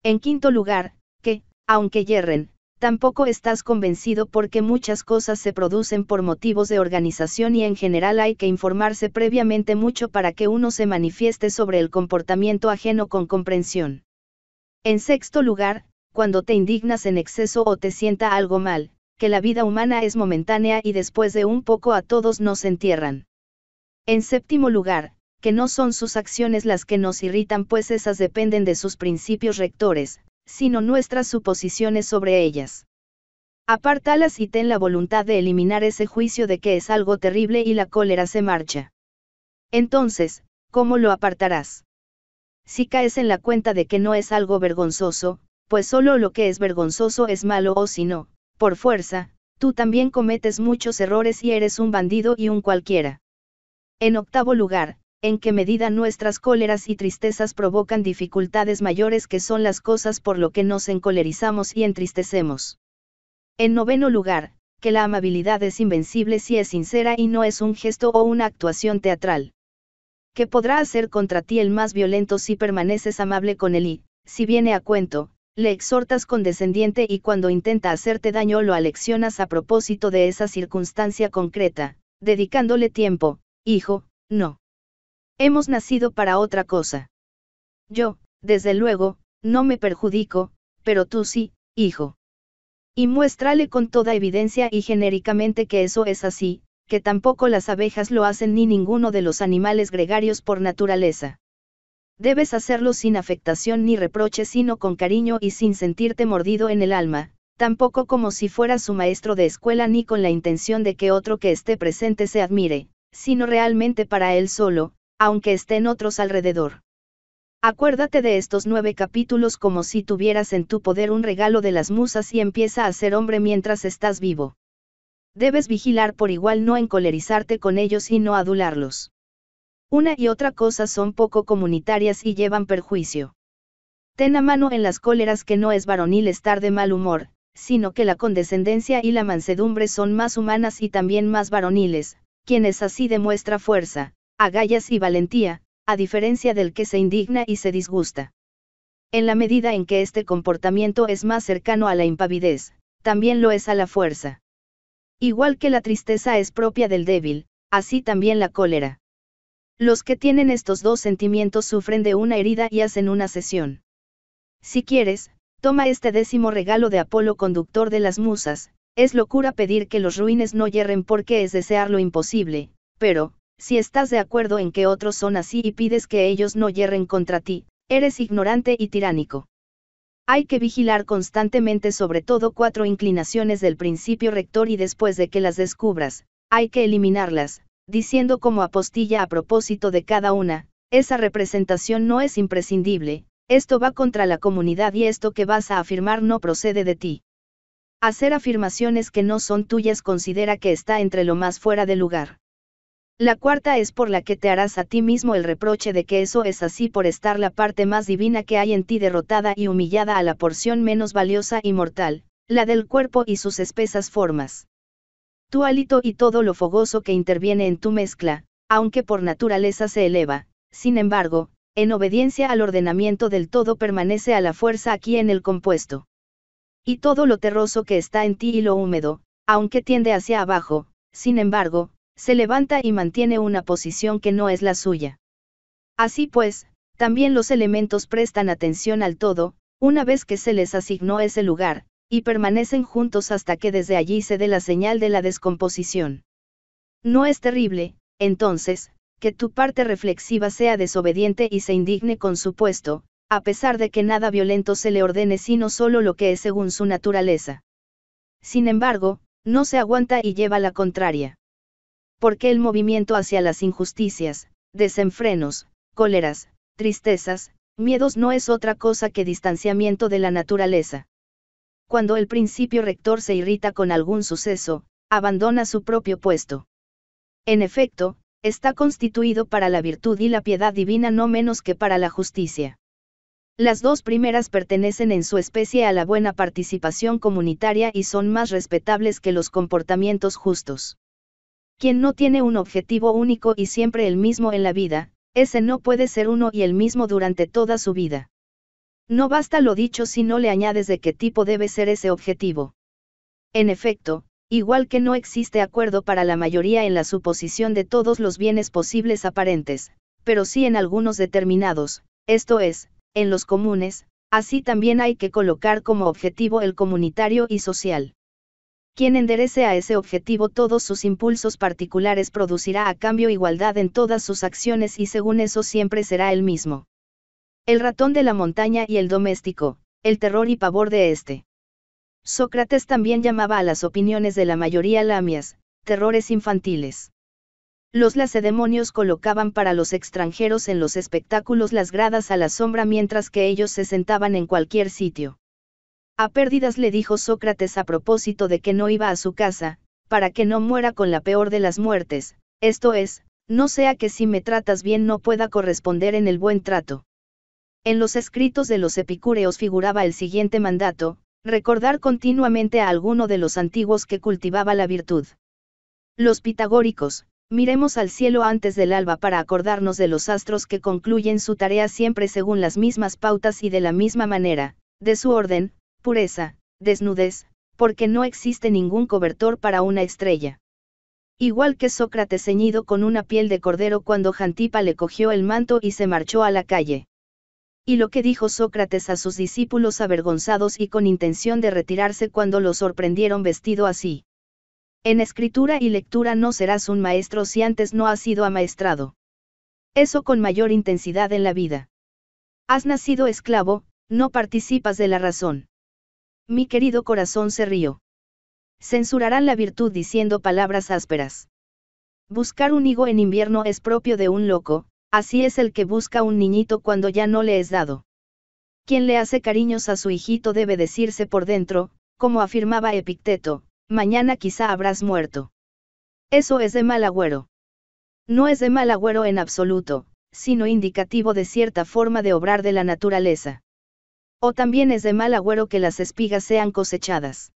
En quinto lugar, que, aunque yerren, tampoco estás convencido porque muchas cosas se producen por motivos de organización y en general hay que informarse previamente mucho para que uno se manifieste sobre el comportamiento ajeno con comprensión. En sexto lugar, cuando te indignas en exceso o te sienta algo mal, que la vida humana es momentánea y después de un poco a todos nos entierran. En séptimo lugar, que no son sus acciones las que nos irritan pues esas dependen de sus principios rectores, sino nuestras suposiciones sobre ellas. Apártalas y ten la voluntad de eliminar ese juicio de que es algo terrible y la cólera se marcha. Entonces, ¿cómo lo apartarás? Si caes en la cuenta de que no es algo vergonzoso, pues solo lo que es vergonzoso es malo o si no, por fuerza, tú también cometes muchos errores y eres un bandido y un cualquiera. En octavo lugar, en qué medida nuestras cóleras y tristezas provocan dificultades mayores que son las cosas por lo que nos encolerizamos y entristecemos. En noveno lugar, que la amabilidad es invencible si es sincera y no es un gesto o una actuación teatral. Que podrá hacer contra ti el más violento si permaneces amable con él y, si viene a cuento, le exhortas condescendiente y cuando intenta hacerte daño lo aleccionas a propósito de esa circunstancia concreta, dedicándole tiempo, hijo, no. Hemos nacido para otra cosa. Yo, desde luego, no me perjudico, pero tú sí, hijo. Y muéstrale con toda evidencia y genéricamente que eso es así, que tampoco las abejas lo hacen ni ninguno de los animales gregarios por naturaleza. Debes hacerlo sin afectación ni reproche, sino con cariño y sin sentirte mordido en el alma, tampoco como si fueras su maestro de escuela ni con la intención de que otro que esté presente se admire, sino realmente para él solo, aunque estén otros alrededor. Acuérdate de estos nueve capítulos como si tuvieras en tu poder un regalo de las musas y empieza a ser hombre mientras estás vivo. debes vigilar por igual no encolerizarte con ellos y no adularlos. Una y otra cosa son poco comunitarias y llevan perjuicio. Ten a mano en las cóleras que no es varonil estar de mal humor, sino que la condescendencia y la mansedumbre son más humanas y también más varoniles, quienes así demuestra fuerza, agallas y valentía, a diferencia del que se indigna y se disgusta. En la medida en que este comportamiento es más cercano a la impavidez, también lo es a la fuerza. Igual que la tristeza es propia del débil, así también la cólera. Los que tienen estos dos sentimientos sufren de una herida y hacen una sesión. Si quieres, toma este décimo regalo de Apolo conductor de las musas, es locura pedir que los ruines no yerren porque es desear lo imposible, pero, si estás de acuerdo en que otros son así y pides que ellos no yerren contra ti, eres ignorante y tiránico. Hay que vigilar constantemente sobre todo cuatro inclinaciones del principio rector y después de que las descubras, hay que eliminarlas, diciendo como apostilla a propósito de cada una, esa representación no es imprescindible, esto va contra la comunidad y esto que vas a afirmar no procede de ti. Hacer afirmaciones que no son tuyas considera que está entre lo más fuera de lugar. La cuarta es por la que te harás a ti mismo el reproche de que eso es así por estar la parte más divina que hay en ti derrotada y humillada a la porción menos valiosa y mortal, la del cuerpo y sus espesas formas. Tu hálito y todo lo fogoso que interviene en tu mezcla, aunque por naturaleza se eleva, sin embargo, en obediencia al ordenamiento del todo permanece a la fuerza aquí en el compuesto. Y todo lo terroso que está en ti y lo húmedo, aunque tiende hacia abajo, sin embargo, se levanta y mantiene una posición que no es la suya. Así pues, también los elementos prestan atención al todo, una vez que se les asignó ese lugar, y permanecen juntos hasta que desde allí se dé la señal de la descomposición. No es terrible, entonces, que tu parte reflexiva sea desobediente y se indigne con su puesto, a pesar de que nada violento se le ordene sino solo lo que es según su naturaleza. Sin embargo, no se aguanta y lleva la contraria. Porque el movimiento hacia las injusticias, desenfrenos, cóleras, tristezas, miedos no es otra cosa que distanciamiento de la naturaleza. Cuando el principio rector se irrita con algún suceso, abandona su propio puesto. En efecto, está constituido para la virtud y la piedad divina no menos que para la justicia. Las dos primeras pertenecen en su especie a la buena participación comunitaria y son más respetables que los comportamientos justos. Quien no tiene un objetivo único y siempre el mismo en la vida, ese no puede ser uno y el mismo durante toda su vida. No basta lo dicho si no le añades de qué tipo debe ser ese objetivo. En efecto, igual que no existe acuerdo para la mayoría en la suposición de todos los bienes posibles aparentes, pero sí en algunos determinados, esto es, en los comunes, así también hay que colocar como objetivo el comunitario y social. Quien enderece a ese objetivo todos sus impulsos particulares producirá a cambio igualdad en todas sus acciones y según eso siempre será el mismo. El ratón de la montaña y el doméstico, el terror y pavor de éste. Sócrates también llamaba a las opiniones de la mayoría lamias, terrores infantiles. Los lacedemonios colocaban para los extranjeros en los espectáculos las gradas a la sombra mientras que ellos se sentaban en cualquier sitio. A pérdidas le dijo Sócrates a propósito de que no iba a su casa, para que no muera con la peor de las muertes, esto es, no sea que si me tratas bien no pueda corresponder en el buen trato. En los escritos de los epicúreos figuraba el siguiente mandato, recordar continuamente a alguno de los antiguos que cultivaba la virtud. Los pitagóricos, miremos al cielo antes del alba para acordarnos de los astros que concluyen su tarea siempre según las mismas pautas y de la misma manera, de su orden, pureza, desnudez, porque no existe ningún cobertor para una estrella. Igual que Sócrates ceñido con una piel de cordero cuando Jantipa le cogió el manto y se marchó a la calle. Y lo que dijo Sócrates a sus discípulos avergonzados y con intención de retirarse cuando lo sorprendieron vestido así. En escritura y lectura no serás un maestro si antes no has sido amaestrado. Eso con mayor intensidad en la vida. Has nacido esclavo, no participas de la razón. Mi querido corazón se rió. Censurarán la virtud diciendo palabras ásperas. Buscar un higo en invierno es propio de un loco, Así es el que busca un niñito cuando ya no le es dado. Quien le hace cariños a su hijito debe decirse por dentro, como afirmaba Epicteto, mañana quizá habrás muerto. Eso es de mal agüero. No es de mal agüero en absoluto, sino indicativo de cierta forma de obrar de la naturaleza. O también es de mal agüero que las espigas sean cosechadas.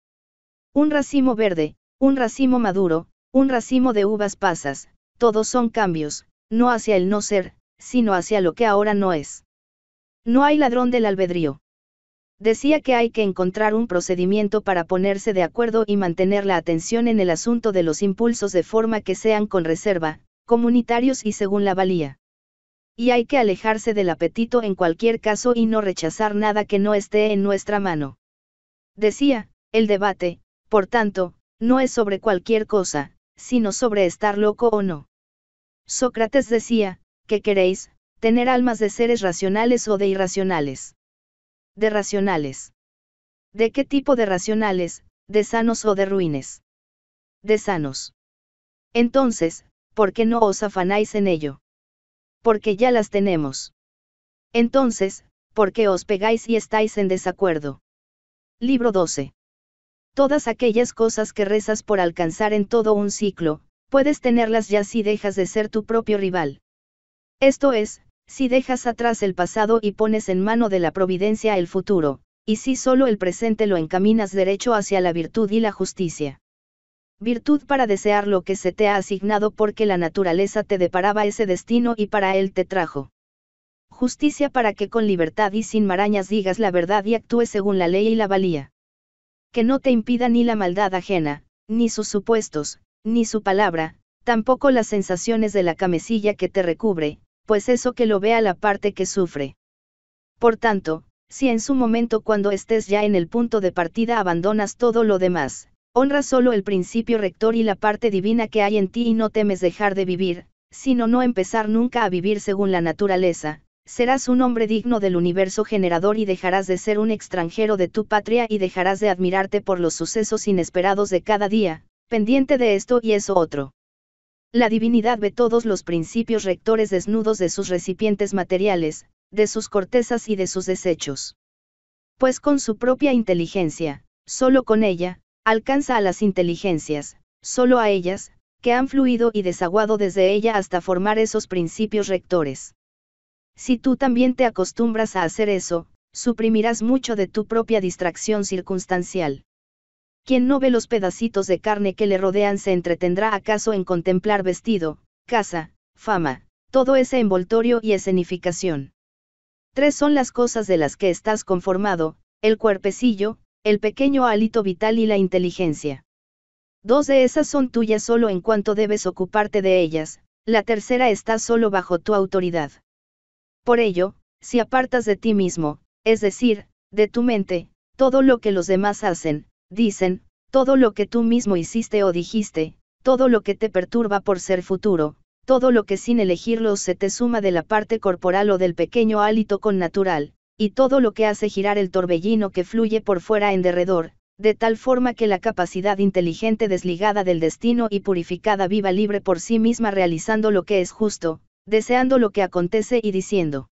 Un racimo verde, un racimo maduro, un racimo de uvas pasas, todos son cambios, no hacia el no ser, sino hacia lo que ahora no es. No hay ladrón del albedrío. Decía que hay que encontrar un procedimiento para ponerse de acuerdo y mantener la atención en el asunto de los impulsos de forma que sean con reserva, comunitarios y según la valía. Y hay que alejarse del apetito en cualquier caso y no rechazar nada que no esté en nuestra mano. Decía, el debate, por tanto, no es sobre cualquier cosa, sino sobre estar loco o no. Sócrates decía, ¿qué queréis? ¿Tener almas de seres racionales o de irracionales? De racionales. ¿De qué tipo de racionales? ¿De sanos o de ruines? De sanos. Entonces, ¿por qué no os afanáis en ello? Porque ya las tenemos. Entonces, ¿por qué os pegáis y estáis en desacuerdo? Libro 12. Todas aquellas cosas que rezas por alcanzar en todo un ciclo, puedes tenerlas ya si dejas de ser tu propio rival. Esto es, si dejas atrás el pasado y pones en mano de la providencia el futuro, y si solo el presente lo encaminas derecho hacia la virtud y la justicia virtud para desear lo que se te ha asignado porque la naturaleza te deparaba ese destino y para él te trajo. Justicia para que con libertad y sin marañas digas la verdad y actúes según la ley y la valía. Que no te impida ni la maldad ajena, ni sus supuestos, ni su palabra, tampoco las sensaciones de la camecilla que te recubre, pues eso que lo vea la parte que sufre. Por tanto, si en su momento cuando estés ya en el punto de partida abandonas todo lo demás, Honra solo el principio rector y la parte divina que hay en ti y no temes dejar de vivir, sino no empezar nunca a vivir según la naturaleza, serás un hombre digno del universo generador y dejarás de ser un extranjero de tu patria y dejarás de admirarte por los sucesos inesperados de cada día, pendiente de esto y eso otro. La divinidad ve todos los principios rectores desnudos de sus recipientes materiales, de sus cortezas y de sus desechos. Pues con su propia inteligencia, solo con ella, alcanza a las inteligencias, solo a ellas, que han fluido y desaguado desde ella hasta formar esos principios rectores. Si tú también te acostumbras a hacer eso, suprimirás mucho de tu propia distracción circunstancial. Quien no ve los pedacitos de carne que le rodean se entretendrá acaso en contemplar vestido, casa, fama, todo ese envoltorio y escenificación. Tres son las cosas de las que estás conformado, el cuerpecillo, el pequeño hálito vital y la inteligencia. Dos de esas son tuyas solo en cuanto debes ocuparte de ellas, la tercera está solo bajo tu autoridad. Por ello, si apartas de ti mismo, es decir, de tu mente, todo lo que los demás hacen, dicen, todo lo que tú mismo hiciste o dijiste, todo lo que te perturba por ser futuro, todo lo que sin elegirlo se te suma de la parte corporal o del pequeño hálito con natural, y todo lo que hace girar el torbellino que fluye por fuera en derredor, de tal forma que la capacidad inteligente desligada del destino y purificada viva libre por sí misma realizando lo que es justo, deseando lo que acontece y diciendo.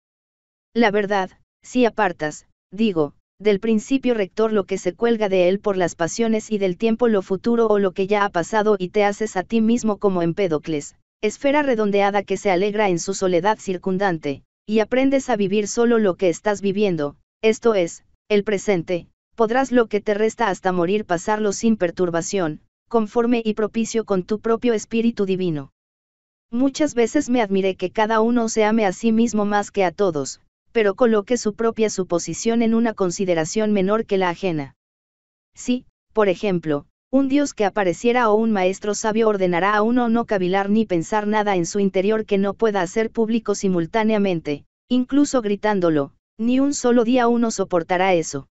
La verdad, si apartas, digo, del principio rector lo que se cuelga de él por las pasiones y del tiempo lo futuro o lo que ya ha pasado y te haces a ti mismo como Empédocles, esfera redondeada que se alegra en su soledad circundante, y aprendes a vivir solo lo que estás viviendo, esto es, el presente, podrás lo que te resta hasta morir pasarlo sin perturbación, conforme y propicio con tu propio espíritu divino. Muchas veces me admiré que cada uno se ame a sí mismo más que a todos, pero coloque su propia suposición en una consideración menor que la ajena. Si, por ejemplo, un Dios que apareciera o un maestro sabio ordenará a uno no cavilar ni pensar nada en su interior que no pueda hacer público simultáneamente, incluso gritándolo, ni un solo día uno soportará eso.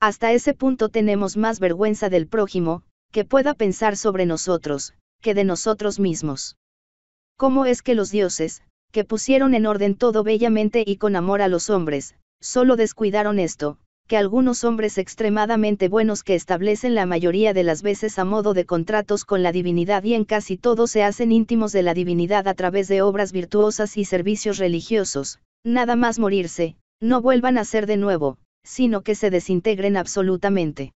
Hasta ese punto tenemos más vergüenza del prójimo, que pueda pensar sobre nosotros, que de nosotros mismos. ¿Cómo es que los dioses, que pusieron en orden todo bellamente y con amor a los hombres, solo descuidaron esto, que algunos hombres extremadamente buenos que establecen la mayoría de las veces a modo de contratos con la divinidad y en casi todo se hacen íntimos de la divinidad a través de obras virtuosas y servicios religiosos, nada más morirse, no vuelvan a ser de nuevo, sino que se desintegren absolutamente.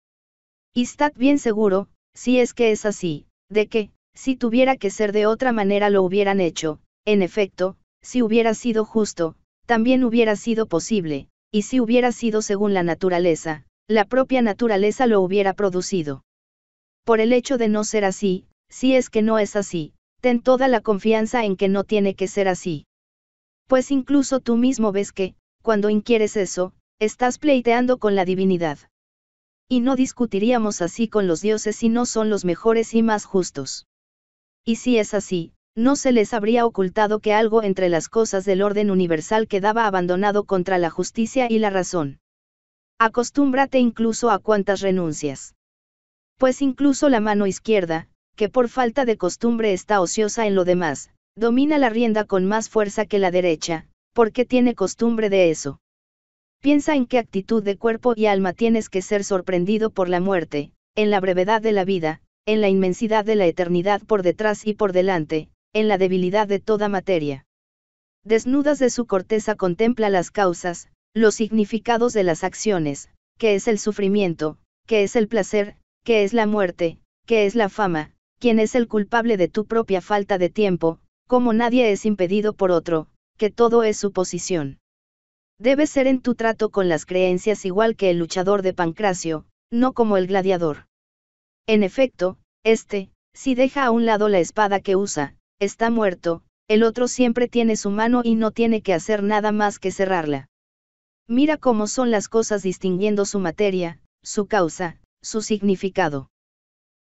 Y estad bien seguro, si es que es así, de que, si tuviera que ser de otra manera lo hubieran hecho, en efecto, si hubiera sido justo, también hubiera sido posible, y si hubiera sido según la naturaleza, la propia naturaleza lo hubiera producido. Por el hecho de no ser así, si es que no es así, ten toda la confianza en que no tiene que ser así. Pues incluso tú mismo ves que, cuando inquieres eso, estás pleiteando con la divinidad. Y no discutiríamos así con los dioses si no son los mejores y más justos. Y si es así, no se les habría ocultado que algo entre las cosas del orden universal quedaba abandonado contra la justicia y la razón. Acostúmbrate incluso a cuantas renuncias. Pues incluso la mano izquierda, que por falta de costumbre está ociosa en lo demás, domina la rienda con más fuerza que la derecha, porque tiene costumbre de eso. Piensa en qué actitud de cuerpo y alma tienes que ser sorprendido por la muerte, en la brevedad de la vida, en la inmensidad de la eternidad por detrás y por delante, en la debilidad de toda materia. Desnudas de su corteza contempla las causas, los significados de las acciones, qué es el sufrimiento, qué es el placer, qué es la muerte, qué es la fama, quién es el culpable de tu propia falta de tiempo, como nadie es impedido por otro, que todo es suposición. Debe ser en tu trato con las creencias igual que el luchador de Pancracio, no como el gladiador. En efecto, este, si deja a un lado la espada que usa, está muerto, el otro siempre tiene su mano y no tiene que hacer nada más que cerrarla. Mira cómo son las cosas distinguiendo su materia, su causa, su significado.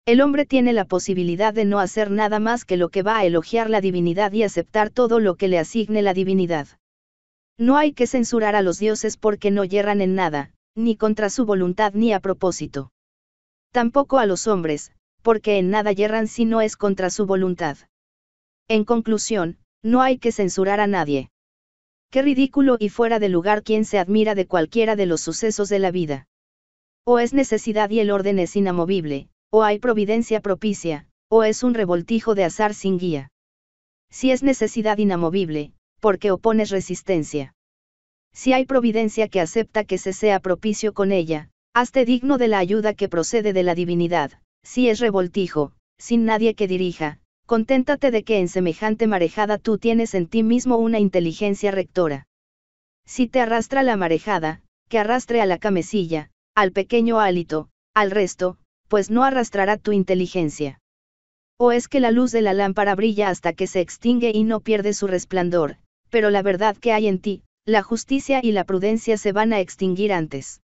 El hombre tiene la posibilidad de no hacer nada más que lo que va a elogiar la divinidad y aceptar todo lo que le asigne la divinidad. No hay que censurar a los dioses porque no yerran en nada, ni contra su voluntad ni a propósito. Tampoco a los hombres, porque en nada yerran si no es contra su voluntad. En conclusión, no hay que censurar a nadie. Qué ridículo y fuera de lugar quien se admira de cualquiera de los sucesos de la vida. O es necesidad y el orden es inamovible, o hay providencia propicia, o es un revoltijo de azar sin guía. Si es necesidad inamovible, ¿por qué opones resistencia? Si hay providencia que acepta que se sea propicio con ella, hazte digno de la ayuda que procede de la divinidad, si es revoltijo, sin nadie que dirija, conténtate de que en semejante marejada tú tienes en ti mismo una inteligencia rectora. Si te arrastra la marejada, que arrastre a la camesilla, al pequeño hálito, al resto, pues no arrastrará tu inteligencia. O es que la luz de la lámpara brilla hasta que se extingue y no pierde su resplandor, pero la verdad que hay en ti, la justicia y la prudencia se van a extinguir antes.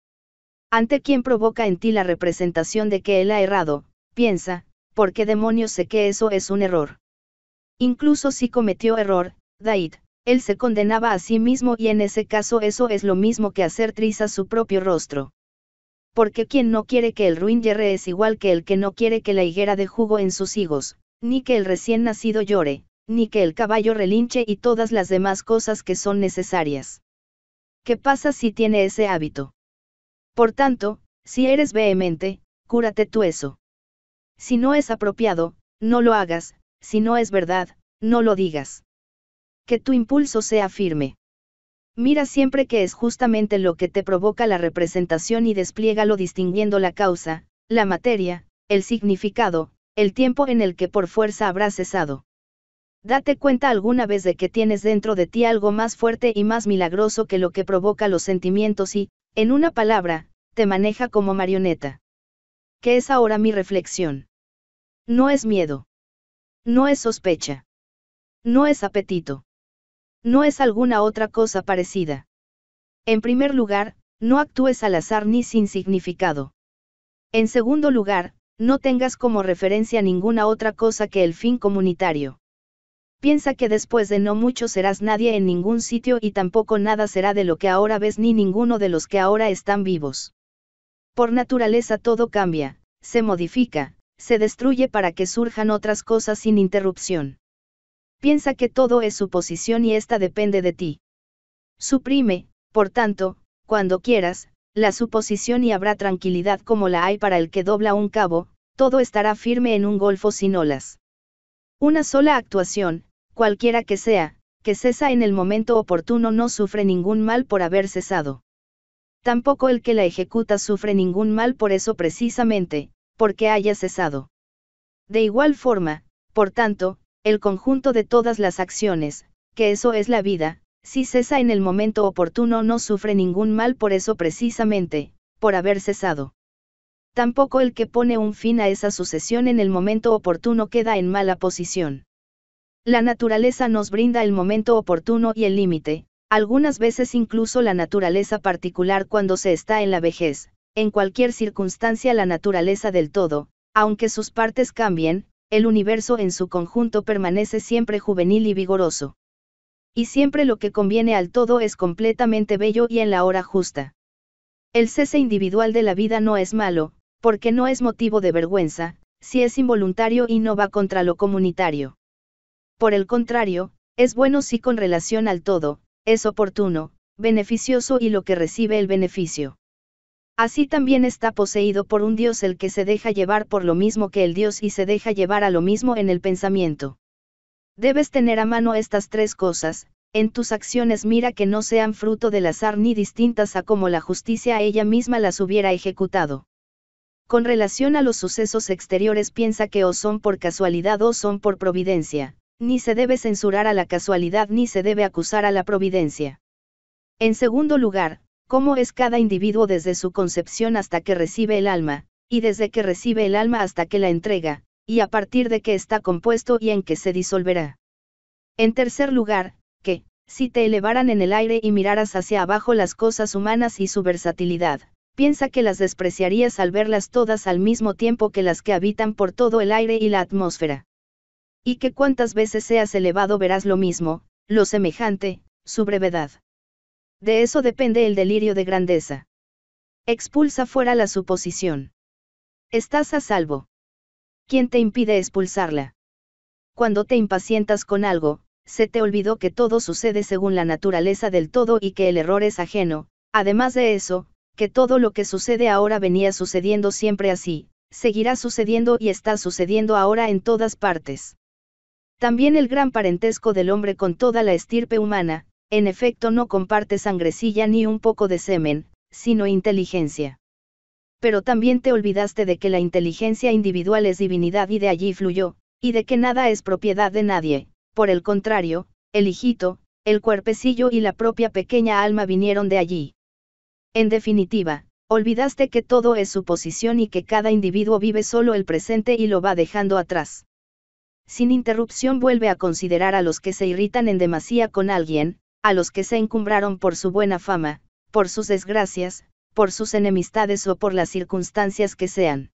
Ante quien provoca en ti la representación de que él ha errado, piensa, ¿por qué demonios sé que eso es un error? Incluso si cometió error, Daid, él se condenaba a sí mismo y en ese caso eso es lo mismo que hacer triza su propio rostro. Porque quien no quiere que el ruin yerre es igual que el que no quiere que la higuera de jugo en sus higos, ni que el recién nacido llore, ni que el caballo relinche y todas las demás cosas que son necesarias. ¿Qué pasa si tiene ese hábito? Por tanto, si eres vehemente, cúrate tú eso. Si no es apropiado, no lo hagas, si no es verdad, no lo digas. Que tu impulso sea firme. Mira siempre que es justamente lo que te provoca la representación y despliégalo distinguiendo la causa, la materia, el significado, el tiempo en el que por fuerza habrá cesado. Date cuenta alguna vez de que tienes dentro de ti algo más fuerte y más milagroso que lo que provoca los sentimientos y, en una palabra, te maneja como marioneta. ¿Qué es ahora mi reflexión? No es miedo. No es sospecha. No es apetito. No es alguna otra cosa parecida. En primer lugar, no actúes al azar ni sin significado. En segundo lugar, no tengas como referencia ninguna otra cosa que el fin comunitario. Piensa que después de no mucho serás nadie en ningún sitio y tampoco nada será de lo que ahora ves ni ninguno de los que ahora están vivos. Por naturaleza todo cambia, se modifica, se destruye para que surjan otras cosas sin interrupción. Piensa que todo es suposición y esta depende de ti. Suprime, por tanto, cuando quieras, la suposición y habrá tranquilidad como la hay para el que dobla un cabo, todo estará firme en un golfo sin olas. Una sola actuación, cualquiera que sea, que cesa en el momento oportuno no sufre ningún mal por haber cesado. Tampoco el que la ejecuta sufre ningún mal por eso precisamente, porque haya cesado. De igual forma, por tanto, el conjunto de todas las acciones, que eso es la vida, si cesa en el momento oportuno no sufre ningún mal por eso precisamente, por haber cesado. Tampoco el que pone un fin a esa sucesión en el momento oportuno queda en mala posición. La naturaleza nos brinda el momento oportuno y el límite, algunas veces incluso la naturaleza particular cuando se está en la vejez, en cualquier circunstancia la naturaleza del todo, aunque sus partes cambien, el universo en su conjunto permanece siempre juvenil y vigoroso. Y siempre lo que conviene al todo es completamente bello y en la hora justa. El cese individual de la vida no es malo, porque no es motivo de vergüenza, si es involuntario y no va contra lo comunitario. Por el contrario, es bueno si con relación al todo, es oportuno, beneficioso y lo que recibe el beneficio. Así también está poseído por un Dios el que se deja llevar por lo mismo que el Dios y se deja llevar a lo mismo en el pensamiento. Debes tener a mano estas tres cosas, en tus acciones mira que no sean fruto del azar ni distintas a como la justicia ella misma las hubiera ejecutado. Con relación a los sucesos exteriores piensa que o son por casualidad o son por providencia, ni se debe censurar a la casualidad ni se debe acusar a la providencia. En segundo lugar, cómo es cada individuo desde su concepción hasta que recibe el alma, y desde que recibe el alma hasta que la entrega, y a partir de que está compuesto y en que se disolverá. En tercer lugar, que, si te elevaran en el aire y miraras hacia abajo las cosas humanas y su versatilidad, piensa que las despreciarías al verlas todas al mismo tiempo que las que habitan por todo el aire y la atmósfera. Y que cuantas veces seas elevado verás lo mismo, lo semejante, su brevedad. De eso depende el delirio de grandeza. Expulsa fuera la suposición. Estás a salvo. ¿Quién te impide expulsarla? Cuando te impacientas con algo, se te olvidó que todo sucede según la naturaleza del todo y que el error es ajeno, además de eso, que todo lo que sucede ahora venía sucediendo siempre así, seguirá sucediendo y está sucediendo ahora en todas partes. También el gran parentesco del hombre con toda la estirpe humana, en efecto no comparte sangrecilla ni un poco de semen, sino inteligencia. Pero también te olvidaste de que la inteligencia individual es divinidad y de allí fluyó, y de que nada es propiedad de nadie, por el contrario, el hijito, el cuerpecillo y la propia pequeña alma vinieron de allí. En definitiva, olvidaste que todo es suposición y que cada individuo vive solo el presente y lo va dejando atrás. Sin interrupción vuelve a considerar a los que se irritan en demasía con alguien, a los que se encumbraron por su buena fama, por sus desgracias, por sus enemistades o por las circunstancias que sean.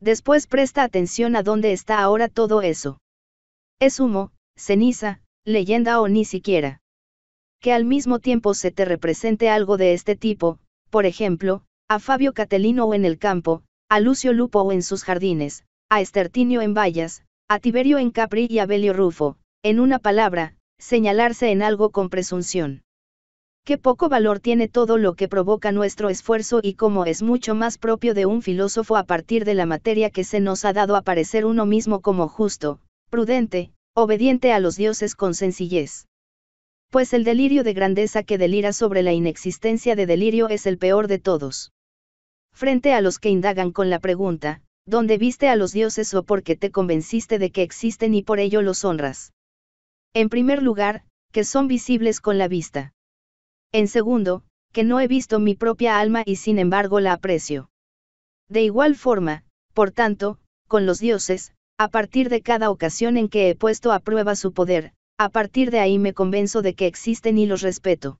Después presta atención a dónde está ahora todo eso. Es humo, ceniza, leyenda o ni siquiera. Que al mismo tiempo se te represente algo de este tipo, por ejemplo, a Fabio Catelino o en el campo, a Lucio Lupo o en sus jardines, a Estertinio en Vallas, a Tiberio en Capri y a Belio Rufo, en una palabra, señalarse en algo con presunción. Qué poco valor tiene todo lo que provoca nuestro esfuerzo y cómo es mucho más propio de un filósofo a partir de la materia que se nos ha dado a parecer uno mismo como justo, prudente, obediente a los dioses con sencillez. Pues el delirio de grandeza que delira sobre la inexistencia de delirio es el peor de todos. Frente a los que indagan con la pregunta, ¿dónde viste a los dioses o porque te convenciste de que existen y por ello los honras? En primer lugar, que son visibles con la vista. En segundo, que no he visto mi propia alma y sin embargo la aprecio. De igual forma, por tanto, con los dioses, a partir de cada ocasión en que he puesto a prueba su poder, a partir de ahí me convenzo de que existen y los respeto.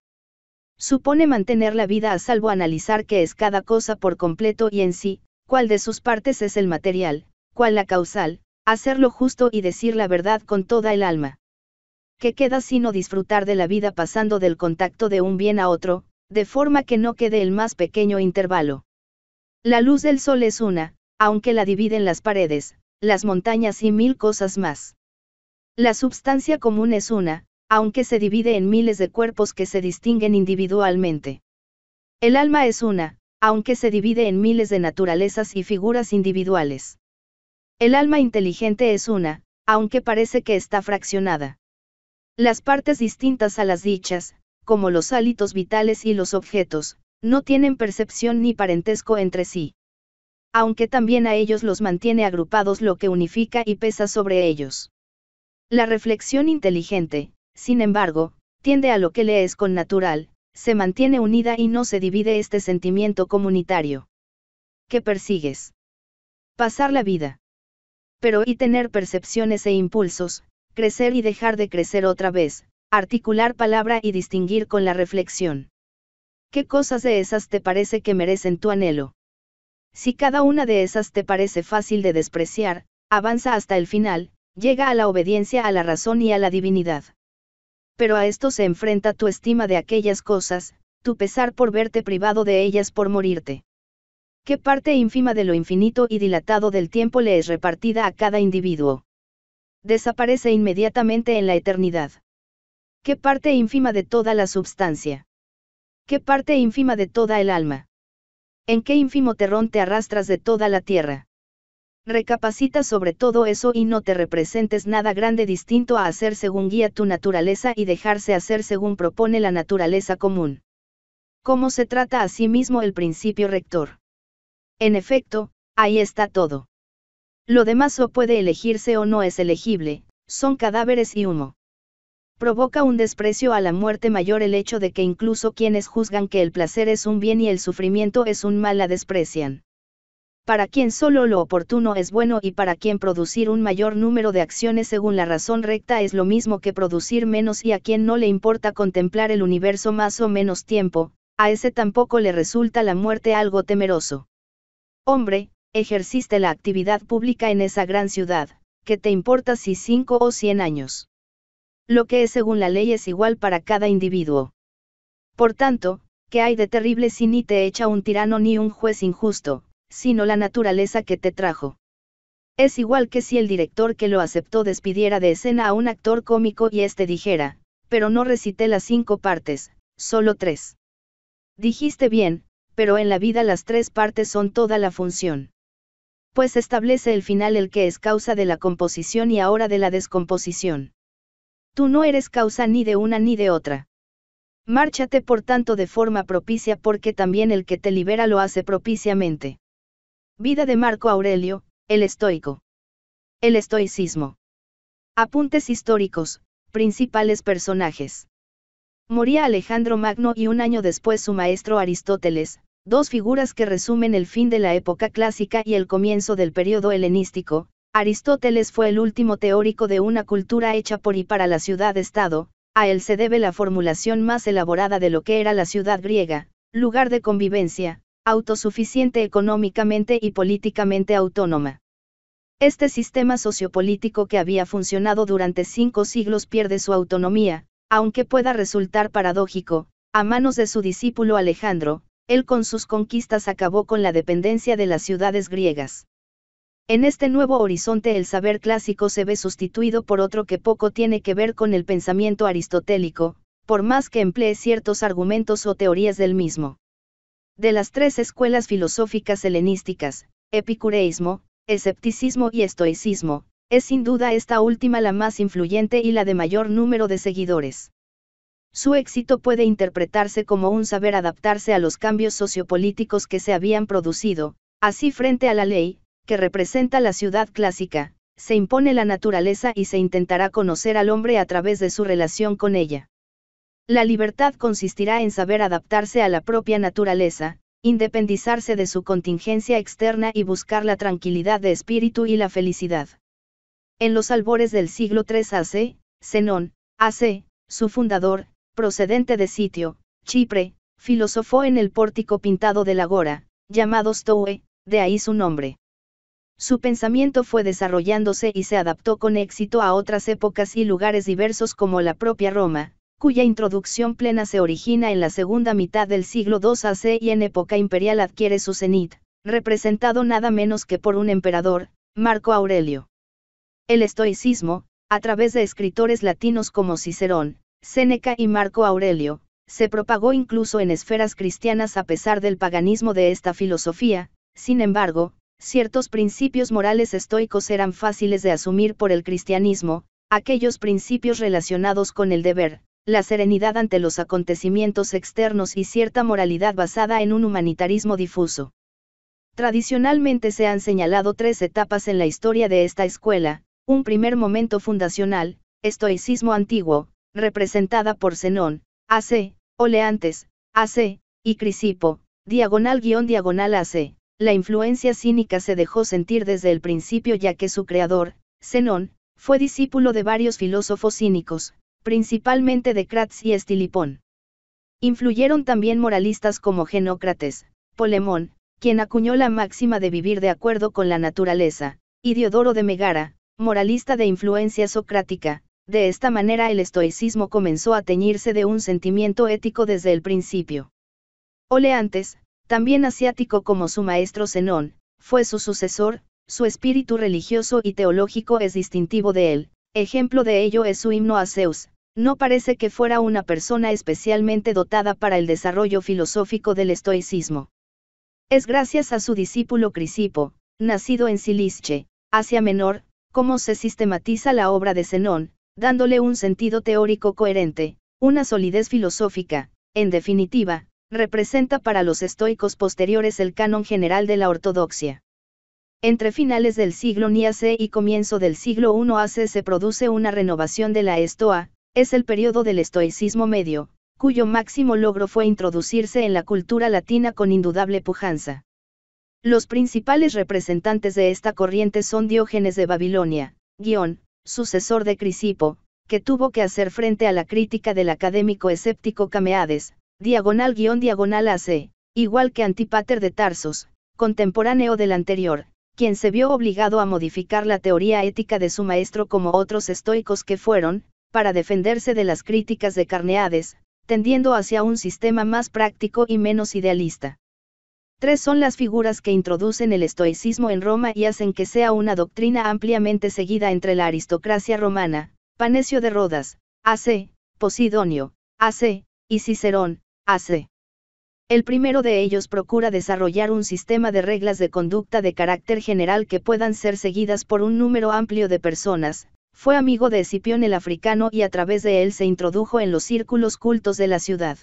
Supone mantener la vida a salvo analizar qué es cada cosa por completo y en sí, cuál de sus partes es el material, cuál la causal, hacerlo justo y decir la verdad con toda el alma que queda sino disfrutar de la vida pasando del contacto de un bien a otro, de forma que no quede el más pequeño intervalo. La luz del sol es una, aunque la dividen las paredes, las montañas y mil cosas más. La substancia común es una, aunque se divide en miles de cuerpos que se distinguen individualmente. El alma es una, aunque se divide en miles de naturalezas y figuras individuales. El alma inteligente es una, aunque parece que está fraccionada. Las partes distintas a las dichas, como los hálitos vitales y los objetos, no tienen percepción ni parentesco entre sí. aunque también a ellos los mantiene agrupados lo que unifica y pesa sobre ellos. La reflexión inteligente, sin embargo, tiende a lo que le es con natural, se mantiene unida y no se divide este sentimiento comunitario. ¿Qué persigues? Pasar la vida. Pero y tener percepciones e impulsos, crecer y dejar de crecer otra vez, articular palabra y distinguir con la reflexión. ¿Qué cosas de esas te parece que merecen tu anhelo? Si cada una de esas te parece fácil de despreciar, avanza hasta el final, llega a la obediencia a la razón y a la divinidad. Pero a esto se enfrenta tu estima de aquellas cosas, tu pesar por verte privado de ellas por morirte. ¿Qué parte ínfima de lo infinito y dilatado del tiempo le es repartida a cada individuo? Desaparece inmediatamente en la eternidad. ¿Qué parte ínfima de toda la substancia? ¿Qué parte ínfima de toda el alma? ¿En qué ínfimo terrón te arrastras de toda la tierra? Recapacita sobre todo eso y no te representes nada grande distinto a hacer según guía tu naturaleza y dejarse hacer según propone la naturaleza común. ¿Cómo se trata a sí mismo el principio rector? En efecto, ahí está todo. Lo demás o puede elegirse o no es elegible, son cadáveres y humo provoca un desprecio a la muerte mayor el hecho de que incluso quienes juzgan que el placer es un bien y el sufrimiento es un mal la desprecian. Para quien solo lo oportuno es bueno y para quien producir un mayor número de acciones según la razón recta es lo mismo que producir menos y a quien no le importa contemplar el universo más o menos tiempo, a ese tampoco le resulta la muerte algo temeroso. Hombre, ejerciste la actividad pública en esa gran ciudad, ¿qué te importa si cinco o cien años? lo que es según la ley es igual para cada individuo. Por tanto, ¿qué hay de terrible si ni te echa un tirano ni un juez injusto, sino la naturaleza que te trajo? Es igual que si el director que lo aceptó despidiera de escena a un actor cómico y éste dijera, pero no recité las cinco partes, solo tres. Dijiste bien, pero en la vida las tres partes son toda la función. Pues establece el final el que es causa de la composición y ahora de la descomposición. Tú no eres causa ni de una ni de otra. Márchate por tanto de forma propicia porque también el que te libera lo hace propiciamente. Vida de Marco Aurelio, el estoico. El estoicismo. Apuntes históricos, principales personajes. Moría Alejandro Magno y un año después su maestro Aristóteles, dos figuras que resumen el fin de la época clásica y el comienzo del periodo helenístico, Aristóteles fue el último teórico de una cultura hecha por y para la ciudad-estado, a él se debe la formulación más elaborada de lo que era la ciudad griega, lugar de convivencia, autosuficiente económicamente y políticamente autónoma. Este sistema sociopolítico que había funcionado durante cinco siglos pierde su autonomía, aunque pueda resultar paradójico, a manos de su discípulo Alejandro, él con sus conquistas acabó con la dependencia de las ciudades griegas. En este nuevo horizonte el saber clásico se ve sustituido por otro que poco tiene que ver con el pensamiento aristotélico, por más que emplee ciertos argumentos o teorías del mismo. De las tres escuelas filosóficas helenísticas, epicureísmo, escepticismo y estoicismo, es sin duda esta última la más influyente y la de mayor número de seguidores. Su éxito puede interpretarse como un saber adaptarse a los cambios sociopolíticos que se habían producido, así frente a la ley, que representa la ciudad clásica, se impone la naturaleza y se intentará conocer al hombre a través de su relación con ella. La libertad consistirá en saber adaptarse a la propia naturaleza, independizarse de su contingencia externa y buscar la tranquilidad de espíritu y la felicidad. En los albores del siglo III AC, Zenón, AC, su fundador, procedente de Sitio, Chipre, filosofó en el pórtico pintado de la Gora, llamado Stowe, de ahí su nombre. Su pensamiento fue desarrollándose y se adaptó con éxito a otras épocas y lugares diversos como la propia Roma, cuya introducción plena se origina en la segunda mitad del siglo II AC y en época imperial adquiere su cenit, representado nada menos que por un emperador, Marco Aurelio. El estoicismo, a través de escritores latinos como Cicerón, Séneca y Marco Aurelio, se propagó incluso en esferas cristianas a pesar del paganismo de esta filosofía, sin embargo, ciertos principios morales estoicos eran fáciles de asumir por el cristianismo, aquellos principios relacionados con el deber, la serenidad ante los acontecimientos externos y cierta moralidad basada en un humanitarismo difuso. Tradicionalmente se han señalado tres etapas en la historia de esta escuela, un primer momento fundacional, estoicismo antiguo, representada por Zenón, AC, Oleantes, AC, y Crisipo, diagonal guion diagonal AC. La influencia cínica se dejó sentir desde el principio ya que su creador, Zenón, fue discípulo de varios filósofos cínicos, principalmente de Cratz y Estilipón. Influyeron también moralistas como Genócrates, Polemón, quien acuñó la máxima de vivir de acuerdo con la naturaleza, y Diodoro de Megara, moralista de influencia socrática. De esta manera el estoicismo comenzó a teñirse de un sentimiento ético desde el principio. Oleantes, también asiático como su maestro Zenón, fue su sucesor, su espíritu religioso y teológico es distintivo de él, ejemplo de ello es su himno a Zeus, no parece que fuera una persona especialmente dotada para el desarrollo filosófico del estoicismo. Es gracias a su discípulo Crisipo, nacido en Silische, Asia Menor, cómo se sistematiza la obra de Zenón, dándole un sentido teórico coherente, una solidez filosófica, en definitiva, representa para los estoicos posteriores el canon general de la ortodoxia. Entre finales del siglo NIAC y comienzo del siglo I AC se produce una renovación de la Estoa, es el periodo del estoicismo medio, cuyo máximo logro fue introducirse en la cultura latina con indudable pujanza. Los principales representantes de esta corriente son Diógenes de Babilonia, guion, sucesor de Crisipo, que tuvo que hacer frente a la crítica del académico escéptico Cameades, diagonal guion diagonal AC, igual que Antipater de Tarsos, contemporáneo del anterior, quien se vio obligado a modificar la teoría ética de su maestro como otros estoicos que fueron, para defenderse de las críticas de Carneades, tendiendo hacia un sistema más práctico y menos idealista. Tres son las figuras que introducen el estoicismo en Roma y hacen que sea una doctrina ampliamente seguida entre la aristocracia romana, Panecio de Rodas, AC, Posidonio, AC, y Cicerón, AC. El primero de ellos procura desarrollar un sistema de reglas de conducta de carácter general que puedan ser seguidas por un número amplio de personas, fue amigo de Escipión el africano y a través de él se introdujo en los círculos cultos de la ciudad.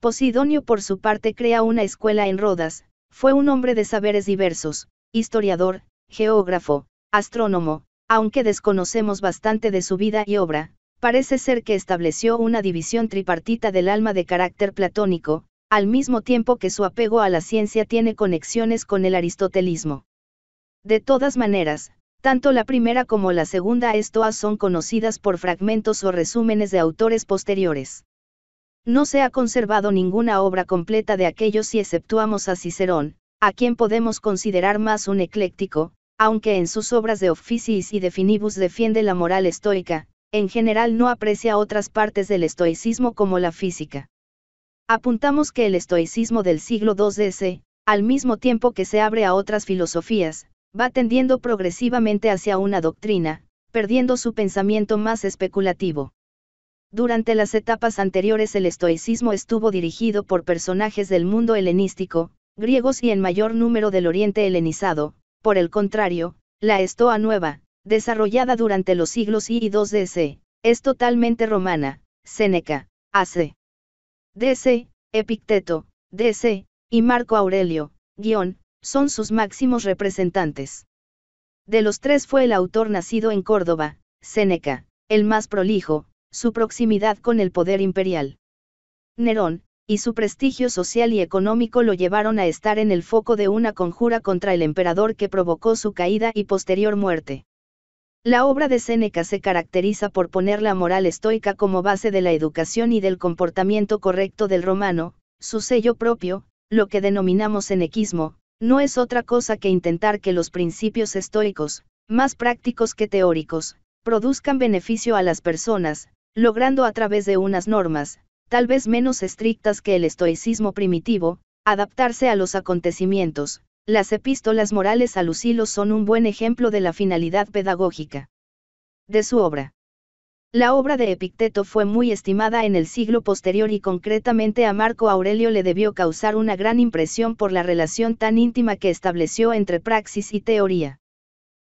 Posidonio por su parte crea una escuela en Rodas, fue un hombre de saberes diversos, historiador, geógrafo, astrónomo, aunque desconocemos bastante de su vida y obra, parece ser que estableció una división tripartita del alma de carácter platónico, al mismo tiempo que su apego a la ciencia tiene conexiones con el aristotelismo. De todas maneras, tanto la primera como la segunda estoas son conocidas por fragmentos o resúmenes de autores posteriores. No se ha conservado ninguna obra completa de aquellos si exceptuamos a Cicerón, a quien podemos considerar más un ecléctico, aunque en sus obras de Officiis y de Finibus defiende la moral estoica, en general no aprecia otras partes del estoicismo como la física. Apuntamos que el estoicismo del siglo II DC, al mismo tiempo que se abre a otras filosofías, va tendiendo progresivamente hacia una doctrina, perdiendo su pensamiento más especulativo. Durante las etapas anteriores el estoicismo estuvo dirigido por personajes del mundo helenístico, griegos y en mayor número del oriente helenizado, por el contrario, la estoa nueva, desarrollada durante los siglos I y II DC, es totalmente romana, Séneca, AC. DC, Epicteto, DC, y Marco Aurelio, guion, son sus máximos representantes. De los tres fue el autor nacido en Córdoba, Séneca, el más prolijo, su proximidad con el poder imperial. Nerón, y su prestigio social y económico lo llevaron a estar en el foco de una conjura contra el emperador que provocó su caída y posterior muerte. La obra de Séneca se caracteriza por poner la moral estoica como base de la educación y del comportamiento correcto del romano, su sello propio, lo que denominamos senequismo, no es otra cosa que intentar que los principios estoicos, más prácticos que teóricos, produzcan beneficio a las personas, logrando a través de unas normas, tal vez menos estrictas que el estoicismo primitivo, adaptarse a los acontecimientos. Las epístolas morales a Lucilo son un buen ejemplo de la finalidad pedagógica de su obra. La obra de Epicteto fue muy estimada en el siglo posterior y concretamente a Marco Aurelio le debió causar una gran impresión por la relación tan íntima que estableció entre praxis y teoría.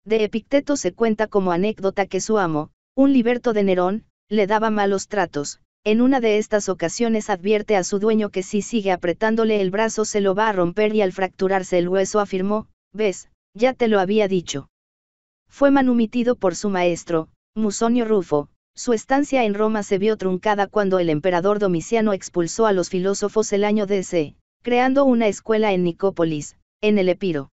De Epicteto se cuenta como anécdota que su amo, un liberto de Nerón, le daba malos tratos, en una de estas ocasiones advierte a su dueño que si sigue apretándole el brazo se lo va a romper y al fracturarse el hueso afirmó, ves, ya te lo había dicho. Fue manumitido por su maestro, Musonio Rufo, su estancia en Roma se vio truncada cuando el emperador Domiciano expulsó a los filósofos el año DC, creando una escuela en Nicópolis, en el Epiro.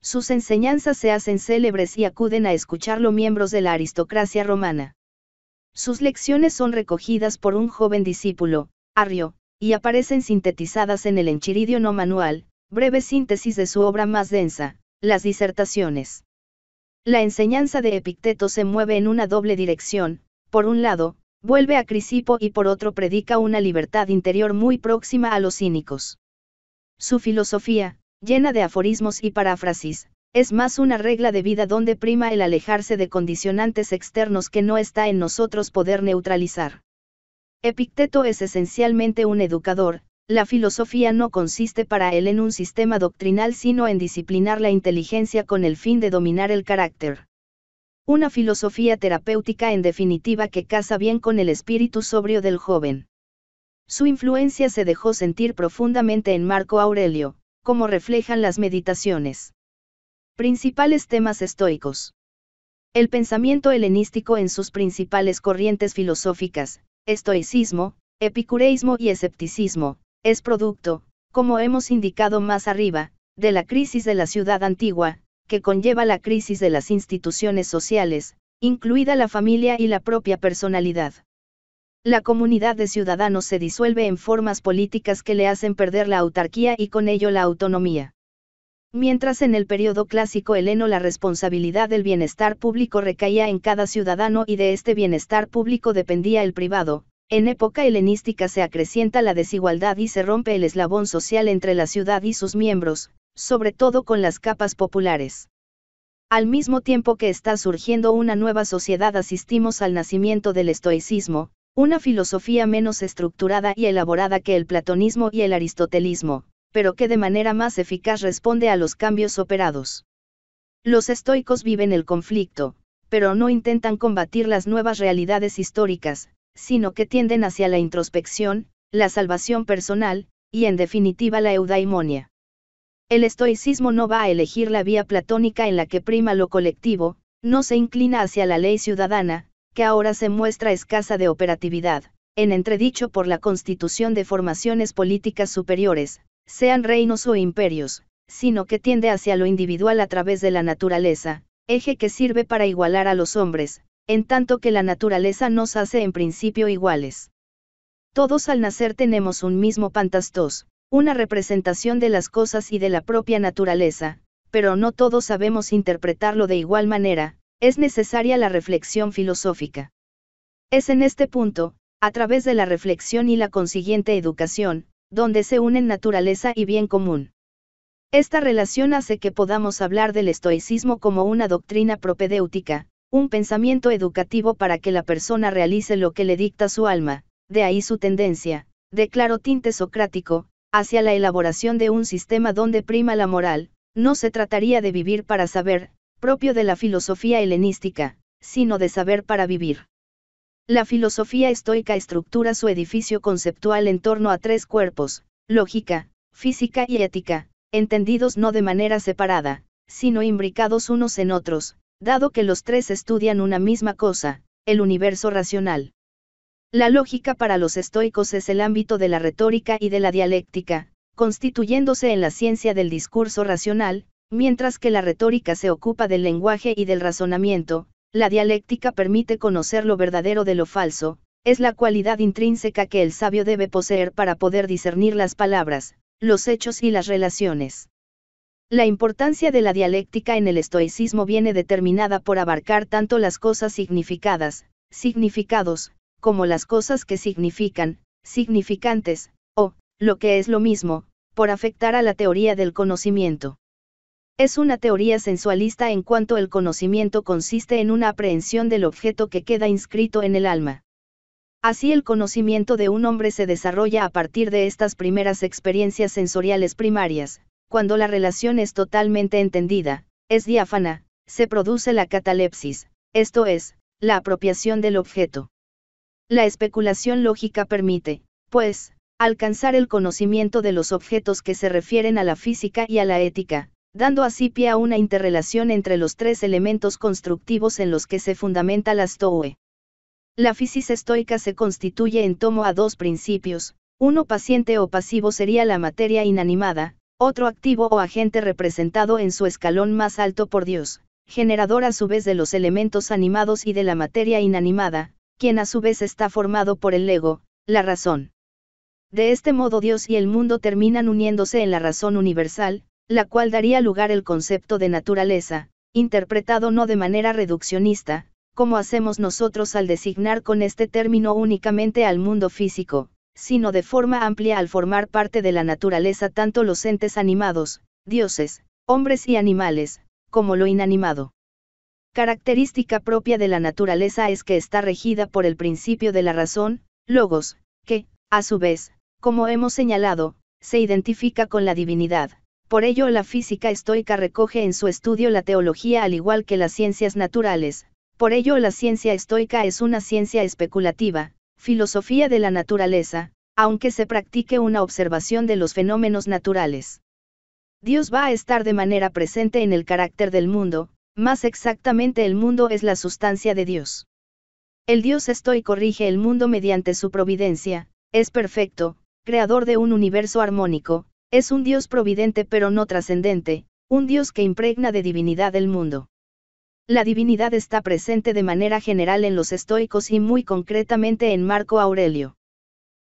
Sus enseñanzas se hacen célebres y acuden a escucharlo miembros de la aristocracia romana. Sus lecciones son recogidas por un joven discípulo, Arrio, y aparecen sintetizadas en el Enchiridio no manual, breve síntesis de su obra más densa, las disertaciones. La enseñanza de Epicteto se mueve en una doble dirección, por un lado, vuelve a Crisipo y por otro predica una libertad interior muy próxima a los cínicos. Su filosofía, llena de aforismos y paráfrasis, es más una regla de vida donde prima el alejarse de condicionantes externos que no está en nosotros poder neutralizar. Epicteto es esencialmente un educador, la filosofía no consiste para él en un sistema doctrinal sino en disciplinar la inteligencia con el fin de dominar el carácter. Una filosofía terapéutica en definitiva que casa bien con el espíritu sobrio del joven. Su influencia se dejó sentir profundamente en Marco Aurelio, como reflejan las meditaciones. Principales temas estoicos. El pensamiento helenístico en sus principales corrientes filosóficas, estoicismo, epicureísmo y escepticismo, es producto, como hemos indicado más arriba, de la crisis de la ciudad antigua, que conlleva la crisis de las instituciones sociales, incluida la familia y la propia personalidad. La comunidad de ciudadanos se disuelve en formas políticas que le hacen perder la autarquía y con ello la autonomía. Mientras en el periodo clásico heleno la responsabilidad del bienestar público recaía en cada ciudadano y de este bienestar público dependía el privado, en época helenística se acrecienta la desigualdad y se rompe el eslabón social entre la ciudad y sus miembros, sobre todo con las capas populares. Al mismo tiempo que está surgiendo una nueva sociedad asistimos al nacimiento del estoicismo, una filosofía menos estructurada y elaborada que el platonismo y el aristotelismo, pero que de manera más eficaz responde a los cambios operados. Los estoicos viven el conflicto, pero no intentan combatir las nuevas realidades históricas, sino que tienden hacia la introspección, la salvación personal, y en definitiva la eudaimonia. El estoicismo no va a elegir la vía platónica en la que prima lo colectivo, no se inclina hacia la ley ciudadana, que ahora se muestra escasa de operatividad, en entredicho por la constitución de formaciones políticas superiores, sean reinos o imperios, sino que tiende hacia lo individual a través de la naturaleza, eje que sirve para igualar a los hombres, en tanto que la naturaleza nos hace en principio iguales. Todos al nacer tenemos un mismo pantastos, una representación de las cosas y de la propia naturaleza, pero no todos sabemos interpretarlo de igual manera, es necesaria la reflexión filosófica. Es en este punto, a través de la reflexión y la consiguiente educación, donde se unen naturaleza y bien común. Esta relación hace que podamos hablar del estoicismo como una doctrina propedéutica, un pensamiento educativo para que la persona realice lo que le dicta su alma, de ahí su tendencia, de claro tinte socrático, hacia la elaboración de un sistema donde prima la moral, no se trataría de vivir para saber, propio de la filosofía helenística, sino de saber para vivir. La filosofía estoica estructura su edificio conceptual en torno a tres cuerpos, lógica, física y ética, entendidos no de manera separada, sino imbricados unos en otros, dado que los tres estudian una misma cosa, el universo racional. La lógica para los estoicos es el ámbito de la retórica y de la dialéctica, constituyéndose en la ciencia del discurso racional, mientras que la retórica se ocupa del lenguaje y del razonamiento, la dialéctica permite conocer lo verdadero de lo falso, es la cualidad intrínseca que el sabio debe poseer para poder discernir las palabras, los hechos y las relaciones. La importancia de la dialéctica en el estoicismo viene determinada por abarcar tanto las cosas significadas, significados, como las cosas que significan, significantes, o, lo que es lo mismo, por afectar a la teoría del conocimiento. Es una teoría sensualista en cuanto el conocimiento consiste en una aprehensión del objeto que queda inscrito en el alma. Así el conocimiento de un hombre se desarrolla a partir de estas primeras experiencias sensoriales primarias, cuando la relación es totalmente entendida, es diáfana, se produce la catalepsis, esto es, la apropiación del objeto. La especulación lógica permite, pues, alcanzar el conocimiento de los objetos que se refieren a la física y a la ética, dando así pie a una interrelación entre los tres elementos constructivos en los que se fundamenta la Stoe. La fisis estoica se constituye en tomo a dos principios, uno paciente o pasivo sería la materia inanimada, otro activo o agente representado en su escalón más alto por Dios, generador a su vez de los elementos animados y de la materia inanimada, quien a su vez está formado por el ego, la razón. De este modo Dios y el mundo terminan uniéndose en la razón universal, la cual daría lugar al concepto de naturaleza, interpretado no de manera reduccionista, como hacemos nosotros al designar con este término únicamente al mundo físico, sino de forma amplia al formar parte de la naturaleza tanto los entes animados, dioses, hombres y animales, como lo inanimado. Característica propia de la naturaleza es que está regida por el principio de la razón, logos, que, a su vez, como hemos señalado, se identifica con la divinidad. Por ello la física estoica recoge en su estudio la teología al igual que las ciencias naturales, por ello la ciencia estoica es una ciencia especulativa, filosofía de la naturaleza, aunque se practique una observación de los fenómenos naturales. Dios va a estar de manera presente en el carácter del mundo, más exactamente el mundo es la sustancia de Dios. El Dios estoico rige el mundo mediante su providencia, es perfecto, creador de un universo armónico, es un Dios providente pero no trascendente, un Dios que impregna de divinidad el mundo. La divinidad está presente de manera general en los estoicos y muy concretamente en Marco Aurelio.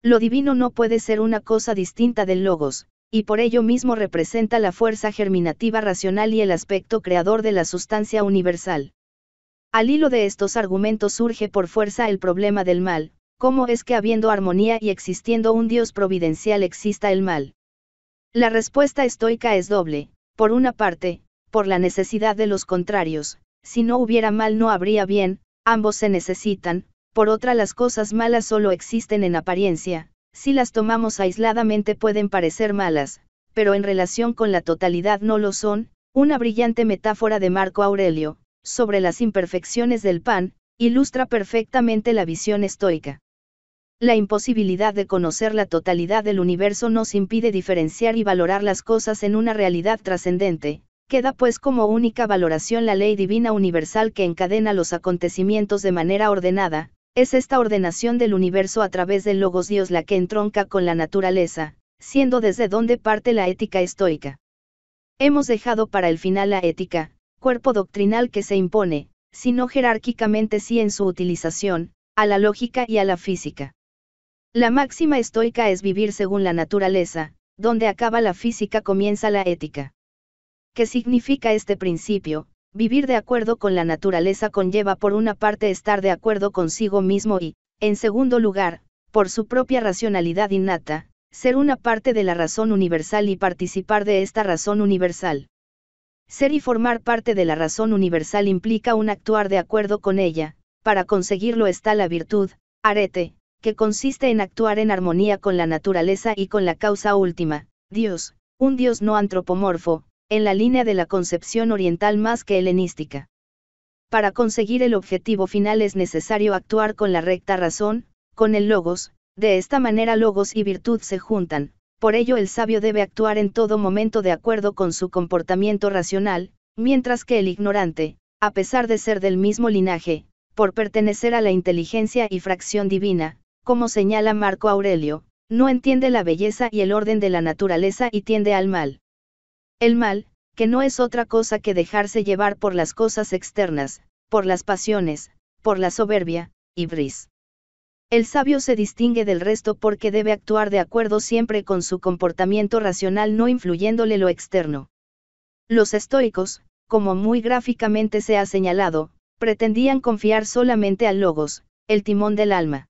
Lo divino no puede ser una cosa distinta del logos, y por ello mismo representa la fuerza germinativa racional y el aspecto creador de la sustancia universal. Al hilo de estos argumentos surge por fuerza el problema del mal, cómo es que habiendo armonía y existiendo un Dios providencial exista el mal. La respuesta estoica es doble, por una parte, por la necesidad de los contrarios, si no hubiera mal no habría bien, ambos se necesitan, por otra las cosas malas solo existen en apariencia, si las tomamos aisladamente pueden parecer malas, pero en relación con la totalidad no lo son, una brillante metáfora de Marco Aurelio, sobre las imperfecciones del pan, ilustra perfectamente la visión estoica. La imposibilidad de conocer la totalidad del universo nos impide diferenciar y valorar las cosas en una realidad trascendente, Queda pues como única valoración la ley divina universal que encadena los acontecimientos de manera ordenada, es esta ordenación del universo a través del Logos Dios la que entronca con la naturaleza, siendo desde donde parte la ética estoica. Hemos dejado para el final la ética, cuerpo doctrinal que se impone, si no jerárquicamente sí en su utilización, a la lógica y a la física. La máxima estoica es vivir según la naturaleza, donde acaba la física comienza la ética. ¿Qué significa este principio? Vivir de acuerdo con la naturaleza conlleva por una parte estar de acuerdo consigo mismo y, en segundo lugar, por su propia racionalidad innata, ser una parte de la razón universal y participar de esta razón universal. Ser y formar parte de la razón universal implica un actuar de acuerdo con ella, para conseguirlo está la virtud, arete, que consiste en actuar en armonía con la naturaleza y con la causa última, Dios, un Dios no antropomorfo, en la línea de la concepción oriental más que helenística. Para conseguir el objetivo final es necesario actuar con la recta razón, con el logos, de esta manera logos y virtud se juntan, por ello el sabio debe actuar en todo momento de acuerdo con su comportamiento racional, mientras que el ignorante, a pesar de ser del mismo linaje, por pertenecer a la inteligencia y fracción divina, como señala Marco Aurelio, no entiende la belleza y el orden de la naturaleza y tiende al mal. El mal, que no es otra cosa que dejarse llevar por las cosas externas, por las pasiones, por la soberbia, y bris. El sabio se distingue del resto porque debe actuar de acuerdo siempre con su comportamiento racional no influyéndole lo externo. Los estoicos, como muy gráficamente se ha señalado, pretendían confiar solamente al logos, el timón del alma.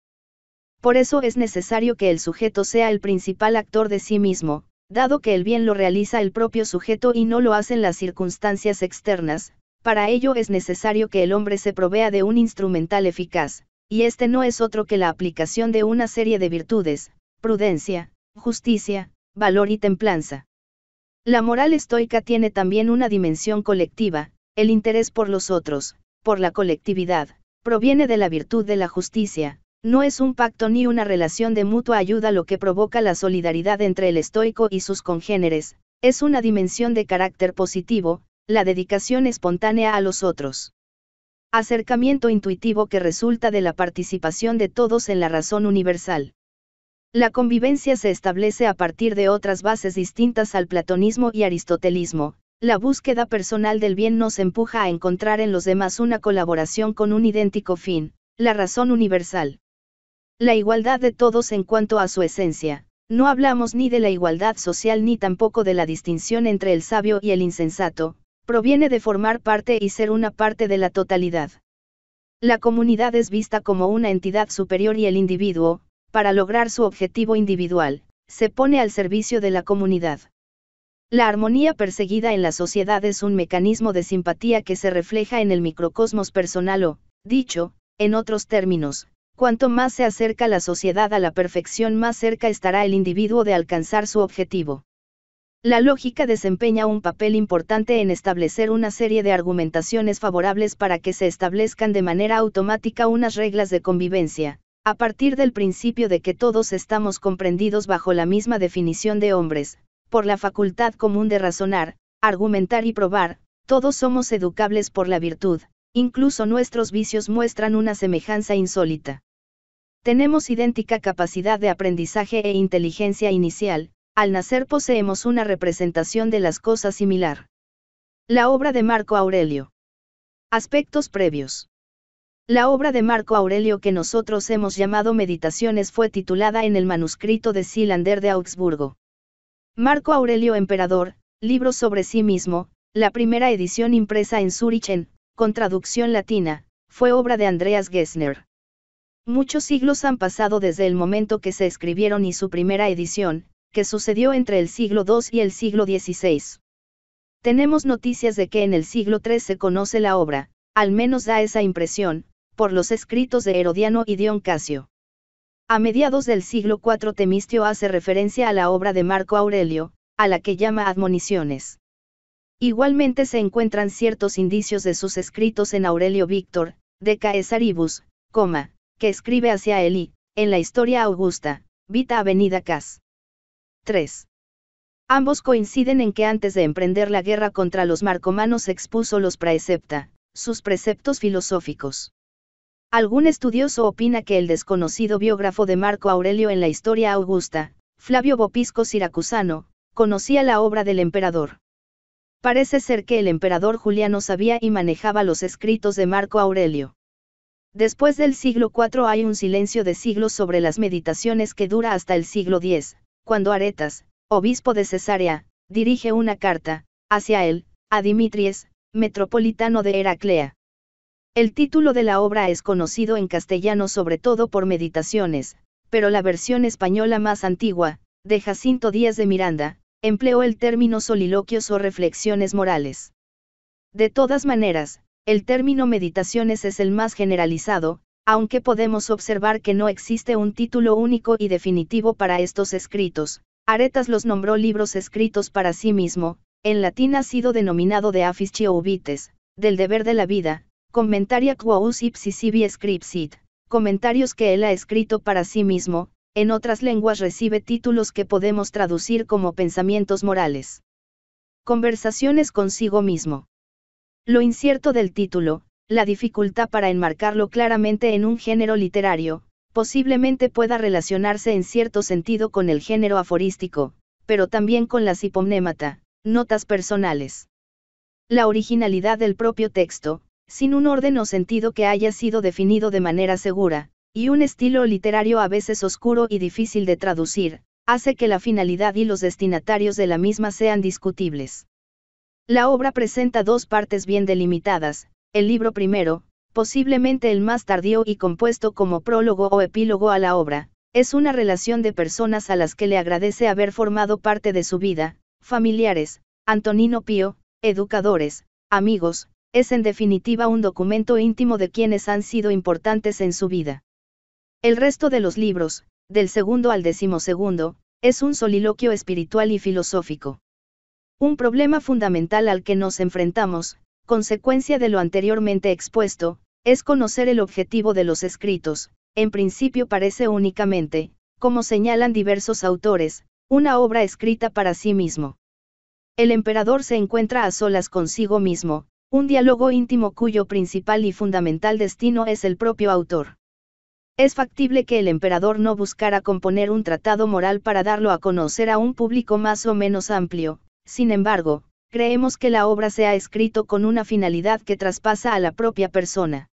Por eso es necesario que el sujeto sea el principal actor de sí mismo, dado que el bien lo realiza el propio sujeto y no lo hacen las circunstancias externas, para ello es necesario que el hombre se provea de un instrumental eficaz, y este no es otro que la aplicación de una serie de virtudes, prudencia, justicia, valor y templanza. La moral estoica tiene también una dimensión colectiva, el interés por los otros, por la colectividad, proviene de la virtud de la justicia, No es un pacto ni una relación de mutua ayuda lo que provoca la solidaridad entre el estoico y sus congéneres, es una dimensión de carácter positivo, la dedicación espontánea a los otros. Acercamiento intuitivo que resulta de la participación de todos en la razón universal. La convivencia se establece a partir de otras bases distintas al platonismo y aristotelismo, la búsqueda personal del bien nos empuja a encontrar en los demás una colaboración con un idéntico fin, la razón universal. La igualdad de todos en cuanto a su esencia, no hablamos ni de la igualdad social ni tampoco de la distinción entre el sabio y el insensato, proviene de formar parte y ser una parte de la totalidad. La comunidad es vista como una entidad superior y el individuo, para lograr su objetivo individual, se pone al servicio de la comunidad. La armonía perseguida en la sociedad es un mecanismo de simpatía que se refleja en el microcosmos personal o, dicho, en otros términos, Cuanto más se acerca la sociedad a la perfección, más cerca estará el individuo de alcanzar su objetivo. La lógica desempeña un papel importante en establecer una serie de argumentaciones favorables para que se establezcan de manera automática unas reglas de convivencia, a partir del principio de que todos estamos comprendidos bajo la misma definición de hombres, por la facultad común de razonar, argumentar y probar, todos somos educables por la virtud, incluso nuestros vicios muestran una semejanza insólita. Tenemos idéntica capacidad de aprendizaje e inteligencia inicial, al nacer poseemos una representación de las cosas similar. La obra de Marco Aurelio. Aspectos previos. La obra de Marco Aurelio que nosotros hemos llamado Meditaciones fue titulada en el manuscrito de Silander de Augsburgo. Marco Aurelio Emperador, libro sobre sí mismo, la primera edición impresa en Zurich con traducción latina, fue obra de Andreas Gessner. Muchos siglos han pasado desde el momento que se escribieron y su primera edición, que sucedió entre el siglo II y el siglo XVI. Tenemos noticias de que en el siglo III se conoce la obra, al menos da esa impresión, por los escritos de Herodiano y Dion Casio. A mediados del siglo IV Temistio hace referencia a la obra de Marco Aurelio, a la que llama Admoniciones. Igualmente se encuentran ciertos indicios de sus escritos en Aurelio Víctor, de Caesaribus, coma, que escribe hacia Eli, en la historia Augusta, Vita Avenida Cas. 3. Ambos coinciden en que antes de emprender la guerra contra los marcomanos expuso los praecepta, sus preceptos filosóficos. Algún estudioso opina que el desconocido biógrafo de Marco Aurelio en la historia Augusta, Flavio Bopisco Siracusano, conocía la obra del emperador. Parece ser que el emperador Juliano sabía y manejaba los escritos de Marco Aurelio. Después del siglo IV hay un silencio de siglos sobre las meditaciones que dura hasta el siglo X, cuando Aretas, obispo de Cesarea, dirige una carta, hacia él, a Dimitries, metropolitano de Heraclea. El título de la obra es conocido en castellano sobre todo por Meditaciones, pero la versión española más antigua, de Jacinto Díaz de Miranda, empleó el término soliloquios o reflexiones morales. De todas maneras, el término meditaciones es el más generalizado, aunque podemos observar que no existe un título único y definitivo para estos escritos. Aretas los nombró libros escritos para sí mismo, en latín ha sido denominado de Afficio Ubites, del deber de la vida, Commentaria quaus ipsi sibi scripsit, comentarios que él ha escrito para sí mismo, en otras lenguas recibe títulos que podemos traducir como pensamientos morales. Conversaciones consigo mismo. Lo incierto del título, la dificultad para enmarcarlo claramente en un género literario, posiblemente pueda relacionarse en cierto sentido con el género aforístico, pero también con las hipomnémata, notas personales. La originalidad del propio texto, sin un orden o sentido que haya sido definido de manera segura, y un estilo literario a veces oscuro y difícil de traducir, hace que la finalidad y los destinatarios de la misma sean discutibles. La obra presenta dos partes bien delimitadas, el libro primero, posiblemente el más tardío y compuesto como prólogo o epílogo a la obra, es una relación de personas a las que le agradece haber formado parte de su vida, familiares, Antonino Pío, educadores, amigos, es en definitiva un documento íntimo de quienes han sido importantes en su vida. El resto de los libros, del segundo al decimosegundo, es un soliloquio espiritual y filosófico. Un problema fundamental al que nos enfrentamos, consecuencia de lo anteriormente expuesto, es conocer el objetivo de los escritos, en principio parece únicamente, como señalan diversos autores, una obra escrita para sí mismo. El emperador se encuentra a solas consigo mismo, un diálogo íntimo cuyo principal y fundamental destino es el propio autor. Es factible que el emperador no buscara componer un tratado moral para darlo a conocer a un público más o menos amplio, sin embargo, creemos que la obra se ha escrito con una finalidad que traspasa a la propia persona.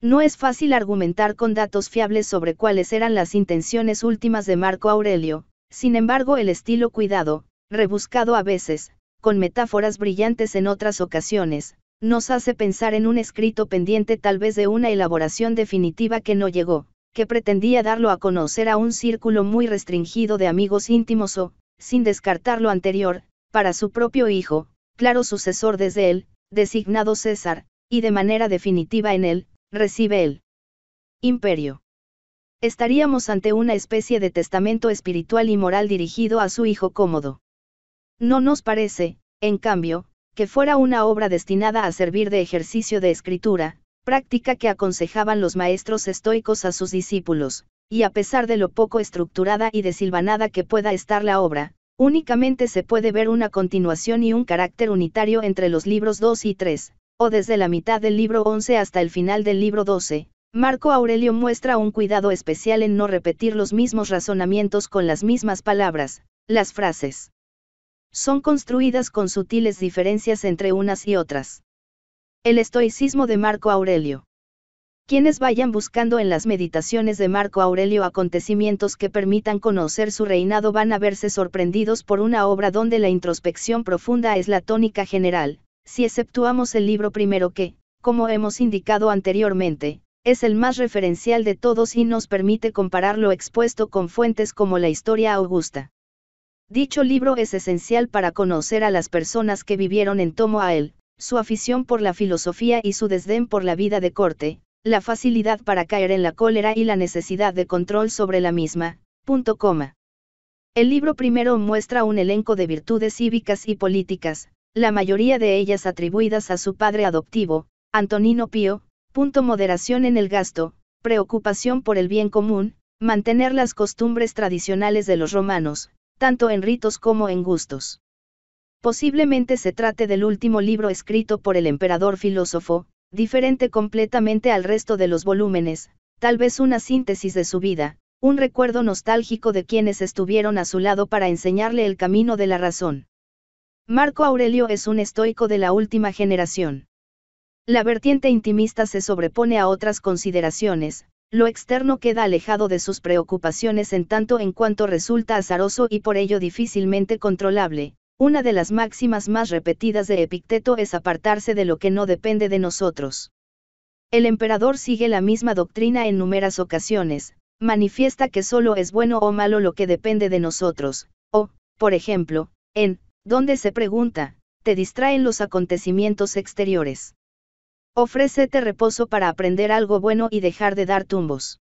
No es fácil argumentar con datos fiables sobre cuáles eran las intenciones últimas de Marco Aurelio, sin embargo el estilo cuidado, rebuscado a veces, con metáforas brillantes en otras ocasiones, nos hace pensar en un escrito pendiente tal vez de una elaboración definitiva que no llegó, que pretendía darlo a conocer a un círculo muy restringido de amigos íntimos o, sin descartar lo anterior, para su propio hijo, claro sucesor desde él, designado César, y de manera definitiva en él, recibe el imperio. Estaríamos ante una especie de testamento espiritual y moral dirigido a su hijo cómodo. No nos parece, en cambio, que fuera una obra destinada a servir de ejercicio de escritura, práctica que aconsejaban los maestros estoicos a sus discípulos, y a pesar de lo poco estructurada y desilvanada que pueda estar la obra, únicamente se puede ver una continuación y un carácter unitario entre los libros 2 y 3, o desde la mitad del libro 11 hasta el final del libro 12. Marco Aurelio muestra un cuidado especial en no repetir los mismos razonamientos con las mismas palabras, las frases son construidas con sutiles diferencias entre unas y otras. El estoicismo de Marco Aurelio. Quienes vayan buscando en las meditaciones de Marco Aurelio acontecimientos que permitan conocer su reinado van a verse sorprendidos por una obra donde la introspección profunda es la tónica general, si exceptuamos el libro primero que, como hemos indicado anteriormente, es el más referencial de todos y nos permite comparar lo expuesto con fuentes como la historia augusta. Dicho libro es esencial para conocer a las personas que vivieron en tomo a él, su afición por la filosofía y su desdén por la vida de corte, la facilidad para caer en la cólera y la necesidad de control sobre la misma. Punto coma. El libro primero muestra un elenco de virtudes cívicas y políticas, la mayoría de ellas atribuidas a su padre adoptivo, Antonino Pío, moderación en el gasto, preocupación por el bien común, mantener las costumbres tradicionales de los romanos, tanto en ritos como en gustos. Posiblemente se trate del último libro escrito por el emperador filósofo, diferente completamente al resto de los volúmenes, tal vez una síntesis de su vida, un recuerdo nostálgico de quienes estuvieron a su lado para enseñarle el camino de la razón. Marco Aurelio es un estoico de la última generación. La vertiente intimista se sobrepone a otras consideraciones, lo externo queda alejado de sus preocupaciones en tanto en cuanto resulta azaroso y por ello difícilmente controlable. Una de las máximas más repetidas de Epicteto es apartarse de lo que no depende de nosotros. El emperador sigue la misma doctrina en numerosas ocasiones, manifiesta que solo es bueno o malo lo que depende de nosotros, o, por ejemplo, en, donde se pregunta, te distraen los acontecimientos exteriores. Ofrécete reposo para aprender algo bueno y dejar de dar tumbos.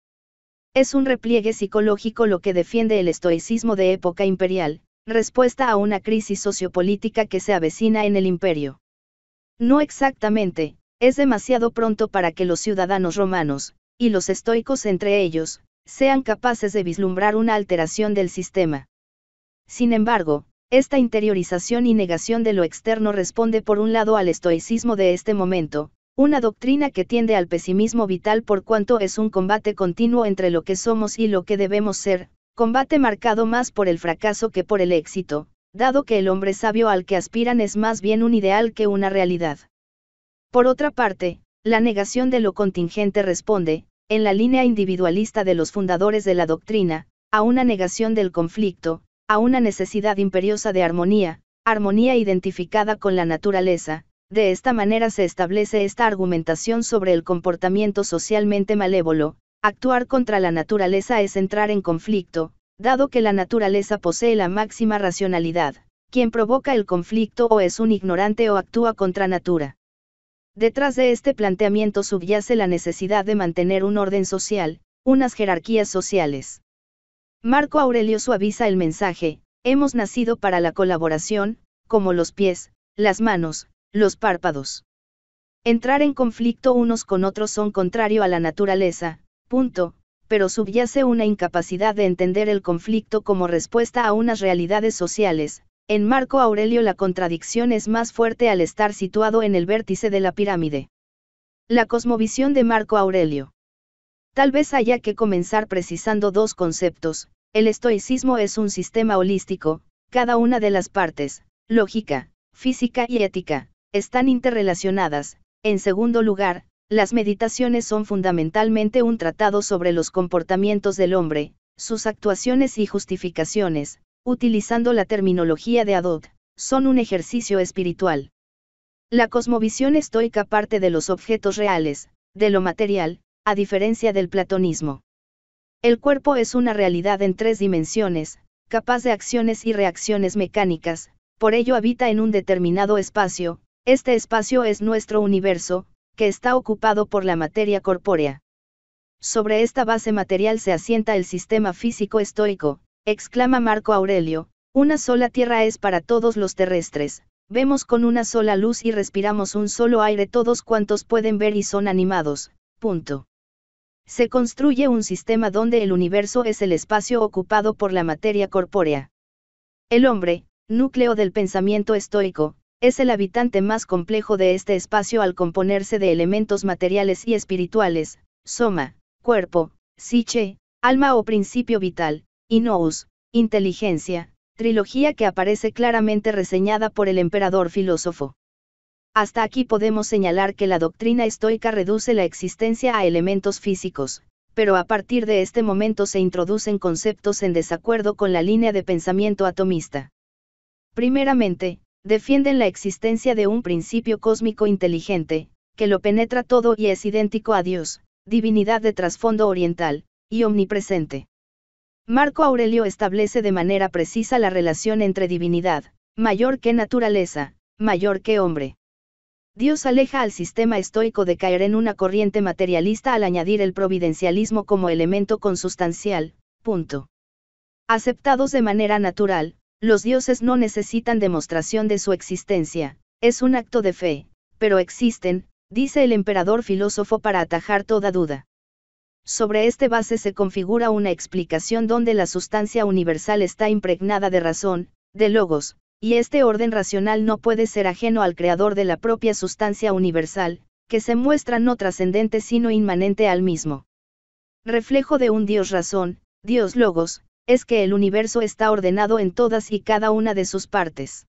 Es un repliegue psicológico lo que defiende el estoicismo de época imperial, respuesta a una crisis sociopolítica que se avecina en el imperio. No exactamente, es demasiado pronto para que los ciudadanos romanos, y los estoicos entre ellos, sean capaces de vislumbrar una alteración del sistema. Sin embargo, esta interiorización y negación de lo externo responde por un lado al estoicismo de este momento, una doctrina que tiende al pesimismo vital por cuanto es un combate continuo entre lo que somos y lo que debemos ser, combate marcado más por el fracaso que por el éxito, dado que el hombre sabio al que aspiran es más bien un ideal que una realidad. Por otra parte, la negación de lo contingente responde, en la línea individualista de los fundadores de la doctrina, a una negación del conflicto, a una necesidad imperiosa de armonía, armonía identificada con la naturaleza, de esta manera se establece esta argumentación sobre el comportamiento socialmente malévolo, actuar contra la naturaleza es entrar en conflicto, dado que la naturaleza posee la máxima racionalidad, quien provoca el conflicto o es un ignorante o actúa contra natura. Detrás de este planteamiento subyace la necesidad de mantener un orden social, unas jerarquías sociales. Marco Aurelio suaviza el mensaje, hemos nacido para la colaboración, como los pies, las manos, los párpados. Entrar en conflicto unos con otros son contrario a la naturaleza, punto, pero subyace una incapacidad de entender el conflicto como respuesta a unas realidades sociales. En Marco Aurelio la contradicción es más fuerte al estar situado en el vértice de la pirámide. La cosmovisión de Marco Aurelio. Tal vez haya que comenzar precisando dos conceptos. El estoicismo es un sistema holístico, cada una de las partes, lógica, física y ética, están interrelacionadas. En segundo lugar, las meditaciones son fundamentalmente un tratado sobre los comportamientos del hombre, sus actuaciones y justificaciones, utilizando la terminología de Adot, son un ejercicio espiritual. La cosmovisión estoica parte de los objetos reales, de lo material, a diferencia del platonismo. El cuerpo es una realidad en tres dimensiones, capaz de acciones y reacciones mecánicas, por ello habita en un determinado espacio, este espacio es nuestro universo, que está ocupado por la materia corpórea. Sobre esta base material se asienta el sistema físico estoico, exclama Marco Aurelio, una sola tierra es para todos los terrestres, vemos con una sola luz y respiramos un solo aire todos cuantos pueden ver y son animados, punto. Se construye un sistema donde el universo es el espacio ocupado por la materia corpórea. El hombre, núcleo del pensamiento estoico, es el habitante más complejo de este espacio al componerse de elementos materiales y espirituales, soma, cuerpo, psiche, alma o principio vital, y nous, inteligencia, trilogía que aparece claramente reseñada por el emperador filósofo. Hasta aquí podemos señalar que la doctrina estoica reduce la existencia a elementos físicos, pero a partir de este momento se introducen conceptos en desacuerdo con la línea de pensamiento atomista. Primeramente, defienden la existencia de un principio cósmico inteligente, que lo penetra todo y es idéntico a Dios, divinidad de trasfondo oriental, y omnipresente. Marco Aurelio establece de manera precisa la relación entre divinidad, mayor que naturaleza, mayor que hombre. Dios aleja al sistema estoico de caer en una corriente materialista al añadir el providencialismo como elemento consustancial, punto. Aceptados de manera natural, los dioses no necesitan demostración de su existencia, es un acto de fe, pero existen, dice el emperador filósofo para atajar toda duda. Sobre este base se configura una explicación donde la sustancia universal está impregnada de razón, de logos, y este orden racional no puede ser ajeno al creador de la propia sustancia universal, que se muestra no trascendente sino inmanente al mismo. Reflejo de un Dios razón, Dios logos, es que el universo está ordenado en todas y cada una de sus partes.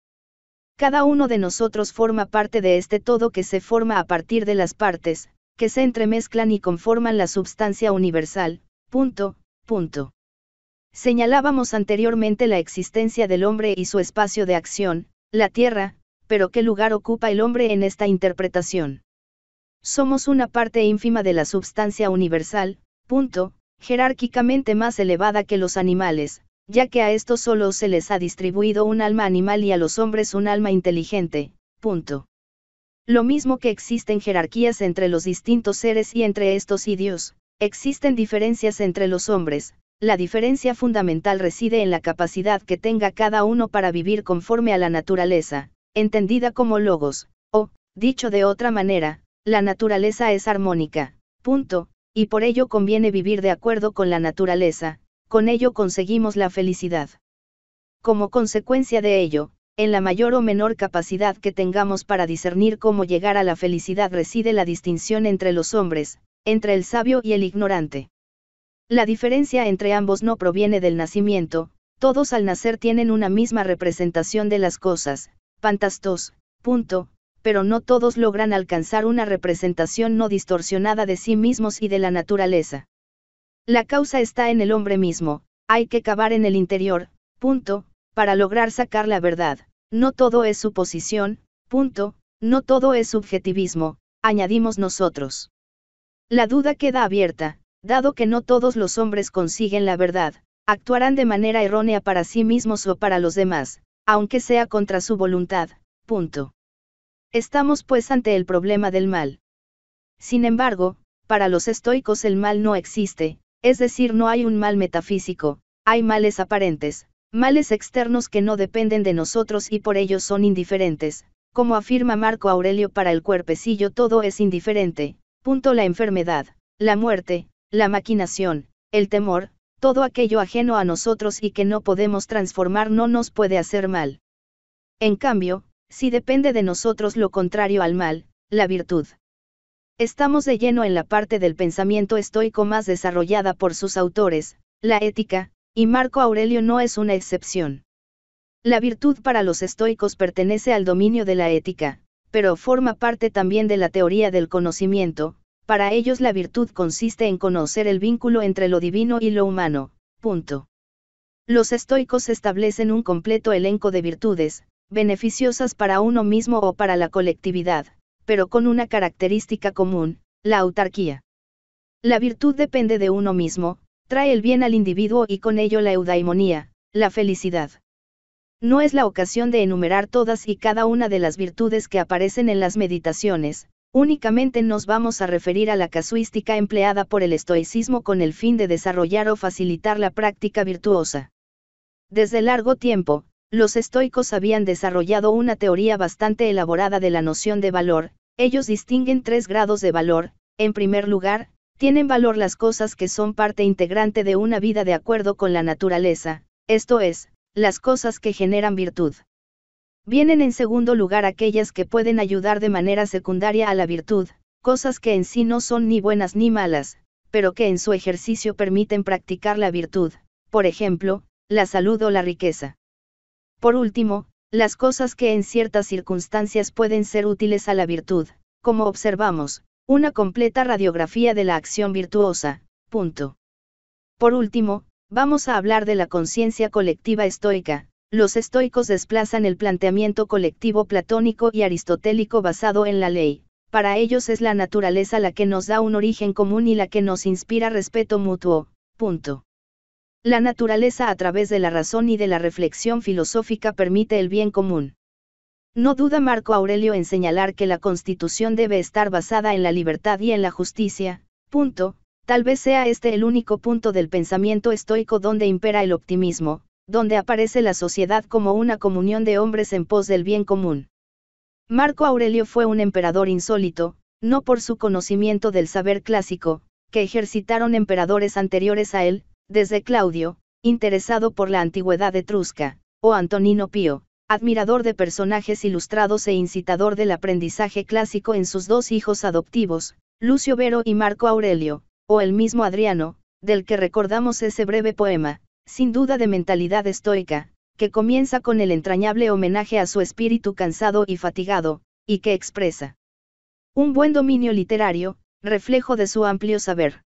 Cada uno de nosotros forma parte de este todo que se forma a partir de las partes, que se entremezclan y conforman la substancia universal, punto, punto. Señalábamos anteriormente la existencia del hombre y su espacio de acción, la Tierra, pero ¿qué lugar ocupa el hombre en esta interpretación? Somos una parte ínfima de la substancia universal, punto, jerárquicamente más elevada que los animales, ya que a estos solo se les ha distribuido un alma animal y a los hombres un alma inteligente, punto. Lo mismo que existen jerarquías entre los distintos seres y entre estos y Dios, existen diferencias entre los hombres, la diferencia fundamental reside en la capacidad que tenga cada uno para vivir conforme a la naturaleza, entendida como logos, o, dicho de otra manera, la naturaleza es armónica, punto, y por ello conviene vivir de acuerdo con la naturaleza, con ello conseguimos la felicidad. Como consecuencia de ello, en la mayor o menor capacidad que tengamos para discernir cómo llegar a la felicidad reside la distinción entre los hombres, entre el sabio y el ignorante. La diferencia entre ambos no proviene del nacimiento, todos al nacer tienen una misma representación de las cosas, pantastos, punto, pero no todos logran alcanzar una representación no distorsionada de sí mismos y de la naturaleza. La causa está en el hombre mismo, hay que cavar en el interior, punto, para lograr sacar la verdad. No todo es suposición, punto, no todo es subjetivismo, añadimos nosotros. La duda queda abierta, dado que no todos los hombres consiguen la verdad, actuarán de manera errónea para sí mismos o para los demás, aunque sea contra su voluntad, punto. Estamos pues ante el problema del mal. Sin embargo, para los estoicos el mal no existe, es decir, no hay un mal metafísico, hay males aparentes, males externos que no dependen de nosotros y por ello son indiferentes, como afirma Marco Aurelio para el cuerpecillo todo es indiferente, punto la enfermedad, la muerte, la maquinación, el temor, todo aquello ajeno a nosotros y que no podemos transformar no nos puede hacer mal. En cambio, si depende de nosotros lo contrario al mal, la virtud. Estamos de lleno en la parte del pensamiento estoico más desarrollada por sus autores, la ética, y Marco Aurelio no es una excepción. La virtud para los estoicos pertenece al dominio de la ética, pero forma parte también de la teoría del conocimiento, para ellos la virtud consiste en conocer el vínculo entre lo divino y lo humano, punto. Los estoicos establecen un completo elenco de virtudes, beneficiosas para uno mismo o para la colectividad, pero con una característica común, la autarquía. La virtud depende de uno mismo, trae el bien al individuo y con ello la eudaimonía, la felicidad. No es la ocasión de enumerar todas y cada una de las virtudes que aparecen en las meditaciones, Únicamente nos vamos a referir a la casuística empleada por el estoicismo con el fin de desarrollar o facilitar la práctica virtuosa. Desde largo tiempo, los estoicos habían desarrollado una teoría bastante elaborada de la noción de valor, ellos distinguen tres grados de valor, en primer lugar, tienen valor las cosas que son parte integrante de una vida de acuerdo con la naturaleza, esto es, las cosas que generan virtud. Vienen en segundo lugar aquellas que pueden ayudar de manera secundaria a la virtud, cosas que en sí no son ni buenas ni malas, pero que en su ejercicio permiten practicar la virtud, por ejemplo, la salud o la riqueza. Por último, las cosas que en ciertas circunstancias pueden ser útiles a la virtud, como observamos, una completa radiografía de la acción virtuosa, punto. Por último, vamos a hablar de la conciencia colectiva estoica, los estoicos desplazan el planteamiento colectivo platónico y aristotélico basado en la ley, para ellos es la naturaleza la que nos da un origen común y la que nos inspira respeto mutuo, punto. La naturaleza a través de la razón y de la reflexión filosófica permite el bien común. No duda Marco Aurelio en señalar que la constitución debe estar basada en la libertad y en la justicia, punto, tal vez sea este el único punto del pensamiento estoico donde impera el optimismo, donde aparece la sociedad como una comunión de hombres en pos del bien común. Marco Aurelio fue un emperador insólito, no por su conocimiento del saber clásico, que ejercitaron emperadores anteriores a él, desde Claudio, interesado por la antigüedad etrusca, o Antonino Pío, admirador de personajes ilustrados e incitador del aprendizaje clásico en sus dos hijos adoptivos, Lucio Vero y Marco Aurelio, o el mismo Adriano, del que recordamos ese breve poema, sin duda de mentalidad estoica, que comienza con el entrañable homenaje a su espíritu cansado y fatigado, y que expresa un buen dominio literario, reflejo de su amplio saber.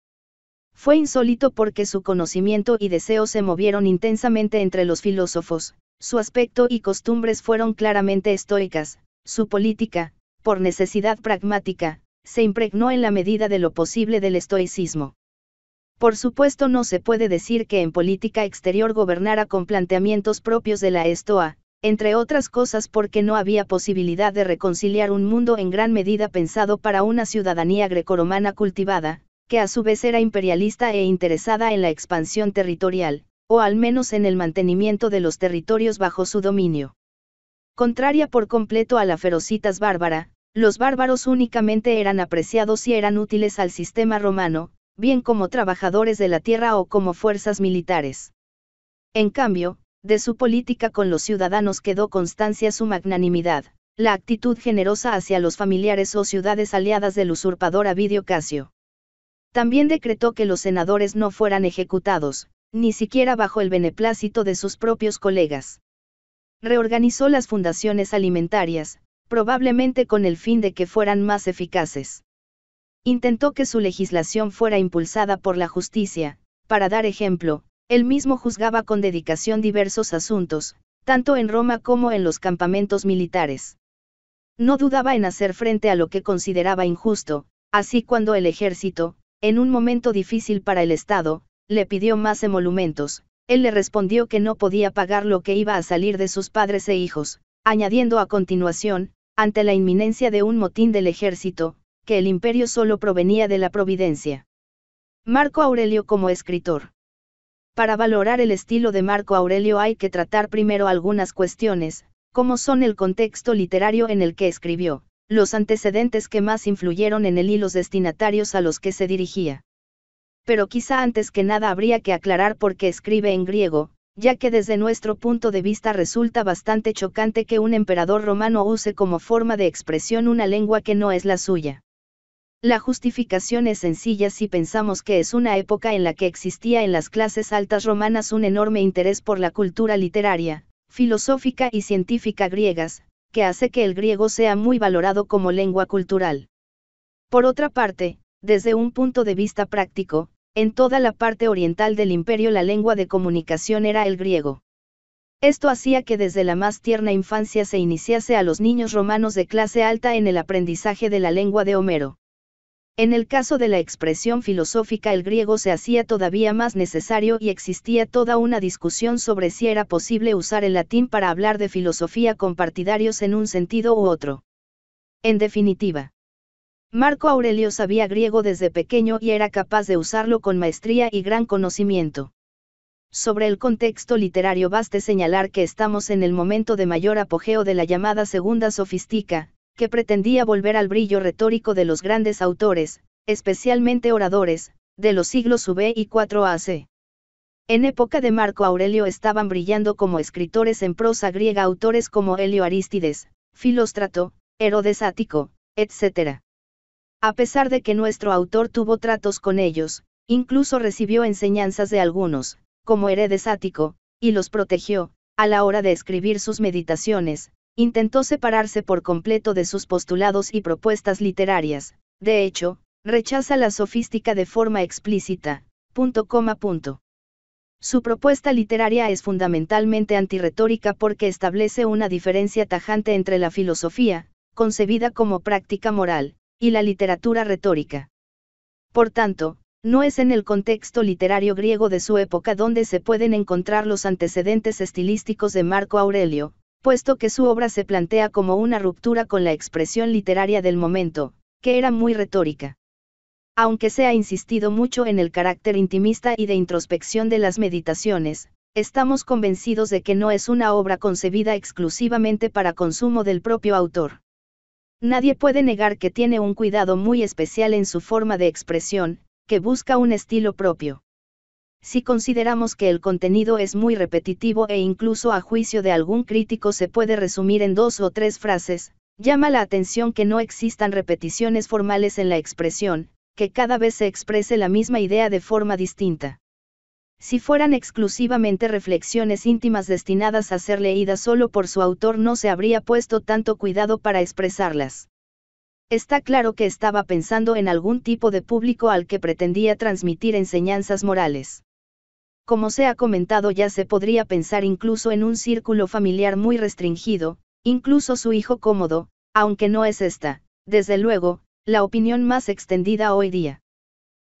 Fue insólito porque su conocimiento y deseo se movieron intensamente entre los filósofos, su aspecto y costumbres fueron claramente estoicas, su política, por necesidad pragmática, se impregnó en la medida de lo posible del estoicismo. Por supuesto no se puede decir que en política exterior gobernara con planteamientos propios de la Estoa, entre otras cosas porque no había posibilidad de reconciliar un mundo en gran medida pensado para una ciudadanía grecoromana cultivada, que a su vez era imperialista e interesada en la expansión territorial, o al menos en el mantenimiento de los territorios bajo su dominio. Contraria por completo a la ferocitas bárbara, los bárbaros únicamente eran apreciados y eran útiles al sistema romano, bien como trabajadores de la tierra o como fuerzas militares. En cambio, de su política con los ciudadanos quedó constancia su magnanimidad, la actitud generosa hacia los familiares o ciudades aliadas del usurpador Avidio Casio. También decretó que los senadores no fueran ejecutados, ni siquiera bajo el beneplácito de sus propios colegas. Reorganizó las fundaciones alimentarias, probablemente con el fin de que fueran más eficaces. Intentó que su legislación fuera impulsada por la justicia, para dar ejemplo, él mismo juzgaba con dedicación diversos asuntos, tanto en Roma como en los campamentos militares. No dudaba en hacer frente a lo que consideraba injusto, así cuando el ejército, en un momento difícil para el Estado, le pidió más emolumentos, él le respondió que no podía pagar lo que iba a salir de sus padres e hijos, añadiendo a continuación, ante la inminencia de un motín del ejército, que el imperio solo provenía de la providencia. Marco Aurelio como escritor. Para valorar el estilo de Marco Aurelio hay que tratar primero algunas cuestiones, como son el contexto literario en el que escribió, los antecedentes que más influyeron en él y los destinatarios a los que se dirigía. pero quizá antes que nada habría que aclarar por qué escribe en griego, ya que desde nuestro punto de vista resulta bastante chocante que un emperador romano use como forma de expresión una lengua que no es la suya. La justificación es sencilla si pensamos que es una época en la que existía en las clases altas romanas un enorme interés por la cultura literaria, filosófica y científica griegas, que hace que el griego sea muy valorado como lengua cultural. Por otra parte, desde un punto de vista práctico, en toda la parte oriental del imperio la lengua de comunicación era el griego. Esto hacía que desde la más tierna infancia se iniciase a los niños romanos de clase alta en el aprendizaje de la lengua de Homero. En el caso de la expresión filosófica el griego se hacía todavía más necesario y existía toda una discusión sobre si era posible usar el latín para hablar de filosofía con partidarios en un sentido u otro. En definitiva, Marco Aurelio sabía griego desde pequeño y era capaz de usarlo con maestría y gran conocimiento. Sobre el contexto literario baste señalar que estamos en el momento de mayor apogeo de la llamada Segunda Sofistica, que pretendía volver al brillo retórico de los grandes autores, especialmente oradores, de los siglos V y IV AC. En época de Marco Aurelio estaban brillando como escritores en prosa griega autores como Helio Aristides, Filóstrato, Herodes Ático, etc. A pesar de que nuestro autor tuvo tratos con ellos, incluso recibió enseñanzas de algunos, como Herodes Ático, y los protegió, a la hora de escribir sus meditaciones, intentó separarse por completo de sus postulados y propuestas literarias, de hecho, rechaza la sofística de forma explícita, punto punto. Su propuesta literaria es fundamentalmente antirretórica porque establece una diferencia tajante entre la filosofía, concebida como práctica moral, y la literatura retórica. Por tanto, no es en el contexto literario griego de su época donde se pueden encontrar los antecedentes estilísticos de Marco Aurelio, puesto que su obra se plantea como una ruptura con la expresión literaria del momento, que era muy retórica. Aunque se ha insistido mucho en el carácter intimista y de introspección de las meditaciones, estamos convencidos de que no es una obra concebida exclusivamente para consumo del propio autor. Nadie puede negar que tiene un cuidado muy especial en su forma de expresión, que busca un estilo propio. Si consideramos que el contenido es muy repetitivo e incluso a juicio de algún crítico se puede resumir en dos o tres frases, llama la atención que no existan repeticiones formales en la expresión, que cada vez se exprese la misma idea de forma distinta. Si fueran exclusivamente reflexiones íntimas destinadas a ser leídas solo por su autor no se habría puesto tanto cuidado para expresarlas. Está claro que estaba pensando en algún tipo de público al que pretendía transmitir enseñanzas morales. Como se ha comentado ya se podría pensar incluso en un círculo familiar muy restringido, incluso su hijo cómodo, aunque no es esta, desde luego, la opinión más extendida hoy día.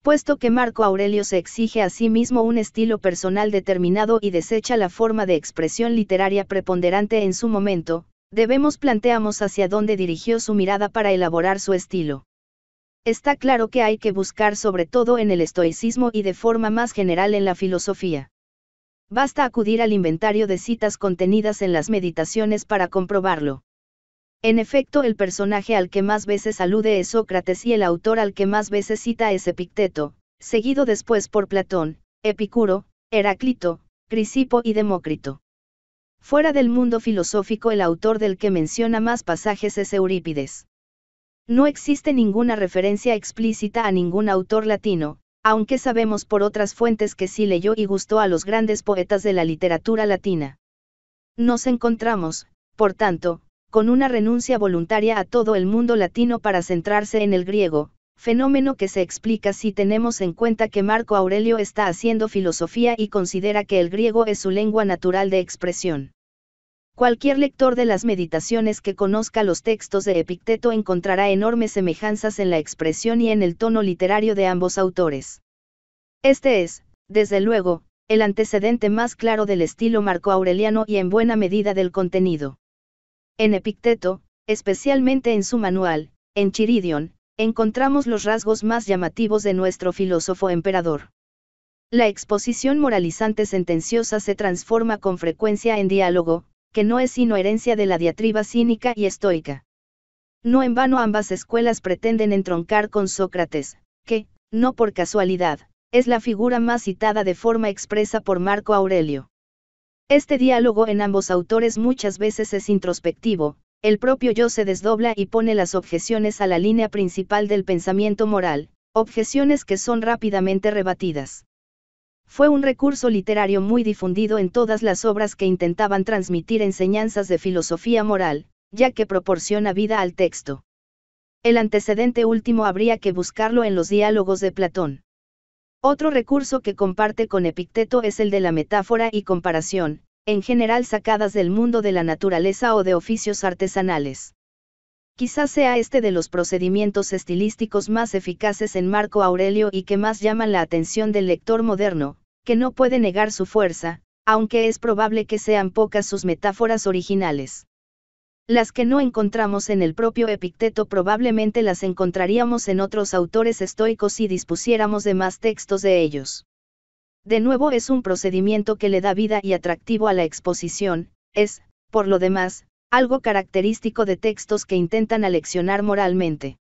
Puesto que Marco Aurelio se exige a sí mismo un estilo personal determinado y desecha la forma de expresión literaria preponderante en su momento, debemos planteamos hacia dónde dirigió su mirada para elaborar su estilo. Está claro que hay que buscar sobre todo en el estoicismo y de forma más general en la filosofía. Basta acudir al inventario de citas contenidas en las meditaciones para comprobarlo. En efecto, el personaje al que más veces alude es Sócrates y el autor al que más veces cita es Epicteto, seguido después por Platón, Epicuro, Heráclito, Crisipo y Demócrito. Fuera del mundo filosófico el autor del que menciona más pasajes es Eurípides. No existe ninguna referencia explícita a ningún autor latino, aunque sabemos por otras fuentes que sí leyó y gustó a los grandes poetas de la literatura latina. Nos encontramos, por tanto, con una renuncia voluntaria a todo el mundo latino para centrarse en el griego, fenómeno que se explica si tenemos en cuenta que Marco Aurelio está haciendo filosofía y considera que el griego es su lengua natural de expresión. Cualquier lector de las meditaciones que conozca los textos de Epicteto encontrará enormes semejanzas en la expresión y en el tono literario de ambos autores. Este es, desde luego, el antecedente más claro del estilo marco-aureliano y en buena medida del contenido. En Epicteto, especialmente en su manual, en Chiridion, encontramos los rasgos más llamativos de nuestro filósofo emperador. La exposición moralizante sentenciosa se transforma con frecuencia en diálogo, que no es sino herencia de la diatriba cínica y estoica. No en vano ambas escuelas pretenden entroncar con Sócrates, que, no por casualidad, es la figura más citada de forma expresa por Marco Aurelio. Este diálogo en ambos autores muchas veces es introspectivo, el propio yo se desdobla y pone las objeciones a la línea principal del pensamiento moral, objeciones que son rápidamente rebatidas. Fue un recurso literario muy difundido en todas las obras que intentaban transmitir enseñanzas de filosofía moral, ya que proporciona vida al texto. El antecedente último habría que buscarlo en los diálogos de Platón. Otro recurso que comparte con Epicteto es el de la metáfora y comparación, en general sacadas del mundo de la naturaleza o de oficios artesanales. Quizás sea este de los procedimientos estilísticos más eficaces en Marco Aurelio y que más llaman la atención del lector moderno, que no puede negar su fuerza, aunque es probable que sean pocas sus metáforas originales. Las que no encontramos en el propio Epicteto probablemente las encontraríamos en otros autores estoicos si dispusiéramos de más textos de ellos. De nuevo es un procedimiento que le da vida y atractivo a la exposición, es, por lo demás, algo característico de textos que intentan aleccionar moralmente.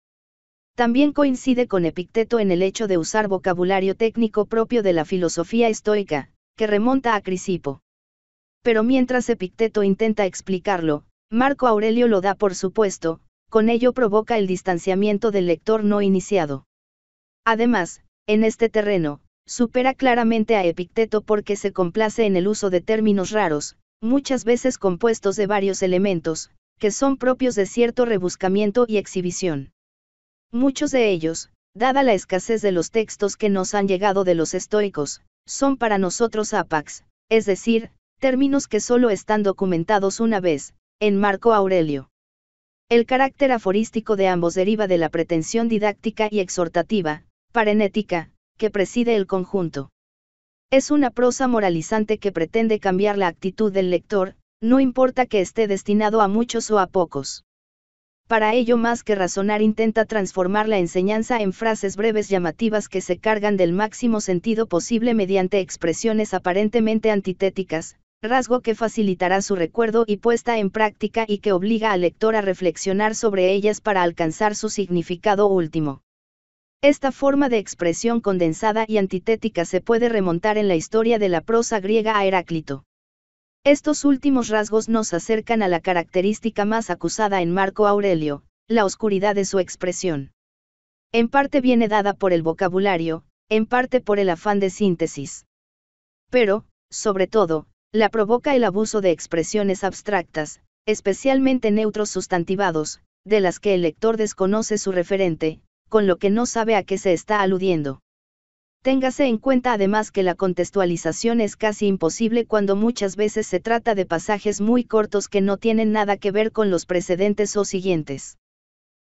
También coincide con Epicteto en el hecho de usar vocabulario técnico propio de la filosofía estoica, que remonta a Crisipo. Pero mientras Epicteto intenta explicarlo, Marco Aurelio lo da por supuesto, con ello provoca el distanciamiento del lector no iniciado. Además, en este terreno, supera claramente a Epicteto porque se complace en el uso de términos raros, muchas veces compuestos de varios elementos, que son propios de cierto rebuscamiento y exhibición. Muchos de ellos, dada la escasez de los textos que nos han llegado de los estoicos, son para nosotros apax, es decir, términos que solo están documentados una vez, en Marco Aurelio. El carácter aforístico de ambos deriva de la pretensión didáctica y exhortativa, parenética, que preside el conjunto. Es una prosa moralizante que pretende cambiar la actitud del lector, no importa que esté destinado a muchos o a pocos. Para ello más que razonar intenta transformar la enseñanza en frases breves llamativas que se cargan del máximo sentido posible mediante expresiones aparentemente antitéticas, rasgo que facilitará su recuerdo y puesta en práctica y que obliga al lector a reflexionar sobre ellas para alcanzar su significado último. Esta forma de expresión condensada y antitética se puede remontar en la historia de la prosa griega a Heráclito. Estos últimos rasgos nos acercan a la característica más acusada en Marco Aurelio, la oscuridad de su expresión. En parte viene dada por el vocabulario, en parte por el afán de síntesis. Pero, sobre todo, la provoca el abuso de expresiones abstractas, especialmente neutros sustantivados, de las que el lector desconoce su referente, con lo que no sabe a qué se está aludiendo. Téngase en cuenta además que la contextualización es casi imposible cuando muchas veces se trata de pasajes muy cortos que no tienen nada que ver con los precedentes o siguientes.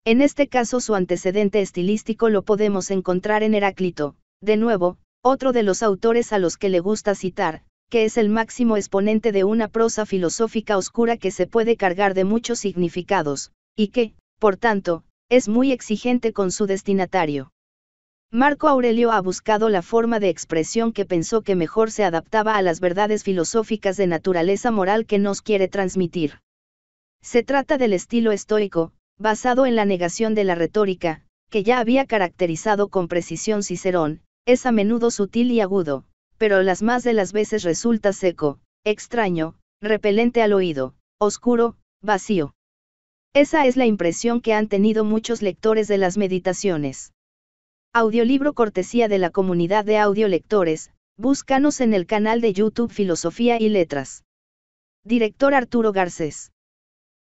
En este caso su antecedente estilístico lo podemos encontrar en Heráclito, de nuevo, otro de los autores a los que le gusta citar, que es el máximo exponente de una prosa filosófica oscura que se puede cargar de muchos significados, y que, por tanto, es muy exigente con su destinatario. Marco Aurelio ha buscado la forma de expresión que pensó que mejor se adaptaba a las verdades filosóficas de naturaleza moral que nos quiere transmitir. Se trata del estilo estoico, basado en la negación de la retórica, que ya había caracterizado con precisión Cicerón, es a menudo sutil y agudo, pero las más de las veces resulta seco, extraño, repelente al oído, oscuro, vacío. Esa es la impresión que han tenido muchos lectores de las meditaciones. Audiolibro cortesía de la comunidad de audiolectores, búscanos en el canal de YouTube Filosofía y Letras. Director Arturo Garcés.